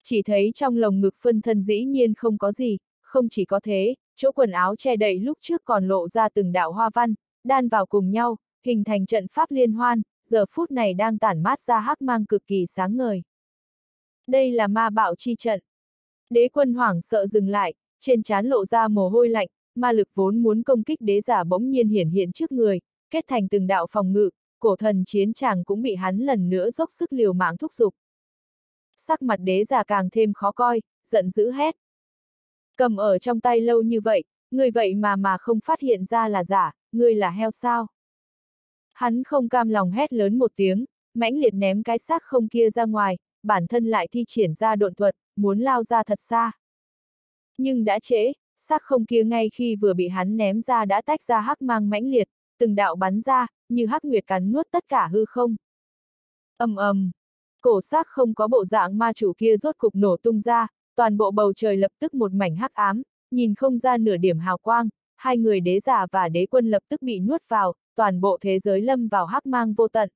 Chỉ thấy trong lồng ngực phân thân dĩ nhiên không có gì, không chỉ có thế, chỗ quần áo che đậy lúc trước còn lộ ra từng đạo hoa văn, đan vào cùng nhau, hình thành trận pháp liên hoan, giờ phút này đang tản mát ra hắc mang cực kỳ sáng ngời. Đây là ma bạo chi trận. Đế quân hoảng sợ dừng lại, trên trán lộ ra mồ hôi lạnh, ma lực vốn muốn công kích đế giả bỗng nhiên hiển hiện trước người, kết thành từng đạo phòng ngự, cổ thần chiến tràng cũng bị hắn lần nữa dốc sức liều mạng thúc giục. Sắc mặt đế giả càng thêm khó coi, giận dữ hét. Cầm ở trong tay lâu như vậy, người vậy mà mà không phát hiện ra là giả, người là heo sao? Hắn không cam lòng hét lớn một tiếng, mãnh liệt ném cái xác không kia ra ngoài, bản thân lại thi triển ra độn thuật, muốn lao ra thật xa. Nhưng đã trễ, xác không kia ngay khi vừa bị hắn ném ra đã tách ra hắc mang mãnh liệt, từng đạo bắn ra, như hắc nguyệt cắn nuốt tất cả hư không. ầm ầm, cổ xác không có bộ dạng ma chủ kia rốt cục nổ tung ra, toàn bộ bầu trời lập tức một mảnh hắc ám, nhìn không ra nửa điểm hào quang, hai người đế giả và đế quân lập tức bị nuốt vào, toàn bộ thế giới lâm vào hắc mang vô tận.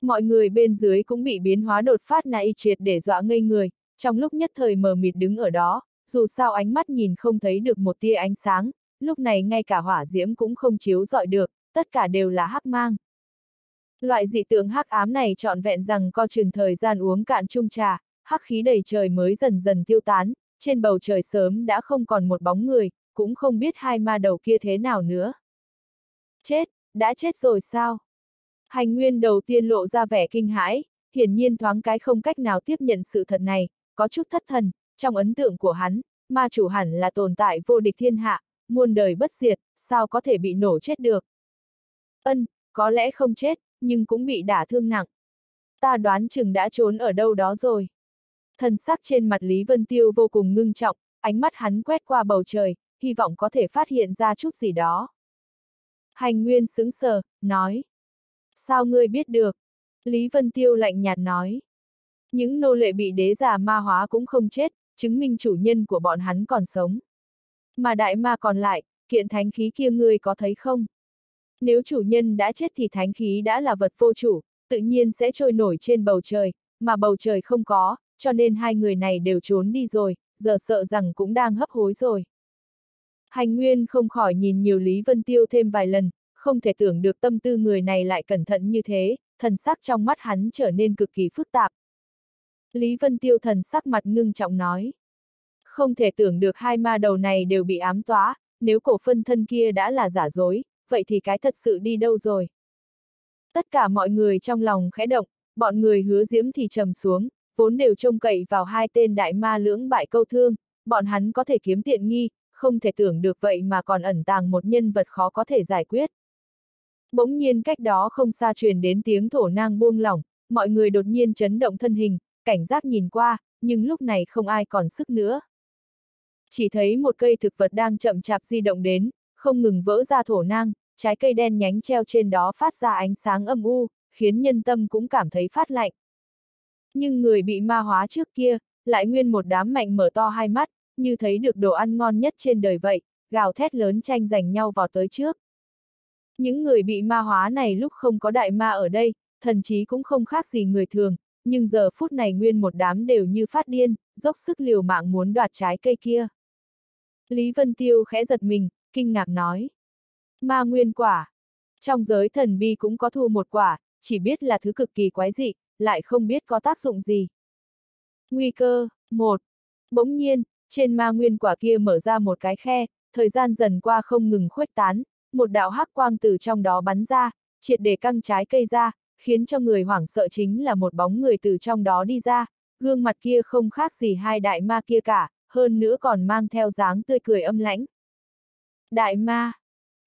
Mọi người bên dưới cũng bị biến hóa đột phát này triệt để dọa ngây người, trong lúc nhất thời mờ mịt đứng ở đó, dù sao ánh mắt nhìn không thấy được một tia ánh sáng, lúc này ngay cả hỏa diễm cũng không chiếu dọi được, tất cả đều là hắc mang. Loại dị tượng hắc ám này trọn vẹn rằng co chừng thời gian uống cạn chung trà, hắc khí đầy trời mới dần dần tiêu tán, trên bầu trời sớm đã không còn một bóng người, cũng không biết hai ma đầu kia thế nào nữa. Chết, đã chết rồi sao? Hành nguyên đầu tiên lộ ra vẻ kinh hãi, hiển nhiên thoáng cái không cách nào tiếp nhận sự thật này, có chút thất thần, trong ấn tượng của hắn, ma chủ hẳn là tồn tại vô địch thiên hạ, muôn đời bất diệt, sao có thể bị nổ chết được. Ân, có lẽ không chết, nhưng cũng bị đả thương nặng. Ta đoán chừng đã trốn ở đâu đó rồi. Thần sắc trên mặt Lý Vân Tiêu vô cùng ngưng trọng, ánh mắt hắn quét qua bầu trời, hy vọng có thể phát hiện ra chút gì đó. Hành Nguyên sững sờ, nói. Sao ngươi biết được? Lý Vân Tiêu lạnh nhạt nói. Những nô lệ bị đế giả ma hóa cũng không chết, chứng minh chủ nhân của bọn hắn còn sống. Mà đại ma còn lại, kiện thánh khí kia ngươi có thấy không? Nếu chủ nhân đã chết thì thánh khí đã là vật vô chủ, tự nhiên sẽ trôi nổi trên bầu trời, mà bầu trời không có, cho nên hai người này đều trốn đi rồi, giờ sợ rằng cũng đang hấp hối rồi. Hành Nguyên không khỏi nhìn nhiều Lý Vân Tiêu thêm vài lần, không thể tưởng được tâm tư người này lại cẩn thận như thế, thần sắc trong mắt hắn trở nên cực kỳ phức tạp. Lý Vân Tiêu thần sắc mặt ngưng trọng nói. Không thể tưởng được hai ma đầu này đều bị ám tóa, nếu cổ phân thân kia đã là giả dối, vậy thì cái thật sự đi đâu rồi? Tất cả mọi người trong lòng khẽ động, bọn người hứa diễm thì trầm xuống, vốn đều trông cậy vào hai tên đại ma lưỡng bại câu thương, bọn hắn có thể kiếm tiện nghi, không thể tưởng được vậy mà còn ẩn tàng một nhân vật khó có thể giải quyết. Bỗng nhiên cách đó không xa truyền đến tiếng thổ nang buông lỏng, mọi người đột nhiên chấn động thân hình, cảnh giác nhìn qua, nhưng lúc này không ai còn sức nữa. Chỉ thấy một cây thực vật đang chậm chạp di động đến, không ngừng vỡ ra thổ nang, trái cây đen nhánh treo trên đó phát ra ánh sáng âm u, khiến nhân tâm cũng cảm thấy phát lạnh. Nhưng người bị ma hóa trước kia, lại nguyên một đám mạnh mở to hai mắt, như thấy được đồ ăn ngon nhất trên đời vậy, gào thét lớn tranh giành nhau vào tới trước. Những người bị ma hóa này lúc không có đại ma ở đây, thần chí cũng không khác gì người thường, nhưng giờ phút này nguyên một đám đều như phát điên, dốc sức liều mạng muốn đoạt trái cây kia. Lý Vân Tiêu khẽ giật mình, kinh ngạc nói. Ma nguyên quả. Trong giới thần bi cũng có thu một quả, chỉ biết là thứ cực kỳ quái dị, lại không biết có tác dụng gì. Nguy cơ, một. Bỗng nhiên, trên ma nguyên quả kia mở ra một cái khe, thời gian dần qua không ngừng khuếch tán, một đạo hắc quang từ trong đó bắn ra, triệt để căng trái cây ra, khiến cho người hoảng sợ chính là một bóng người từ trong đó đi ra, gương mặt kia không khác gì hai đại ma kia cả, hơn nữa còn mang theo dáng tươi cười âm lãnh. Đại ma!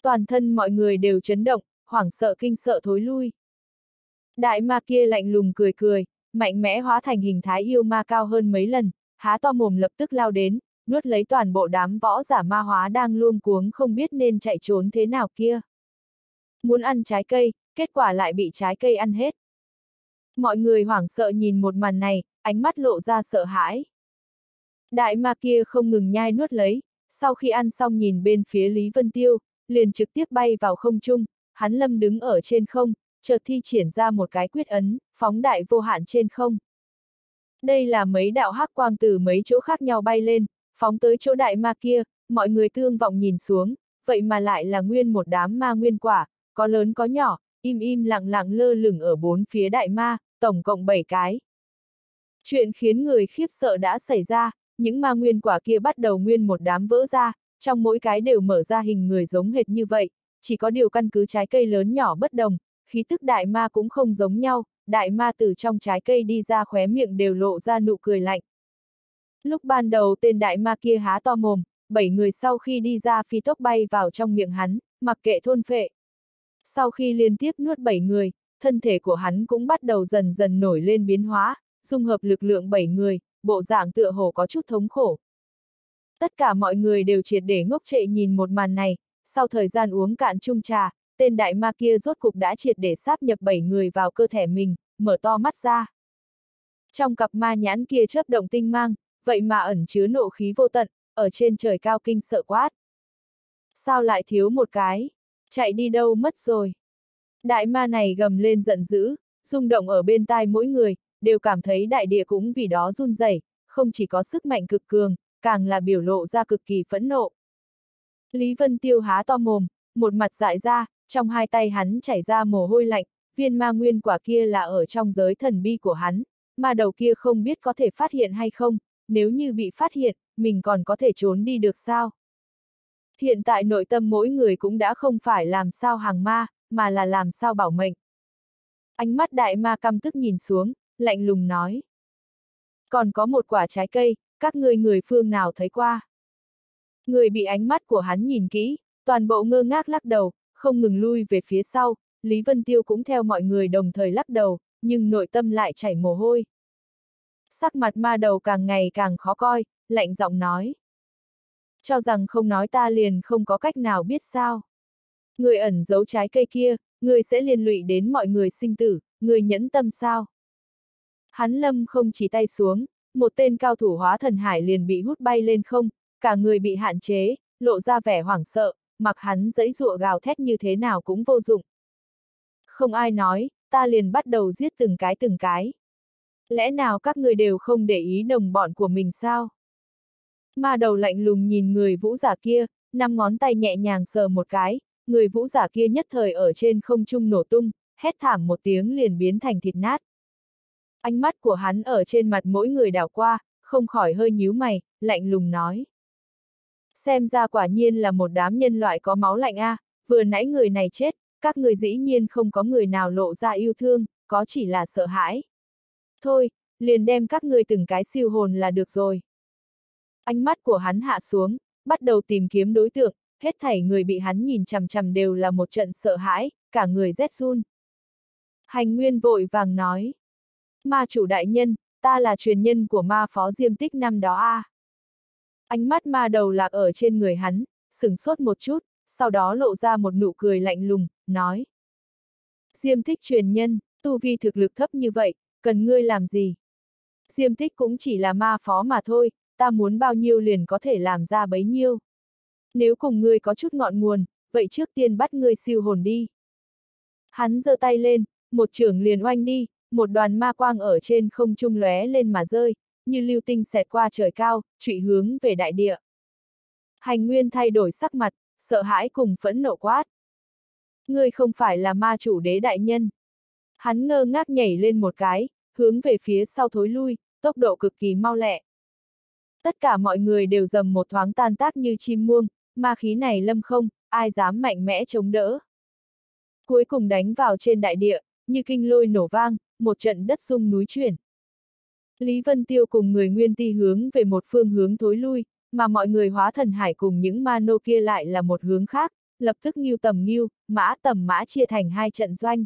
Toàn thân mọi người đều chấn động, hoảng sợ kinh sợ thối lui. Đại ma kia lạnh lùng cười cười, mạnh mẽ hóa thành hình thái yêu ma cao hơn mấy lần, há to mồm lập tức lao đến, nuốt lấy toàn bộ đám võ giả ma hóa đang luông cuống không biết nên chạy trốn thế nào kia. Muốn ăn trái cây, kết quả lại bị trái cây ăn hết. Mọi người hoảng sợ nhìn một màn này, ánh mắt lộ ra sợ hãi. Đại ma kia không ngừng nhai nuốt lấy, sau khi ăn xong nhìn bên phía Lý Vân Tiêu, liền trực tiếp bay vào không trung, hắn lâm đứng ở trên không, chợt thi triển ra một cái quyết ấn, phóng đại vô hạn trên không. Đây là mấy đạo hắc quang từ mấy chỗ khác nhau bay lên, phóng tới chỗ đại ma kia, mọi người tương vọng nhìn xuống, vậy mà lại là nguyên một đám ma nguyên quả, có lớn có nhỏ, im im lặng lặng lơ lửng ở bốn phía đại ma, tổng cộng 7 cái. Chuyện khiến người khiếp sợ đã xảy ra, những ma nguyên quả kia bắt đầu nguyên một đám vỡ ra, trong mỗi cái đều mở ra hình người giống hệt như vậy, chỉ có điều căn cứ trái cây lớn nhỏ bất đồng, khí tức đại ma cũng không giống nhau, đại ma từ trong trái cây đi ra khóe miệng đều lộ ra nụ cười lạnh. Lúc ban đầu tên đại ma kia há to mồm, bảy người sau khi đi ra phi tốc bay vào trong miệng hắn, mặc kệ thôn phệ. Sau khi liên tiếp nuốt bảy người, thân thể của hắn cũng bắt đầu dần dần nổi lên biến hóa, dung hợp lực lượng bảy người, bộ dạng tựa hồ có chút thống khổ. Tất cả mọi người đều triệt để ngốc trệ nhìn một màn này, sau thời gian uống cạn chung trà, tên đại ma kia rốt cục đã triệt để sáp nhập bảy người vào cơ thể mình, mở to mắt ra. Trong cặp ma nhãn kia chớp động tinh mang, vậy mà ẩn chứa nộ khí vô tận, ở trên trời cao kinh sợ quát. Sao lại thiếu một cái? Chạy đi đâu mất rồi? Đại ma này gầm lên giận dữ, rung động ở bên tai mỗi người, đều cảm thấy đại địa cũng vì đó run rẩy, không chỉ có sức mạnh cực cường, càng là biểu lộ ra cực kỳ phẫn nộ. Lý Vân Tiêu há to mồm, một mặt dại ra, trong hai tay hắn chảy ra mồ hôi lạnh, viên ma nguyên quả kia là ở trong giới thần bi của hắn, mà đầu kia không biết có thể phát hiện hay không, nếu như bị phát hiện, mình còn có thể trốn đi được sao? Hiện tại nội tâm mỗi người cũng đã không phải làm sao hàng ma, mà là làm sao bảo mệnh. Ánh mắt đại ma căm tức nhìn xuống, lạnh lùng nói. Còn có một quả trái cây, các người người phương nào thấy qua? Người bị ánh mắt của hắn nhìn kỹ, toàn bộ ngơ ngác lắc đầu, không ngừng lui về phía sau, Lý Vân Tiêu cũng theo mọi người đồng thời lắc đầu, nhưng nội tâm lại chảy mồ hôi. Sắc mặt ma đầu càng ngày càng khó coi, lạnh giọng nói. Cho rằng không nói ta liền không có cách nào biết sao. Người ẩn giấu trái cây kia, người sẽ liên lụy đến mọi người sinh tử, người nhẫn tâm sao. Hắn lâm không chỉ tay xuống, một tên cao thủ hóa thần hải liền bị hút bay lên không, cả người bị hạn chế, lộ ra vẻ hoảng sợ, mặc hắn dẫy dụa gào thét như thế nào cũng vô dụng. Không ai nói, ta liền bắt đầu giết từng cái từng cái. Lẽ nào các người đều không để ý đồng bọn của mình sao? Ma đầu lạnh lùng nhìn người vũ giả kia, năm ngón tay nhẹ nhàng sờ một cái, người vũ giả kia nhất thời ở trên không trung nổ tung, hét thảm một tiếng liền biến thành thịt nát. Ánh mắt của hắn ở trên mặt mỗi người đảo qua, không khỏi hơi nhíu mày, lạnh lùng nói. Xem ra quả nhiên là một đám nhân loại có máu lạnh a, à, vừa nãy người này chết, các người dĩ nhiên không có người nào lộ ra yêu thương, có chỉ là sợ hãi. Thôi, liền đem các người từng cái siêu hồn là được rồi. Ánh mắt của hắn hạ xuống, bắt đầu tìm kiếm đối tượng, hết thảy người bị hắn nhìn chằm chằm đều là một trận sợ hãi, cả người rét run. Hành Nguyên vội vàng nói. Ma chủ đại nhân, ta là truyền nhân của ma phó diêm tích năm đó a. À. Ánh mắt ma đầu lạc ở trên người hắn, sừng sốt một chút, sau đó lộ ra một nụ cười lạnh lùng, nói. Diêm tích truyền nhân, tu vi thực lực thấp như vậy, cần ngươi làm gì? Diêm tích cũng chỉ là ma phó mà thôi, ta muốn bao nhiêu liền có thể làm ra bấy nhiêu. Nếu cùng ngươi có chút ngọn nguồn, vậy trước tiên bắt ngươi siêu hồn đi. Hắn giơ tay lên, một trưởng liền oanh đi, một đoàn ma quang ở trên không trung lóe lên mà rơi, như lưu tinh xẹt qua trời cao, trụy hướng về đại địa. Hành nguyên thay đổi sắc mặt, sợ hãi cùng phẫn nộ quát. Ngươi không phải là ma chủ đế đại nhân. Hắn ngơ ngác nhảy lên một cái, hướng về phía sau thối lui, tốc độ cực kỳ mau lẹ. Tất cả mọi người đều dầm một thoáng tan tác như chim muông, ma khí này lâm không, ai dám mạnh mẽ chống đỡ. Cuối cùng đánh vào trên đại địa, như kinh lôi nổ vang, một trận đất rung núi chuyển. Lý Vân Tiêu cùng người nguyên ti hướng về một phương hướng thối lui, mà mọi người hóa thần hải cùng những ma nô kia lại là một hướng khác, lập tức nghiêu tầm nghiêu, mã tầm mã chia thành hai trận doanh.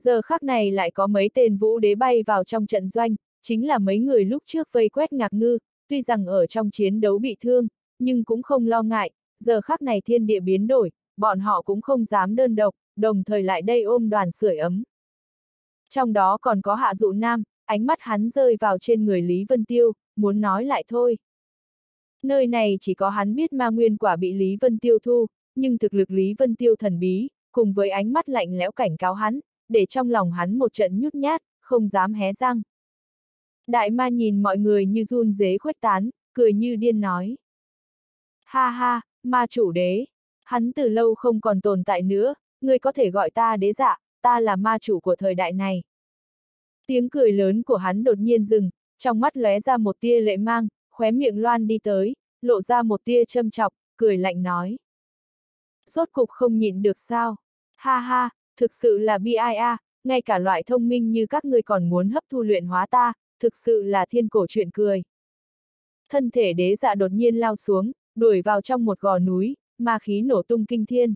Giờ khắc này lại có mấy tên vũ đế bay vào trong trận doanh, chính là mấy người lúc trước vây quét ngạc ngư, tuy rằng ở trong chiến đấu bị thương, nhưng cũng không lo ngại, giờ khắc này thiên địa biến đổi, bọn họ cũng không dám đơn độc, đồng thời lại đây ôm đoàn sưởi ấm. Trong đó còn có hạ dụ nam, ánh mắt hắn rơi vào trên người Lý Vân Tiêu, muốn nói lại thôi. Nơi này chỉ có hắn biết ma nguyên quả bị Lý Vân Tiêu thu, nhưng thực lực Lý Vân Tiêu thần bí, cùng với ánh mắt lạnh lẽo cảnh cáo hắn, để trong lòng hắn một trận nhút nhát, không dám hé răng. Đại ma nhìn mọi người như run dế khuếch tán, cười như điên nói. Ha ha, ma chủ đế, hắn từ lâu không còn tồn tại nữa, ngươi có thể gọi ta đế dạ, ta là ma chủ của thời đại này. Tiếng cười lớn của hắn đột nhiên dừng, trong mắt lóe ra một tia lệ mang, khóe miệng loan đi tới, lộ ra một tia châm chọc, cười lạnh nói. Rốt cục không nhịn được sao? Ha ha, thực sự là bi ai a, ngay cả loại thông minh như các ngươi còn muốn hấp thu luyện hóa ta, thực sự là thiên cổ chuyện cười. Thân thể đế dạ đột nhiên lao xuống, đuổi vào trong một gò núi, ma khí nổ tung kinh thiên.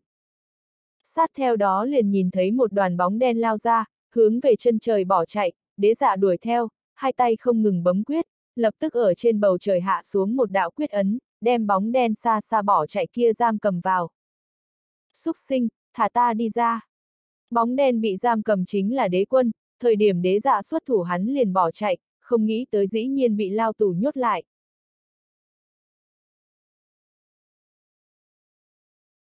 Sát theo đó liền nhìn thấy một đoàn bóng đen lao ra, hướng về chân trời bỏ chạy, đế dạ đuổi theo, hai tay không ngừng bấm quyết, lập tức ở trên bầu trời hạ xuống một đạo quyết ấn, đem bóng đen xa xa bỏ chạy kia giam cầm vào. Xúc sinh, thả ta đi ra. Bóng đen bị giam cầm chính là đế quân, thời điểm đế dạ xuất thủ hắn liền bỏ chạy, không nghĩ tới dĩ nhiên bị lao tù nhốt lại.